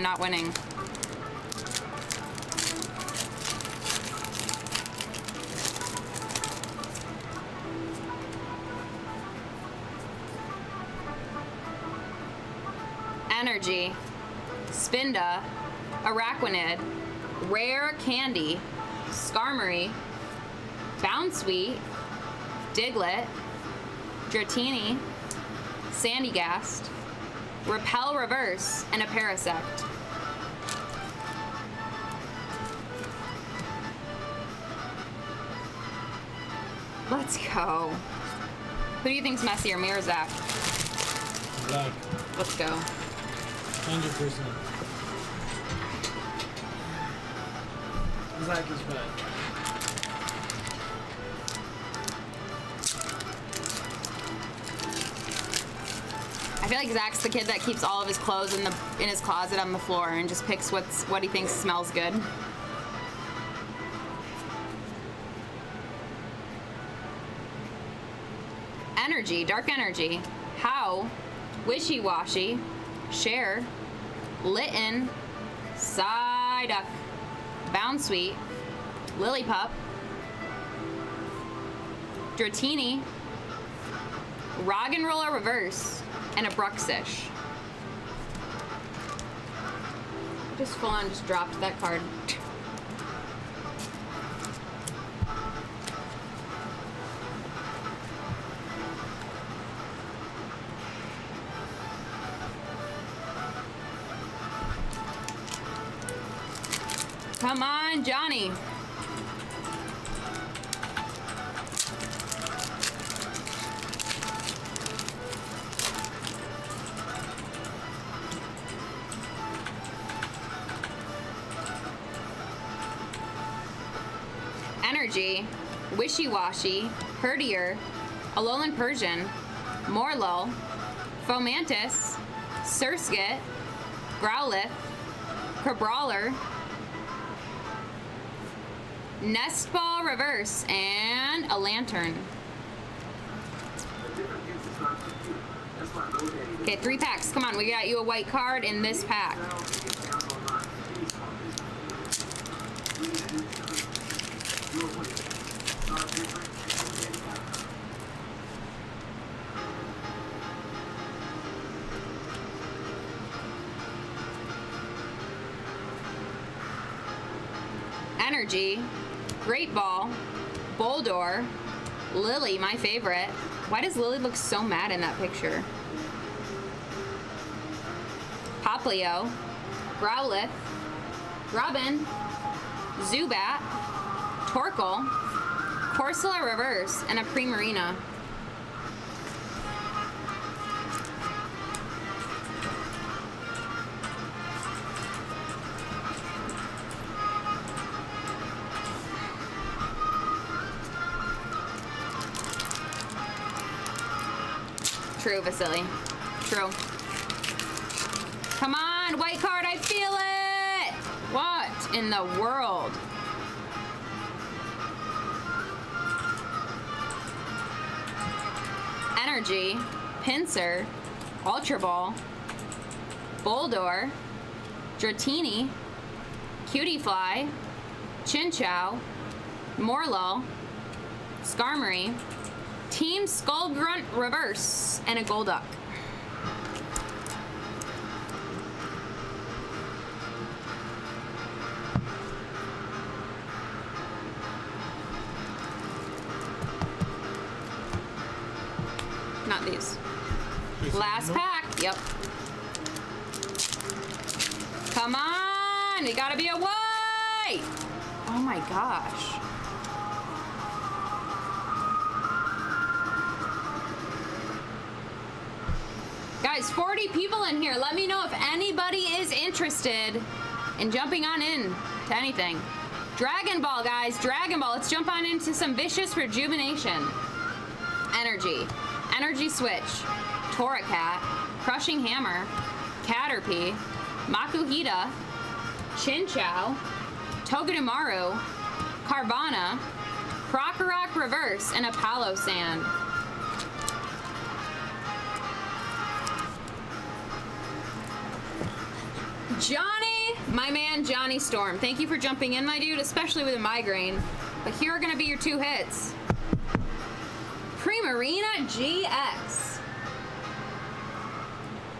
Not winning. Energy, Spinda, Araquanid, Rare Candy, Skarmory, Bounsweet, Diglett, Dratini, Sandygast, Repel Reverse, and a Parasect. Let's go. Who do you think's messier, me or Zach? Black. Let's go. 100%. Zach is bad. Feel like Zach's the kid that keeps all of his clothes in the in his closet on the floor and just picks what's what he thinks smells good. Energy, dark energy. Hau? Wishy washy. Share. Litten. Psyduck. Bounsweet, Lily Pup, Dratini, Roggenrola Reverse, and a Bruxish. Just full on just dropped that card. Come on, Johnny. Washy, Herdier, Alolan Persian, Morelull, Fomantis, Surskit, Growlithe, Crabrawler, Nest Ball Reverse, and a Lanturn. Okay, three packs. Come on, we got you a white card in this pack. Boldore, Lillie, my favorite. Why does Lillie look so mad in that picture? Poplio, Growlithe, Robin, Zubat, Torkoal, Corsola Reverse, and a Primarina. True, Vasily. True. Come on, white card, I feel it! What in the world? Energy, Pincer, Ultra Ball, Boldore, Dratini, Cutiefly, Chinchou, Morelull, Skarmory, Team Skull Grunt Reverse, and a Golduck. Not these. Last pack. Yep. Come on! It gotta be a white! Oh my gosh. Interested in jumping on in to anything. Dragon Ball, guys. Dragon Ball. Let's jump on into some Vicious Rejuvenation. Energy. Energy Switch. Torracat. Crushing Hammer. Caterpie. Makuhita. Chinchou. Togedemaru. Carvanha. Krokorok Reverse. And a Palossand. Johnny, my man Johnny Storm. Thank you for jumping in, my dude, especially with a migraine. But here are gonna be your two hits. Primarina GX.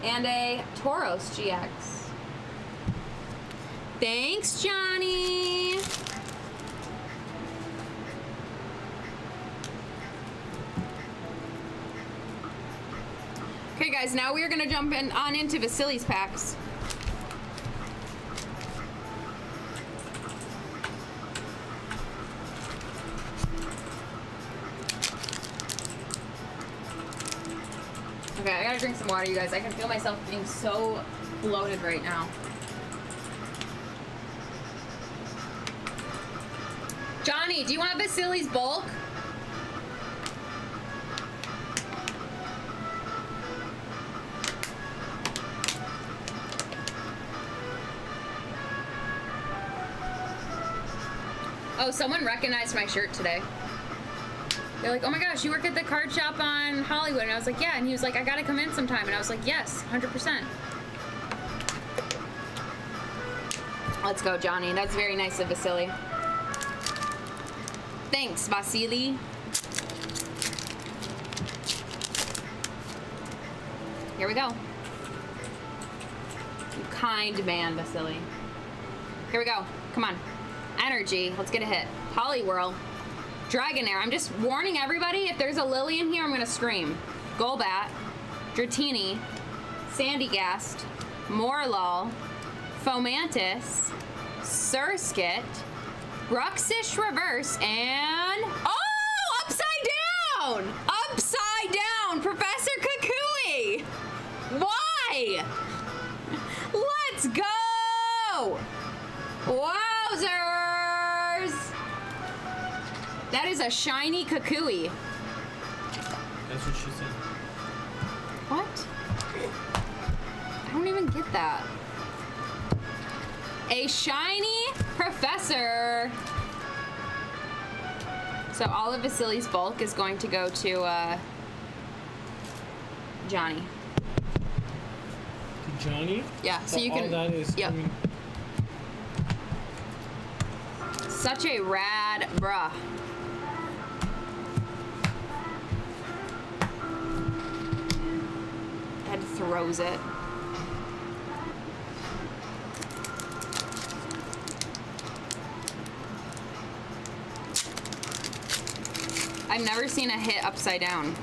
And a Tauros GX. Thanks, Johnny. Okay, guys, now we are gonna jump in on into Vasily's packs. Okay, I gotta drink some water, you guys. I can feel myself being so bloated right now. Johnny, do you want Vasily's bulk? Oh, someone recognized my shirt today. They're like, oh my gosh, you work at the card shop on Hollywood. And I was like, yeah. And he was like, I gotta come in sometime. And I was like, yes, 100%. Let's go, Johnny. That's very nice of Vasily. Thanks, Vasily. Here we go. You kind man, Vasily. Here we go. Come on. Energy. Let's get a hit. Poliwhirl. Dragonair. I'm just warning everybody, if there's a Lillie in here, I'm to scream. Golbat. Dratini. Sandygast. Morelull. Fomantis. Surskit. Bruxish Reverse. And... Oh! Upside down! Upside down! Professor Kukui! Why? *laughs* Let's go! Wowzers! That is a shiny Kukui. That's what she said. What? I don't even get that. A shiny professor. So all of Vasily's bulk is going to go to uh, Johnny. To Johnny? Yeah, so you all can. that is yep. coming- Such a rad bruh. Head throws it. I've never seen a hit upside down.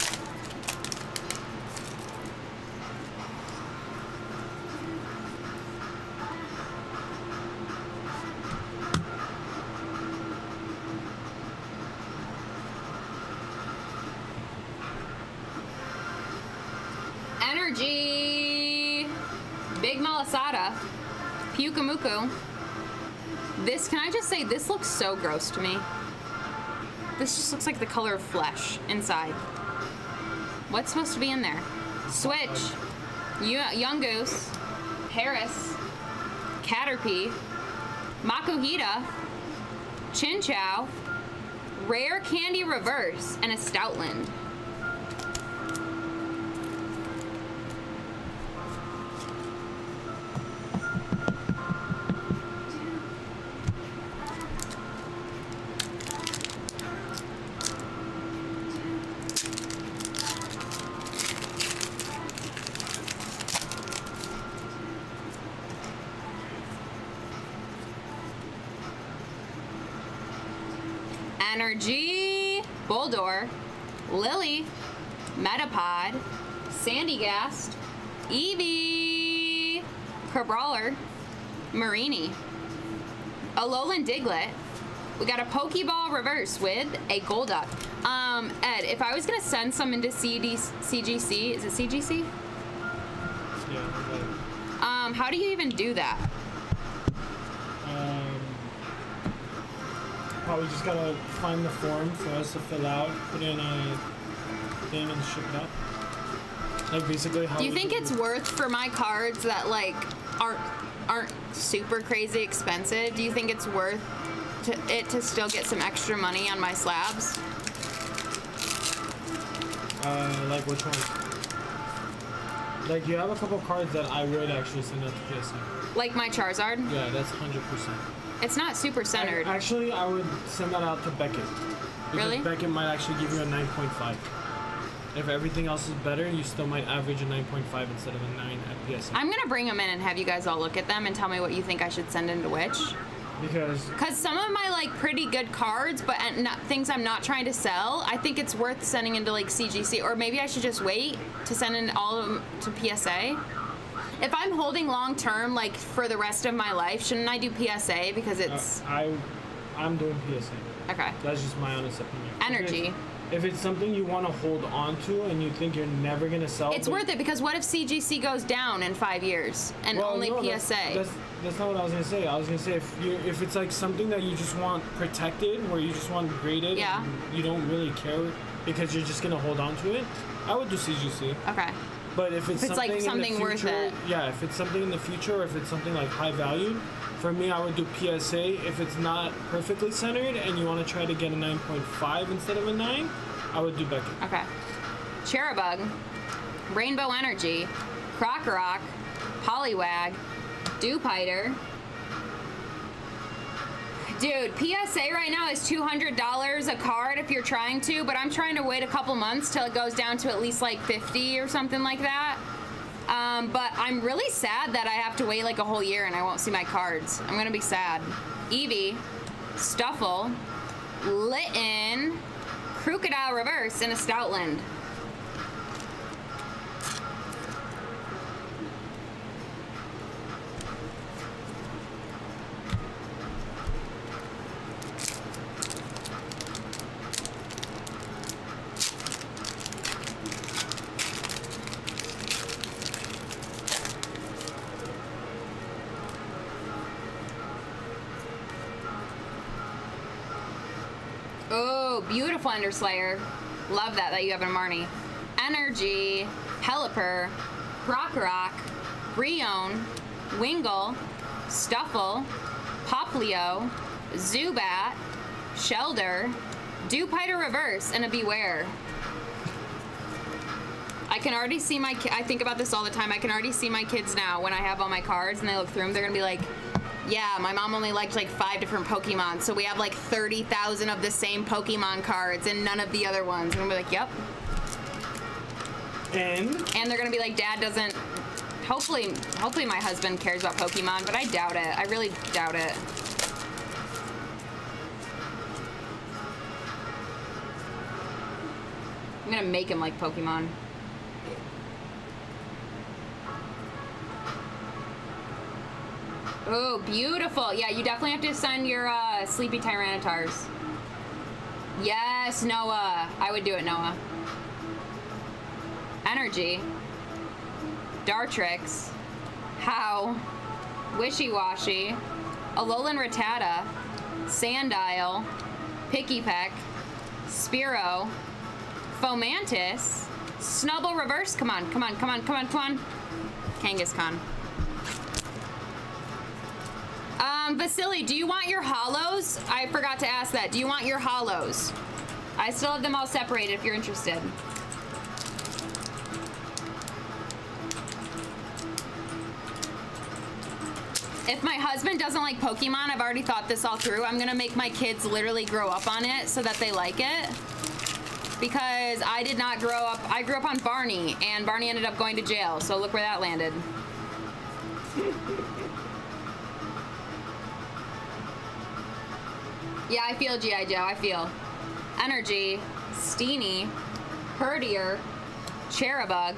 Energy. Big Malasada. Pyukumuku. This, can I just say, this looks so gross to me. This just looks like the color of flesh inside. What's supposed to be in there? Switch. Young Goose. Paras. Caterpie. Makuhita. Chinchou. Rare Candy Reverse. And a Stoutland. Energy, Boldore, Lillie, Metapod, Sandygast, Eevee, Crabrawler, Mareanie, Alolan Diglett. We got a Pokeball reverse with a Golduck. Um, Ed, if I was gonna send some into CD, CGC, is it CGC? Yeah. Um, how do you even do that? Um, probably just gotta find the form for us to fill out, put in a thing and ship it out. Like basically how Do you think it's worth for my cards that like aren't aren't super crazy expensive? Do you think it's worth to, it to still get some extra money on my slabs? Uh, like which one? Like you have a couple cards that I would actually send out to PSA. Like my Charizard? Yeah, that's hundred percent. It's not super centered. Actually, I would send that out to Beckett. Because Really? Beckett might actually give you a 9.5. If everything else is better, you still might average a 9.5 instead of a 9 at PSA. I'm gonna bring them in and have you guys all look at them and tell me what you think I should send into which. Because Cause some of my like pretty good cards, but and not, things I'm not trying to sell, I think it's worth sending into like CGC, or maybe I should just wait to send in all of them to PSA. If I'm holding long term, like for the rest of my life, shouldn't I do PSA because uh, it's I, I'm doing PSA. okay? That's just my honest opinion. Energy. it's- If it's something you want to hold on to and you think you're never gonna sell, It's worth it because what if CGC goes down in five years and Well, only no, PSA? That's, that's, that's not what I was gonna say. I was gonna say if you if it's like something that you just want protected, where you just want graded, Yeah. and you don't really care because you're just gonna hold on to it, I would do CGC. okay. But if it's, If it's, like, something, in something the worth future, it. yeah, if it's something in the future, or if it's something like high value, for me, I would do PSA. If it's not perfectly centered and you want to try to get a 9.5 instead of a 9, I would do Beckett. Okay. Charjabug, Rainbow Energy, Krokorok, Poliwag, Dewpider, Dude, PSA right now is $200 a card if you're trying to, but I'm trying to wait a couple months till it goes down to at least like 50 or something like that. Um, but I'm really sad that I have to wait like a whole year and I won't see my cards. I'm gonna be sad. Eevee, Stufful, Litten, Krookodile Reverse, and a Stoutland. Beautiful Enderslayer. Love that that you have in Marnie. Energy, Pelipper, Rockrock, Brionne, Wingull, Stufful, Poplio, Zubat, Shelder, Dewpider Reverse, and a Bewear. I can already see my. I think about this all the time. I can already see my kids now when I have all my cards and they look through them. They're gonna be like, "Yeah, my mom only liked like five different Pokemon, so we have like thirty thousand of the same Pokemon cards and none of the other ones." And we're like, "Yep." And And they're gonna be like, "Dad doesn't." Hopefully, hopefully my husband cares about Pokemon, but I doubt it. I really doubt it. I'm gonna make him like Pokemon. Oh, beautiful. Yeah, you definitely have to send your uh, sleepy Tyranitars. Yes, Noah. I would do it, Noah. Energy. Dartrix. Hau. Wishiwashi. Alolan Rattata. Sandile. Picky Peck. Spearow. Fomantis. Snubbull Reverse. Come on, come on, come on, come on, come on. Kangaskhan. Um, Vasily, do you want your holos? I forgot to ask that. Do you want your holos? I still have them all separated if you're interested. If my husband doesn't like Pokemon, I've already thought this all through. I'm gonna make my kids literally grow up on it so that they like it. Because I did not grow up, I grew up on Barney, and Barney ended up going to jail, so look where that landed. Yeah, I feel G.I. Joe. I feel. Energy, Steenee, Herdier, Charjabug,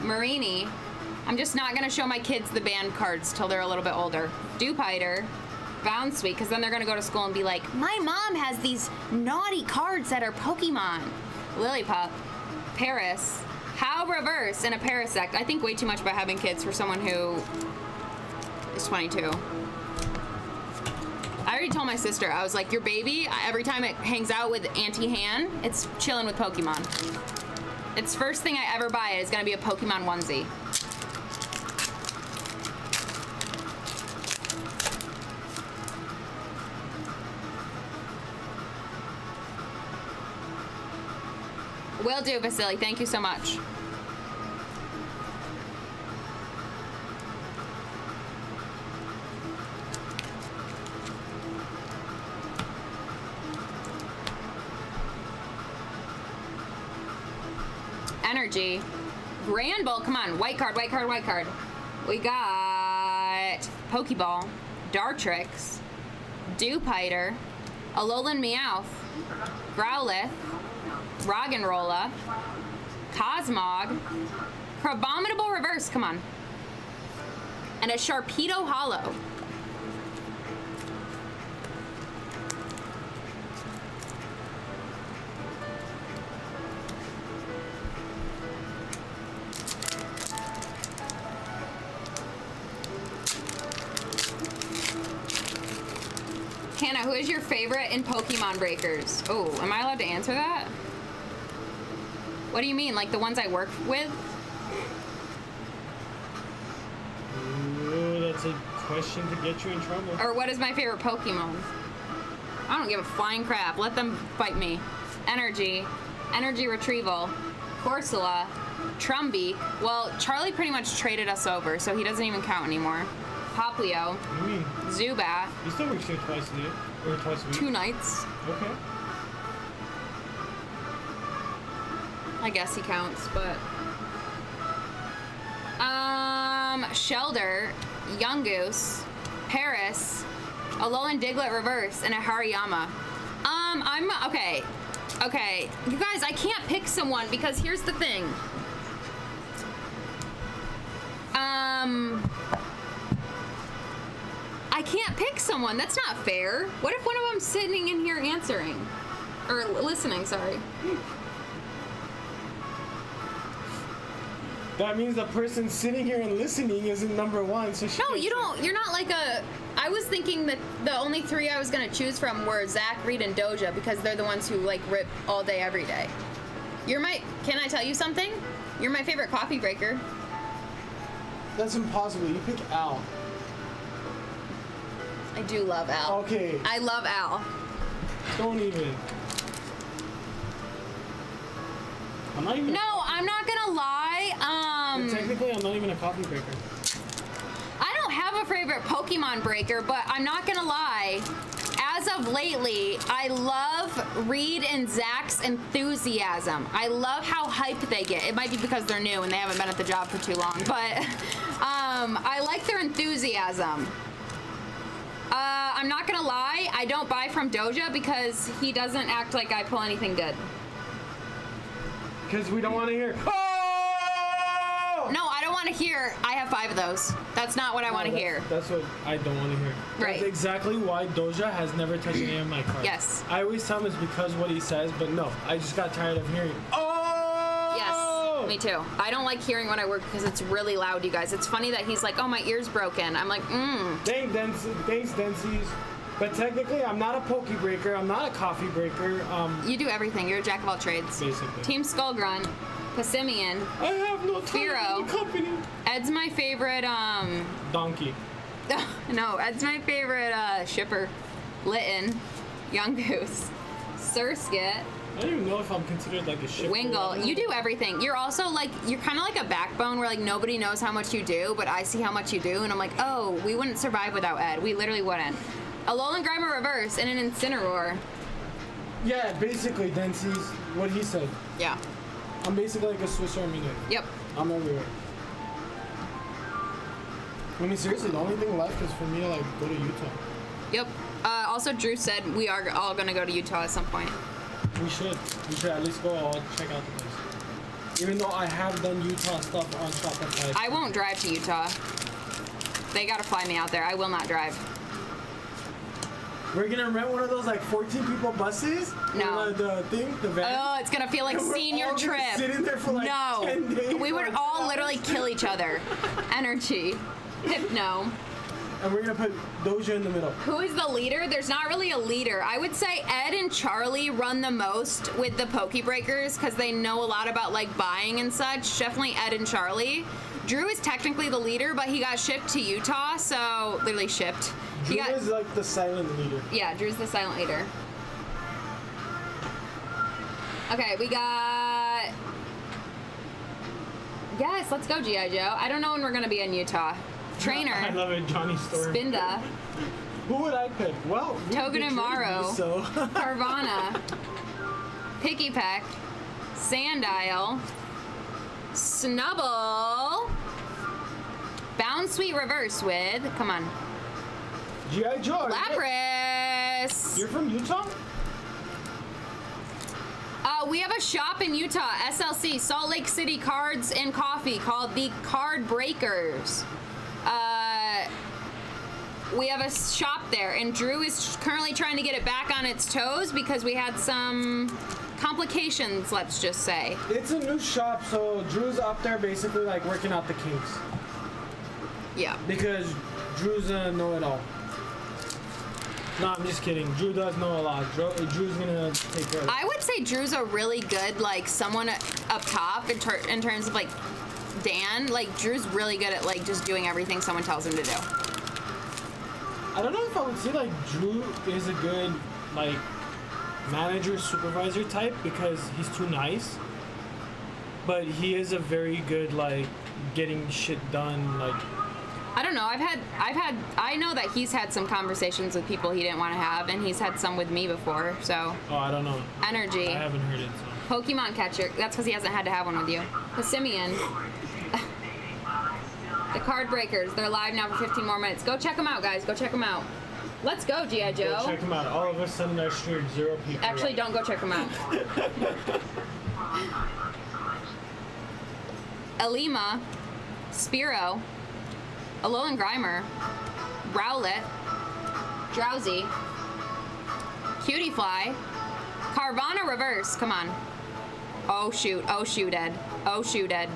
Mareanie. I'm just not gonna show my kids the band cards till they're a little bit older. Dewpider, Bounsweet, because then they're gonna go to school and be like, my mom has these naughty cards that are Pokemon. Lillipup, Paras, Hau Reverse, and a Parasect. I think way too much about having kids for someone who is 22. I already told my sister, I was like, your baby, every time it hangs out with Auntie Han, it's chilling with Pokemon. Its first thing I ever buy is gonna be a Pokemon onesie. Will do, Vasily. Thank you so much. Energy. Granbull, come on. White card, white card, white card. We got Pokeball, Dartrix, Dewpider, Alolan Meowth, Growlithe, Roggenrola, Cosmog, Crabominable Reverse, come on. And a Sharpedo Holo. Hannah, who is your favorite in Pokemon Breakers? Oh, am I allowed to answer that? What do you mean? Like the ones I work with? Ooh, that's a question to get you in trouble. Or what is my favorite Pokemon? I don't give a flying crap. Let them fight me. Energy, Energy Retrieval, Corsola, Trumbeak. Well, Charlie pretty much traded us over, so he doesn't even count anymore. Poplio, I mm. mean, Zubat, he still works here twice a day or twice a week. two nights. Okay. I guess he counts, but. Um, Shellder, Young Goose, Paras, a Alolan Diglett Reverse, and a Hariyama. Um, I'm okay. Okay, you guys, I can't pick someone because here's the thing. Um, I can't pick someone. That's not fair. What if one of them's sitting in here answering or listening? Sorry. That means the person sitting here and listening isn't number one. So she No, you don't. You're not like a. I was thinking that the only three I was gonna choose from were Zach, Reid, and Doja because they're the ones who like rip all day, every day. You're my. Can I tell you something? You're my favorite coffee breaker. That's impossible. You pick Al. I do love Al. Okay. I love Al. Don't even. I'm not even. No, I'm not gonna lie. Um, Technically, I'm not even a coffee breaker. I don't have a favorite Pokemon breaker, but I'm not gonna lie. As of lately, I love Reid and Zach's enthusiasm. I love how hyped they get. It might be because they're new and they haven't been at the job for too long, but *laughs* um, I like their enthusiasm. Uh, I'm not gonna lie, I don't buy from Doja because he doesn't act like I pull anything good. Because we don't want to hear. Oh! No, I don't want to hear. I have five of those. That's not what I want to hear. that's- That's what I don't want to hear. Right. That's exactly why Doja has never touched any of my cards. Yes. I always tell him it's because what he says, but no, I just got tired of hearing. Oh! Me too. I don't like hearing when I work because it's really loud, you guys. It's funny that he's like, "Oh, my ear's broken." I'm like, "Mmm." Thanks, Densi. Thanks, Densies. But technically, I'm not a pokey breaker. I'm not a coffee breaker. Um, You do everything. You're a jack of all trades. Basically. Team Skullgrunt, Passimian, I have no time Firo. company. Ed's my favorite. Um, Donkey. *laughs* no, Ed's my favorite uh, shipper. Litten, Yungoos, Surskit, I don't even know if I'm considered like a ship. Wingull. You do everything. You're also like you're kind of like a backbone where like nobody knows how much you do, but I see how much you do, and I'm like, oh, we wouldn't survive without Ed. We literally wouldn't. A Alolan Grimer Reverse and an Incineroar. Yeah, basically, Densies. What he said. Yeah. I'm basically like a Swiss Army knife. Yep. I'm everywhere. I mean, seriously, the only thing left is for me to like go to Utah. Yep. Uh, also, Drew said we are all gonna go to Utah at some point. We should. We should at least go all check out the place. Even though I have done Utah stuff on Shopify. I won't drive to Utah. They gotta fly me out there. I will not drive. We're gonna rent one of those like 14 people buses. No. The, the thing, the van. Oh, it's gonna feel like And *laughs* we're senior all trip. sit in there for, like, no, 10 days we would all literally kill each other. *laughs* Energy, hypno. And we're gonna put Doja in the middle. Who is the leader? There's not really a leader. I would say Ed and Charlie run the most with the Pokebreakers because they know a lot about like buying and such. Definitely Ed and Charlie. Drew is technically the leader, but he got shipped to Utah, so literally shipped. He Drew got is like the silent leader. yeah, Drew's the silent leader. Okay, we got. Yes, let's go, GI Joe. I don't know when we're gonna be in Utah. Trainer, I love it, Johnny Storm. Spinda, Who would I pick? Well, Togedemaru. So. *laughs* Carvanha, Picky Peck, Sandile, Snubbull, Bound Sweet Reverse with, come on, G.I. Joe. Lapras. You're from Utah? Uh, we have a shop in Utah, SLC, Salt Lake City Cards and Coffee, called the Card Breakers. Uh, we have a shop there, and Drew is currently trying to get it back on its toes because we had some complications, let's just say. It's a new shop, so Drew's up there basically like working out the kinks. Yeah. Because Drew's a know-it-all. No, I'm just kidding. Drew does know a lot. Drew, Drew's gonna take care of it. I would say Drew's a really good, like, someone up top in, ter- in terms of, like, Dan. Like, Drew's really good at, like, just doing everything someone tells him to do. I don't know if I would say like Drew is a good like manager supervisor type because he's too nice. But he is a very good like getting shit done like I don't know. I've had, I've had, I know that he's had some conversations with people he didn't want to have, and he's had some with me before. So Oh, I don't know. energy. I haven't heard it. So. Pokemon catcher. That's because he hasn't had to have one with you. The Simeon. *sighs* the card breakers. They're live now for 15 more minutes. Go check them out, guys. Go check them out. Let's go, GI Joe. Go check them out. All of a sudden, I streamed zero people. Actually, don't go check them out. *laughs* Elima, Spearow, Alolan Grimer, Rowlet, Drowzee, Cutie Fly, Carvanha Reverse. Come on. Oh shoot. Oh shoot, Ed. Oh shoot, Ed.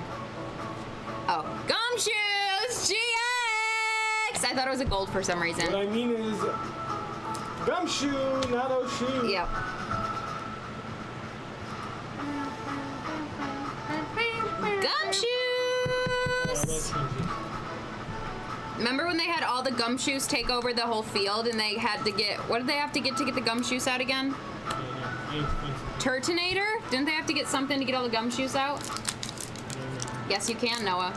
Oh. Gumshoos! GX! I thought it was a gold for some reason. What I mean is, gumshoe, not oh, Oshu. Yep. Gumshoos! Remember when they had all the Gumshoos take over the whole field and they had to get what did they have to get to get the Gumshoos out again? Turtonator? Didn't they have to get something to get all the Gumshoos out? Yes, you can, Noah.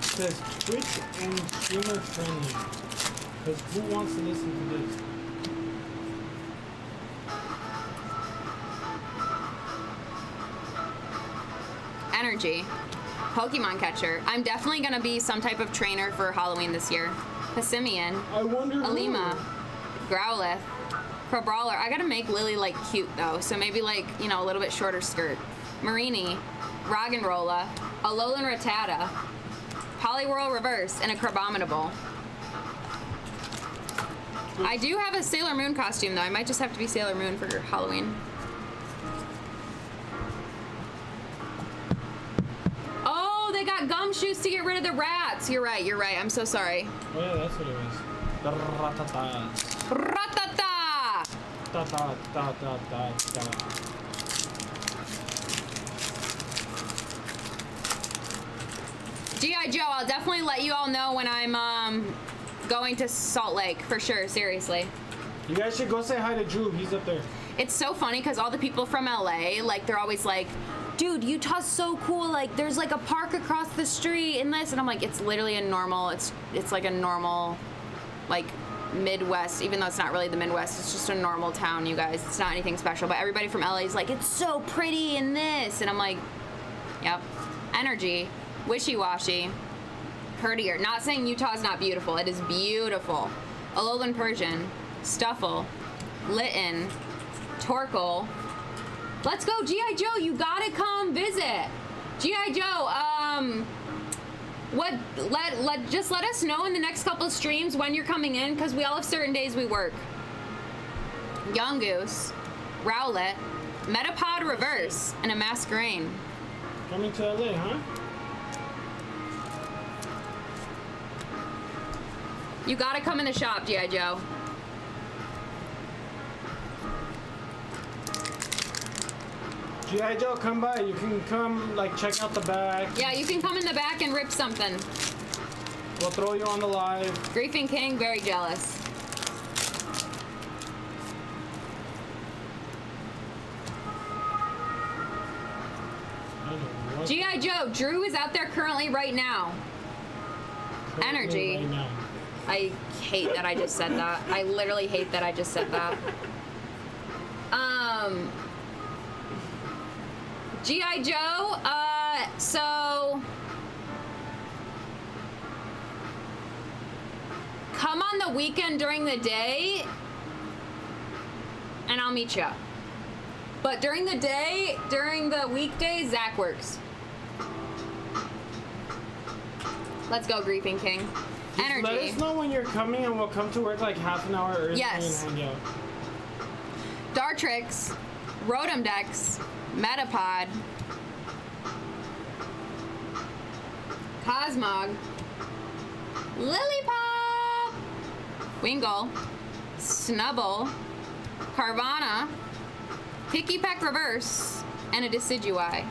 says Twitch and streamer friendly. Because who wants to listen to this? Energy. Pokemon catcher. I'm definitely gonna be some type of trainer for Halloween this year. Passimian. I wonder. who. Alima. Growlithe. Crabrawler. I gotta make Lily like cute though, so maybe like, you know, a little bit shorter skirt. Marini. Roggenrola. Alolan Rattata. Poliwhirl Reverse, and a Crabominable. I do have a Sailor Moon costume though. I might just have to be Sailor Moon for Halloween. Oh, they got Gumshoos to get rid of the rats. You're right, you're right. I'm so sorry. Oh yeah, that's what it was. Rattata. Rattata! Ta ta ta ta ta ta. G.I. Joe, I'll definitely let you all know when I'm um, going to Salt Lake for sure, seriously. You guys should go say hi to Drew. He's up there. It's so funny because all the people from LA, like, they're always like, dude, Utah's so cool. Like, there's like a park across the street and this. And I'm like, it's literally a normal, it's, it's like a normal, like, Midwest, even though it's not really the Midwest, it's just a normal town, you guys. It's not anything special. But everybody from LA is like, it's so pretty in this. And I'm like, yep. Energy, wishy washy, Herdier. Not saying Utah's not beautiful, it is beautiful. Alolan Persian, Stufful, Litten, Torkoal. Let's go, G.I. Joe, you gotta come visit. G.I. Joe, um, what, let, let, just let us know in the next couple of streams when you're coming in, because we all have certain days we work. Yungoos, Rowlet, Metapod Reverse, and a Masquerain. Coming to LA, huh? You gotta come in the shop, G.I. Joe. G.I. Joe, come by. You can come, like, check out the back. Yeah, you can come in the back and rip something. We'll throw you on the live. Griefing King, very jealous. I don't know what- G.I. Joe, Drew is out there currently right now. Energy. Right now. I hate that I just said that. I literally hate that I just said that. Um, G.I. Joe, uh, so. Come on the weekend during the day, and I'll meet you. But during the day, during the weekday, Zach works. Let's go, Griefing King. Just Energy. Let us know when you're coming and we'll come to work like half an hour early Yes. and hang out. Dartrix, Rotom Dex, Metapod, Cosmog, Lillipup, Wingull, Snubbull, Carvanha, Picky Peck Reverse, and a Decidueye.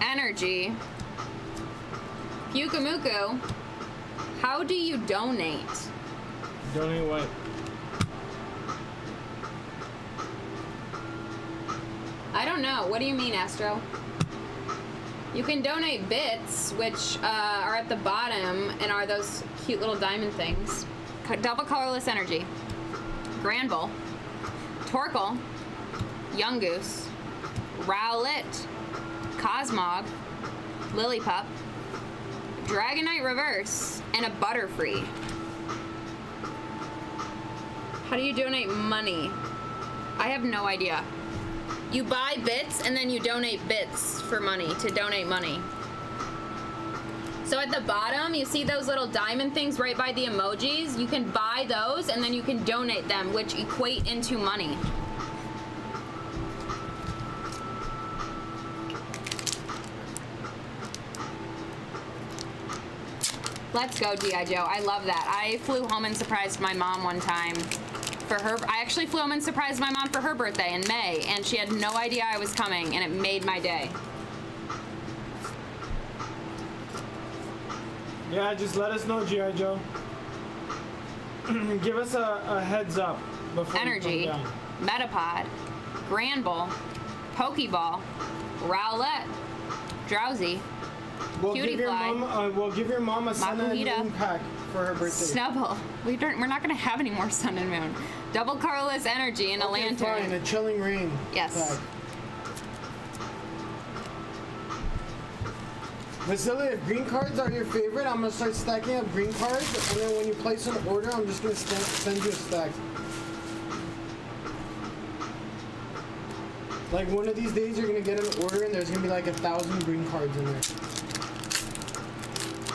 Energy. Yukamuku. How do you donate? Donate what? I don't know. Do you can donate bits, which uh, are at the bottom and are those cute little diamond things. Double colorless energy. Granbull. Torkoal. Yungoos. Rowlet. Cosmog. Lillipup. Dragonite Reverse. And a Butterfree. How do you donate money? I have no idea. You buy bits and then you donate bits for money to donate money. So at the bottom, you see those little diamond things right by the emojis? You can buy those and then you can donate them, which equate into money. Let's go, G.I. Joe. I love that. I flew home and surprised my mom one time for her. I actually flew home and surprised my mom for her birthday in May, and she had no idea I was coming, and it made my day. Yeah, just let us know, G.I. Joe. *clears throat* Give us a, a heads up before Energy. Metapod, Granbull, Pokeball, Rowlet, Drowzee, We'll Cutie give your Fly. mom. Uh, we'll give your mom a sun and moon pack for her birthday. Snubbull. We don't, we're not going to have any more Sun and Moon. Double colorless energy and a Okay, Lanturn. Fine, a Chilling Reign. Yes. pack. Vasily, if green cards are your favorite, I'm gonna start stacking up green cards, and then when you place an order, I'm just gonna send you a stack. Like one of these days, you're gonna get an order, and there's gonna be like a thousand green cards in there.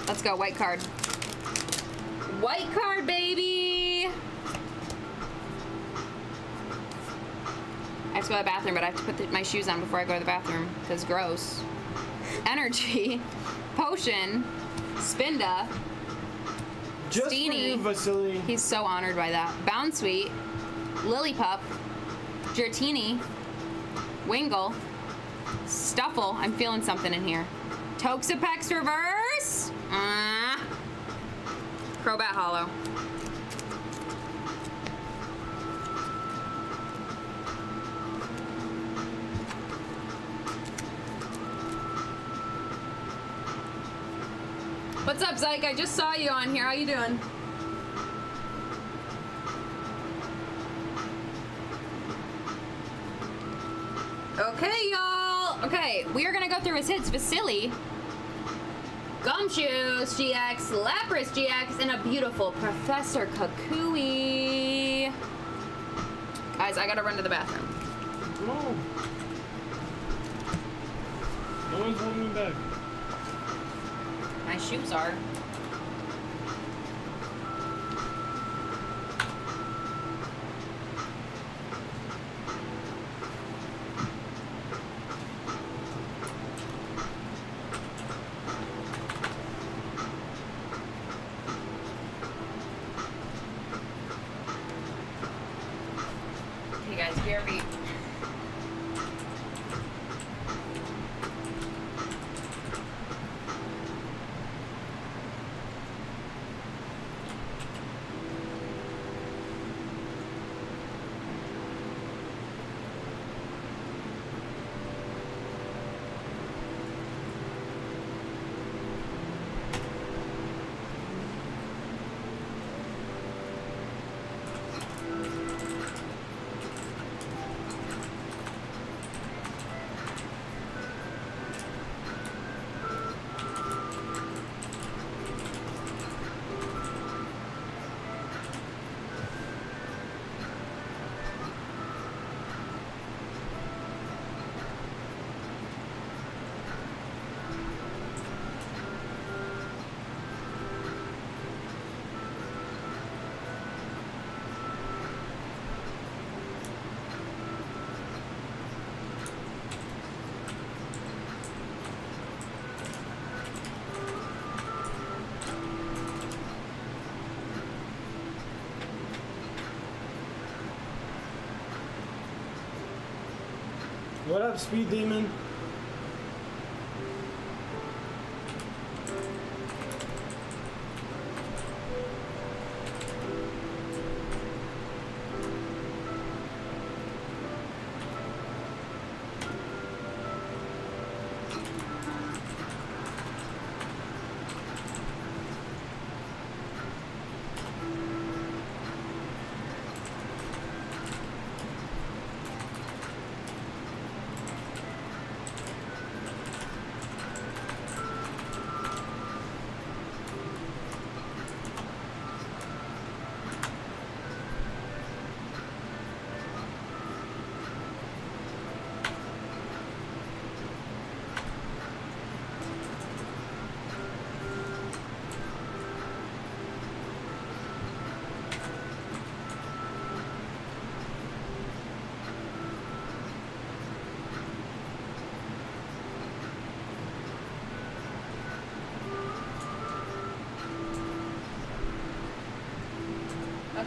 Let's go, white card. White card, baby! I have to go to the bathroom, but I have to put the, my shoes on before I go to the bathroom, because gross. Energy, Potion, Spinda, Just for Steenee. you, Vasily. He's so honored by that. Bounsweet, Lillipup, Gertini, Wingull, Stufful. I'm feeling something in here. Toxapex Reverse. Ah. Crobat Holo. What's up, Zyke? I just saw you on here. How you doing? Okay, y'all. Okay, we are gonna go through his hits. Vasily, Gumshoos GX, Lapras GX, and a beautiful Professor Kukui. Guys, I gotta run to the bathroom. No. No one's holding me back. My shoes are. What up, Speed Demon?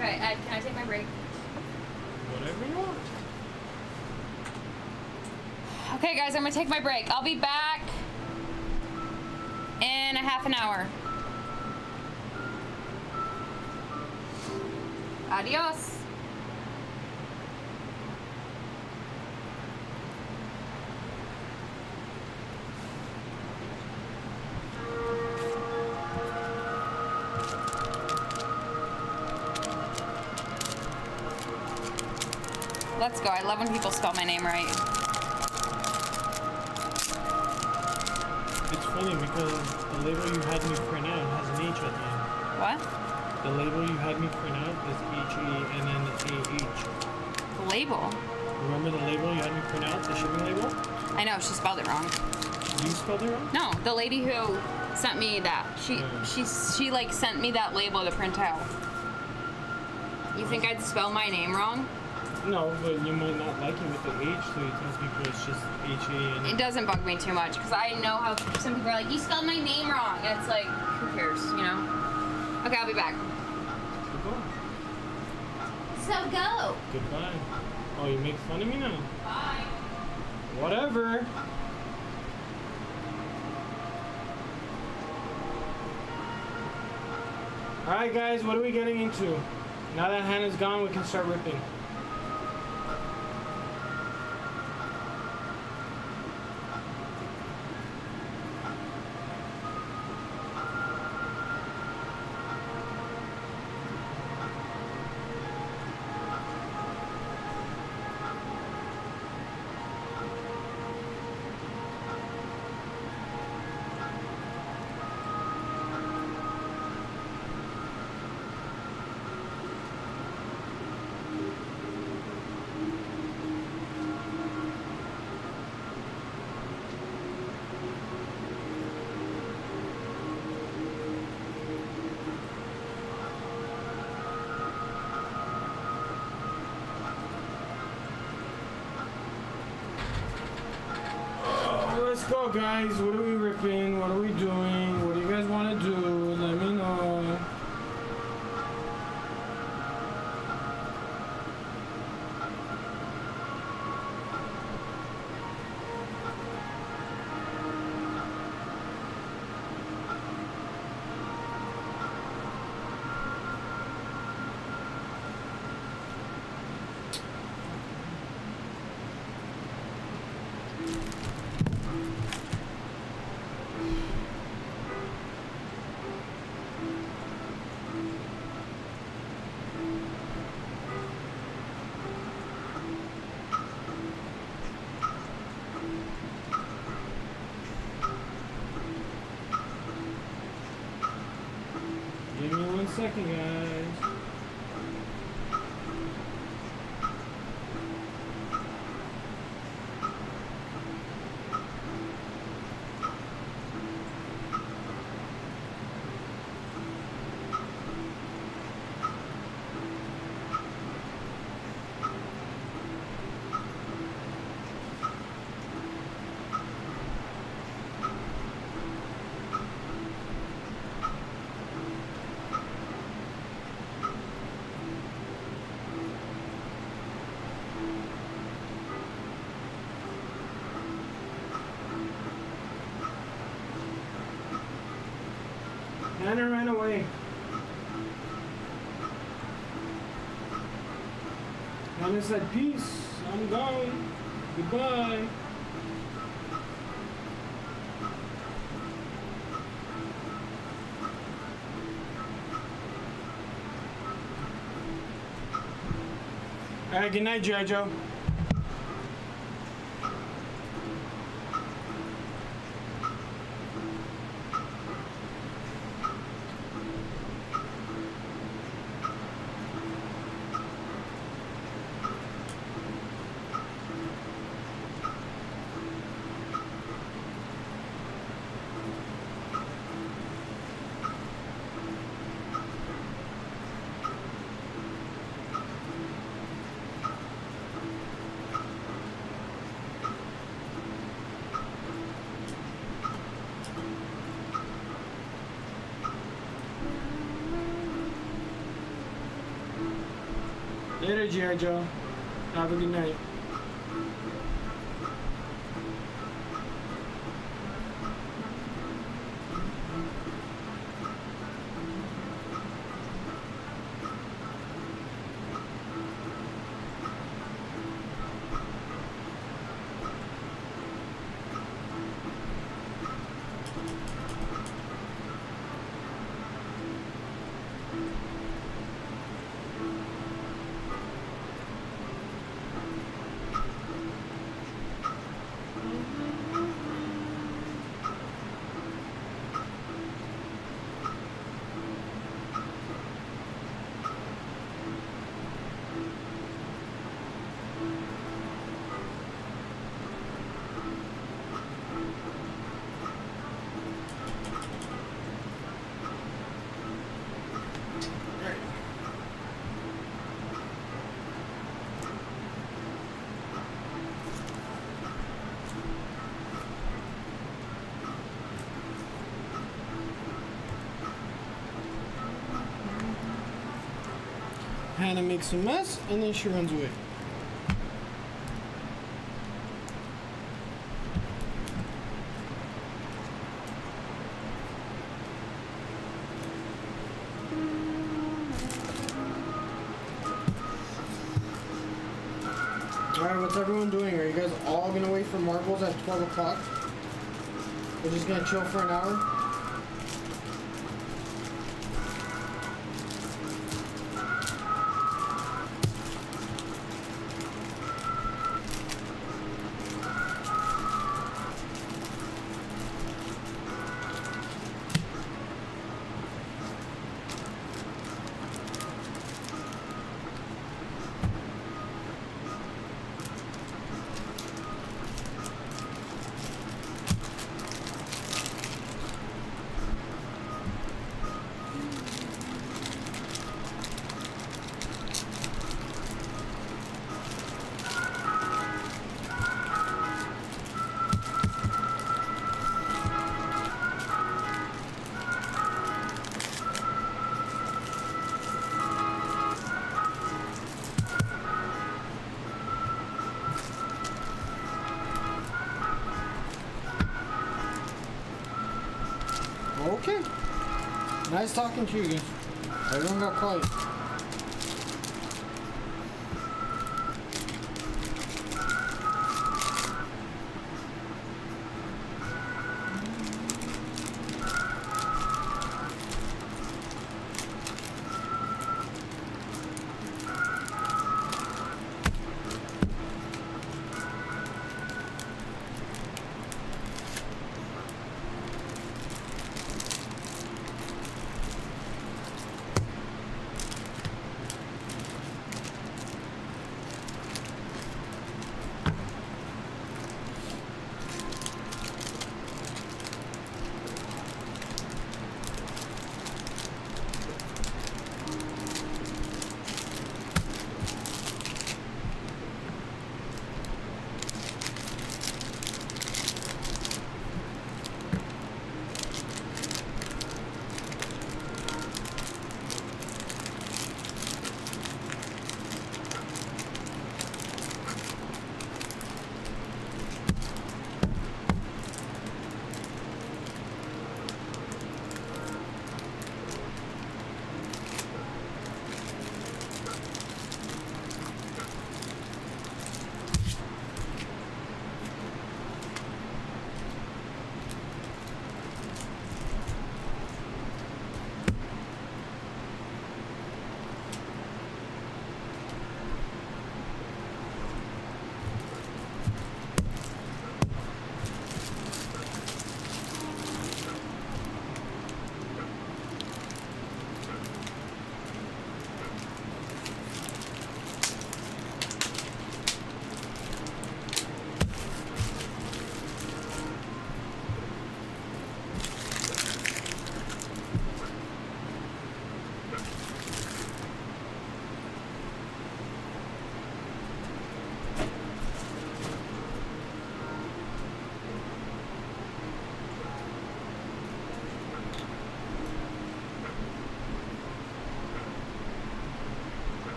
Okay, Ed, can I take my break? Whatever you want. Okay, guys, I'm gonna take my break. I'll be back in a half an hour. People spell my name right. It's funny because the label you had me print out has an H at the end. What? The label you had me print out is H E and then A H. The label. Remember the label you had me print out, the shipping label? I know she spelled it wrong. You spelled it wrong? No, the lady who sent me that. She Yeah. she she like sent me that label to print out. You think I'd spell my name wrong? No, but you might not like it with the H, so you tell people it's just H A and It doesn't bug me too much because I know how some people are like, you spelled my name wrong. And it's like, who cares, you know? Okay, I'll be back. So go. Goodbye. Oh, you make fun of me now? Bye. Whatever. Alright guys, what are we getting into? Now that Hannah's gone, we can start ripping. Let's go, guys. What are we ripping? What are we doing? Second, guys. Hannah ran away. Hannah said, peace, I'm gone. Goodbye. Alright, good night, Jojo. G.I. Joe. Have a good night. Hannah makes a mess and then she runs away. Alright, what's everyone doing? Are you guys all gonna wait for marbles at 12 o'clock? We're just gonna chill for an hour? Nice talking to you guys. Everyone got quiet.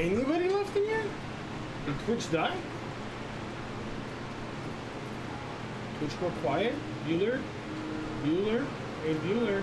Anybody left in here? Did Twitch die? Twitch go quiet? Bueller? Bueller? Hey, Bueller.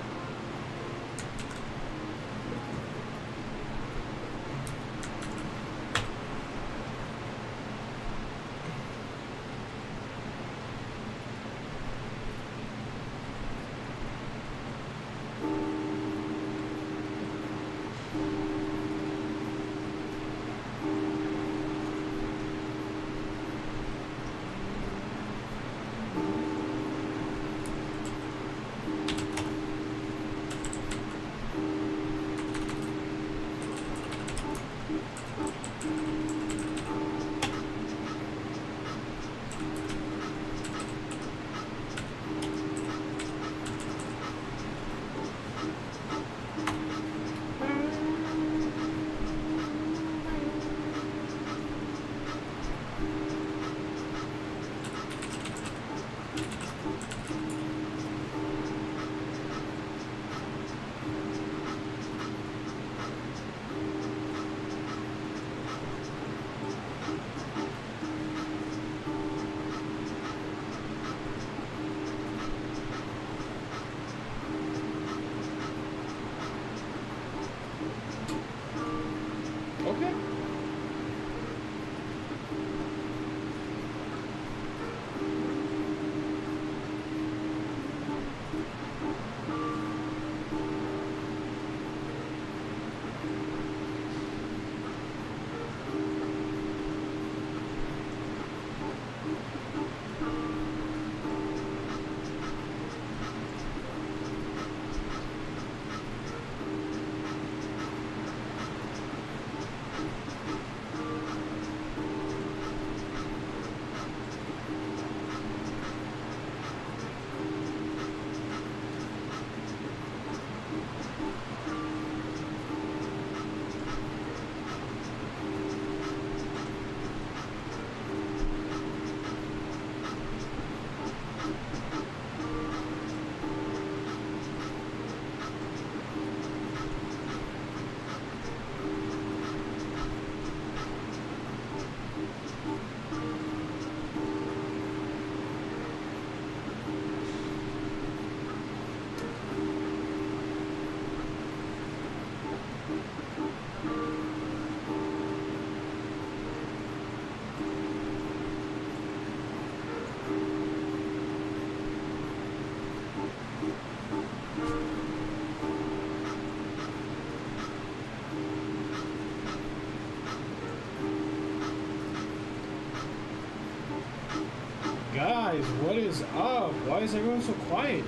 Guys, what is up? Why is everyone so quiet?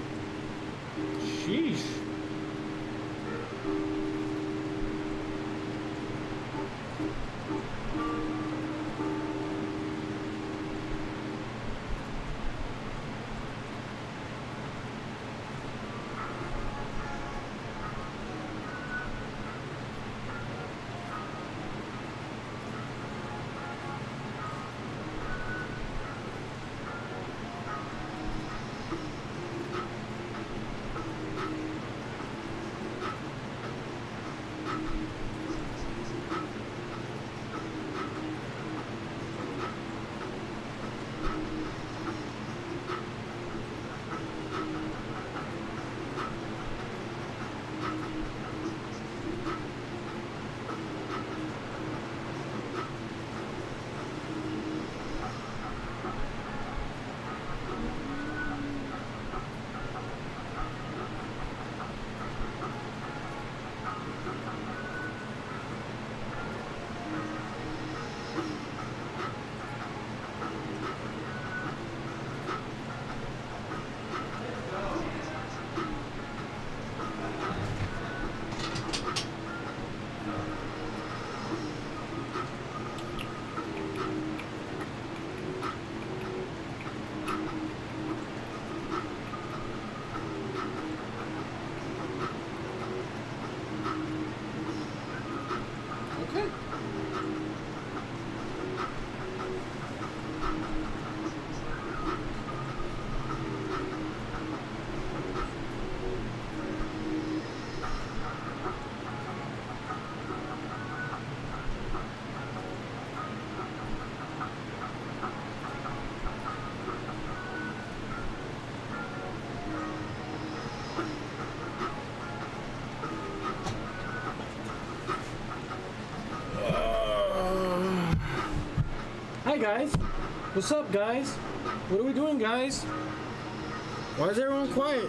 Guys. What's up, guys? What are we doing, guys? Why is everyone quiet?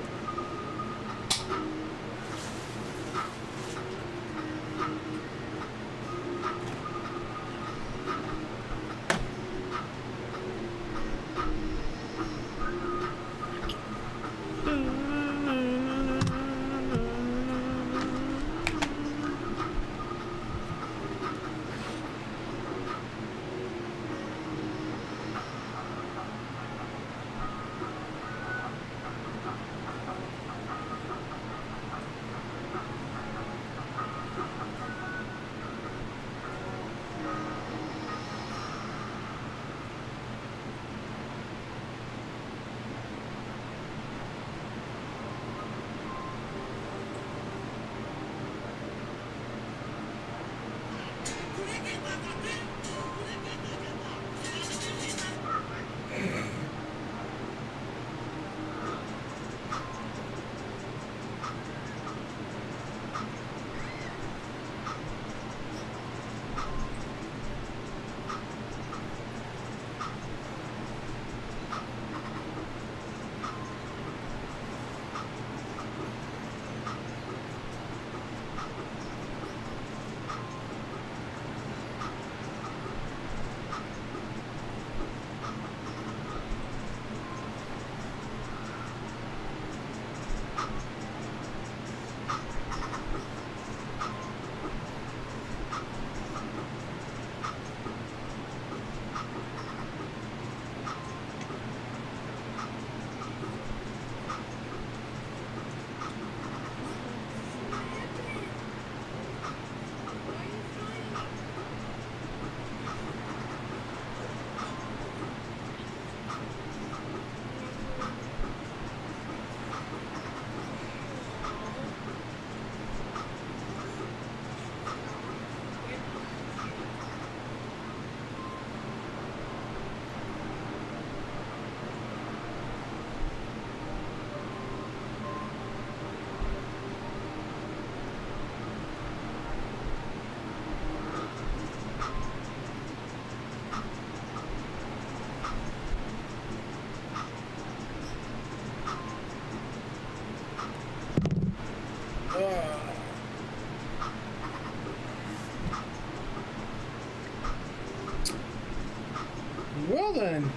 doing?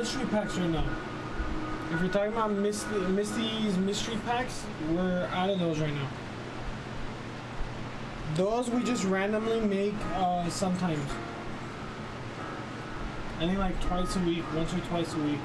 Mystery packs right now. If you're talking about Misty, Misty's mystery packs, we're out of those right now. Those we just randomly make uh, sometimes. I think like twice a week, once or twice a week.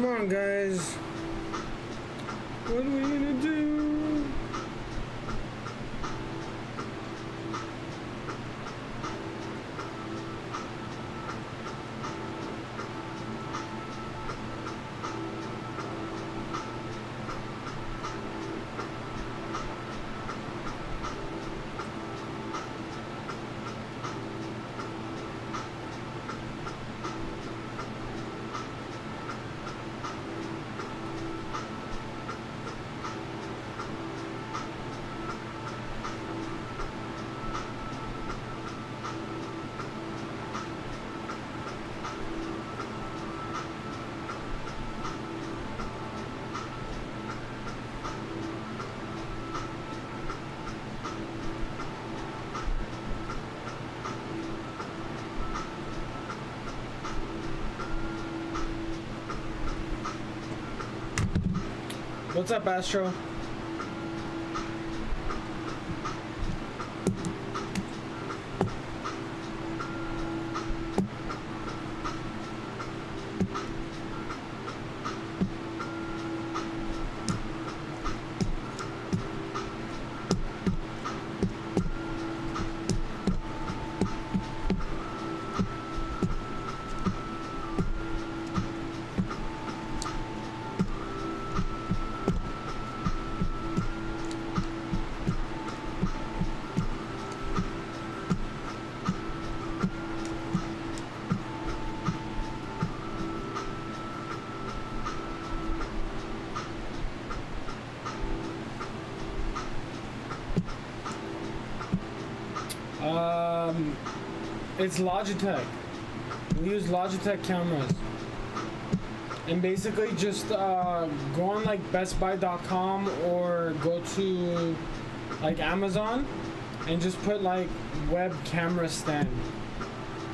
Come on, guys. What are we do? What's up, Astro? Um, it's Logitech. We use Logitech cameras. And basically just uh, go on like bestbuy.com or go to like Amazon and just put like web camera stand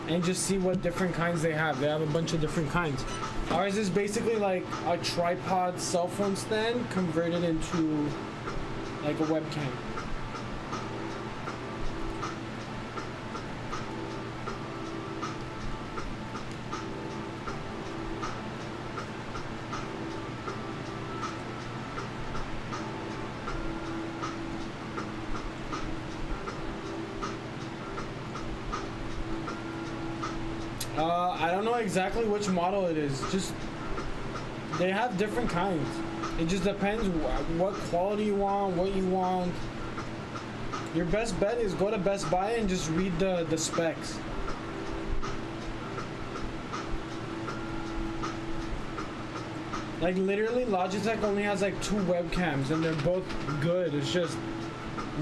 and just see what different kinds they have. They have a bunch of different kinds. Ours is basically like a tripod cell phone stand converted into like a webcam. Uh, I don't know exactly which model it is. Just they have different kinds. It just depends wh- what quality you want, what you want. Your best bet is go to Best Buy and just read the the specs. Like literally, Logitech only has like two webcams, and they're both good. It's just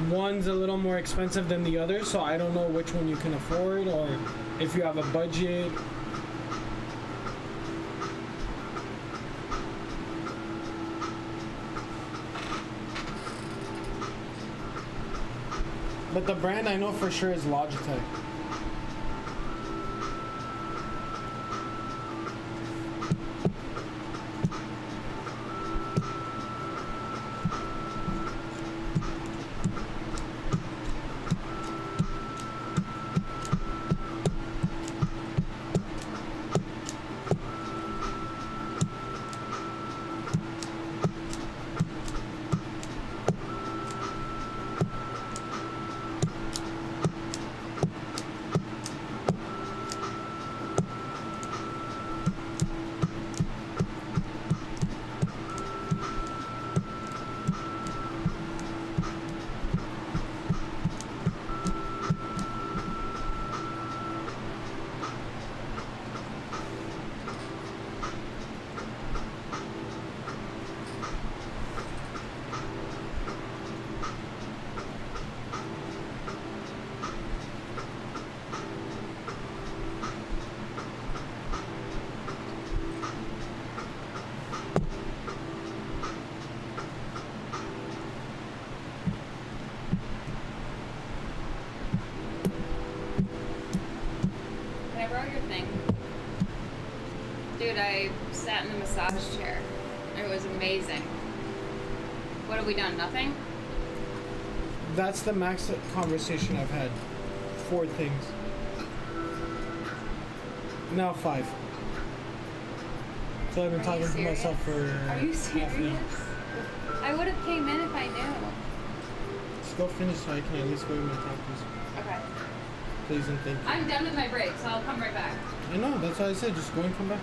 one's a little more expensive than the other, so I don't know which one you can afford or if you have a budget. But the brand I know for sure is Logitech. Can I borrow your thing? Dude, I sat in the massage chair. It was amazing. What have we done? Nothing? That's the max conversation I've had. Four things. Now five. So I've been Are talking to myself for. Are you half serious? I would have came in if I knew. Let's go finish so I can at least go with my tacos. Okay. Please and thank you. I'm done with my break, so I'll come right back. I know, that's why I said just go and come back.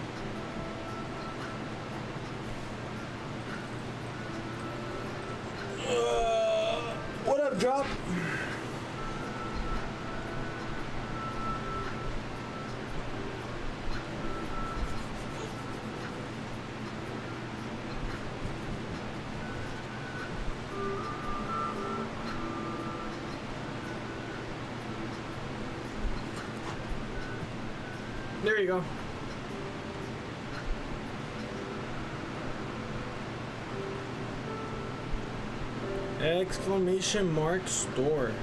Exclamation mark store.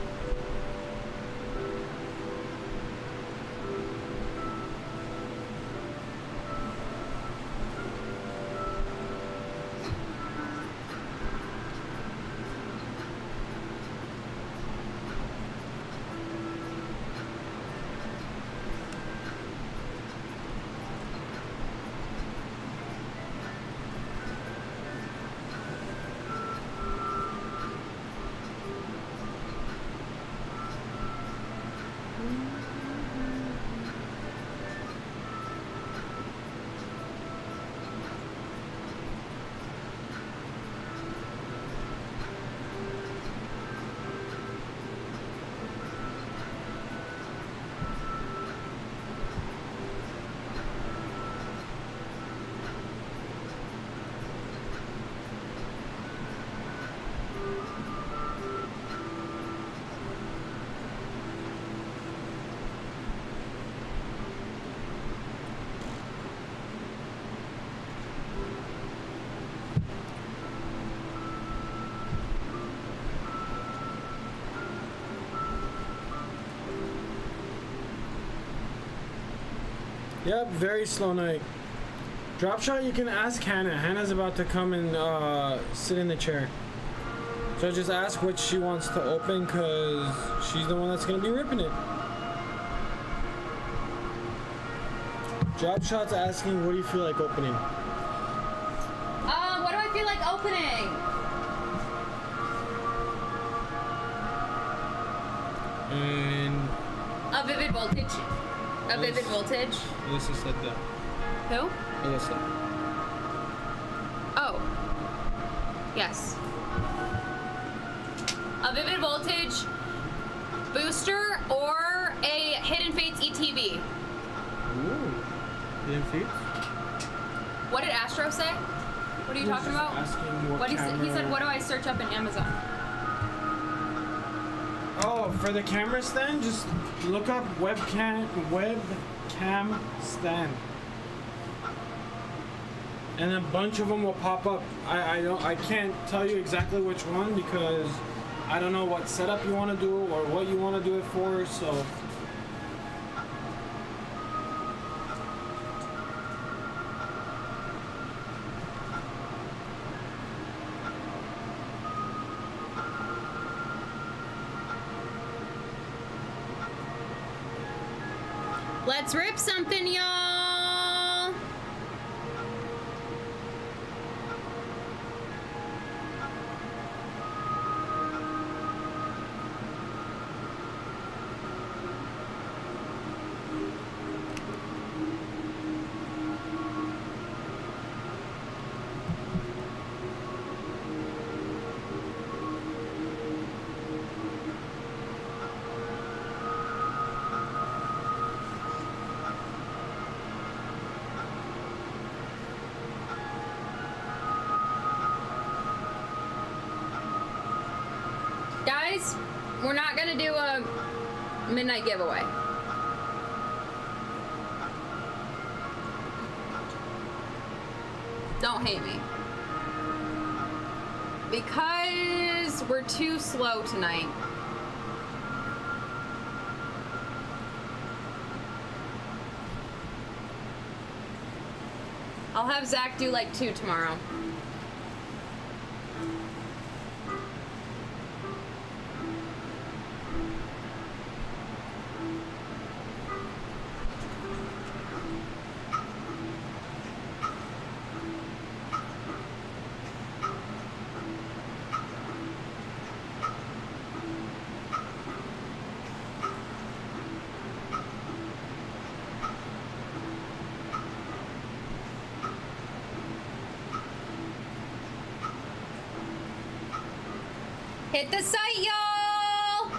Yep, very slow night. Drop shot, you can ask Hannah. Hannah's about to come and uh, sit in the chair. So just ask what she wants to open because she's the one that's going to be ripping it. Drop shot's asking, what do you feel like opening? Um, what do I feel like opening? And A vivid voltage. A vivid voltage. Alyssa said that. Who? Alyssa. Oh. Yes. A vivid voltage booster or a Hidden Fates ETB. Ooh. Hidden Fates? What did Astro say? What are you talking about? what What he said? He said, "What do I search up in Amazon?" Oh, for the camera stand, just look up webcam webcam stand, and a bunch of them will pop up. I I don't I can't tell you exactly which one because I don't know what setup you want to do or what you want to do it for. So giveaway. Don't hate me. Because we're too slow tonight. I'll have Zach do like two tomorrow. Hit the site, y'all!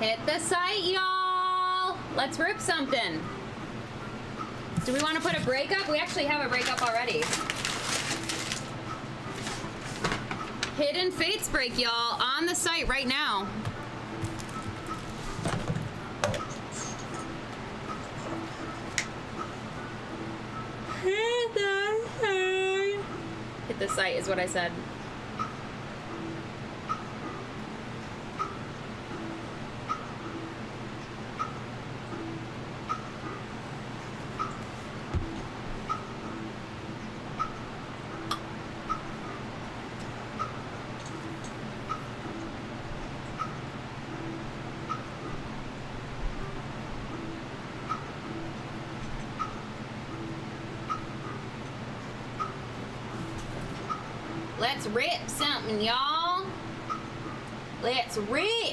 Hit the site, y'all! Let's rip something. Do we want to put a breakup? We actually have a breakup already. Hidden Fates break, y'all, on the site right now. Hit the site. Hit the site is what I said. Let's rip something, y'all. Let's rip.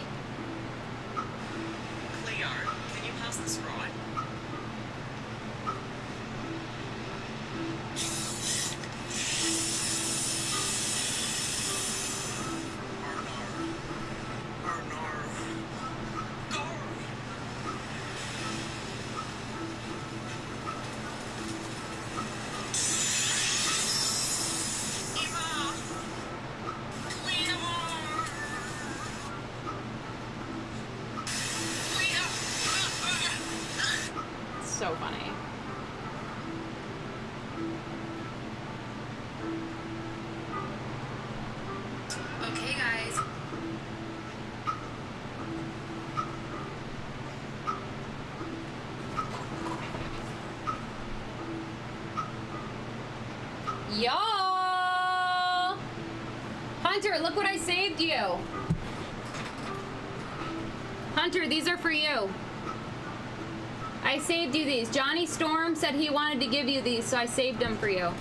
Said he wanted to give you these, so I saved them for you.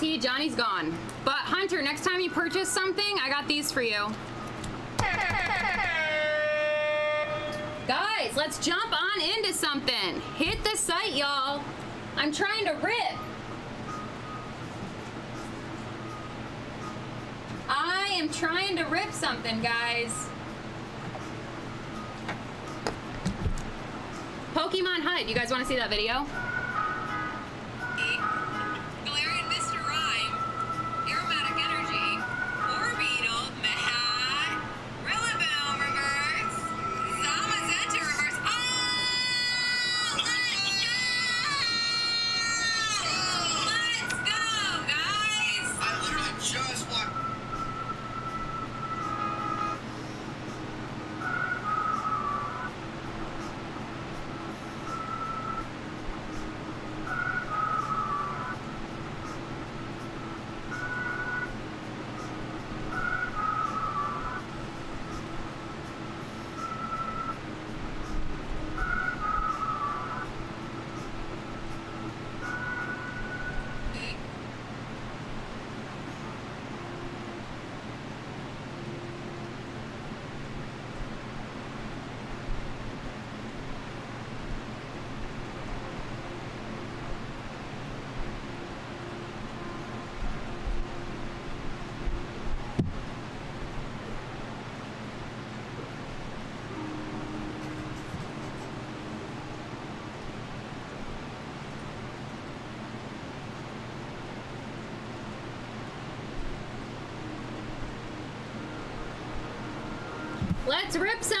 He? Johnny's gone. But Hunter, next time you purchase something, I got these for you. Guys, let's jump on into something. Hit the site, y'all. I'm trying to rip. I am trying to rip something, guys. Pokemon Hut. You guys want to see that video?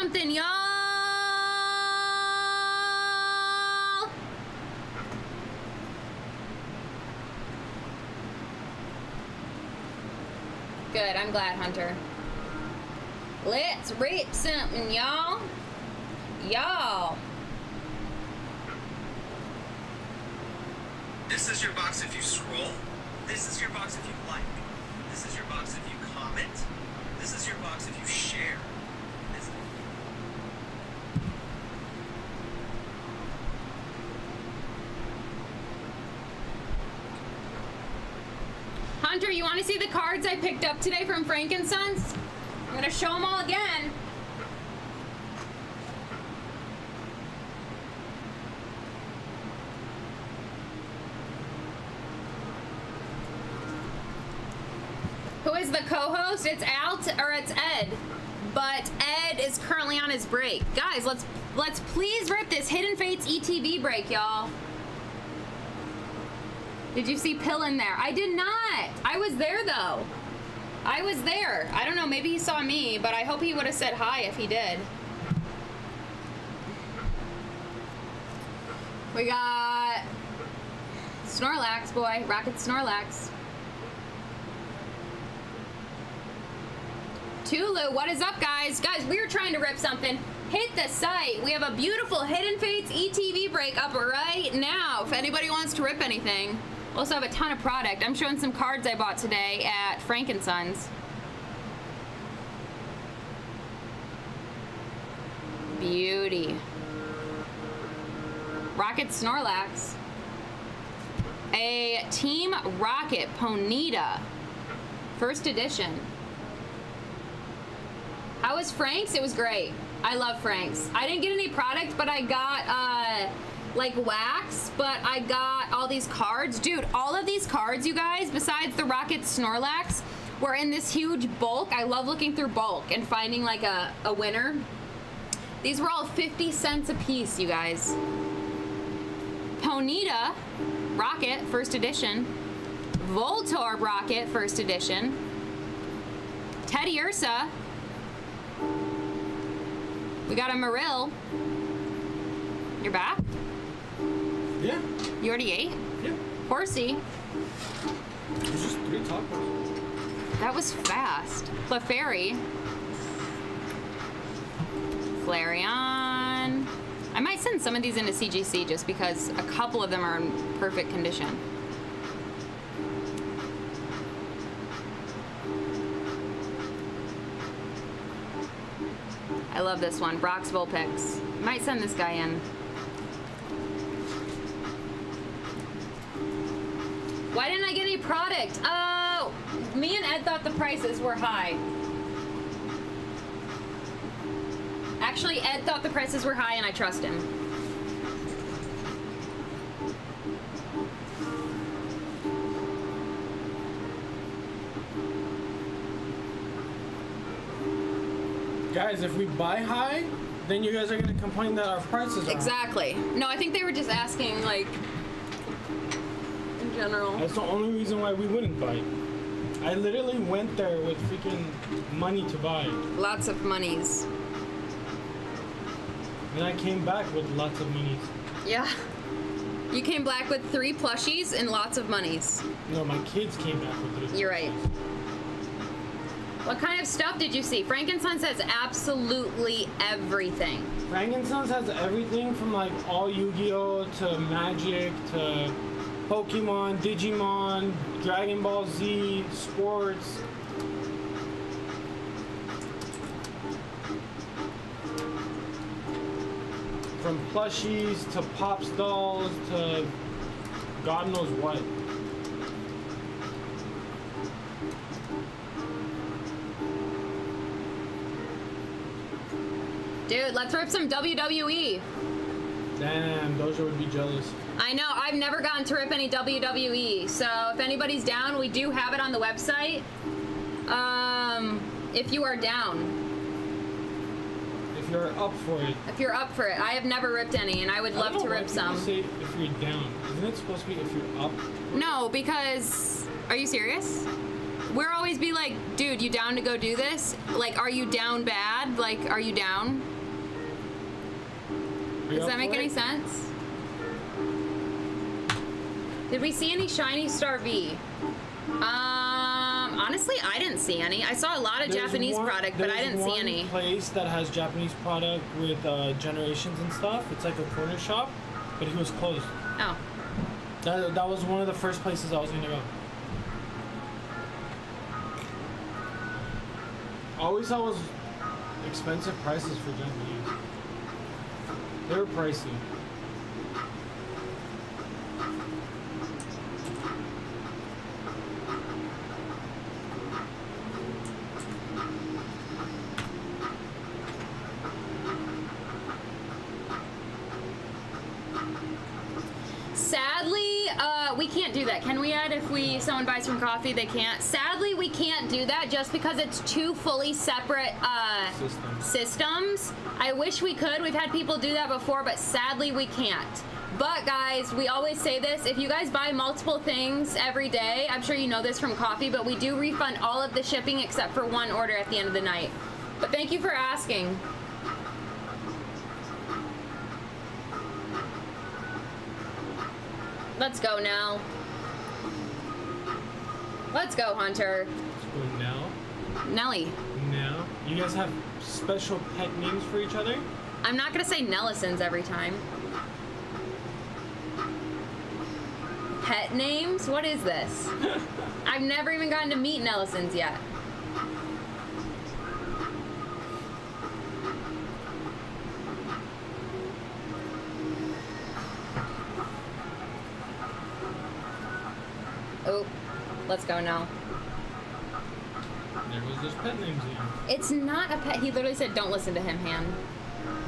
Something, y'all. Good, I'm glad, Hunter. Let's rip something, y'all. Y'all. This is your box if you scroll. This is your box if you like. This is your box if you comment. This is your box if you share. This- Hunter, you want to see the cards I picked up today from Frankensons? I'm going to show them all again. Who is the co-host? It's Al or it's Ed. But Ed is currently on his break. Guys, let's let's please rip this Hidden Fates ETB break, y'all. Did you see Pill in there? I did not. I was there though. I was there. I don't know, maybe he saw me, but I hope he would have said hi if he did. We got Snorlax, boy. Rocket Snorlax. Tulu, what is up, guys? Guys, we are trying to rip something. Hit the site. We have a beautiful Hidden Fates ETB break up right now. If anybody wants to rip anything. Also have a ton of product. I'm showing some cards I bought today at Frankensons. Beauty. Rocket Snorlax. A Team Rocket Ponyta. First edition. How was Frank's? It was great. I love Frank's. I didn't get any product, but I got uh like wax, but I got all these cards. Dude, all of these cards, you guys, besides the Rocket Snorlax, were in this huge bulk. I love looking through bulk and finding like a, a winner. These were all 50 cents a piece, you guys. Ponyta Rocket, first edition. Voltorb Rocket, first edition. Teddiursa. We got a Marill. You're back? Yeah. You already ate? Yeah. Horsea. There's just three tacos. That was fast. Clefairy. Flareon. I might send some of these into CGC just because a couple of them are in perfect condition. I love this one. Brock's Vulpix. Might send this guy in. Why didn't I get any product? Oh, me and Ed thought the prices were high. Actually, Ed thought the prices were high and I trust him. Guys, if we buy high, then you guys are gonna complain that our prices are high. Exactly. No, I think they were just asking, like, general. That's the only reason why we wouldn't buy. I literally went there with freaking money to buy, Lots of monies. and I came back with lots of monies. Yeah. You came back with three plushies and lots of monies. No, my kids came back with three. You're right. What kind of stuff did you see? Frankenstein says absolutely everything. Frankenstein's has everything from like all Yu-Gi-Oh to Magic to Pokemon, Digimon, Dragon Ball Z, sports. From plushies to pops dolls to God knows what. Dude, let's rip some WWE. Damn, Doja would be jealous. I know, I've never gotten to rip any WWE, so if anybody's down, we do have it on the website. Um, if you are down, If you're up for it. if you're up for it. I have never ripped any, and I would I love to rip some. Say if you're down, isn't it supposed to be if you're up? No, because are you serious? We're always be like, dude, you down to go do this? Like, are you down bad? Like, are you down? Are you Does that make any it? sense? Did we see any shiny Star V? Um, honestly, I didn't see any. I saw a lot of There's Japanese one- product, but I didn't see any. place that has Japanese product with uh, generations and stuff. It's like a corner shop, but it was closed. Oh, That, that was one of the first places I was gonna go. I always thought was expensive prices for Japanese. They were pricey. sadly, uh, we can't do that. Can we, add If we someone buys from coffee, they can't. Sadly, we can't do that just because it's two fully separate uh, Systems. systems. I wish we could. We've had people do that before, but sadly, we can't. But guys, we always say this: if you guys buy multiple things every day, I'm sure you know this from coffee, but we do refund all of the shipping except for one order at the end of the night. But thank you for asking. Let's go now. Let's go, Hunter. Nell. Nelly. Nell. You guys have special pet names for each other? I'm not gonna say Nellisons every time. Pet names? What is this? *laughs* I've never even gotten to meet Nellisons yet. Oh let's go now. There goes those pet names again. It's not a pet. He literally said, "Don't listen to him, Han."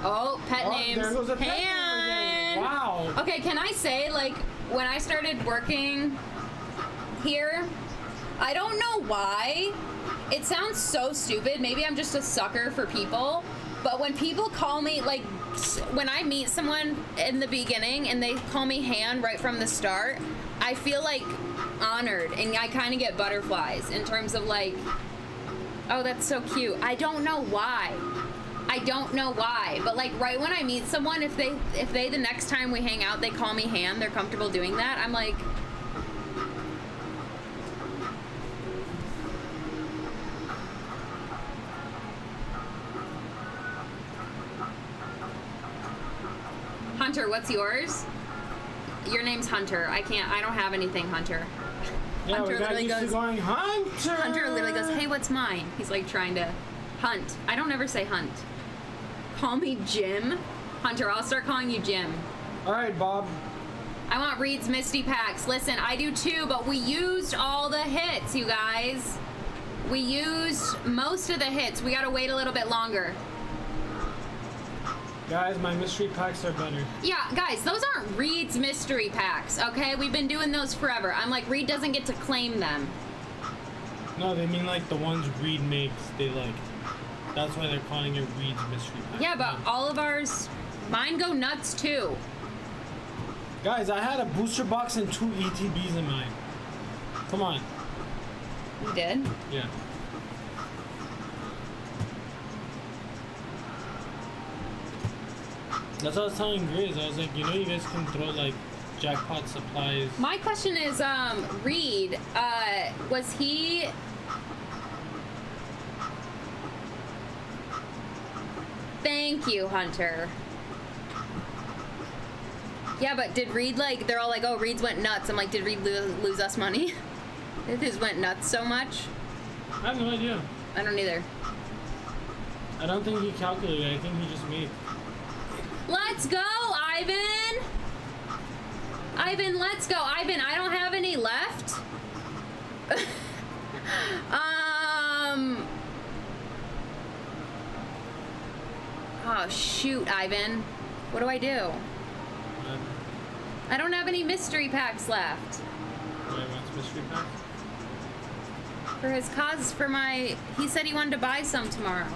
Oh, pet Oh, names. there goes a pet name Han. again. Wow. Okay, can I say like when I started working here, I don't know why. It sounds so stupid. Maybe I'm just a sucker for people. But when people call me like when I meet someone in the beginning and they call me Han right from the start, I feel like honored and I kind of get butterflies in terms of like oh that's so cute. I don't know why. I don't know why, but like right when I meet someone, if they if they the next time we hang out they call me Han, they're comfortable doing that. I'm like, Hunter, what's yours? Your name's Hunter. I can't. I don't have anything, Hunter. Yeah, Hunter literally goes- going Hunter. Hunter literally goes, "Hey, what's mine?" He's like trying to hunt. I don't ever say hunt. Call me Jim. Hunter, I'll start calling you Jim. All right, Bob. I want Reid's Misty Packs. Listen, I do too, but we used all the hits, you guys. We used most of the hits. We gotta wait a little bit longer. Guys, my mystery packs are better. Yeah, guys, those aren't Reid's mystery packs, okay? We've been doing those forever. I'm like, Reid doesn't get to claim them. No, they mean like the ones Reid makes. They like. That's why they're calling it Reid's mystery pack. Yeah, but all of ours, mine go nuts too. Guys, I had a booster box and two ETBs in mine. Come on. You did? Yeah. That's what I was telling Grizz. I was like, you know, you guys can throw like jackpot supplies. My question is, um, Reid, uh, was he? Thank you, Hunter. Yeah, but did Reid like? They're all like, "Oh, Reid's went nuts." I'm like, did Reid lo- lose us money? *laughs* If his went nuts so much, I have no idea. I don't either. I don't think he calculated. I think he just made. Let's go, Ivan. Ivan, let's go, Ivan. I don't have any left. *laughs* um. Oh shoot, Ivan. What do I do? I don't have any mystery packs left. mystery? For his cause, for my. He said he wanted to buy some tomorrow.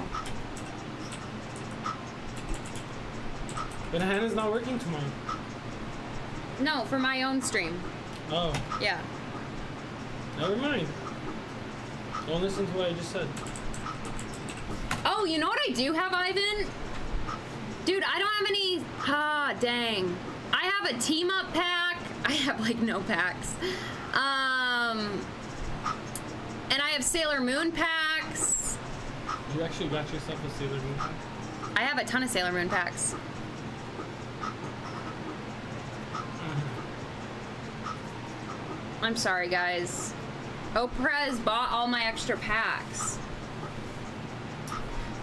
But Hannah's not working tomorrow. No, for my own stream. Oh, Yeah. never mind. Don't listen to what I just said. Oh, you know what I do have, Ivan? Dude, I don't have any. Ah, dang. I have a team up pack. *laughs* I have like no packs. Um, and I have Sailor Moon packs. You actually got yourself a Sailor Moon pack? I have a ton of Sailor Moon packs. I'm sorry, guys. Oprah has bought all my extra packs.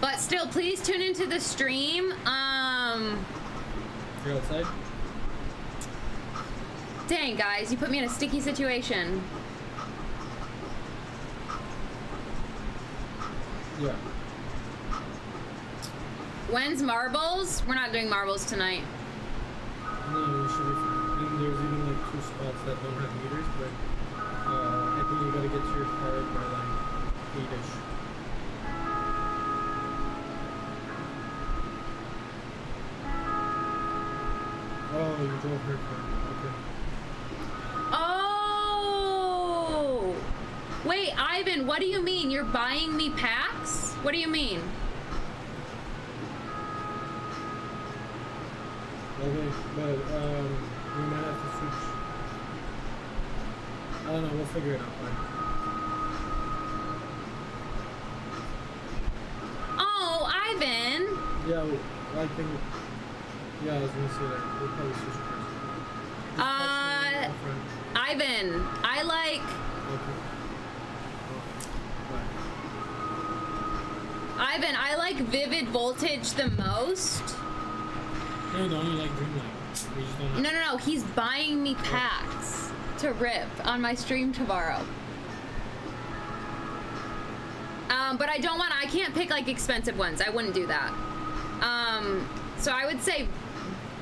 But still, please tune into the stream. Um, You're outside? dang, guys, you put me in a sticky situation. Yeah. When's marbles? We're not doing marbles tonight. No, Oh, you drove her car. Okay. Oh! Wait, Ivan, what do you mean? You're buying me packs? What do you mean? Okay, but um, we might have to switch. I don't know. We'll figure it out. Bye. Oh, Ivan! Yeah, I think. Yeah, I was gonna say that. We'll probably switch. Just Uh, text me a friend. Ivan, I like. Okay. Ivan, I like Vivid Voltage the most. No, you don't. You like Dreamlight. We just don't have. No, no, no. He's buying me packs to rip on my stream tomorrow. Um, but I don't want. I can't pick like expensive ones. I wouldn't do that. Um, so I would say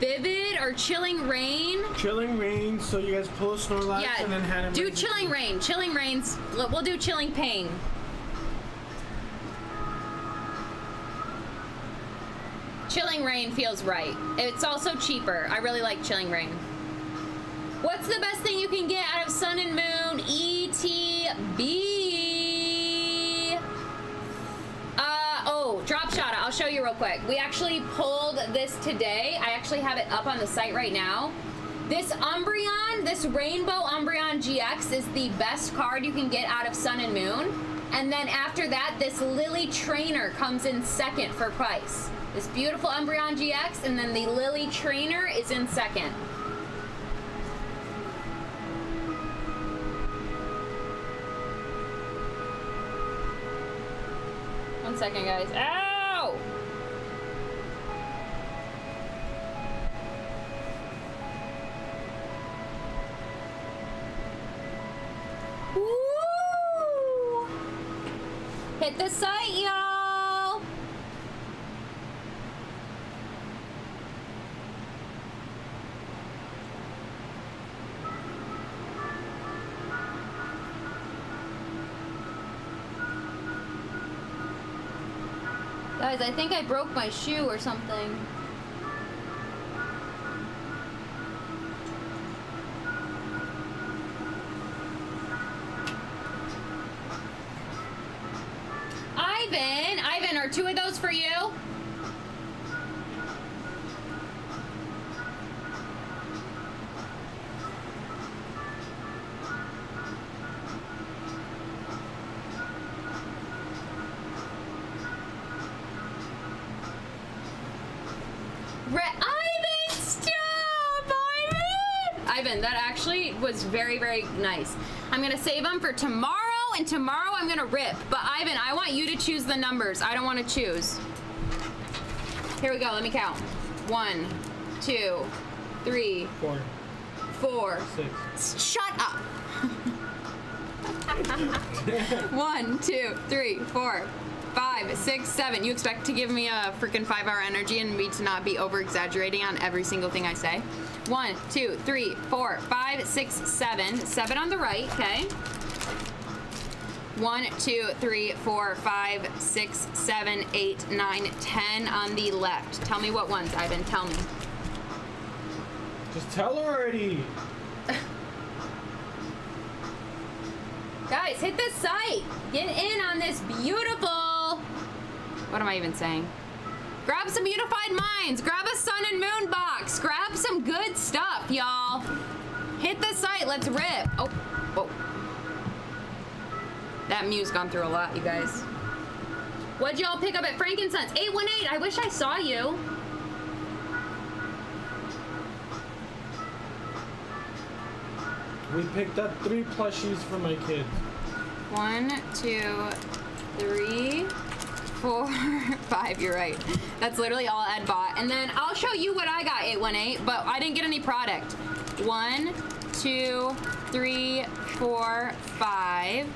vivid or Chilling Reign. Chilling Reign, so you guys pull a Snorlax Yeah, and then hand him. do Chilling Reign. Chilling Reigns. We'll do chilling pain. Chilling Reign feels right. It's also cheaper. I really like Chilling Reign. What's the best thing you can get out of Sun and Moon? ETB. I'll show you real quick. We actually pulled this today. I actually have it up on the site right now. This Umbreon, this Rainbow Umbreon GX is the best card you can get out of Sun and Moon. And then after that, this Lillie Trainer comes in second for price. This beautiful Umbreon GX, and then the Lillie Trainer is in second. One second, guys. Ow! The site, y'all! Guys, I think I broke my shoe or something. For you? Ivan! Ivan, that actually was very, very nice. I'm gonna save them for tomorrow, and tomorrow I'm gonna rip. But Ivan, I want you to choose the numbers. I don't want to choose. Here we go. Let me count. One, two, three, Four, four. six. Shut up. *laughs* One, two, three, four, five, six, seven. You expect to give me a freaking five hour energy and me to not be over exaggerating on every single thing I say? One, two, three, four, five, six, seven. Seven on the right, okay? One, two, three, four, five, six, seven, eight, nine, ten on the left. Tell me what ones, Ivan. Tell me. Just tell her already. Guys, hit the site. Get in on this beautiful. What am I even saying? Grab some Unified Minds. Grab a Sun and Moon box. Grab some good stuff, y'all. Hit the site. Let's rip. Oh, whoa. That Mew's gone through a lot, you guys. What'd y'all pick up at Frankincense? 818. I wish I saw you. We picked up three plushies for my kids. One, two, three, four, *laughs* five. You're right. That's literally all Ed bought. And then I'll show you what I got, 818, but I didn't get any product. One, two, three, four, five.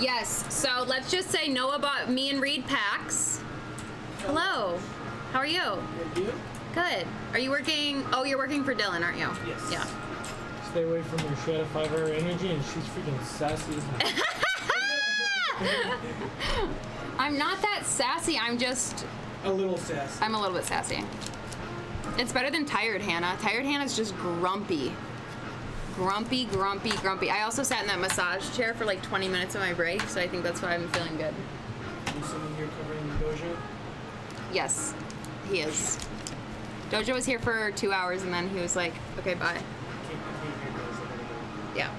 Yes, so let's just say Noah bought me and Reid packs. Hello. How are you? Good. Are you working? Oh, you're working for Dylan, aren't you? Yes. Yeah. Stay away from your She had a five hour energy and she's freaking sassy as *laughs* hell. I'm not that sassy. I'm just, A little sassy. I'm a little bit sassy. It's better than tired Hannah. Tired Hannah's just grumpy. Grumpy, grumpy, grumpy. I also sat in that massage chair for like 20 minutes of my break, so I think that's why I'm feeling good. Is someone here covering dojo? Yes, he is. Dojo was here for two hours and then he was like, okay, bye. I can't, I can't hear those. I gotta go. Yeah.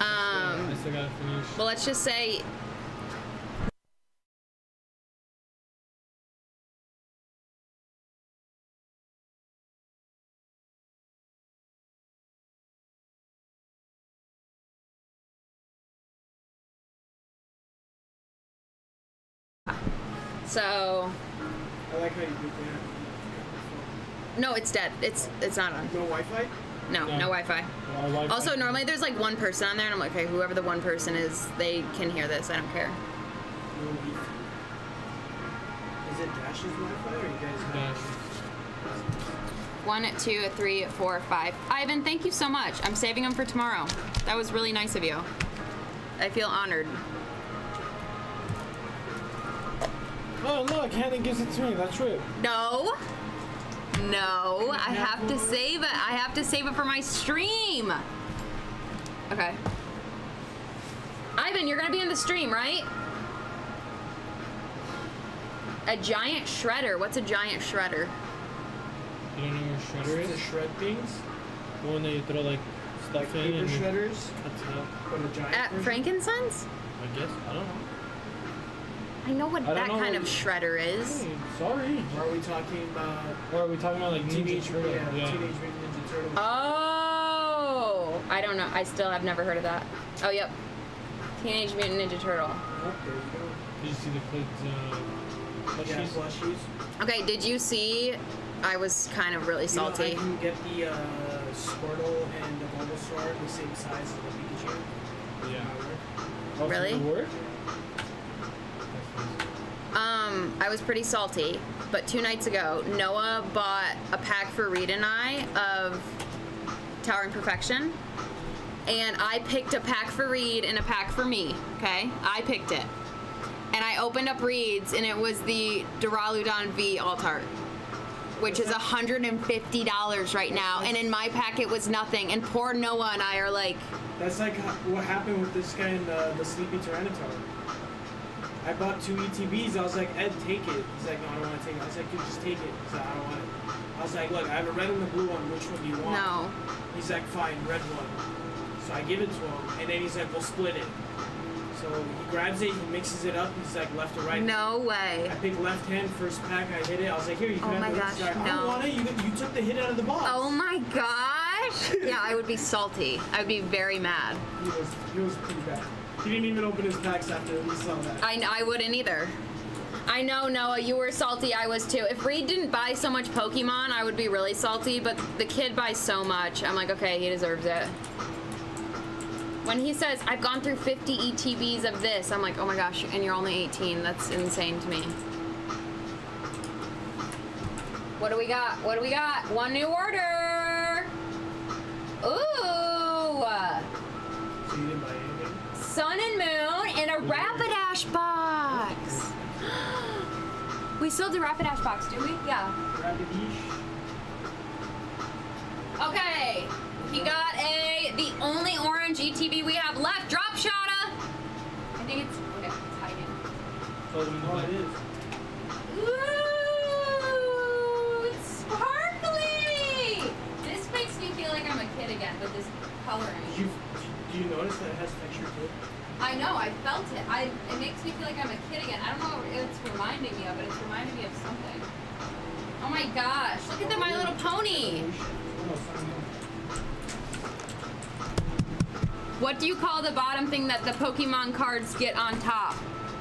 Um, I still gotta finish. well, let's just say So, I like how you did that. No, it's dead. It's it's not on. No Wi-Fi. No, no, No. Wi-Fi. Our Wi-Fi- Also, normally there's like one person on there, and I'm like, okay, whoever the one person is, they can hear this. I don't care. No Wi-Fi. Is it Dash's Wi-Fi or you guys Dash. One, two, three, four, five. Ivan, thank you so much. I'm saving them for tomorrow. That was really nice of you. I feel honored. Oh look, Hannah gives it to me. That's right. No. No, I have to save it. I have to save it for my stream. Okay. Ivan, you're gonna be in the stream, right? A giant shredder. What's a giant shredder? You don't know where shredder To is? shred things. The one that you throw like Like stuff in paper shredders. That's it. But a giant At version. Frankincense? I guess. I don't know. I know what I that know kind what of shredder is. Hey, sorry. Or are we talking about Or are we talking about like Ninja Teenage Turtle? yeah, Yeah. Teenage Mutant Ninja Turtles? Oh, I don't know. I still have never heard of that. Oh, yep. Teenage Mutant Ninja Turtle. Oh, there you go. Did you see the kids? Uh, Yeah, plushies? plushies. Okay, did you see? I was kind of really You know, salty. I can get the uh, Squirtle and the Bulbasaur the same size as the Pikachu. Yeah. Oh, Really? Um, I was pretty salty, but two nights ago, Noah bought a pack for Reid and I of Towering Perfection, and I picked a pack for Reid and a pack for me. Okay, I picked it, and I opened up Reid's, and it was the Duraludon V Altart, which is $150 right now, and in my pack it was nothing. And poor Noah and I are like, That's like what happened with this guy in the, the Sleepy Tyranitar. I bought two ETBs. I was like, Ed, take it. He's like, no, I don't want to take it. I was like, dude, just take it. He's like, I don't want it. I was like, look, I have a red and a blue one. Which one do you want? no. He's like, fine, red one. So I give it to him, and then he's like, we'll split it. So he grabs it, he mixes it up. He's like, left or right. No way. I pick left hand, first pack, I hit it. I was like, here, you can Oh have my the gosh, like, I no. don't want it. You, you took the hit out of the box. Oh my gosh. Yeah, I would be salty. I would be very mad. *laughs* He was, he was pretty bad. He didn't even open his packs after he saw that. I, I wouldn't either. I know, Noah, you were salty. I was too. If Reid didn't buy so much Pokemon, I would be really salty. But the kid buys so much. I'm like, okay, he deserves it. When he says, I've gone through 50 ETBs of this, I'm like, oh my gosh, and you're only 18. That's insane to me. What do we got? What do we got? One new order. Ooh. Sun and Moon in a Rapidash box. *gasps* we still have do Rapidash box, do we? Yeah. Rapidish. Okay. He got a the only orange ETB we have left. Drop shotta. Uh. I think it's okay. It's hiding. Oh, it is. Ooh, it's sparkly. This makes me feel like I'm a kid again with this coloring. Do you, do you notice that it has texture too? I know, I felt it. I it makes me feel like I'm a kid again. I don't know what it's reminding me of, but it's reminding me of something. Oh my gosh, look at the My Little Pony. What do you call the bottom thing that the Pokemon cards get on top?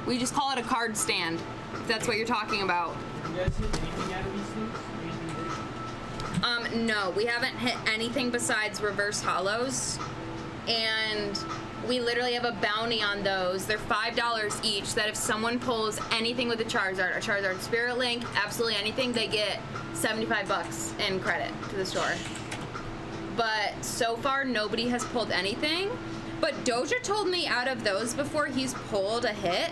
We just call it a card stand. If that's what you're talking about. Um, no, we haven't hit anything besides reverse hollows. And we literally have a bounty on those. They're five dollars each. That if someone pulls anything with a Charizard, a Charizard Spirit Link, absolutely anything, they get 75 bucks in credit to the store. But so far, nobody has pulled anything. But Doja told me out of those before, he's pulled a hit.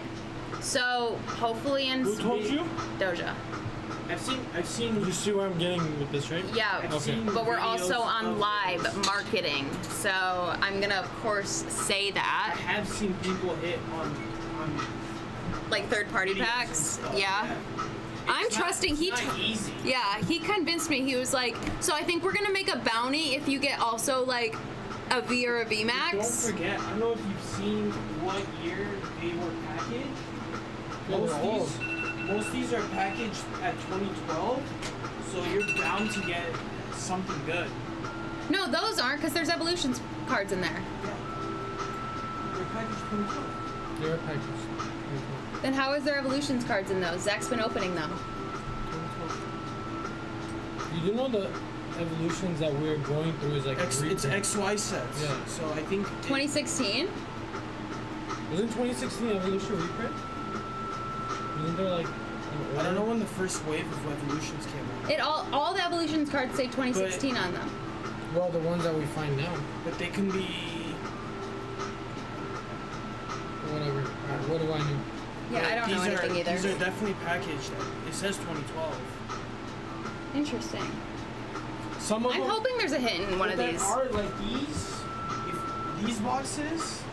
So hopefully in Who told you? Doja. I've seen, I've seen. You see where I'm getting with this, right? Yeah, I've Okay. seen but we're also on live this. marketing, so I'm gonna of course say that. I have seen people hit on, on like third party packs. stuff, Yeah, I'm not- trusting. it's He, not t- easy. yeah, he convinced me. He was like, so I think we're gonna make a bounty if you get also like a V or a V Max. Don't Max. forget, I don't know if you've seen what year they were packaged. Most they're these, most of these are packaged at 2012, so you're bound to get something good. No, those aren't because there's evolutions cards in there. Yeah. They're packaged 2012. They're packaged. Then how is there evolutions cards in those? Zach's been opening them. You do know the evolutions that we're going through is like X, it's. XY sets. Yeah. So I think. 2016? Wasn't 2016 evolution reprint? Isn't there like? I don't know when the first wave of evolutions came out. It all all the evolutions cards say 2016 on them. Well, the ones that we find now. But they can be. Whatever. Alright, what do I know? Yeah, I don't know these anything are, either. These are definitely packaged. It says 2012. Interesting. Some of I'm them. hoping there's a hint in one of these. are like these. If these boxes.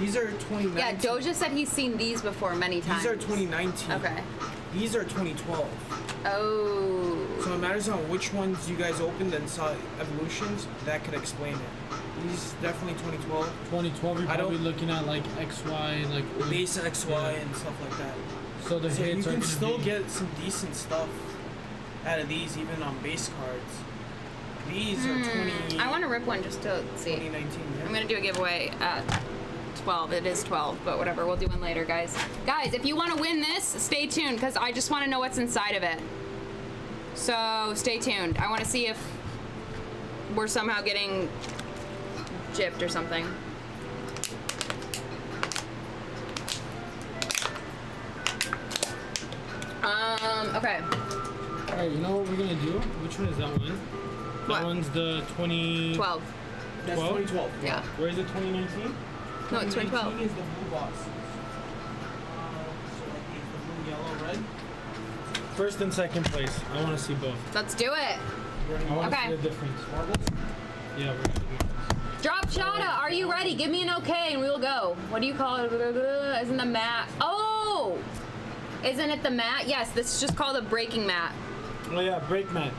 These are 2019. Yeah, Doja said he's seen these before many times. These are 2019. Okay. These are 2012. Oh. So it matters on which ones you guys opened and saw evolutions. That could explain it. These definitely 2012. 2012, you're I don't- probably looking at like XY, and like The base XY Yeah. and stuff like that. So the So you hits are can gonna still be- get some decent stuff out of these, even on base cards. These are 20. Hmm, I want to rip one just to see. 2019. Yeah. I'm gonna do a giveaway at 12. It is 12, but whatever. We'll do one later, guys. Guys, if you want to win this, stay tuned because I just want to know what's inside of it. So stay tuned. I want to see if we're somehow getting gypped or something. Um. Okay. Alright, you know what we're gonna do? Which one is that one? What? One's the 20. 12. That's 12? 2012. Yeah. Where is it? 2019? No, it's 2012. 2018 is the blue boxes. Uh, so like these, the blue, yellow, red. First and second place. I want to see both. Let's do it. I want to Okay. see the difference. Yeah, we're gonna. Drop Shada, are you ready? Give me an okay and we will go. What do you call it? Isn't the mat? Oh! Isn't it the mat? Yes, this is just called a breaking mat. Oh yeah, break mat.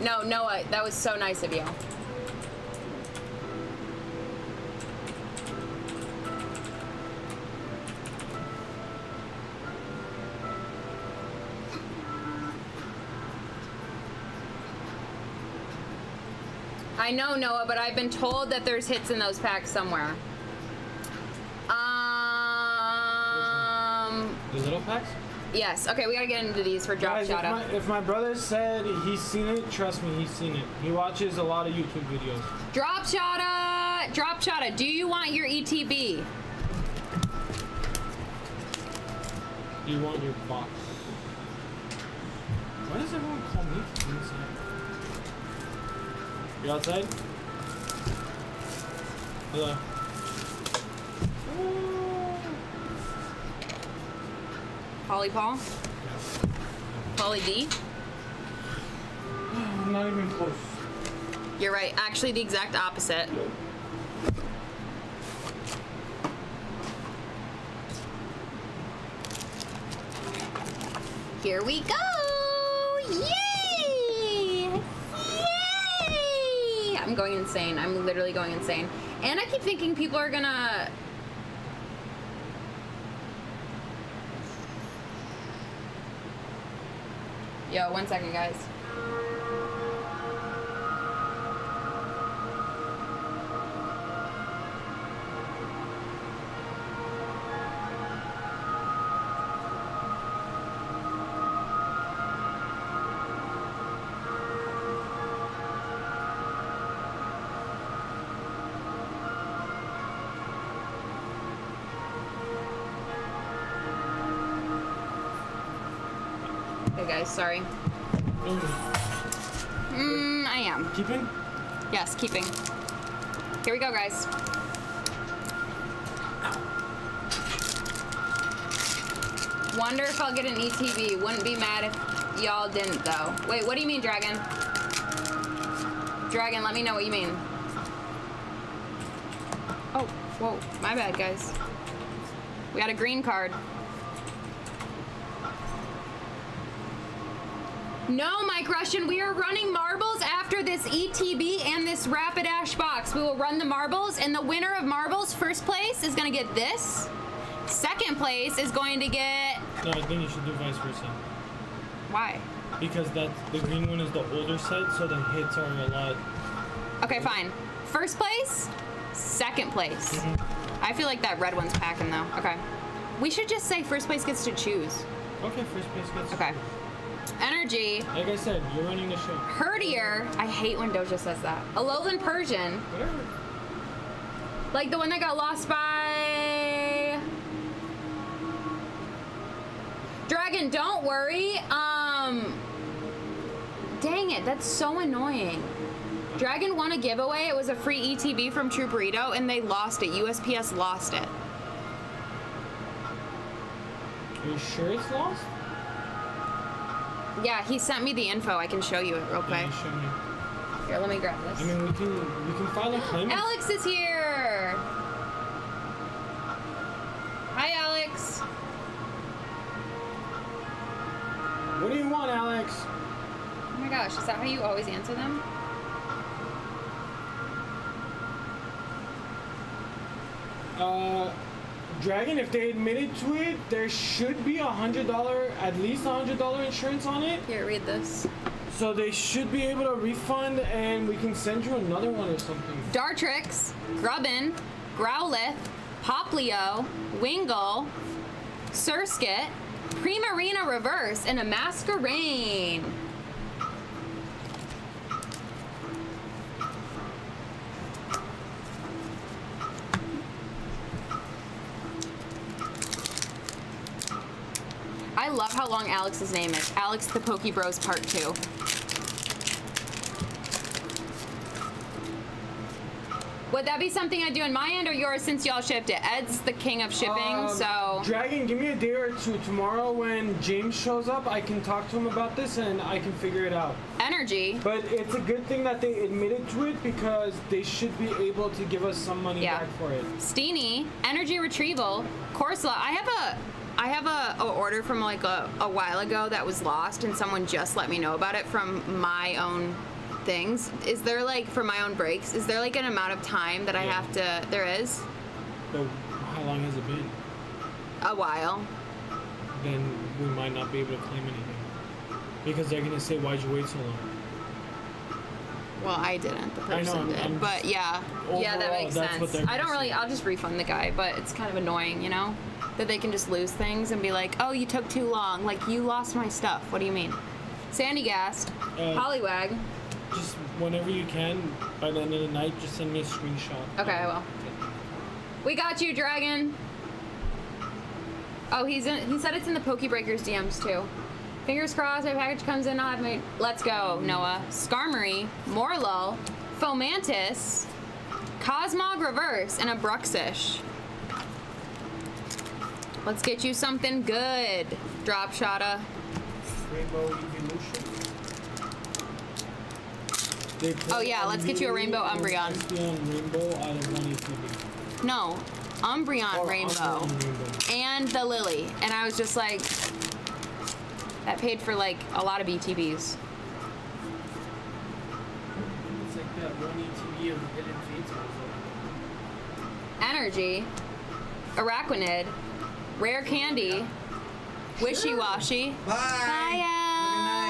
No, Noah, that was so nice of you. I know, Noah, but I've been told that there's hits in those packs somewhere. Um. The little packs? Yes. Okay, we gotta get into these for drop Guys, if my, if my brother said he's seen it, trust me, he's seen it. He watches a lot of YouTube videos. Drop shotta! Drop shotta, do you want your ETB? You want your box. Why does everyone call me inside? You outside? Hello. Polly Paul? Polly D? I'm not even close. You're right. Actually, the exact opposite. Here we go! Yay! Yay! I'm going insane. I'm literally going insane. And I keep thinking people are gonna. Yo, one second, guys. Guys, sorry. Mm, I am. Keeping? Yes, keeping. Here we go, guys. Wonder if I'll get an ETB. Wouldn't be mad if y'all didn't, though. Wait, what do you mean, Dragon? Dragon, let me know what you mean. Oh, whoa, my bad, guys. We got a green card. No, Mike Russian, we are running marbles after this ETB and this Rapidash box. We will run the marbles, and the winner of marbles, first place, is going to get this. Second place is going to get. No, I think you should do vice versa. Why? because that the green one is the older set, so the hits are a lot. Okay, fine. First place, second place. Mm-hmm. I feel like that red one's packing though. Okay. We should just say first place gets to choose. Okay, first place gets. Okay. Energy. Like I said, you're running the show. Herdier. I hate when Doja says that. Alolan Persian. Whatever. Like the one that got lost by. Dragon, don't worry. Um. Dang it, that's so annoying. Dragon won a giveaway. It was a free ETB from True Burrito, and they lost it. USPS lost it. Are you sure it's lost? Yeah, he sent me the info. I can show you it real quick. Yeah, show me. Here, let me grab this. I mean, we can we can file a claim. Alex is here. Hi, Alex. What do you want, Alex? Oh my gosh, is that how you always answer them? Uh, Dragon, if they admitted to it, there should be a hundred dollar, at least a hundred dollar insurance on it. Here, read this. So they should be able to refund, and we can send you another one or something. Dartrix, Grubbin, Growlithe, Poplio, Wingull, Surskit, Primarina Reverse, and a Masquerain. I love how long Alex's name is. Alex the Poke Bros Part 2. Would that be something I do on my end or yours since y'all shipped it? Ed's the king of shipping, Um, so Dragon, give me a day or two. Tomorrow, when James shows up, I can talk to him about this and I can figure it out. energy. But it's a good thing that they admitted to it because they should be able to give us some money Yeah. back for it. Steenee, energy retrieval, Corsola. I have a I have a, a order from like a, a while ago that was lost and someone just let me know about it from my own things. Is there like for my own breaks, is there like an amount of time that I Yeah. have to there is? But how long has it been? A while. Then we might not be able to claim anything. Because they're gonna say, why'd you wait so long? Well, I didn't. The I know, person I'm- did. I'm but yeah, yeah, that overall, makes that's what sense. they're I don't really. I'll just refund the guy, but it's kind of annoying, you know, that they can just lose things and be like, "Oh, you took too long. Like you lost my stuff. What do you mean?" Sandygast, Uh, Hollywag. Just whenever you can, by the end of the night, just send me a screenshot. Okay, I will. We got you, Dragon. Oh, he's in. He said it's in the Poke Breakers DMs too. Fingers crossed, my package comes in. I'll have my. Let's go, Noah. Skarmory, Morelull, Fomantis, Cosmog Reverse, and a Bruxish. Let's get you something good, Drop Shotta. Rainbow Evolution. Oh, yeah, let's get you a Rainbow Umbreon. Umbreon. Rainbow out of one ETB. No, Umbreon Or Rainbow. Umbreon Rainbow. and the Lillie and i was just like that paid for like a lot of ETBs It's like that one ETB of uh, energy araquanid rare candy wishy-washy Bye.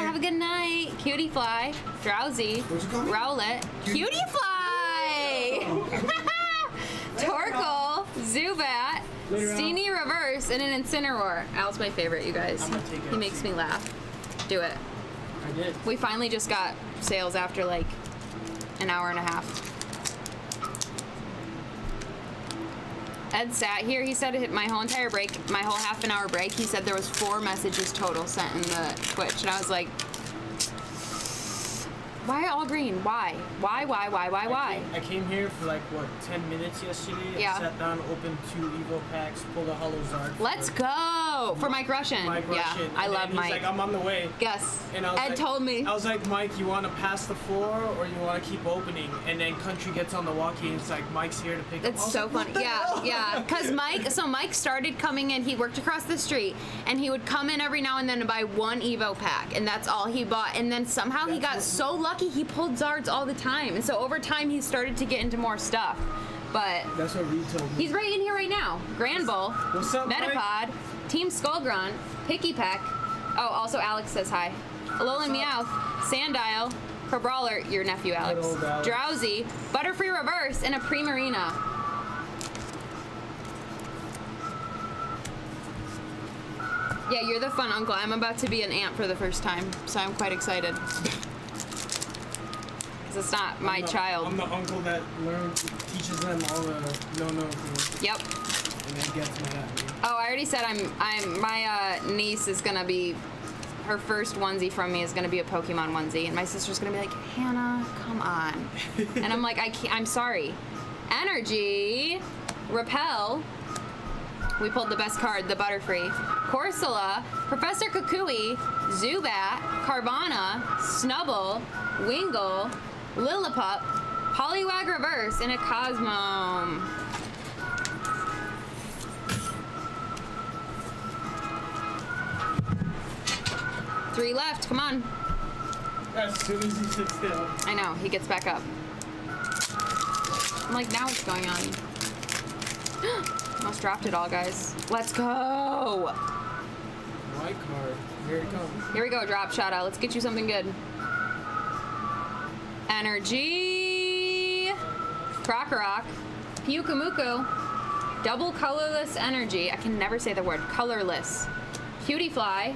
Have a good night. Cutie fly, Drowzee, rowlet, cutie fly, *laughs* Torkoal, Zubat, Steenee reverse, and an Incineroar. Al's my favorite, you guys. I'm gonna take it. He makes me laugh. Do it. I did. We finally just got sales after like an hour and a half. Ed sat here. He said it my whole entire break, my whole half an hour break. He said there was four messages total sent in the Twitch, and I was like, "Why all green? Why? Why? Why? Why? Why? I Why?" came, I came here for like what 10 minutes yesterday. Yeah. I sat down, opened two Evo packs, pulled a Holo Zard. Let's go for Mike Russian. Mike yeah, Russian. I love Mike. like, I'm on the way. yes, And I was Ed like, told me. I was like, Mike, you want to pass the floor or you want to keep opening? And then Country gets on the walkie and it's like, Mike's here to pick up. It's so like, funny. Yeah, hell? yeah. *laughs* Because Mike, so Mike started coming in. He worked across the street, and he would come in every now and then to buy one Evo pack, and that's all he bought. And then somehow he got so lucky, he pulled Zards all the time, and so over time he started to get into more stuff. But That's what Reid told me. he's right in here right now. Granbull, What's up, Mike? Metapod, Team Skullgrunt, Pikipek. Oh, also Alex says hi. Alolan Meowth, Sandile, Crabrawler, your nephew Alex, Alex. Drowzee, Butterfree Reverse, and a Primarina. Yeah, you're the fun uncle. I'm about to be an aunt for the first time, so I'm quite excited. 'Cause it's not my I'm the- child. I'm the uncle that learns, teaches them all the no-no things, Yep. and then gets mad at me. Oh, I already said I'm. I'm. My uh, niece is gonna be. Her first onesie from me is gonna be a Pokemon onesie, and my sister's gonna be like, Hannah, come on. *laughs* and I'm like, I can't. I'm sorry. Energy, Repel. We pulled the best card, the Butterfree. Corsola, Professor Kukui, Zubat, Carvanha, Snubbull, Wingull, Lillipup, Poliwag Reverse, and a Cosmo. Three left. Come on. As soon as he sits down. I know. He gets back up. I'm like, now what's going on? *gasps* Almost dropped it all, guys. Let's go. White card. Here it comes. Here we go, drop shout out. Let's get you something good. Energy. Krokorok. Pyukumuku. Double colorless energy. I can never say the word. Colorless. Cutiefly. I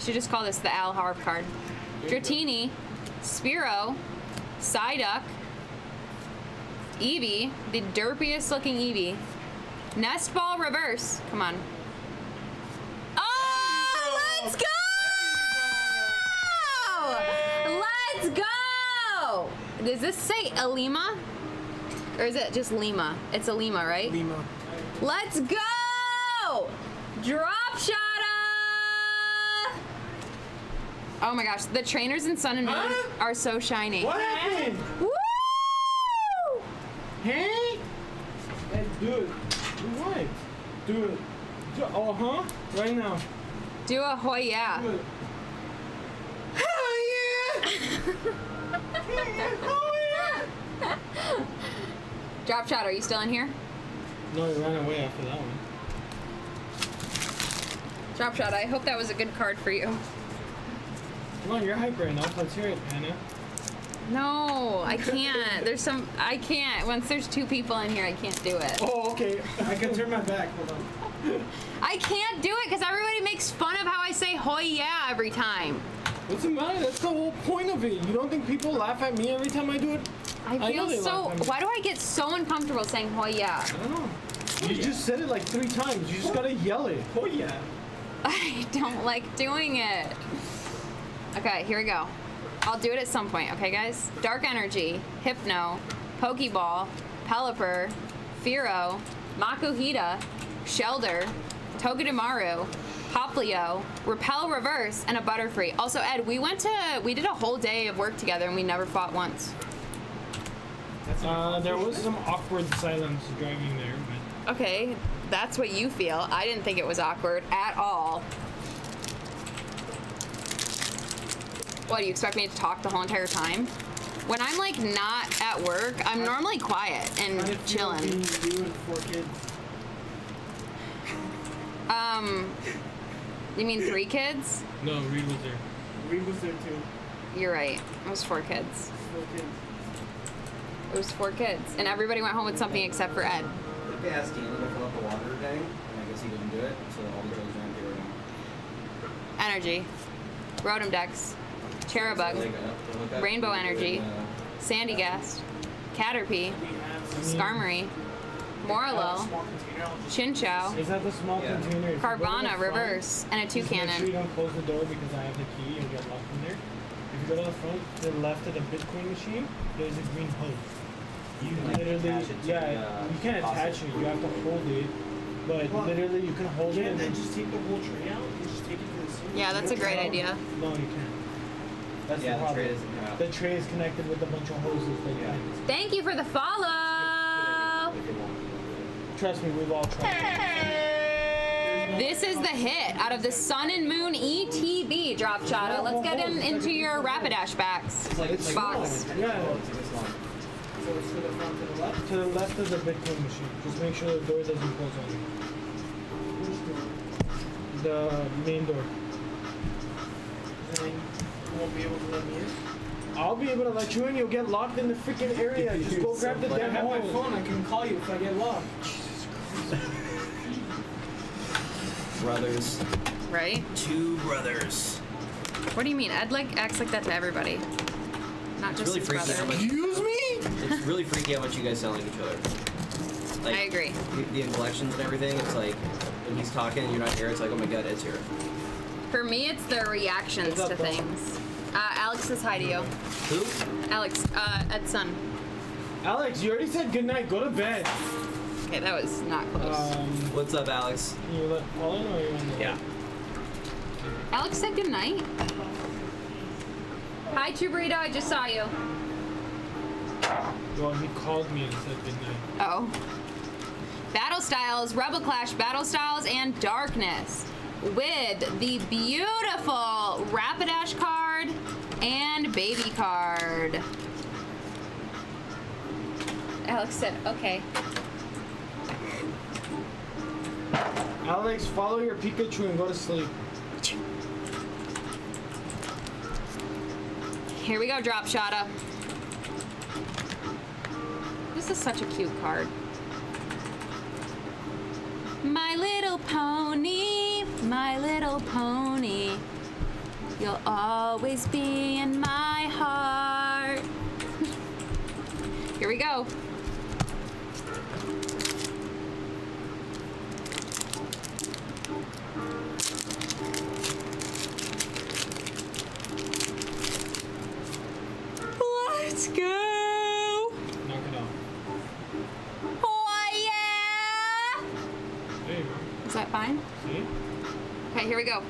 should just call this the Al Harv card. Dratini. Spiro. Psyduck. Eevee. The derpiest looking Eevee. Nest ball reverse. Come on. Oh, let's go! Let's go! Does this say Alima? Or is it just Lima? It's a Lima, right? Lima. Let's go! Drop shot! Oh my gosh, the trainers in Sun and Moon Huh? are so shiny. What happened? Woo! Hey? Hey, do it. Do what? Do it. Do, uh huh. Right now. Do a Hoya. Do it. Hell *laughs* yeah! Drop shot, are you still in here? No, he ran away after that one. Drop shot, I hope that was a good card for you. Come on, you're hype right now. Let's hear it, Hannah. No, I can't. There's some. I can't. Once there's two people in here, I can't do it. Oh, okay. I can turn my back. Hold on. I can't do it because everybody makes fun of how I say "hoy yeah" every time. What's the matter? That's the whole point of it. You don't think people laugh at me every time I do it? I I feel know they so. laugh at me. Why do I get so uncomfortable saying "oh yeah"? I don't know. You just said it like three times. You just gotta yell it. Oh yeah. *laughs* I don't like doing it. Okay, here we go. I'll do it at some point, okay, guys? Dark Energy, Hypno, Pokeball, Pelipper, Firo, Makuhita, Shelder, Togedemaru, Poplio, Repel Reverse, and a Butterfree. Also, Ed, we went to, we did a whole day of work together and we never fought once. Uh, there was some awkward silence driving there, but Okay, that's what you feel. I didn't think it was awkward at all. What, do you expect me to talk the whole entire time? When I'm like not at work, I'm normally quiet and How did it feel chilling. being you and four kids. Um, you mean three kids? No, Reid was there. Reid was there too. You're right. It was four kids. Four kids. It was four kids, and everybody went home with something except for Ed. They asked Dean to fill up the water today, and I guess he didn't do it, so all the jugs ran through it. Energy, Rotom Dex, Charjabug, Rainbow Energy, uh, Sandygast, Caterpie, Skarmory, Morelull, Chinchou, Is that the small Yeah. container? If you go to the Carvana front, Reverse, and a just Make sure you don't close the door because I have the key and get locked in there. If you go to the front, to the left of the Bitcoin machine, there's a green hose. You can, like, literally, attach it to yeah, the, uh, you can't attach it. You have to hold it, but Well, literally you can hold it Can't and they then just take the whole tray out and just take it to the sink? Yeah, that's a great idea. No, you can't. That's Yeah, the the problem. tray isn't yeah. The tray is connected with a bunch of hoses that Yeah. you Thank you for the follow. Trust me, we've all tried. This is the hit out of the Sun and Moon ETB drop shot. Let's get him into your Rapidash backs. It's like, it's like Box. Yeah. It's like this long. So it's to the front to the left? To the left of the Bitcoin machine. Just make sure the door doesn't close on you. The main door. And then You won't be able to let me in. I'll be able to let you in. You'll get locked in the freaking area. Just go grab the I damn have my phone. I can call you if I get locked. Brothers. Right? Two brothers. What do you mean? Ed like acts like that to everybody. Not It's just really his freaky brother. how much. Excuse me? It's really freaky how much you guys sound like each other. Like, I agree. The, the inflections and everything. It's like when he's talking and you're not here. It's like, oh my god, Ed's here. For me, it's their reactions up, to bro? things. Uh, Alex says hi to you. Who? Alex, uh, Ed's son. Alex, you already said goodnight. Go to bed. Okay, that was not close. Um, What's up, Alex? can you let Paul in or you want to? Yeah. Alex said good night. Hi, True Burrito. I just saw you. Well, he called me and said goodnight. Oh. Battle Styles, Rebel Clash, Battle Styles, and Darkness with the beautiful Rapidash card and Baby card. Alex said, okay. Alex, follow your Pikachu and go to sleep. Here we go, Drop Shotta. This is such a cute card. My little pony, my little pony. You'll always be in my heart. *laughs* Here we go. Let's go. Knock it out. Oh yeah. There you go. Is that fine? See? Okay, here we go.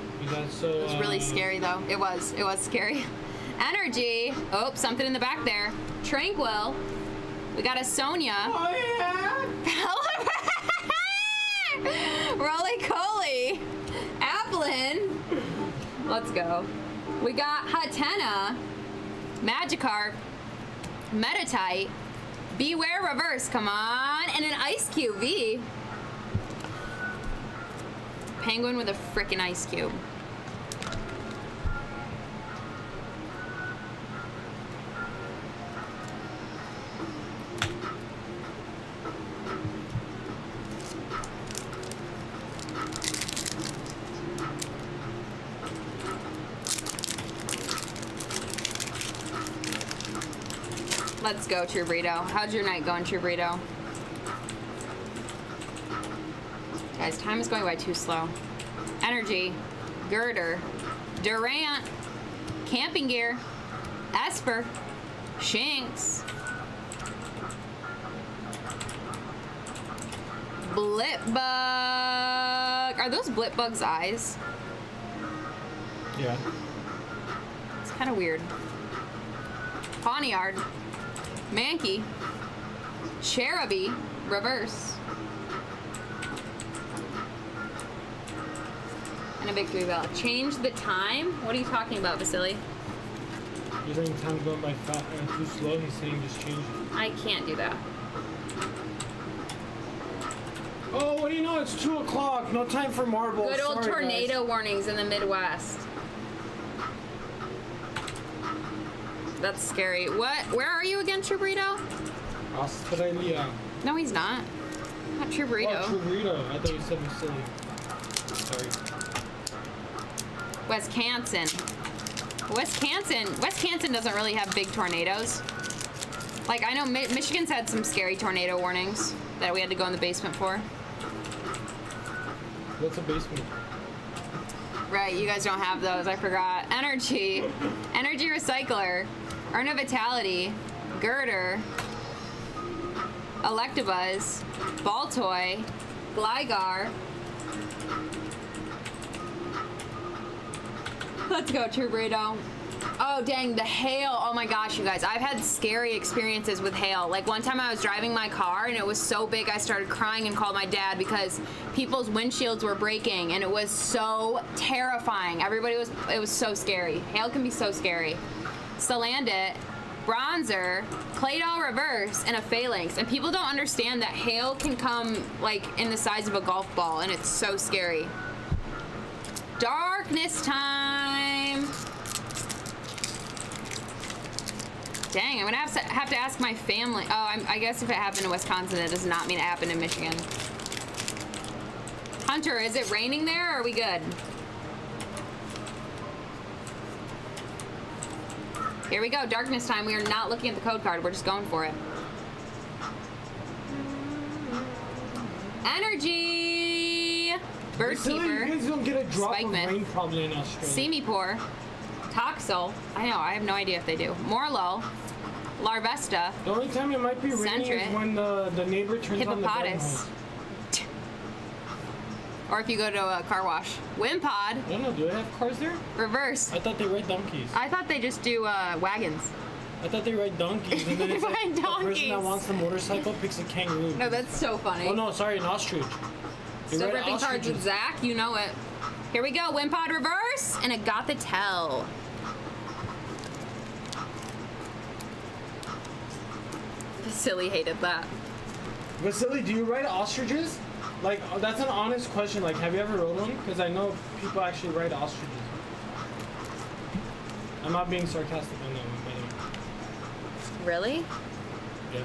So. It was really uh, scary though. It was. It was scary. *laughs* Energy. Oh, something in the back there. Tranquill. We got a Sonia. Oh yeah. *laughs* Rolycoly. Applin. Let's go. We got Hatenna. Magikarp. Metatite. Bewear Reverse. Come on. And an Eiscue V. Penguin with a freaking ice cube. Let's go, True Burrito. How's your night going, True Burrito? Guys, time is going by too slow. Energy, Gurdurr, Durant, Camping Gear, Espurr, Shinx, Blipbug. Are those Blipbug's eyes? Yeah. It's kind of weird. Pawniard, Mankey, Cherubi, Reverse, and a Victreebel. Change the time? What are you talking about, Vasily? You're saying time's going by fa- uh, too slow. He's saying just change it. I can't do that. Oh, what do you know? It's two o'clock. No time for marbles. Good old Sorry, tornado warnings in the Midwest. That's scary. What? Where are you again, Chubrito? Australia. No, he's not. Not Chubrito. Oh, Churrito. I thought you said Vasily. Sorry. Wisconsin. Wisconsin. Wisconsin doesn't really have big tornadoes. Like I know Mi- Michigan's had some scary tornado warnings that we had to go in the basement for. What's a basement? Right, you guys don't have those. I forgot. Energy, energy recycler, Urn of Vitality, Gurdurr, Electabuzz, Baltoy, Gligar. Let's go, True Burrito. Oh, dang, the hail. Oh my gosh, you guys. I've had scary experiences with hail. Like one time I was driving my car and it was so big I started crying and called my dad because people's windshields were breaking and it was so terrifying. Everybody was, it was so scary. Hail can be so scary. Salandit, Bronzor, Claydol Reverse, and a Falinks. And people don't understand that hail can come like in the size of a golf ball and it's so scary. Darkness time. Dang, I'm gonna have to, have to ask my family. Oh, I'm, I guess if it happened in Wisconsin, it does not mean it happened in Michigan. Hunter, is it raining there or are we good? Here we go, darkness time. We are not looking at the code card, we're just going for it. Energy! Bird keeper. You guys don't get a drop Spikemuth. of rain probably in Australia. Semi poor. Toxel. I know, I have no idea if they do. Morlo. Larvesta. The only time it might be raining Centric. is when the, the neighbor turns on the hose. Or if you go to a car wash. Wimpod. I don't know, do they have cars there? Reverse. I thought they ride donkeys. I thought they just do uh, wagons. I thought they ride donkeys, and then *laughs* it's like Ride the person that wants the motorcycle picks a kangaroo. No, that's so funny. Oh no, sorry, an ostrich. They Still ride ripping cards with. Zach, you know it. Here we go, Wimpod reverse, and it got the tell. Silly hated that. Vasily, do you ride ostriches? Like, uh, that's an honest question. Like, have you ever rode one? Because I know people actually ride ostriches. I'm not being sarcastic on that one, by the way. Really? Yeah.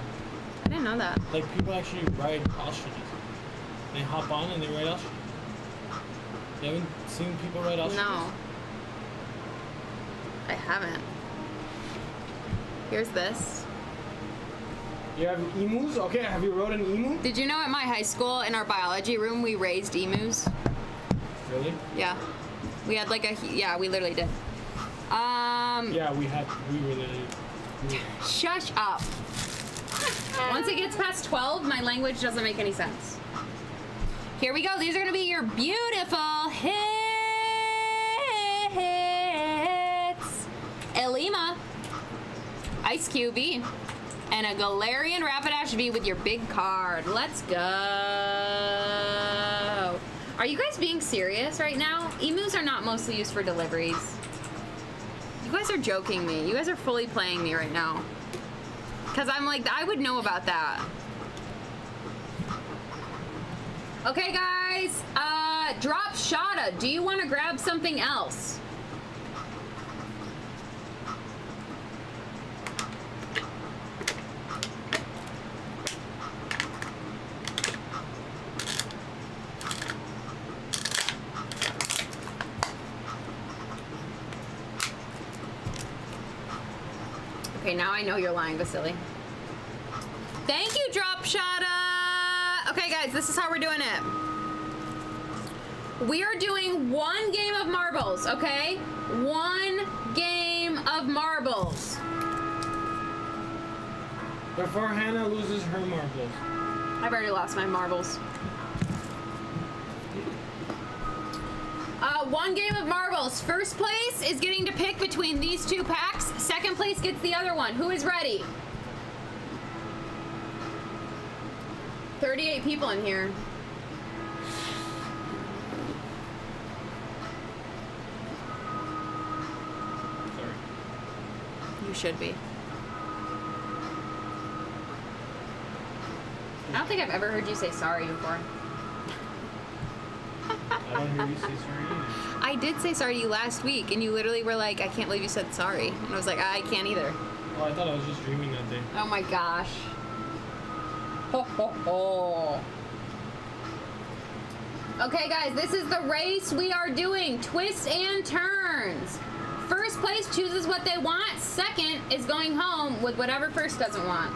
I didn't know that. Like, people actually ride ostriches. They hop on and they ride ostriches. You haven't seen people ride ostriches? No. I haven't. Here's this. You have emus? Okay, have you rode an emu? Did you know at my high school in our biology room we raised emus? Really? Yeah. We had like a yeah, we literally did. Um Yeah, we had, we really, shush up. Once it gets past 12, my language doesn't make any sense. Here we go. These are going to be your beautiful hits. Elima, Eiscue, E, and a Galarian Rapidash V with your big card. Let's go. Are you guys being serious right now? Emus are not mostly used for deliveries. You guys are joking me. You guys are fully playing me right now. Because I'm like, I would know about that. Okay, guys. Uh, drop Shada. Do you want to grab something else? Okay, now I know you're lying, Vasily. Thank you, Drop Shada. Okay, guys, this is how we're doing it. We are doing one game of marbles, okay? One game of marbles. before Hannah loses her marbles. I've already lost my marbles. Uh, one game of marbles. First place is getting to pick between these two packs. Second place gets the other one. Who is ready? 38 people in here. Sorry. You should be. I don't think I've ever heard you say sorry before. I don't hear you say sorry either. I did say sorry to you last week, and you literally were like, I can't believe you said sorry. And I was like, I can't either. Oh, I thought I was just dreaming that day. Oh my gosh. Ho, ho, ho. Okay, guys, this is the race we are doing twists and turns. First place chooses what they want, second is going home with whatever first doesn't want.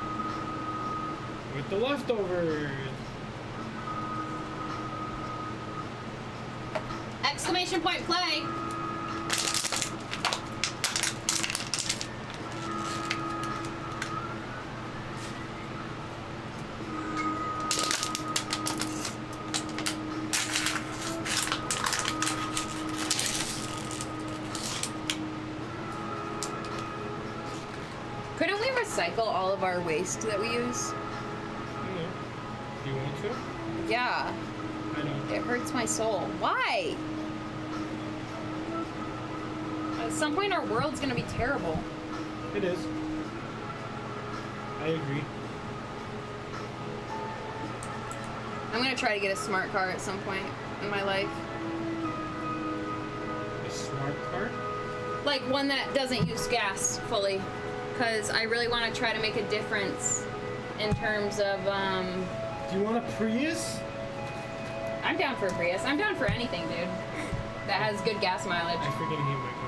With the leftovers. Exclamation point play. Couldn't we recycle all of our waste that we use? You know. Do you want to? Yeah. I know. It hurts my soul. Why? At some point, our world's gonna be terrible. It is. I agree. I'm gonna try to get a smart car at some point in my life. A smart car? Like one that doesn't use gas fully. because I really want to try to make a difference in terms of. Um, Do you want a Prius? I'm down for a Prius. I'm down for anything, dude. That has good gas mileage. I freaking hate my.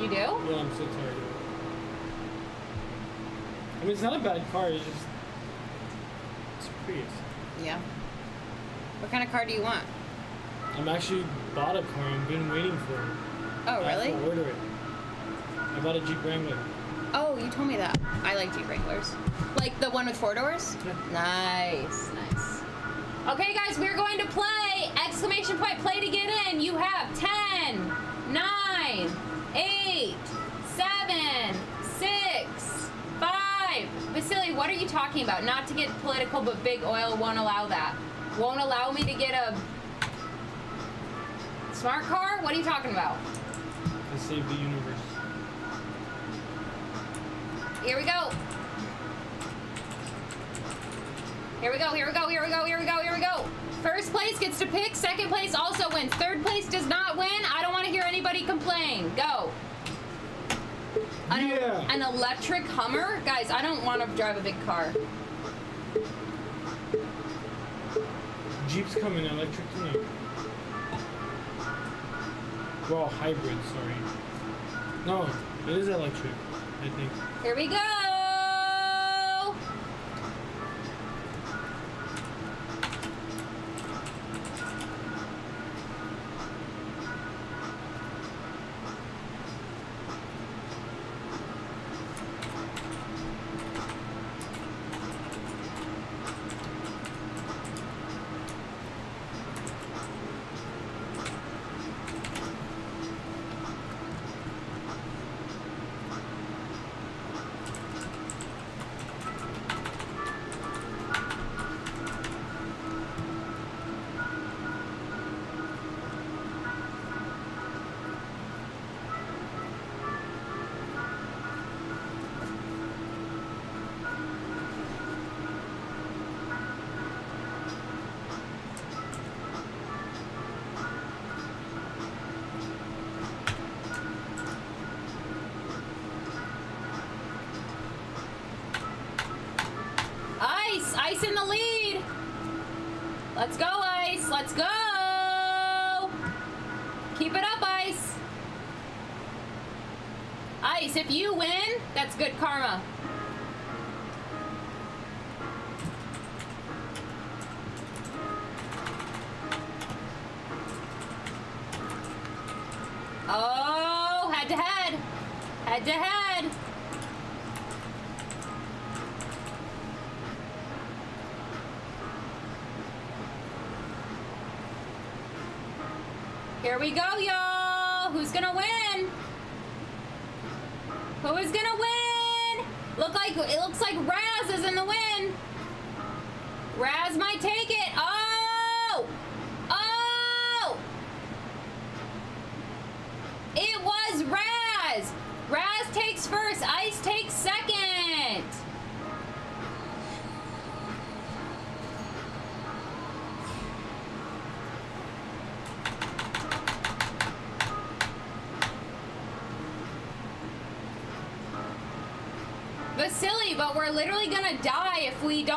You do? Yeah, I'm so tired of it. I mean, it's not a bad car. It's just it's Prius. Yeah. What kind of car do you want? I'm actually bought a car. I've been waiting for it. Oh, I have really? to order it. I bought a Jeep Wrangler. Oh, you told me that. I like Jeep Wranglers. Like the one with four doors? Nice, nice. Okay, guys, we're going to play! Exclamation point, play to get in! You have 10, 9, 8, 7, 6, 5. Vasily, what are you talking about? Not to get political, but big oil won't allow that. Won't allow me to get a smart car? What are you talking about? To save the universe. Here we go. Here we go, here we go, here we go, here we go, here we go. First place gets to pick, second place also wins. Third place does not win. I don't want to hear anybody complain. Go. An, Yeah. an electric Hummer? Guys, I don't want to drive a big car. Jeep's coming electric tonight. Well, hybrid, sorry. No, it is electric, I think. Here we go.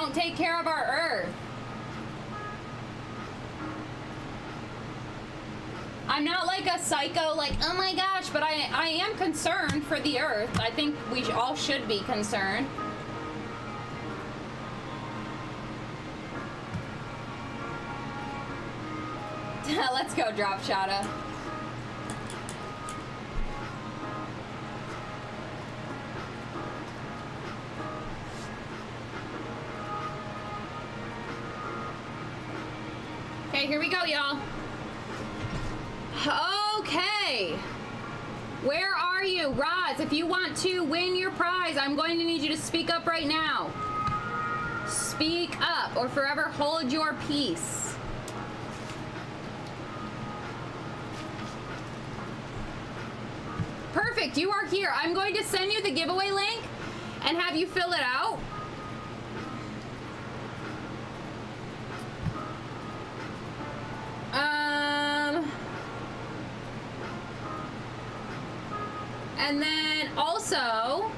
Don't take care of our Earth. I'm not like a psycho, like, oh my gosh, but I, I am concerned for the Earth. I think we all should be concerned. *laughs* Let's go, Drop Shotta. Right now. Speak up or forever hold your peace. Perfect, you are here. I'm going to send you the giveaway link and have you fill it out. Um, and then also,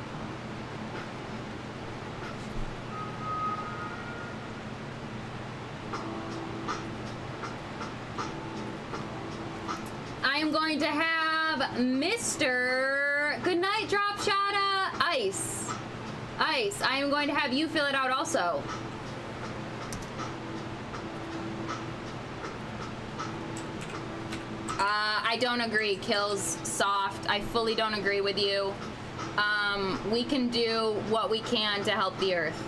to have Mr. Goodnight Drop Shotta Ice. Ice, I am going to have you fill it out also. Uh, I don't agree. Kills soft. I fully don't agree with you. Um, we can do what we can to help the Earth.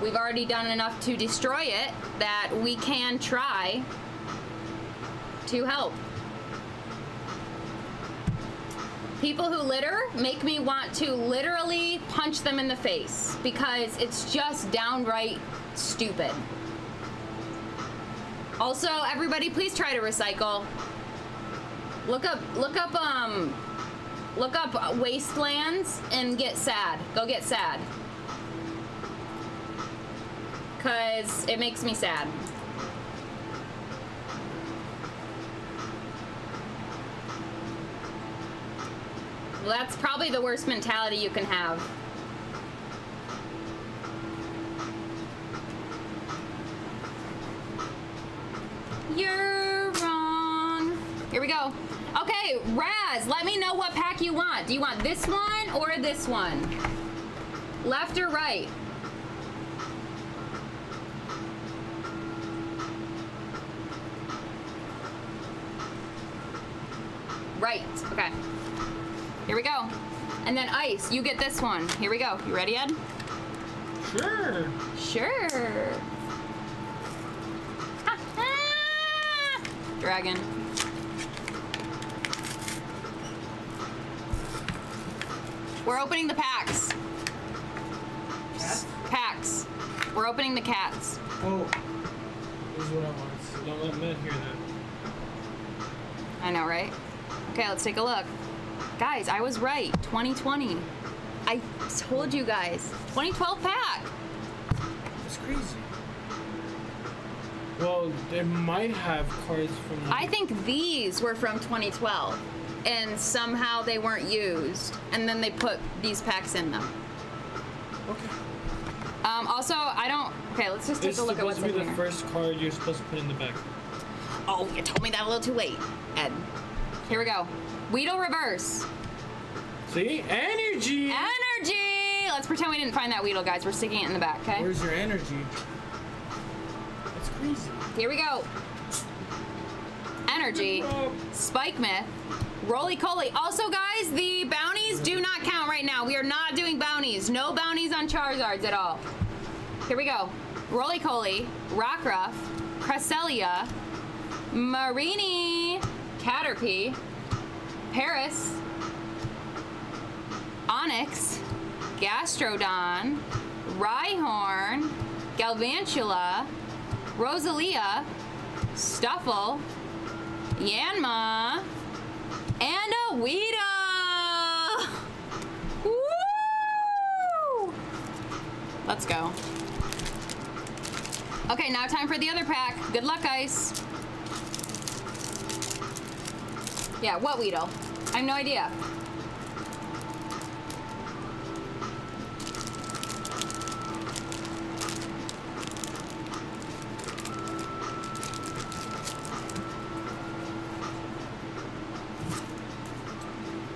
We've already done enough to destroy it that we can try to help. People who litter make me want to literally punch them in the face because it's just downright stupid. Also, everybody please try to recycle. Look up look up um look up wastelands and get sad. Go get sad. Cuz it makes me sad. Well, that's probably the worst mentality you can have. You're wrong. Here we go. Okay, Raz, let me know what pack you want. Do you want this one or this one? Left or right? Right. Okay. Here we go. And then ice, you get this one. Here we go. You ready, Ed? Sure. Sure. Dragon. We're opening the packs. Packs. We're opening the cats. Oh. This is what I don't let men hear that. I know, right? Okay, let's take a look. Guys, I was right. 2020. I told you guys. 2012 pack. It's crazy. Well, they might have cards from. I think these were from 2012, and somehow they weren't used, and then they put these packs in them. Okay. Um, also, I don't. Okay, let's just take It's a look at what's in supposed what's to be the here. first card you're supposed to put in the back. Oh, you told me that a little too late, Ed. Here we go. Weedle reverse. See? Energy! Energy! Let's pretend we didn't find that Weedle, guys. We're sticking it in the back, okay? Where's your energy? That's crazy. Here we go. Energy. Spikemuth. Roly Coly. Also, guys, the bounties do not count right now. We are not doing bounties. No bounties on Charizards at all. Here we go. Rolycoly. Rockruff. Cresselia. Mareanie. Caterpie. Paras. Onix. Gastrodon. Rhyhorn. Galvantula. Roselia. Stufful. Yanma. And a Weedle! Woo! Let's go. Okay, now time for the other pack. Good luck, guys. Yeah, what Weedle? I have no idea.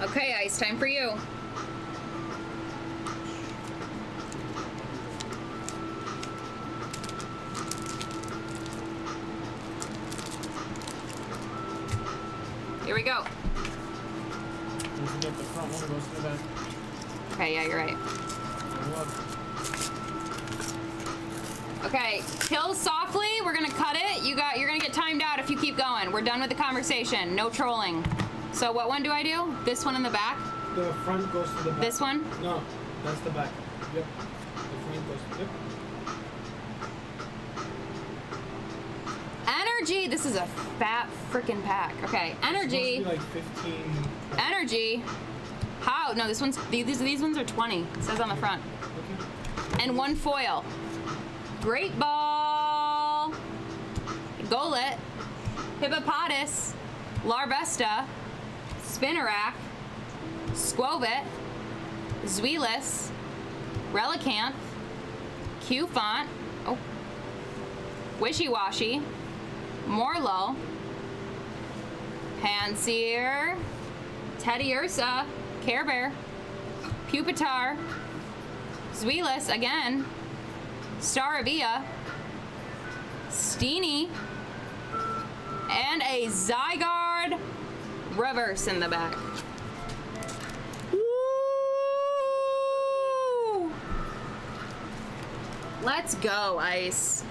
Okay, Ice, time for you. Here we go. Don't forget the front one goes to the back. Okay, yeah, you're right. Okay, kill softly. We're gonna cut it. You got. You're gonna get timed out if you keep going. We're done with the conversation. No trolling. So what one do I do? This one in the back. The front goes to the back. This one? No, that's the back. Yep. The front goes. To the back. Yep. Energy. This is a fat freaking pack. Okay, energy. It's supposed to be like 15. Energy. How? No, this one's these these ones are 20. It says on the front. And one foil. Great ball. Golett. Hippopotas. Larvesta. Spinarak. Skwovet. Zweilous. Relicanth. Q-Font. Oh. Wishy Washy. Morlo. Pansear, Teddy Ursa, Care Bear, Pupitar, Zweilous again, Staravia, Steenee, and a Zygarde reverse in the back. Woo! Let's go, Ice.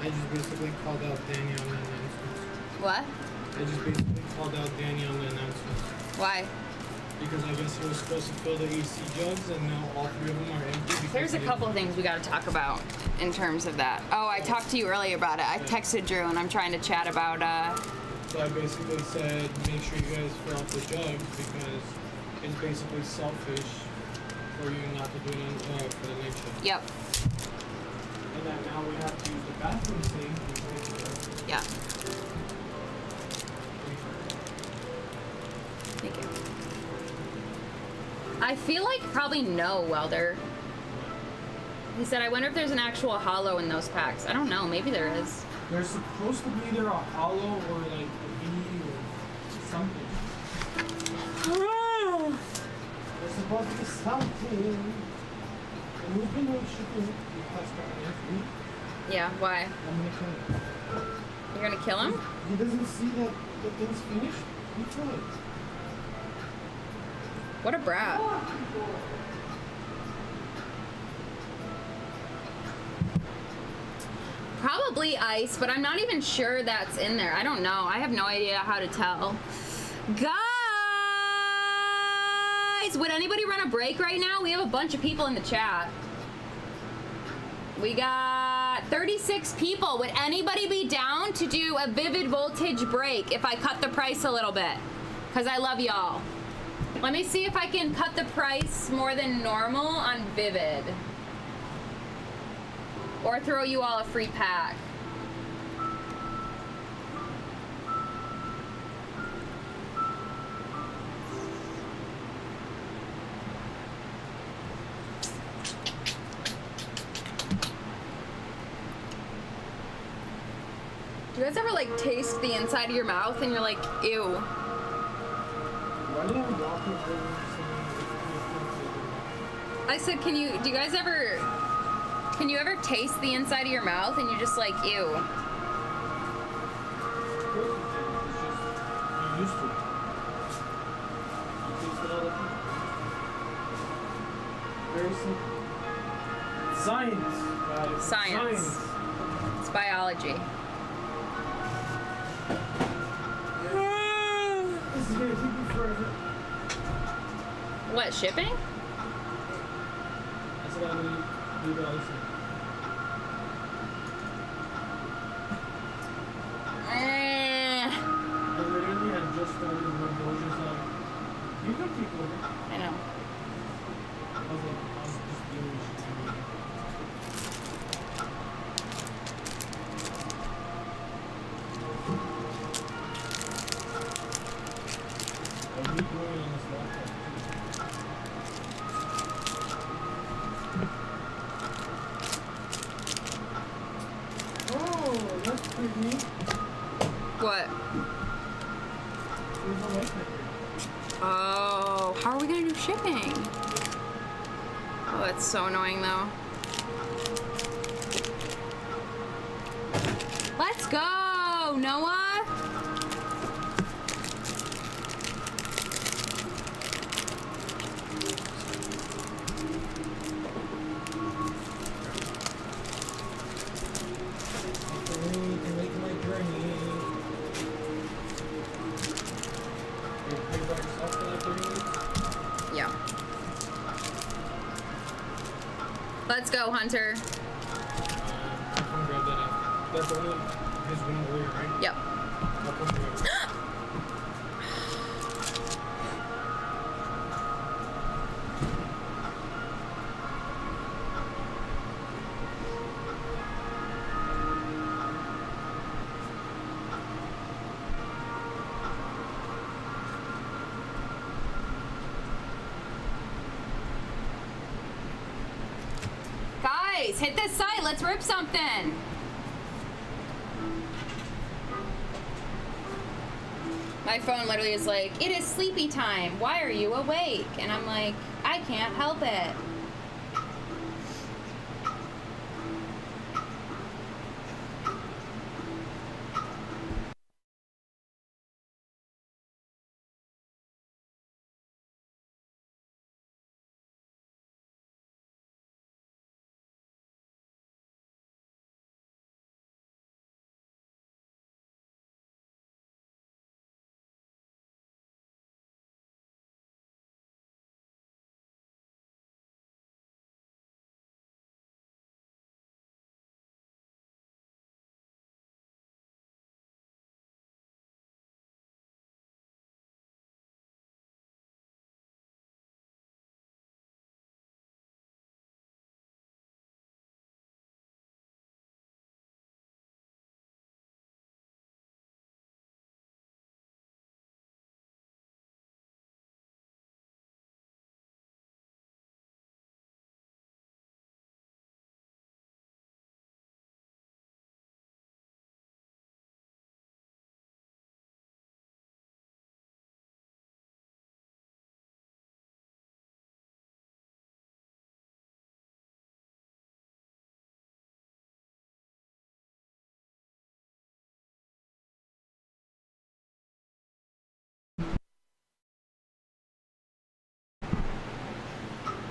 I just basically called out Danny on the announcements. What? I just basically called out Danny on the announcements. Why? Because I guess he was supposed to fill the AC jugs and now all three of them are empty. There's a couple things we got to talk about in terms of that. Oh, I talked to you earlier about it. I texted Drew and I'm trying to chat about uh So I basically said, make sure you guys fill out the jugs because it's basically selfish for you not to do it uh, for the shift. Yep. And then now we have to use the bathroom sink. which is, Yeah. Thank you. I feel like probably no, Welder. He said, I wonder if there's an actual holo in those packs. I don't know. Maybe there is. There's supposed to be either a holo or like a V or something. Ah. There's supposed to be something. And we've been like shipping the past couple of weeks. Yeah, why? I'm gonna kill him. You're gonna kill him? He doesn't see that the thing's finished. You kill it. What a brat. Probably ice, but I'm not even sure that's in there. I don't know. I have no idea how to tell. Guys, would anybody run a break right now? We have a bunch of people in the chat. We got 36 people. Would anybody be down to do a vivid voltage break if I cut the price a little bit? Because I love y'all. Let me see if I can cut the price more than normal on Vivid. Or throw you all a free pack. You guys ever like taste the inside of your mouth and you're like, ew? I walk over I said, can you, do you guys ever, can you ever taste the inside of your mouth and you're just like, ew? You used to. You taste it all the time. Very simple. Science. Science. It's biology. This is gonna me forever. What, shipping? I said I'm gonna leave it all the same. Eh, I literally had just started when George was like, you can keep. Go, Hunter. Like, it is sleepy time. Why are you awake? And I'm like, I can't help it.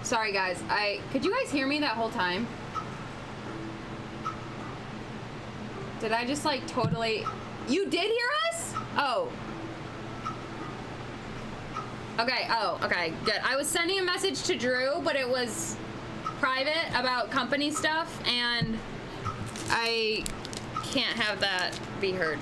Sorry guys, I could you guys hear me that whole time? Did I just like totally You did hear us? Oh. Okay, oh, okay, good. I was sending a message to Drew, but it was private about company stuff and I can't have that be heard.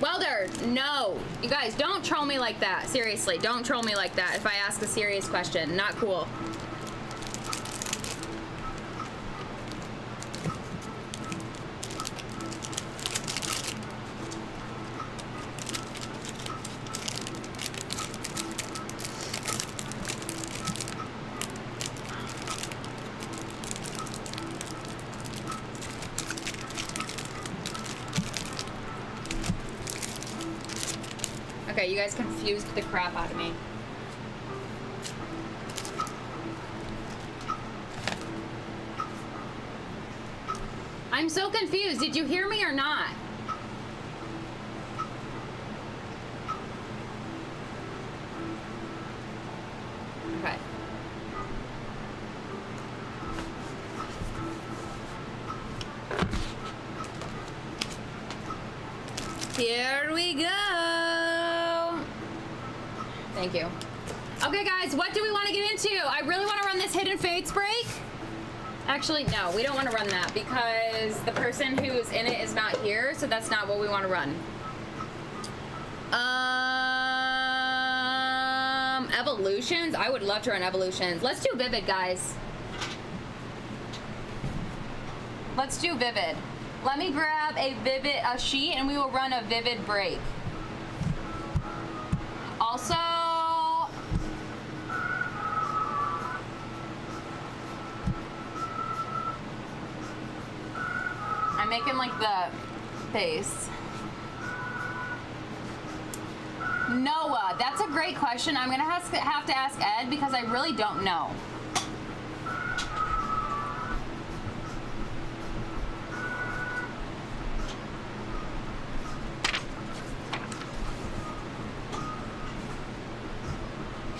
Welder, no. You guys, don't troll me like that. Seriously, don't troll me like that if I ask a serious question. Not cool. Crap out of me. I'm so confused. Did you hear me or not? Okay. Here we go. Thank you. Okay, guys, what do we want to get into? I really want to run this Hidden Fates break. Actually, no, we don't want to run that because the person who is in it is not here, so that's not what we want to run. Um, evolutions? I would love to run evolutions. Let's do Vivid, guys. Let's do Vivid. Let me grab a Vivid a sheet and we will run a Vivid break. Also, Making like the face. Noah, that's a great question. I'm gonna have to, have to ask Ed because I really don't know.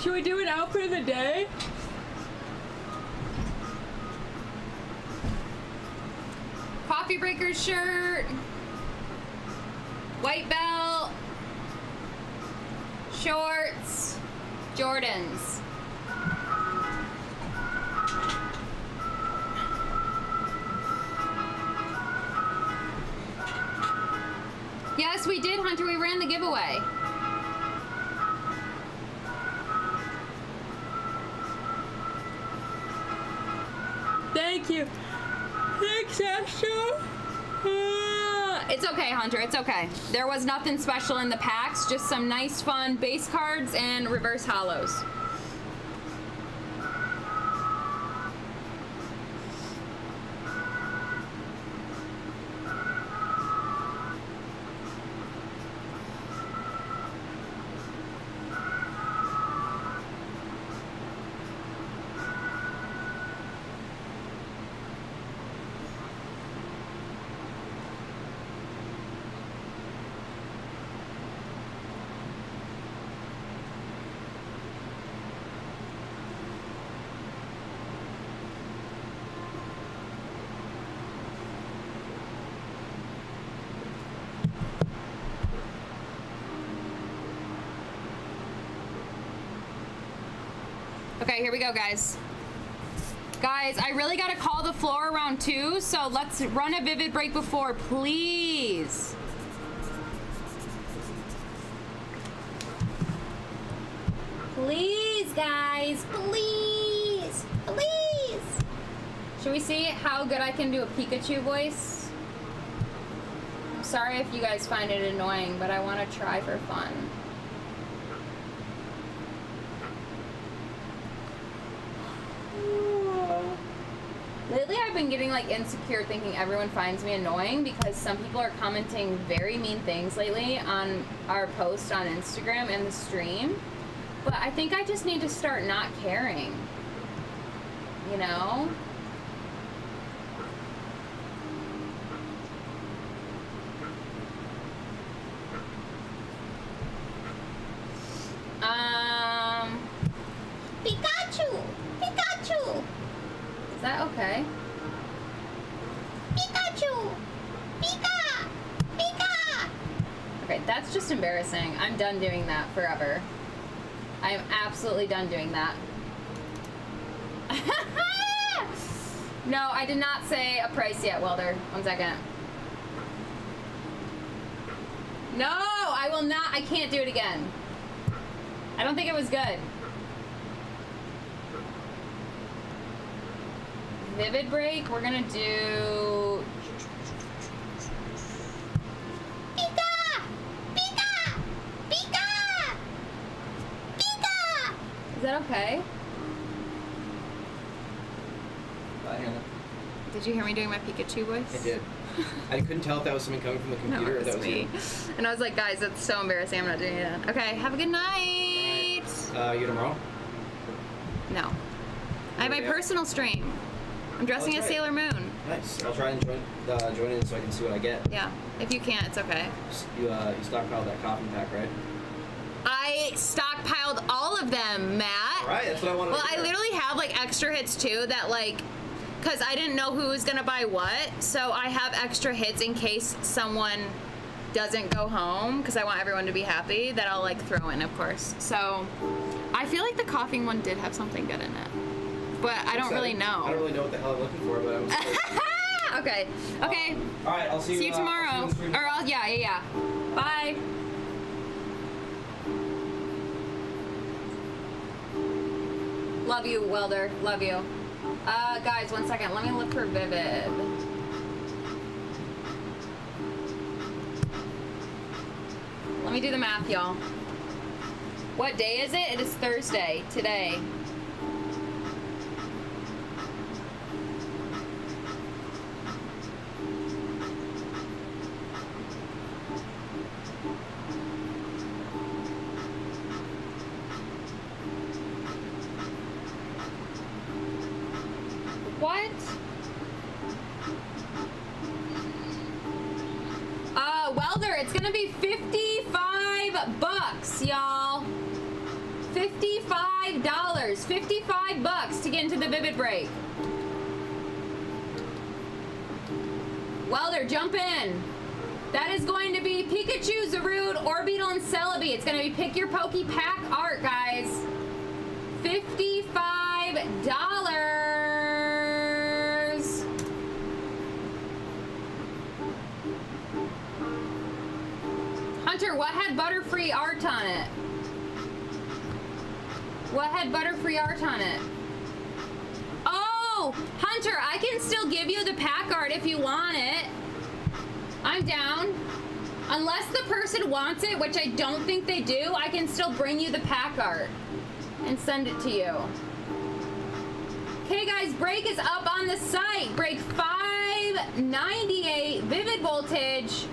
Should we do an outfit of the day? Coffee breaker shirt, white belt, shorts, Jordans. Yes, we did, Hunter. We ran the giveaway. Thank you. Thanks, It's okay, Hunter. It's okay. There was nothing special in the packs, just some nice, fun base cards and reverse holos. Okay, here we go, guys. Guys, I really gotta call the floor around two, so let's run a vivid break before, please. Please, guys, please, please. Should we see how good I can do a Pikachu voice? I'm sorry if you guys find it annoying, but I want to try for fun. Lately, I've been getting like insecure thinking everyone finds me annoying because some people are commenting very mean things lately on our post on Instagram and the stream. But I think I just need to start not caring. You know? Um. Pikachu! Pikachu! Is that okay? Pikachu! Pika! Pika! Okay, that's just embarrassing. I'm doing that forever. I am absolutely done doing that. *laughs* no, I did not say a price yet, Welder. One second. No, I will not. I can't do it again. I don't think it was good. Vivid break, we're gonna do. Pika! Pika! Pika! Pika! Is that okay? Bye, Hannah. Did you hear me doing my Pikachu voice? I did. I couldn't tell if that was something coming from the *laughs* No, computer or that was me. you. And I was like, guys, that's so embarrassing. I'm not doing it. Okay, have a good night. Uh, you tomorrow? No. I have my personal stream. I'm dressing as. Sailor Moon. Nice. I'll try and join, uh, join in so I can see what I get. Yeah. If you can't, it's okay. You, uh, you stockpiled that coffin pack, right? I stockpiled all of them, Matt. Right, that's what I wanted Well, I literally have like extra hits too that like because I didn't know who was gonna buy what, so I have extra hits in case someone doesn't go home because I want everyone to be happy that I'll like throw in, of course. So I feel like the coughing one did have something good in it, but I don't really know. I don't really know what the hell I'm looking for, but I'm. *laughs* okay, okay. All right, I'll see you. See you uh, tomorrow. see you on the stream. or I'll, yeah, yeah, yeah. Bye. Love you, Welder. Love you. Uh, guys, one second. Let me look for Vivid. Let me do the math, y'all. What day is it? It is Thursday, today. What? Uh, Welder, it's gonna be 55 bucks, y'all. $55. 55 bucks to get into Break. Welder, jump in. That is going to be Pikachu, Zarude, Orbeetle, and Celebi. It's gonna be pick your Poke Pack art, guys. $55. Hunter, what had Butterfree art on it? What had Butterfree art on it? Oh, Hunter, I can still give you the pack art if you want it. I'm down. Unless the person wants it, which I don't think they do, I can still bring you the pack art and send it to you. Okay, guys, break is up on the site. Break 598, Vivid Voltage.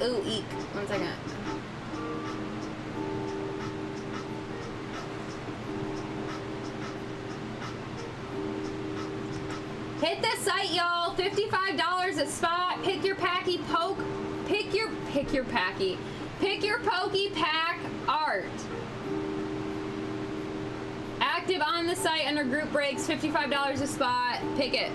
Ooh, eek. One second. Hit the site, y'all. $55 a spot. Pick your packy poke. Pick your pick your packy. Pick your pokey pack art. Active on the site under group breaks, $55 a spot. Pick it.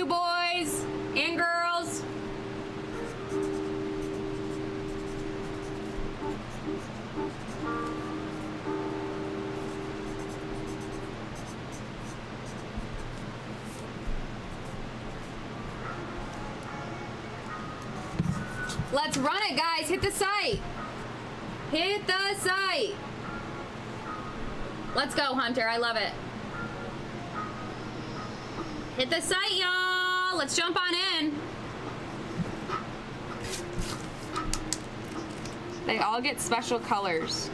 Chonkachu, boys and girls. Let's run it, guys. Hit the site. Hit the site. Let's go, Hunter. I love it. Hit the site. Let's jump on in. They all get special colors.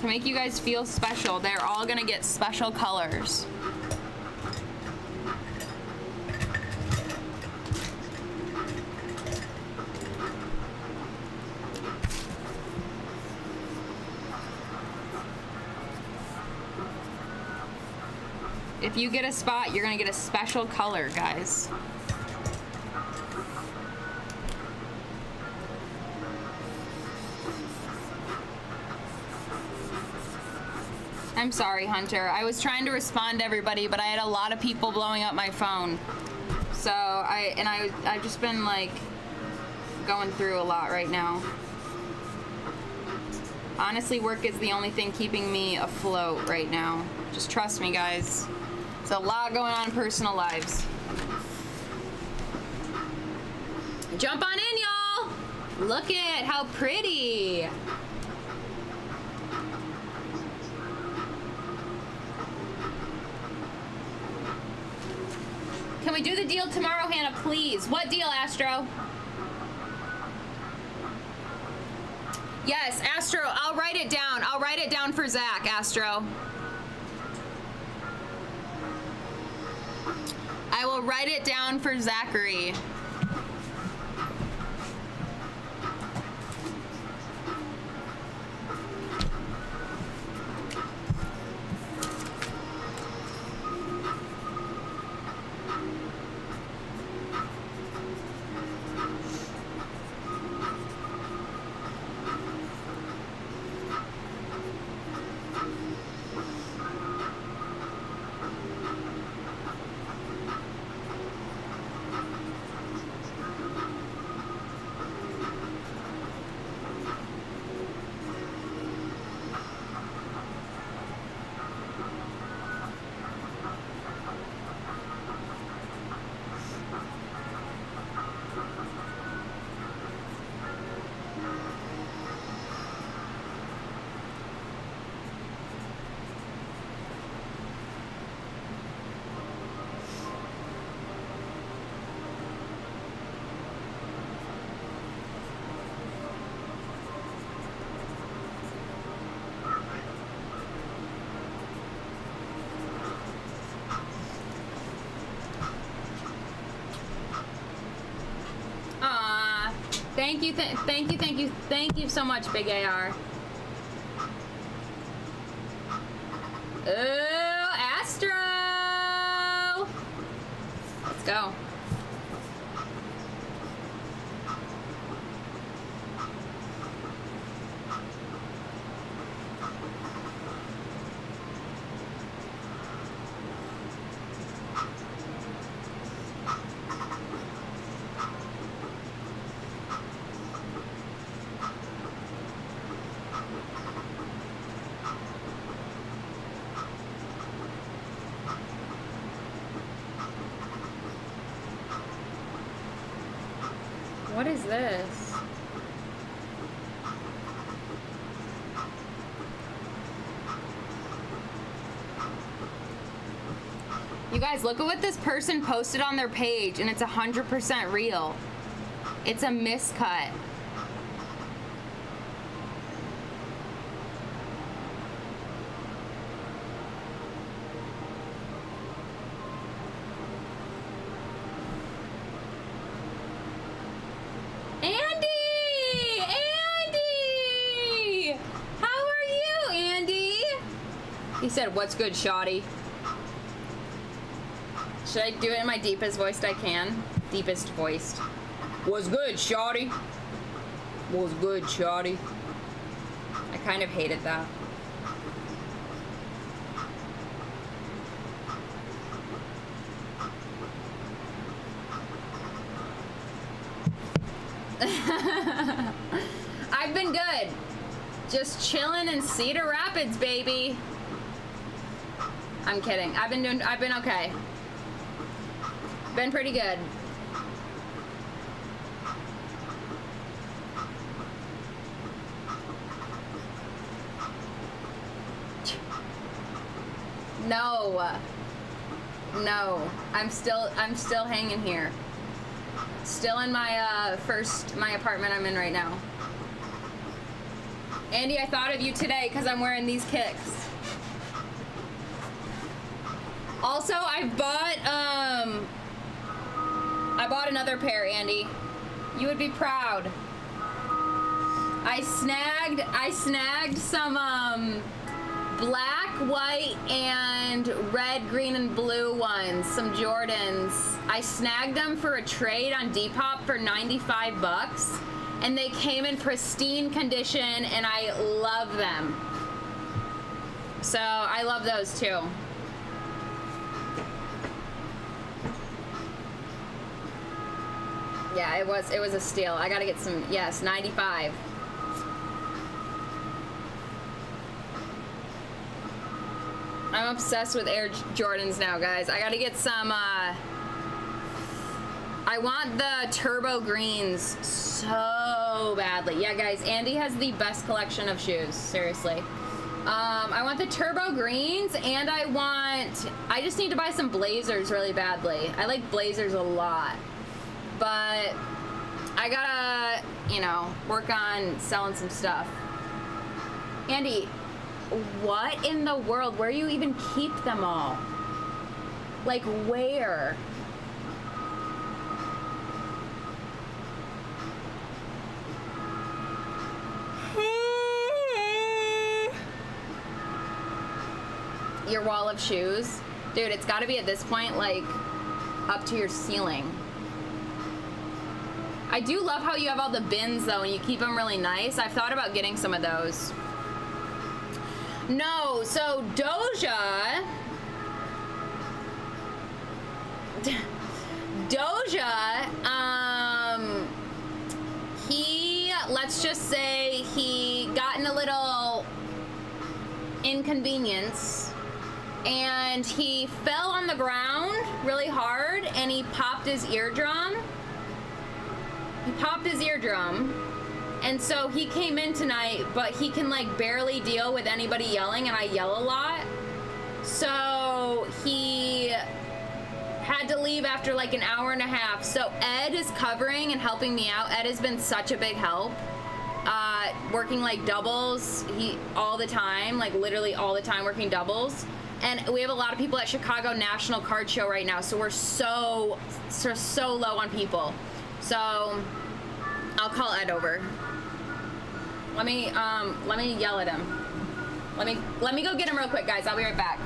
To make you guys feel special, they're all gonna get special colors. If you get a spot, you're gonna get a special color, guys. I'm sorry, Hunter. I was trying to respond to everybody, but I had a lot of people blowing up my phone. So I and I I've just been like going through a lot right now. Honestly, work is the only thing keeping me afloat right now. Just trust me, guys. It's a lot going on in personal lives. Jump on in, y'all. Look at how pretty. Can we do the deal tomorrow, Hannah, please? What deal, Astro? Yes, Astro, I'll write it down. I'll write it down for Zach, Astro. I will write it down for Zachary. Thank you, th- thank you, thank you, thank you so much, Big AR. Oh, Astro! Let's go. What is this? You guys, look at what this person posted on their page, and it's 100% real. It's a miscut. Andy! Andy! How are you, Andy? He said, What's good, Shoddy? Should I do it in my deepest voice I can? Deepest voiced. Was good, shawty? Was good, shawty? I kind of hated that. *laughs* I've been good. Just chilling in Cedar Rapids, baby. I'm kidding. I've been doing I've been okay. Been pretty good. No. No. I'm still I'm still hanging here. Still in my uh, first my apartment I'm in right now. Andy, I thought of you today because I'm wearing these kicks. Also, I bought um I bought another pair, Andy. You would be proud. I snagged I snagged some um black, white, and red, green, and blue ones, some Jordans. I snagged them for a trade on Depop for 95 bucks, and they came in pristine condition, and I love them. So I love those too. Yeah, it was it was a steal. I gotta get some. Yes, 95. I'm obsessed with Air Jordans now, guys. I gotta get some, uh, I want the turbo greens so badly. Yeah, guys, Andy has the best collection of shoes, seriously. Um, I want the turbo greens and I want, I just need to buy some blazers really badly. I like blazers a lot, but I gotta, you know, work on selling some stuff. Andy, what in the world? Where you even keep them all? Like where? Your wall of shoes? Dude, it's gotta be at this point like up to your ceiling. I do love how you have all the bins though and you keep them really nice. I've thought about getting some of those. No, so Doja. *laughs* Doja, um, he, let's just say he got in a little inconvenience and he fell on the ground really hard and he popped his eardrum. He popped his eardrum and so he came in tonight, but he can like barely deal with anybody yelling, and I yell a lot. So he had to leave after like an hour and a half. So Ed is covering and helping me out. Ed has been such a big help. Uh, working like doubles, he all the time, like literally all the time working doubles. And we have a lot of people at Chicago National Card Show right now, so we're so so so low on people. So I'll call Ed over. Let me um let me yell at him. Let me let me go get him real quick, guys. I'll be right back.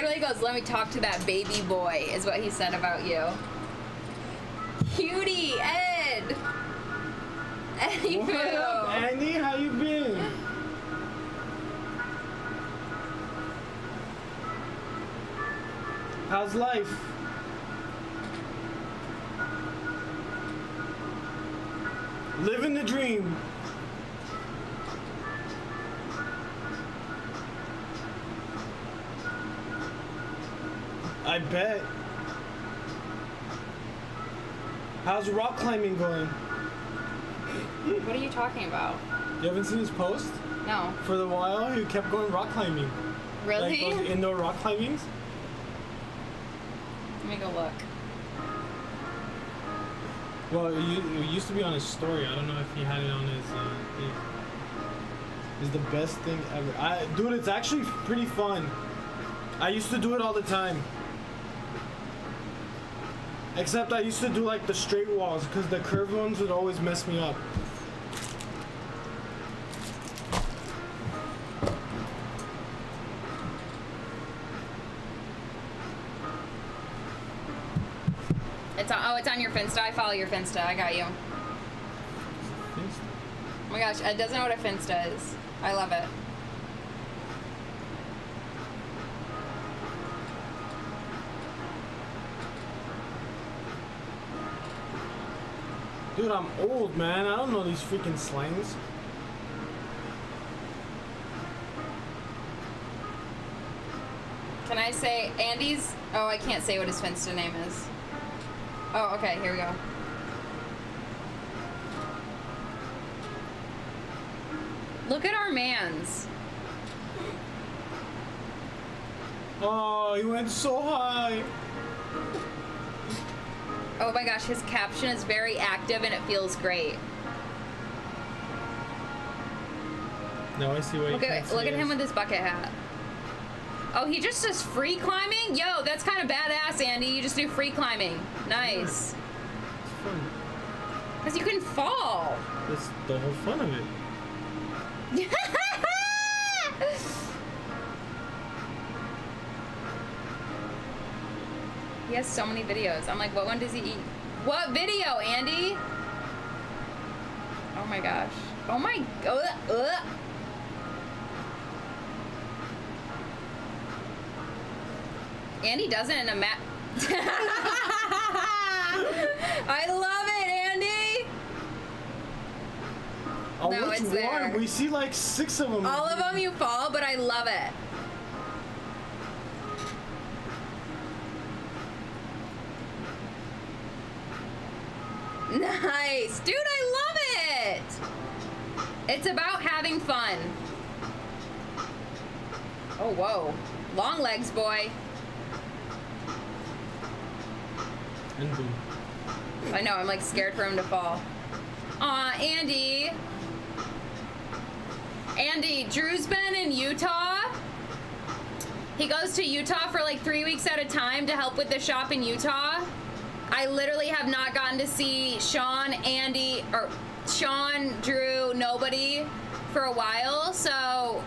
Literally goes, "Let me talk to that baby boy," is what he said about you. Climbing going? What are you talking about? You haven't seen his post? No. For the while, he kept going rock climbing. Really? Like those indoor rock climbings. Let me go look. Well, it, used to be on his story. I don't know if he had it on his uh. It's the best thing ever. I, dude, it's actually pretty fun. I used to do it all the time. Except I used to do like the straight walls because the curved ones would always mess me up. It's on, oh, it's on your Finsta. I follow your Finsta. I got you. Oh my gosh, Ed doesn't know what a Finsta is. I love it. Dude, I'm old, man. I don't know these freaking slangs. Can I say Andy's? Oh, I can't say what his Finsta name is. Oh, okay. Here we go. Look at our man's. Oh, he went so high. Oh my gosh, his caption is very active and it feels great. Now I see what Look he at look at him with his bucket hat. Oh, he just does free climbing? Yo, that's kind of badass, Andy. You just do free climbing. Nice. It's. Because you can fall. That's the whole fun of it. *laughs* He has so many videos. I'm like, what one does he eat? What video, Andy? Oh my gosh. Oh my. Ugh, ugh. Andy doesn't in a map. *laughs* I love it, Andy. Oh, No, which it's one? there. We see like six of them. All of them you fall, but I love it. Nice. Dude, I love it. It's about having fun. Oh, whoa. Long legs, boy. And boom. I know, I'm like scared for him to fall. Aw, Andy. Andy, Drew's been in Utah. He goes to Utah for like three weeks at a time to help with the shop in Utah. I literally have not gotten to see Sean, Andy, or Sean, Drew, nobody for a while. So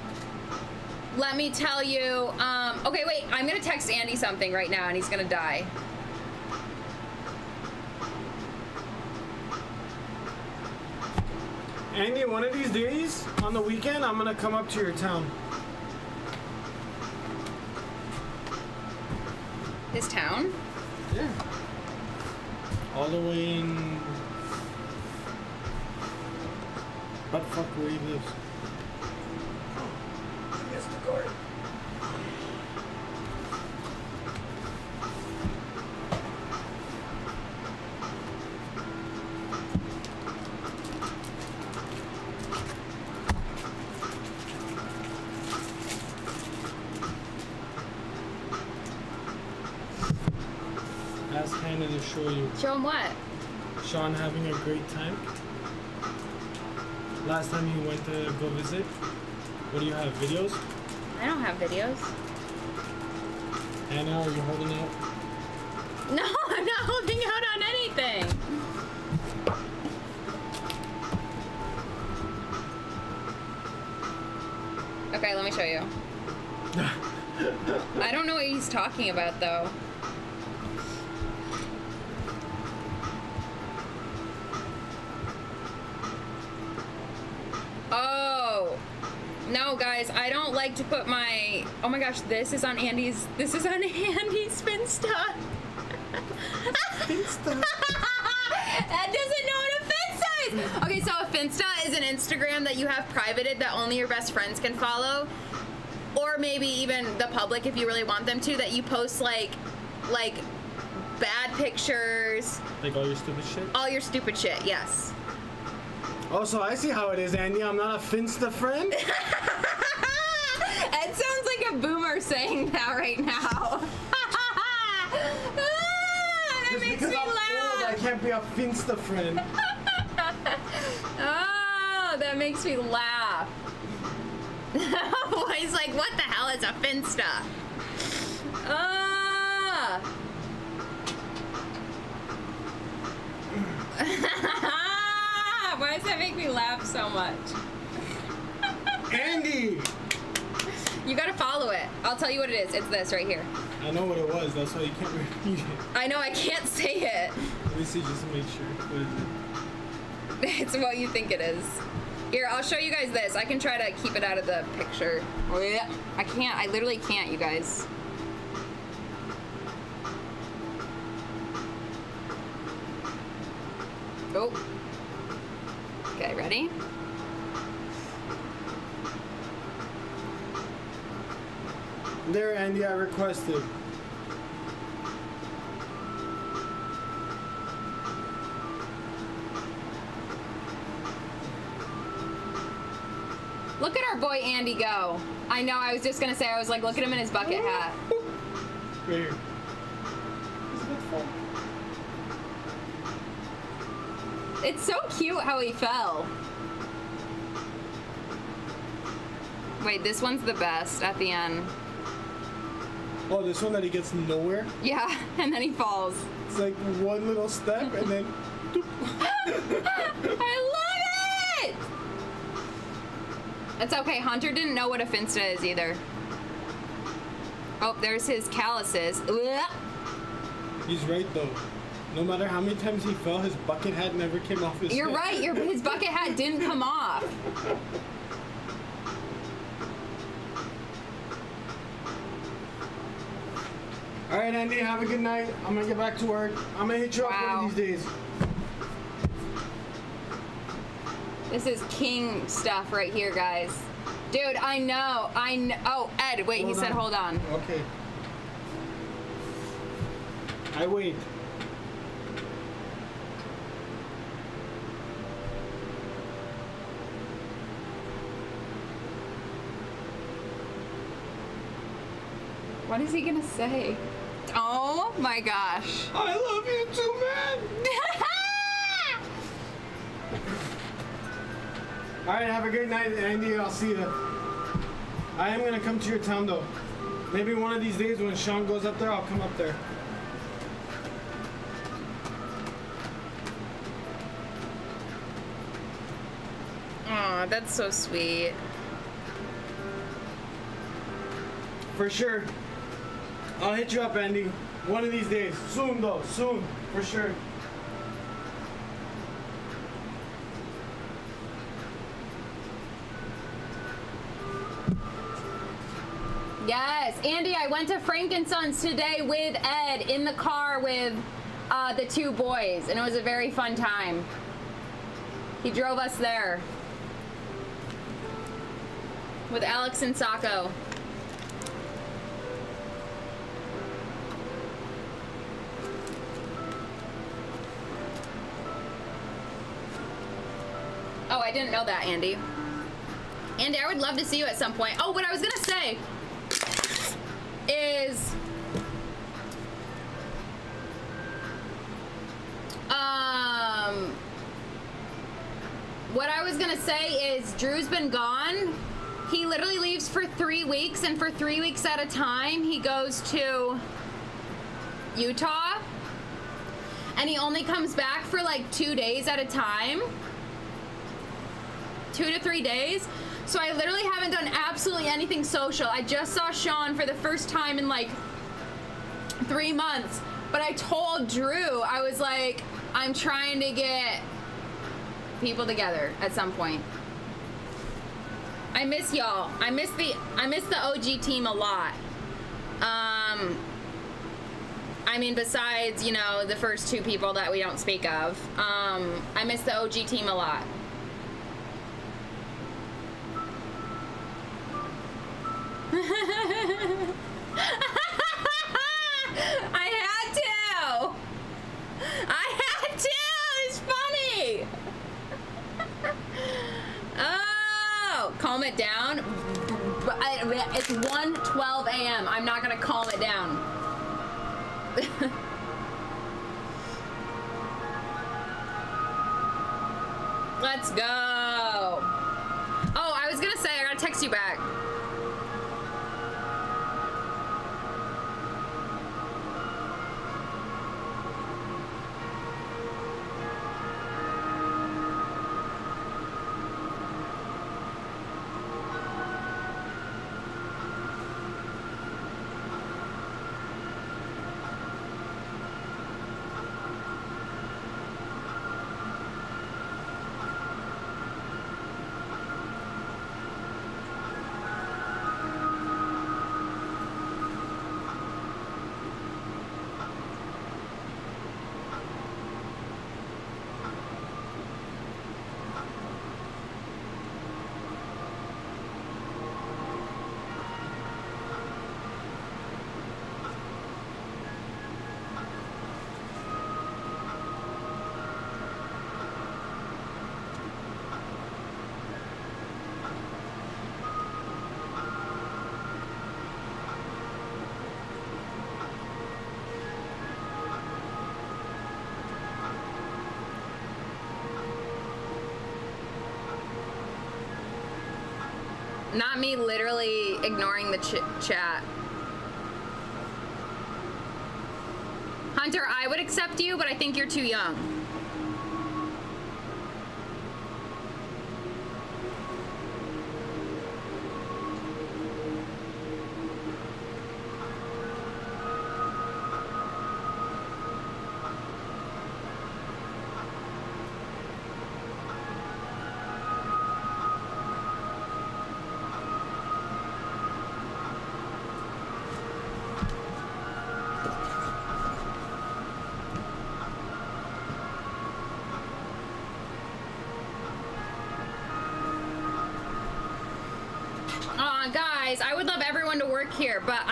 let me tell you. Um, okay, wait, I'm gonna text Andy something right now and he's gonna die. Andy, one of these days on the weekend, I'm gonna come up to your town. His town? Yeah. All the way in. But fuck where he lives. Ask Hannah to show him what? Sean having a great time. Last time he went to go visit. What do you have? Videos? I don't have videos. Hannah, are you holding out? *laughs* No, I'm not holding out on anything. Okay, let me show you. *laughs* I don't know what he's talking about though. Oh. No, guys, I don't like to put my. Oh my gosh, this is on Andy's. This is on *laughs* Andy's Finsta. Finsta. *laughs* Ed doesn't know what a Finsta is. Okay, so a Finsta is an Instagram that you have privated that only your best friends can follow, or maybe even the public if you really want them to. That you post like, like, bad pictures, Like all your stupid shit. all your stupid shit. Yes. Also, I see how it is, Andy. I'm not a Finsta friend. *laughs* Ed sounds like a boomer saying that right now. *laughs* Ah, that makes me I'm old, I can't be a Finsta friend. *laughs* Oh, that makes me laugh. *laughs* He's like, what the hell is a Finsta? Ah. Why does that make me laugh so much? Andy! You gotta follow it. I'll tell you what it is. It's this right here. I know what it was. That's why you can't *laughs* repeat it. I know I can't say it. Let me see just to make sure. What is it? It's what you think it is. Here, I'll show you guys this. I can try to keep it out of the picture. Oh. I can't. I literally can't, you guys. Oh. Okay, ready? There, Andy, I requested. Look at our boy Andy go. I know, I was just gonna say, I was like, look at him in his bucket hat. Right here. It's so cute how he fell. Wait, this one's the best at the end. Oh, this one that he gets nowhere. Yeah, *laughs* and then he falls. It's like one little step and then. *laughs* I love it! It's okay, Hunter didn't know what a Finsta is either. Oh, there's his calluses. He's right though. No matter how many times he fell, his bucket hat never came off his You're head. right, your, his bucket hat didn't come off. *laughs* All right, Andy, have a good night. I'm gonna get back to work. I'm gonna hit you up one of these days. This is king stuff right here, guys. Dude, I know, I know. Oh, Ed, wait, he Hold said hold on. Okay. I wait. What is he gonna say? Oh my gosh. I love you too, man. *laughs* All right, have a great night, Andy. I'll see you. I am gonna come to your town though. Maybe one of these days when Sean goes up there, I'll come up there. Aw, that's so sweet. For sure. I'll hit you up, Andy. One of these days. Soon though. Soon. For sure. Yes, Andy, I went to Frankensons today with Ed in the car with uh, the two boys, and it was a very fun time. He drove us there with Alex and Sacco. Oh, I didn't know that, Andy. Andy, I would love to see you at some point. Oh, what I was gonna say is um what I was gonna say is Drew's been gone. He literally leaves for three weeks, and for three weeks at a time, he goes to Utah. And he only comes back for like two days at a time. Two to three days. So I literally haven't done absolutely anything social. I just saw Sean for the first time in like three months. But I told Drew, I was like, I'm trying to get people together at some point. I miss y'all. I miss the I miss the OG team a lot. Um I mean besides, you know, the first two people that we don't speak of. Um I miss the OG team a lot. *laughs* I had to. I had to. It's funny. *laughs* Oh, calm it down. It's 1:12 a.m. I'm not gonna calm it down. *laughs* Let's go. Oh, I was gonna say I gotta text you back. Me literally ignoring the ch- chat. Hunter, I would accept you, but I think you're too young.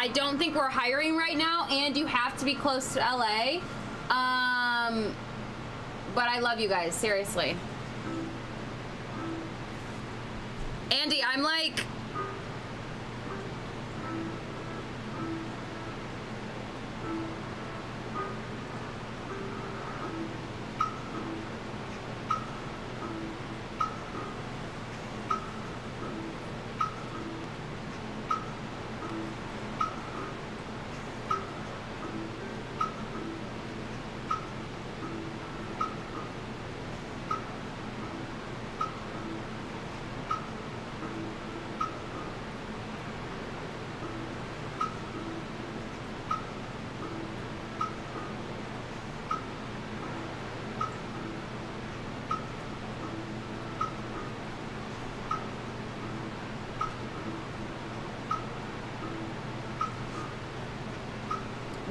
I don't think we're hiring right now, and you have to be close to LA. Um, but I love you guys, seriously. Andy, I'm like.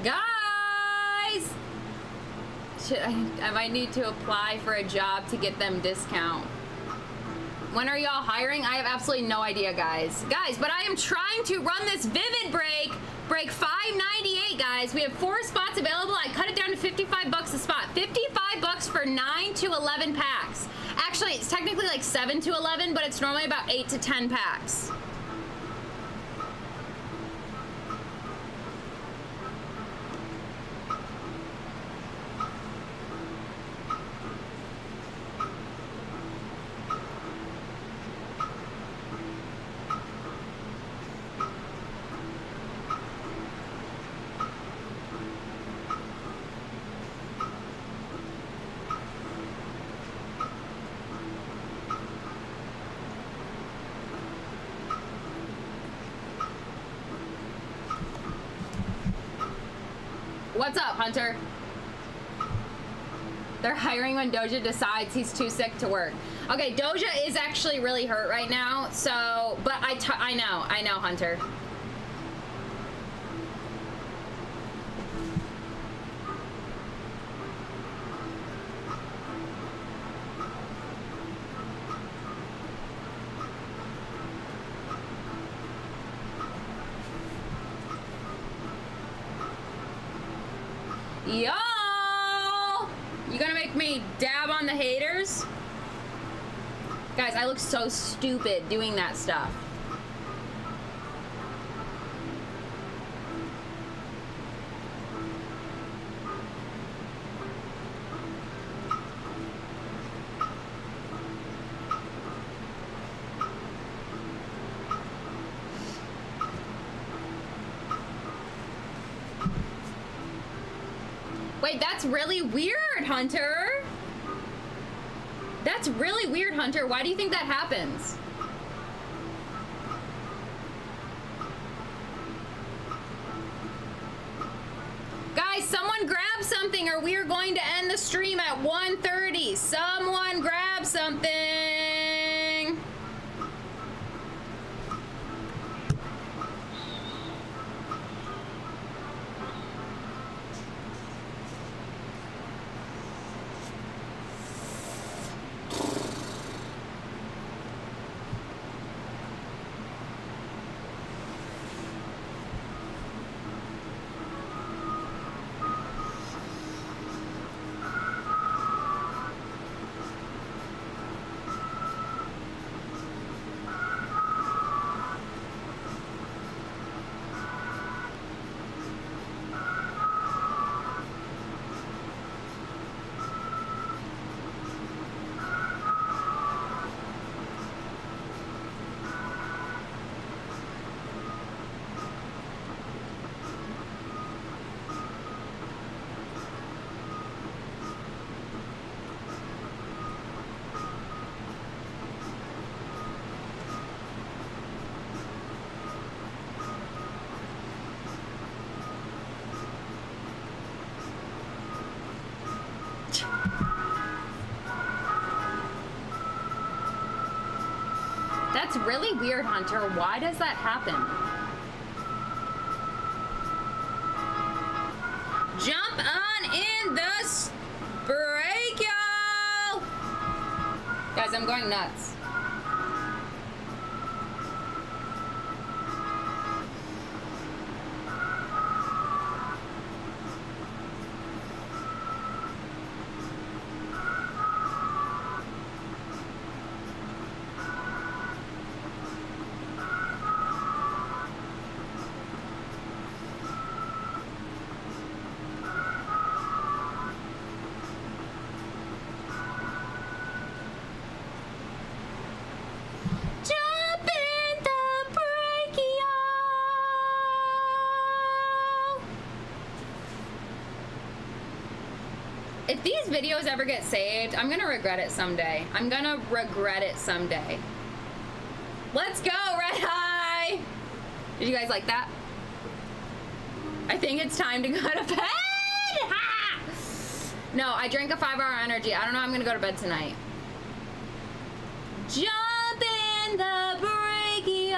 Guys! Should I, might need to apply for a job to get them discount. When are y'all hiring? I have absolutely no idea, guys. Guys, but I am trying to run this Vivid break. Break 598, guys. We have four spots available. I cut it down to 55 bucks a spot. 55 bucks for 9 to 11 packs. Actually, it's technically like 7 to 11, but it's normally about 8 to 10 packs. What's up, Hunter? They're hiring when Doja decides he's too sick to work. Okay, Doja is actually really hurt right now. So, but I, I know, I know, Hunter. Y'all! You gonna make me dab on the haters? Guys, I look so stupid doing that stuff. Wait, that's really weird, Hunter. That's really weird, Hunter. Why do you think that happens? Guys, someone grab something or we are going to end the stream at 1.30. Someone grab something. Weird, Hunter. Why does that happen? If these videos ever get saved, I'm gonna regret it someday. I'm gonna regret it someday. Let's go, Red High! Did you guys like that? I think it's time to go to bed! No, I drank a five hour energy. I don't know I'm gonna go to bed tonight. Jump in the brachio.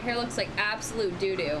Hair looks like absolute doo doo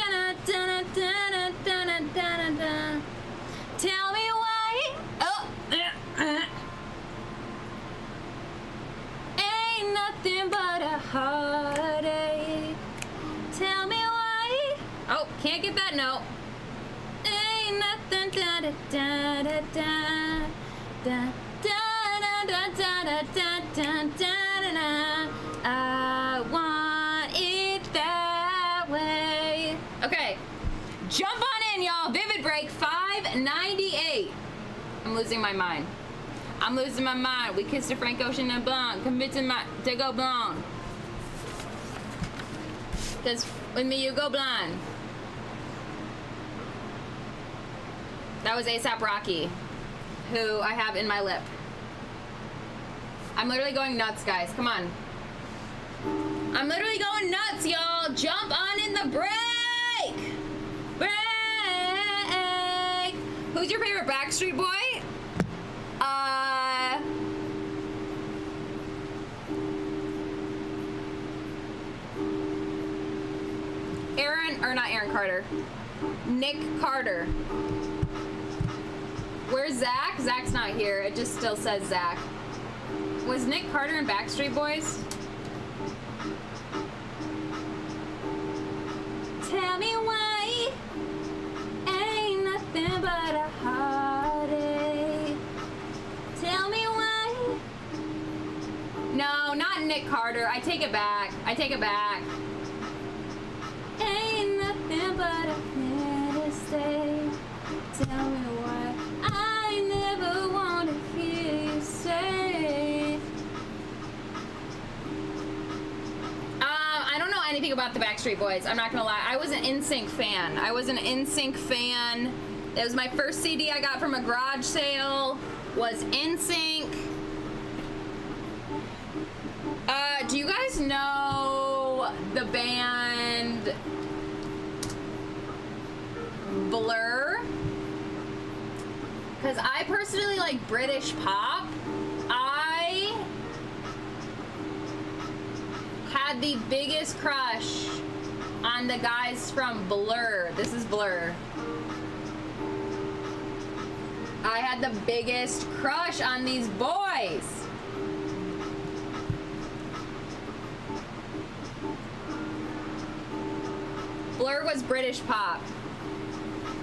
Oh, can't that note. Ain't nothing da da da da da da da da da da da da da da. I want it that way. Okay, jump on in, y'all. Vivid Break 598. I'm losing my mind. I'm losing my mind. We kissed a Frank Ocean and Blanc, convincing my to go blonde. Cause with me you go blind. That was ASAP Rocky, who I have in my lip. I'm literally going nuts, guys. Come on. I'm literally going nuts, y'all. Jump on in the break. Break. Who's your favorite Backstreet Boy? Uh. Aaron, or not Aaron Carter. Nick Carter. Where's Zach? Zach's not here. It just still says Zach. Was Nick Carter in Backstreet Boys? Tell me why ain't nothing but a heartache. Tell me why. No, not Nick Carter. I take it back. I take it back. Ain't nothing but a mistake. Tell me about the Backstreet Boys. I'm not gonna lie. I was an NSYNC fan. I was an NSYNC fan. It was my first CD I got from a garage sale. Was NSYNC. Uh, do you guys know the band Blur? Because I personally like British pop. I had the biggest crush on the guys from Blur. This is Blur. I had the biggest crush on these boys. Blur was British pop.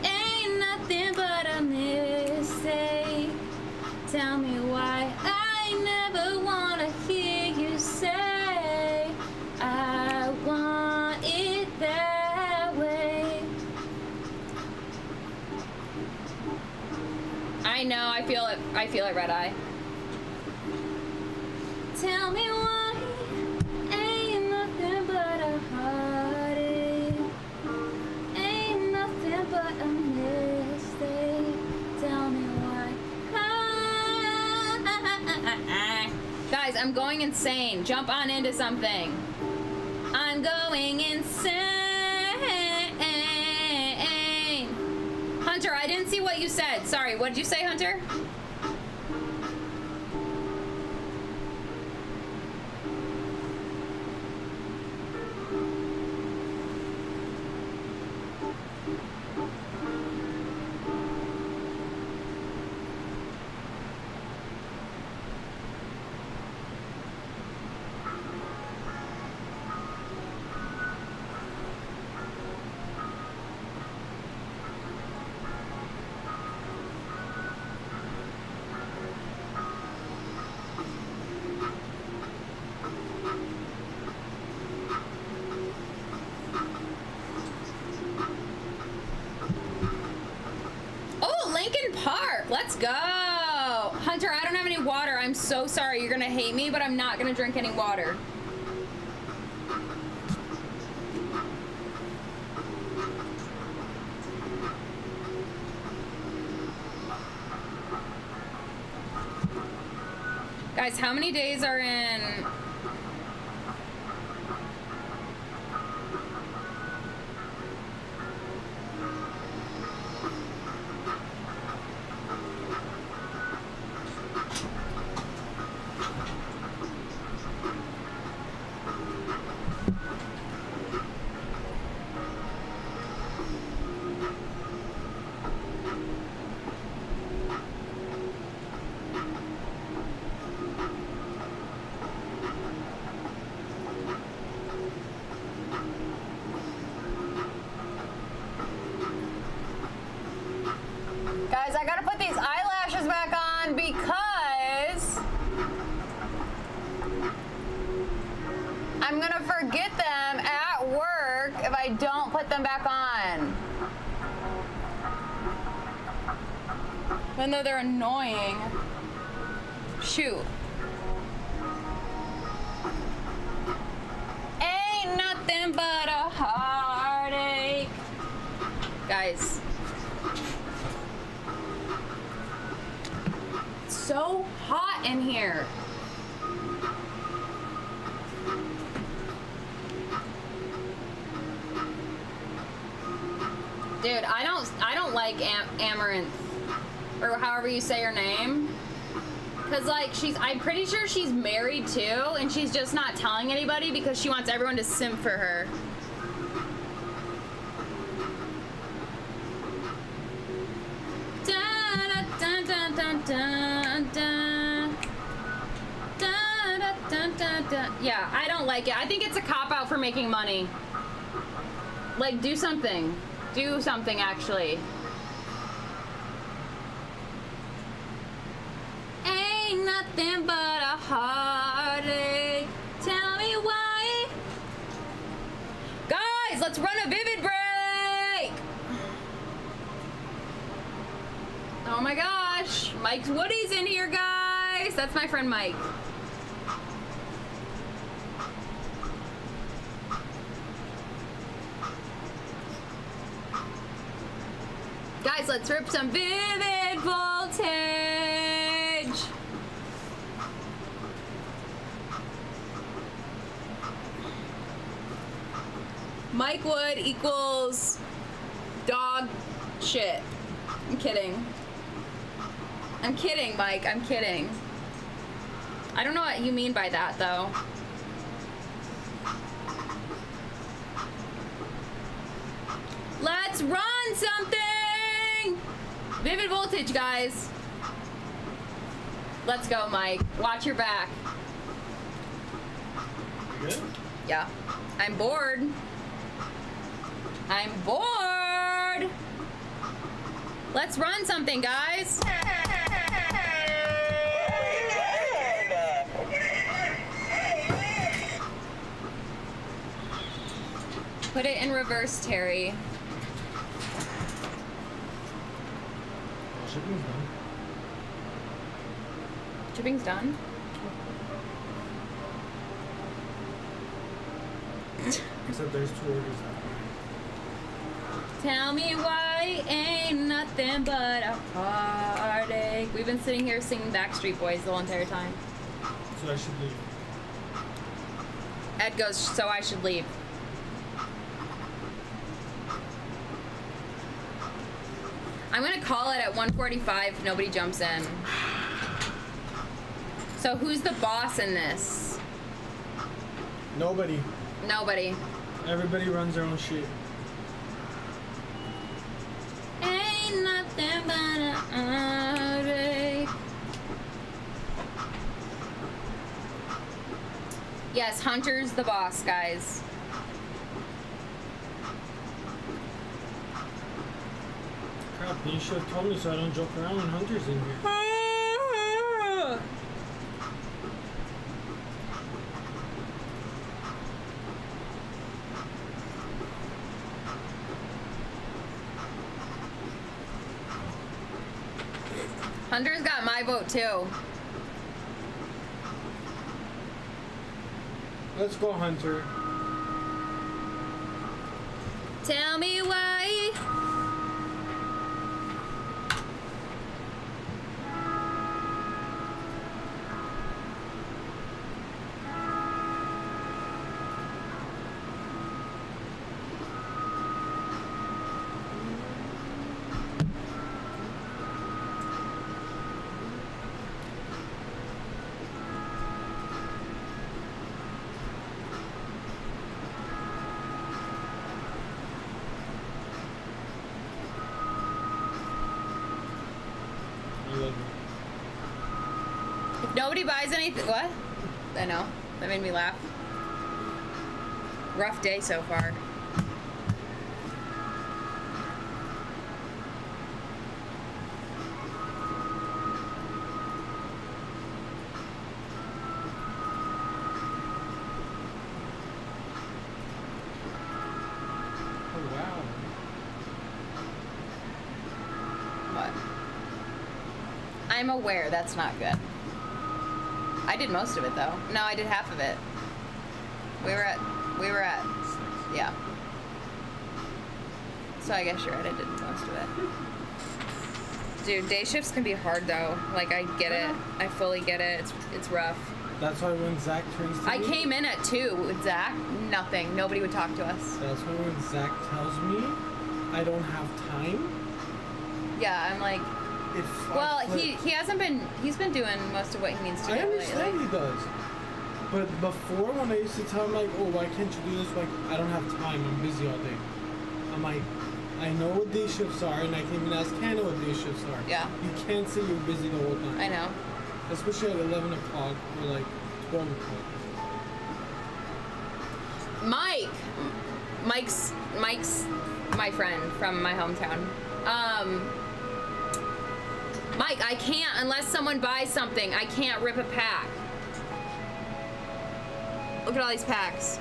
Ain't nothing but a mistake. Tell me why I never wanna hear you say that way. I know, I feel it. I feel it, Red Eye. Tell me why ain't nothing but a heartache. Ain't nothing but a mistake. Tell me why. *laughs* Guys, I'm going insane. Jump on into something. I'm going insane. Hunter, I didn't see what you said. Sorry, what did you say, Hunter? Sorry. You're to hate me, but I'm not to drink any water. Guys, how many days are in married too and she's just not telling anybody because she wants everyone to simp for her. Yeah, I don't like it. I think it's a cop out for making money. Like, do something. Do something, actually. Ain't nothing but a heartache. Tell me why. Guys, let's run a vivid break. Oh my gosh. Mike's Woody's in here, guys. That's my friend Mike. Guys, let's rip some vivid voltage. Mike Wood equals dog shit. I'm kidding. I'm kidding, Mike. I'm kidding. I don't know what you mean by that, though. Let's run something! Vivid voltage, guys. Let's go, Mike. Watch your back. You good? Yeah. I'm bored. I'm bored. Let's run something, guys. Put it in reverse, Terry. Shipping's done. Shipping's done. Except there's two orders now. Tell me why ain't nothing but a heartache. We've been sitting here singing Backstreet Boys the whole entire time. So I should leave. Ed goes, so I should leave. I'm gonna call it at 1:45 if nobody jumps in. So who's the boss in this? Nobody. Nobody. Everybody runs their own shit. Ain't nothing but a heartache. Yes, Hunter's the boss, guys. Crap, you should have told me so I don't joke around when Hunter's in here. *laughs* Hunter's got my vote too. Let's go, Hunter. Tell me why. Buys anything, what? I know. That made me laugh. Rough day so far. Oh wow. What? I'm aware that's not good. I did most of it though. No, I did half of it. We were at, we were at, yeah. So I guess you're right. I did most of it. Dude, day shifts can be hard though. Like I get it. I fully get it. It's it's rough. That's why when Zach turns to I me, came in at two with Zach. Nothing. Nobody would talk to us. That's why when Zach tells me I don't have time, Yeah, I'm like, if well, he he hasn't been. He's been doing most of what he needs to I do understand lately. he does. But before, when I used to tell him like, "Oh, why can't you do this?" Like, I don't have time. I'm busy all day. I'm like, I know what day shifts are, and I can even ask Hannah what day shifts are. Yeah. You can't say you're busy the whole time. I know. Especially at 11 o'clock or like 12 o'clock. Mike, Mike's Mike's my friend from my hometown. Um, Mike, I can't unless someone buys something. I can't rip a pack. Look at all these packs.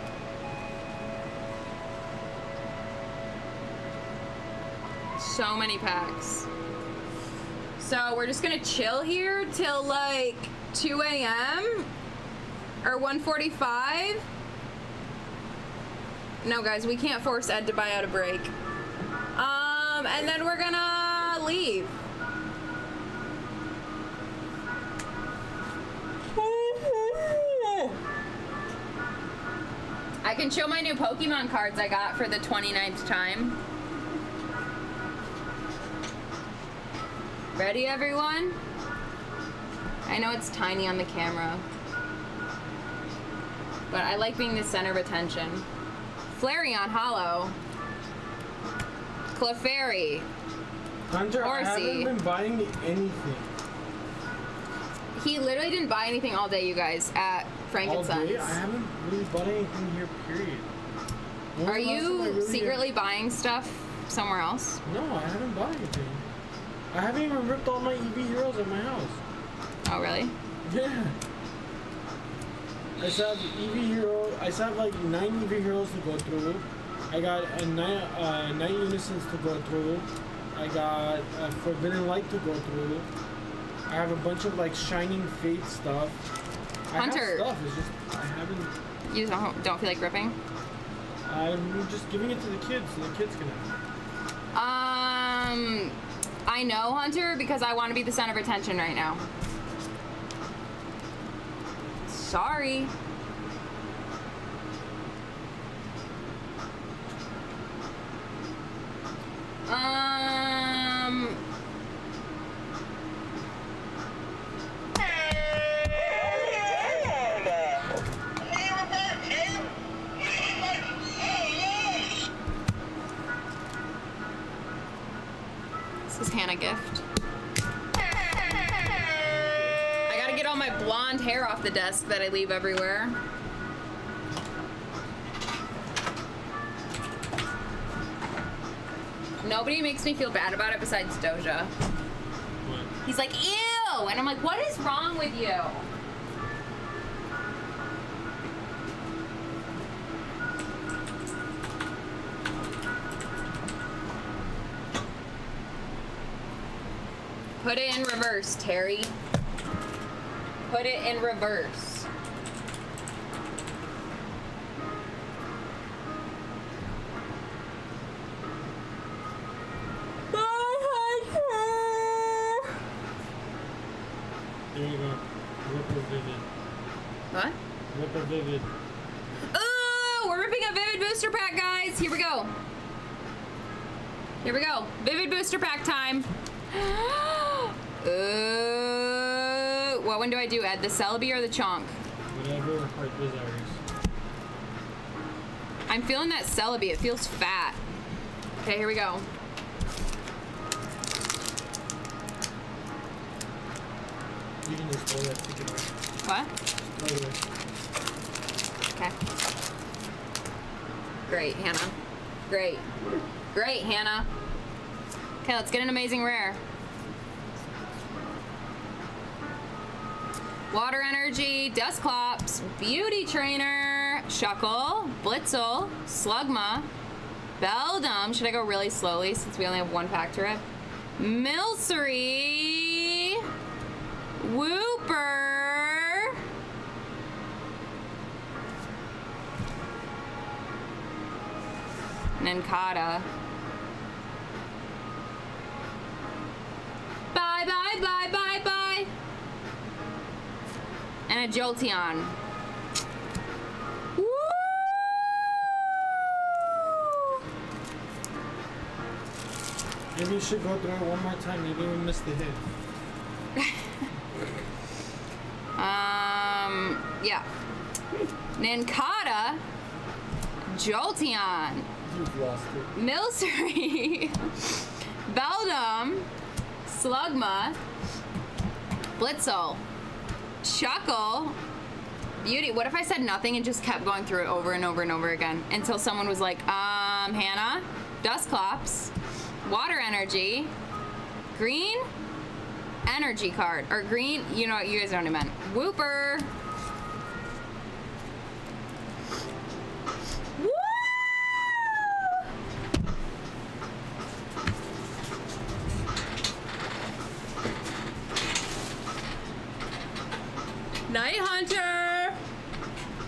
So many packs. So we're just gonna chill here till like 2 a.m. or 1:45. No, guys, we can't force Ed to buy out a break. Um, and then we're gonna leave. I can show my new Pokemon cards I got for the 29th time. Ready, everyone? I know it's tiny on the camera, but I like being the center of attention. Flareon Holo. Clefairy. Hunter, I haven't been buying anything. He literally didn't buy anything all day, you guys, at Frank all and Sons. day. I haven't really bought anything here. Period. When Are the last time I you really- secretly buying stuff somewhere else? No, I haven't bought anything. I haven't even ripped all my Eevee Heroes at my house. Oh, really? Yeah. I still have Eevee Hero. I still have like nine Eevee Heroes to go through. I got a nine, uh, nine unisons to go through. I got a forbidden light to go through. I have a bunch of like shining fate stuff. I Hunter. have stuff. It's just I haven't. You don't, don't feel like ripping? I'm just giving it to the kids so the kids can have it. Um, I know, Hunter, because I want to be the center of attention right now. Sorry. Um. This is Hannah gift. I gotta get all my blonde hair off the desk that I leave everywhere. Nobody makes me feel bad about it besides Doja. He's like, ew! And I'm like, what is wrong with you? Put it in reverse, Terry. Put it in reverse. Ed? The Celebi or the Chonk? Whatever heart desires. I'm feeling that Celebi. It feels fat. Okay, here we go. You can just throw that ticket away. What? Throw it away. Okay. Great, Hannah. Great. Great, Hannah. Okay, let's get an amazing rare. Water Energy, Dusclops, Beauty Trainer, Shuckle, Blitzle, Slugma, Beldum. Should I go really slowly since we only have one pack to rip? Milcery, Wooper, Nincada. Bye, bye, bye, bye, bye. And a Jolteon. Woo! Maybe you should go through it one more time. You didn't the hit. *laughs* Um, yeah. Nincada, Jolteon, You've lost it. Milcery, *laughs* Beldum, Slugma, Blitzle, Shuckle, Beauty. What if I said nothing and just kept going through it over and over and over again until someone was like, um, Hannah, Dusclops, Water Energy, Green, Energy card, or Green, you know what, you guys know what I meant. Wooper. Woo! Night Hunter!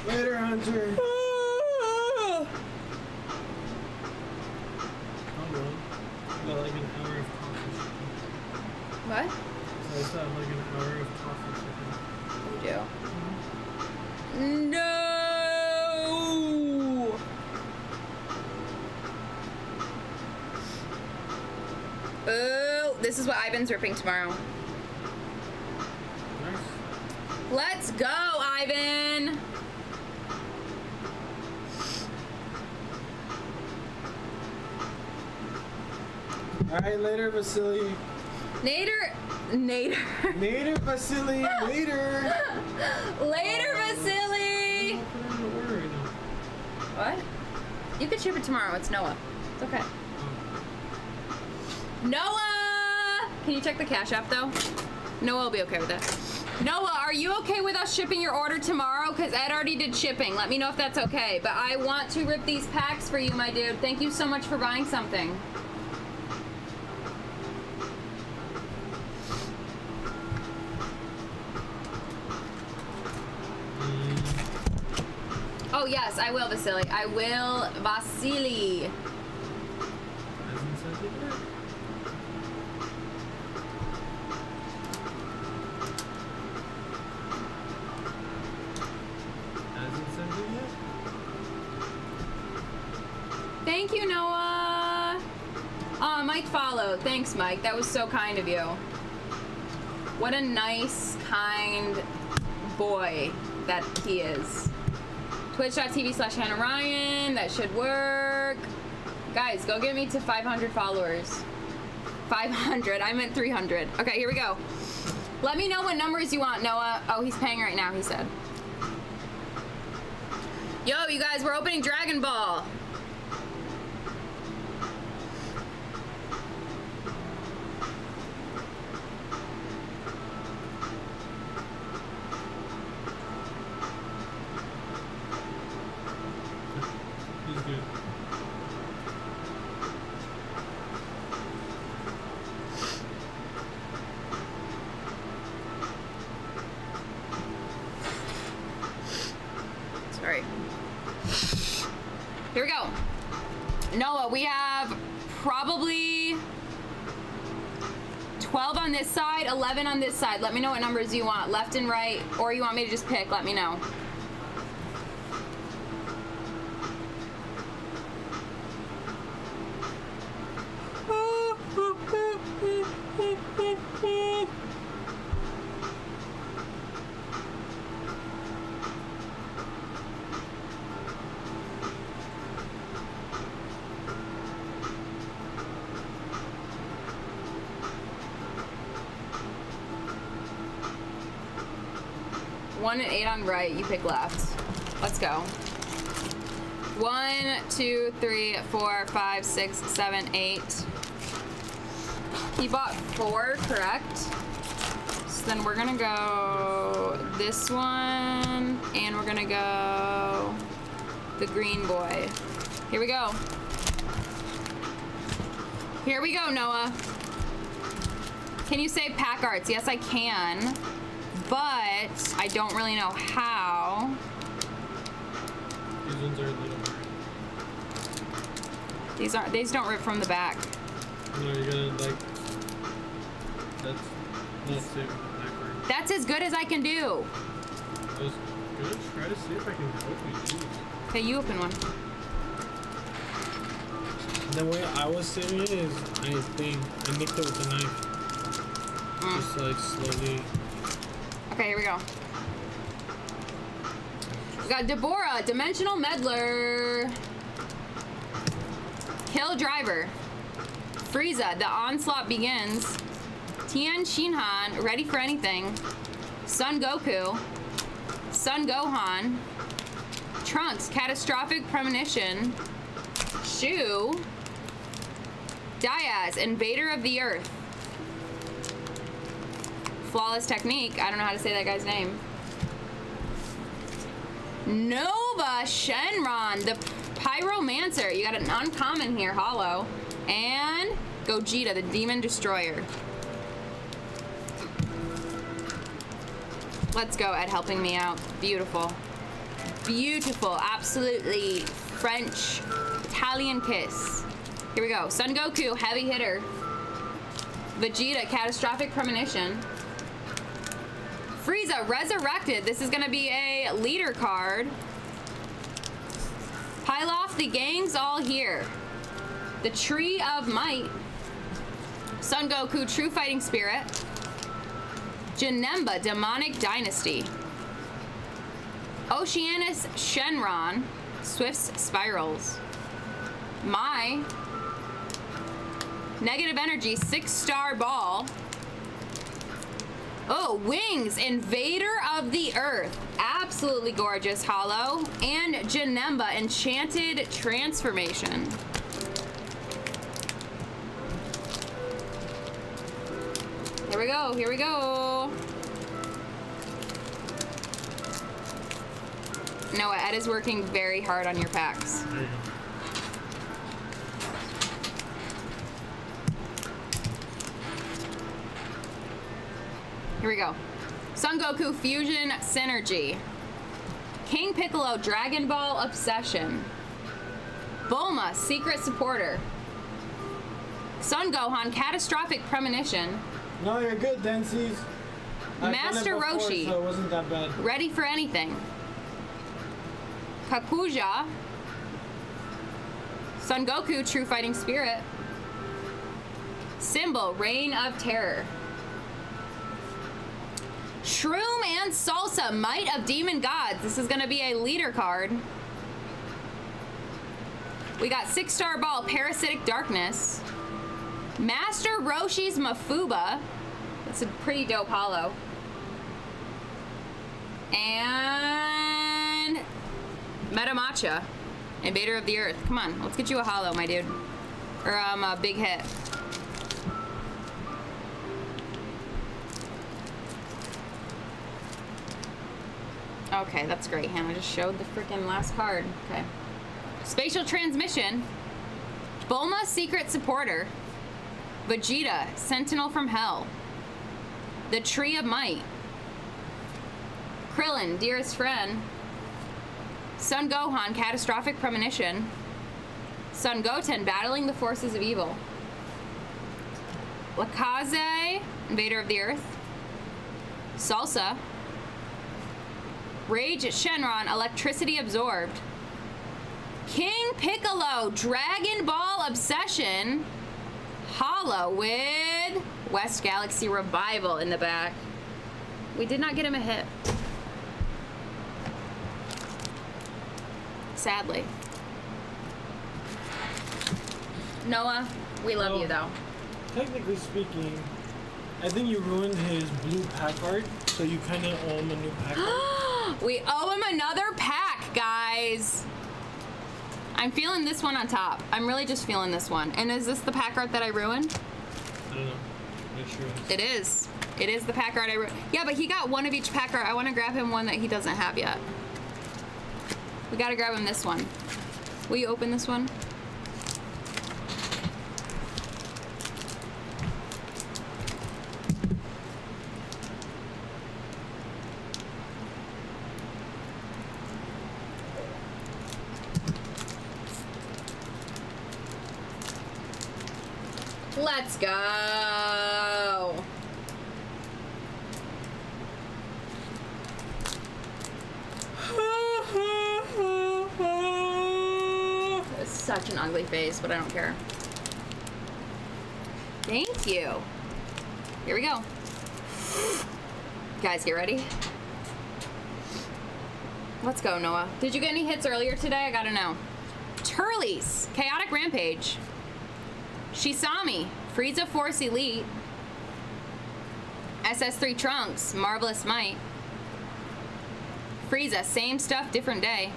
Later, Hunter. Got like an hour of coffee. What? So I still have like an hour of coffee. You do. No! Oh, this is what Ivan's ripping tomorrow. Let's go, Ivan! Alright, later, Vasily. Nader. Nader. *laughs* Later, Vasily. Later. Later, Vasily! I'll put it in the order right now. What? You can ship it tomorrow. It's Noah. It's okay. Noah! Can you check the cash app though? Noah will be okay with it. Noah, are you okay with us shipping your order tomorrow? Because Ed already did shipping. Let me know if that's okay. But I want to rip these packs for you, my dude. Thank you so much for buying something. Oh, yes, I will, Vasily. I will, Vasily. Hasn't sent it yet. Hasn't sent it yet. Thank you, Noah. Oh, Mike followed. Thanks, Mike. That was so kind of you. What a nice, kind boy that he is. Twitch.tv slash Hannah Ryan. That should work. Guys, go get me to 500 followers. 500. I meant 300. Okay, here we go. Let me know what numbers you want, Noah. Oh, he's paying right now, he said. Yo, you guys, we're opening Dragon Ball. He's good. Sorry. Here we go. Noah, we have probably 12 on this side, 11 on this side. Let me know what numbers you want, left and right, or you want me to just pick, let me know. *laughs* One and eight on right, you pick left. Let's go. One, two, three, four, five, six, seven, eight. He bought four, correct? So then we're gonna go this one, and we're gonna go the green boy. Here we go. Here we go, Noah. Can you say pack arts? Yes, I can but I don't really know how. These ones are a little hard. These aren't. These don't rip from the back. No, you gotta like. That's safe backward. That's as good as I can do. I was gonna try to see if I can you. Jeez. Okay, you open one. The way I was sitting it is I thing. I nicked it with a knife. Mm. Just like slowly. Okay, here we go. We got Dabura, Dimensional Meddler. Kill Driver. Frieza, The Onslaught Begins. Tien Shinhan, Ready for Anything. Son Goku. Son Gohan. Trunks, Catastrophic Premonition. Shu. Daiz, Invader of the Earth. Flawless Technique. I don't know how to say that guy's name. Nova Shenron, the Pyromancer. You got an uncommon here, Holo. And Gogeta, the Demon Destroyer. Let's go, Ed, helping me out. Beautiful. Beautiful. Absolutely French, Italian kiss. Here we go. Son Goku, heavy hitter. Vegeta, catastrophic premonition. Frieza, resurrected. This is gonna be a leader card. Pilaf the gang's all here. The Tree of Might. Son Goku, true fighting spirit. Janemba, demonic dynasty. Oceanus Shenron, Swift's spirals. My Negative energy, six star ball. Oh, wings, invader of the earth. Absolutely gorgeous, holo. And Janemba, enchanted transformation. Here we go, here we go. Noah, Ed is working very hard on your packs. Here we go. Son Goku Fusion Synergy. King Piccolo Dragon Ball Obsession. Bulma Secret Supporter. Son Gohan Catastrophic Premonition. No, you're good, Densies. I've done it Master before, Roshi. So it wasn't that bad. Ready for anything. Kakuja. Son Goku, True Fighting Spirit. Cymbal, Reign of Terror. Shroom and Salsa, Might of Demon Gods. This is going to be a leader card. We got Six Star Ball, Parasitic Darkness. Master Roshi's Mafuba. That's a pretty dope holo. And Medamatcha, Invader of the Earth. Come on, let's get you a holo, my dude. Or um, a big hit. Okay, that's great. Hannah just showed the freaking last card. Okay. Spatial Transmission. Bulma, Secret Supporter. Vegeta, Sentinel from Hell. The Tree of Might. Krillin, Dearest Friend. Son Gohan, Catastrophic Premonition. Son Goten, Battling the Forces of Evil. Lakasei, Invader of the Earth. Salsa. Rage at Shenron, Electricity Absorbed. King Piccolo, Dragon Ball Obsession. Holo with West Galaxy Revival in the back. We did not get him a hit. Sadly. Noah, we love Well, you though. Technically speaking, I think you ruined his blue pack art, so you kind of owe him a new pack *gasps* we owe him another pack, guys. I'm feeling this one on top. I'm really just feeling this one. And is this the pack art that I ruined? I don't know. Not sure. It is. It is the pack art I ruined. Yeah, but he got one of each pack art. I want to grab him one that he doesn't have yet. We got to grab him this one. Will you open this one? Let's go. Such an ugly face, but I don't care. Thank you. Here we go. Guys, get ready. Let's go, Noah. Did you get any hits earlier today? I gotta know. Turles Chaotic Rampage. Shisami, Frieza Force Elite. SS3 Trunks, Marvelous Might. Frieza, same stuff, different day.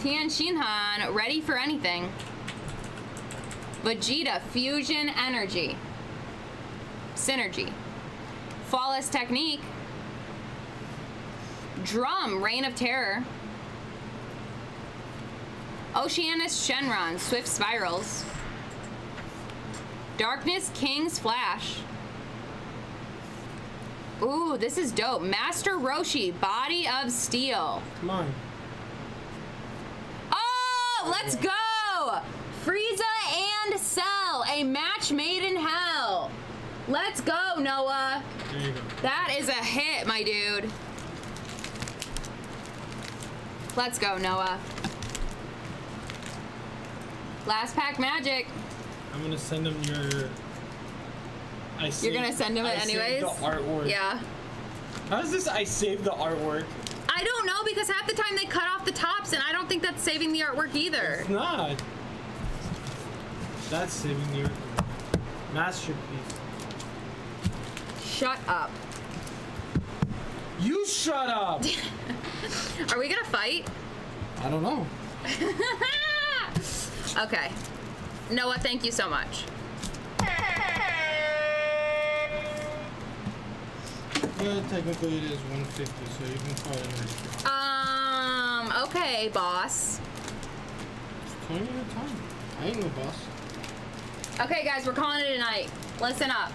Tien Shinhan, Ready for Anything. Vegeta, Fusion Energy. Synergy. Flawless Technique. Drum, Reign of Terror. Oceanus Shenron, Swift Spirals. Darkness King's Flash. Ooh, this is dope. Master Roshi, Body of Steel. Come on. Oh, let's go! Frieza and Cell, a match made in hell. Let's go, Noah. Go. That is a hit, my dude. Let's go, Noah. Last pack magic. I'm gonna send him your. I You're gonna send him I it saved anyways? The artwork. Yeah. How is this? I saved the artwork. I don't know because half the time they cut off the tops, and I don't think that's saving the artwork either. It's not. That's saving the artwork. Masterpiece. Shut up. You shut up. *laughs* Are we gonna fight? I don't know. *laughs* okay. Noah, thank you so much. Yeah, technically it is 150, so you can call it. Um, okay, boss. Just telling you the time. I ain't no boss. Okay, guys, we're calling it a night. Listen up.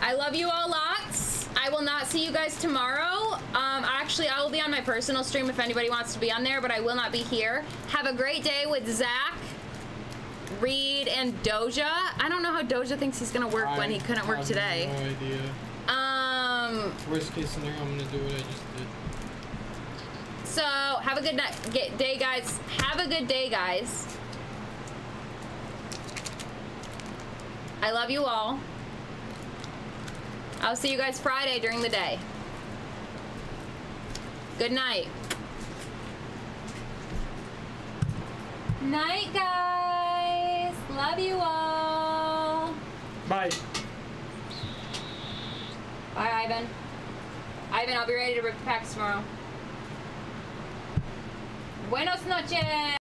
I love you all lots. I will not see you guys tomorrow. Um, actually, I will be on my personal stream if anybody wants to be on there, but I will not be here. Have a great day with Zach, Reid, and Doja. I don't know how Doja thinks he's gonna work when he couldn't work have today. No idea. Um, Worst case scenario, I'm gonna do what I just did. so have a good night, get, day, guys. Have a good day, guys. I love you all. I'll see you guys Friday during the day. Good night. Night, guys. Love you all. Bye. Bye, Ivan. Ivan, I'll be ready to rip packs tomorrow. Buenos noches.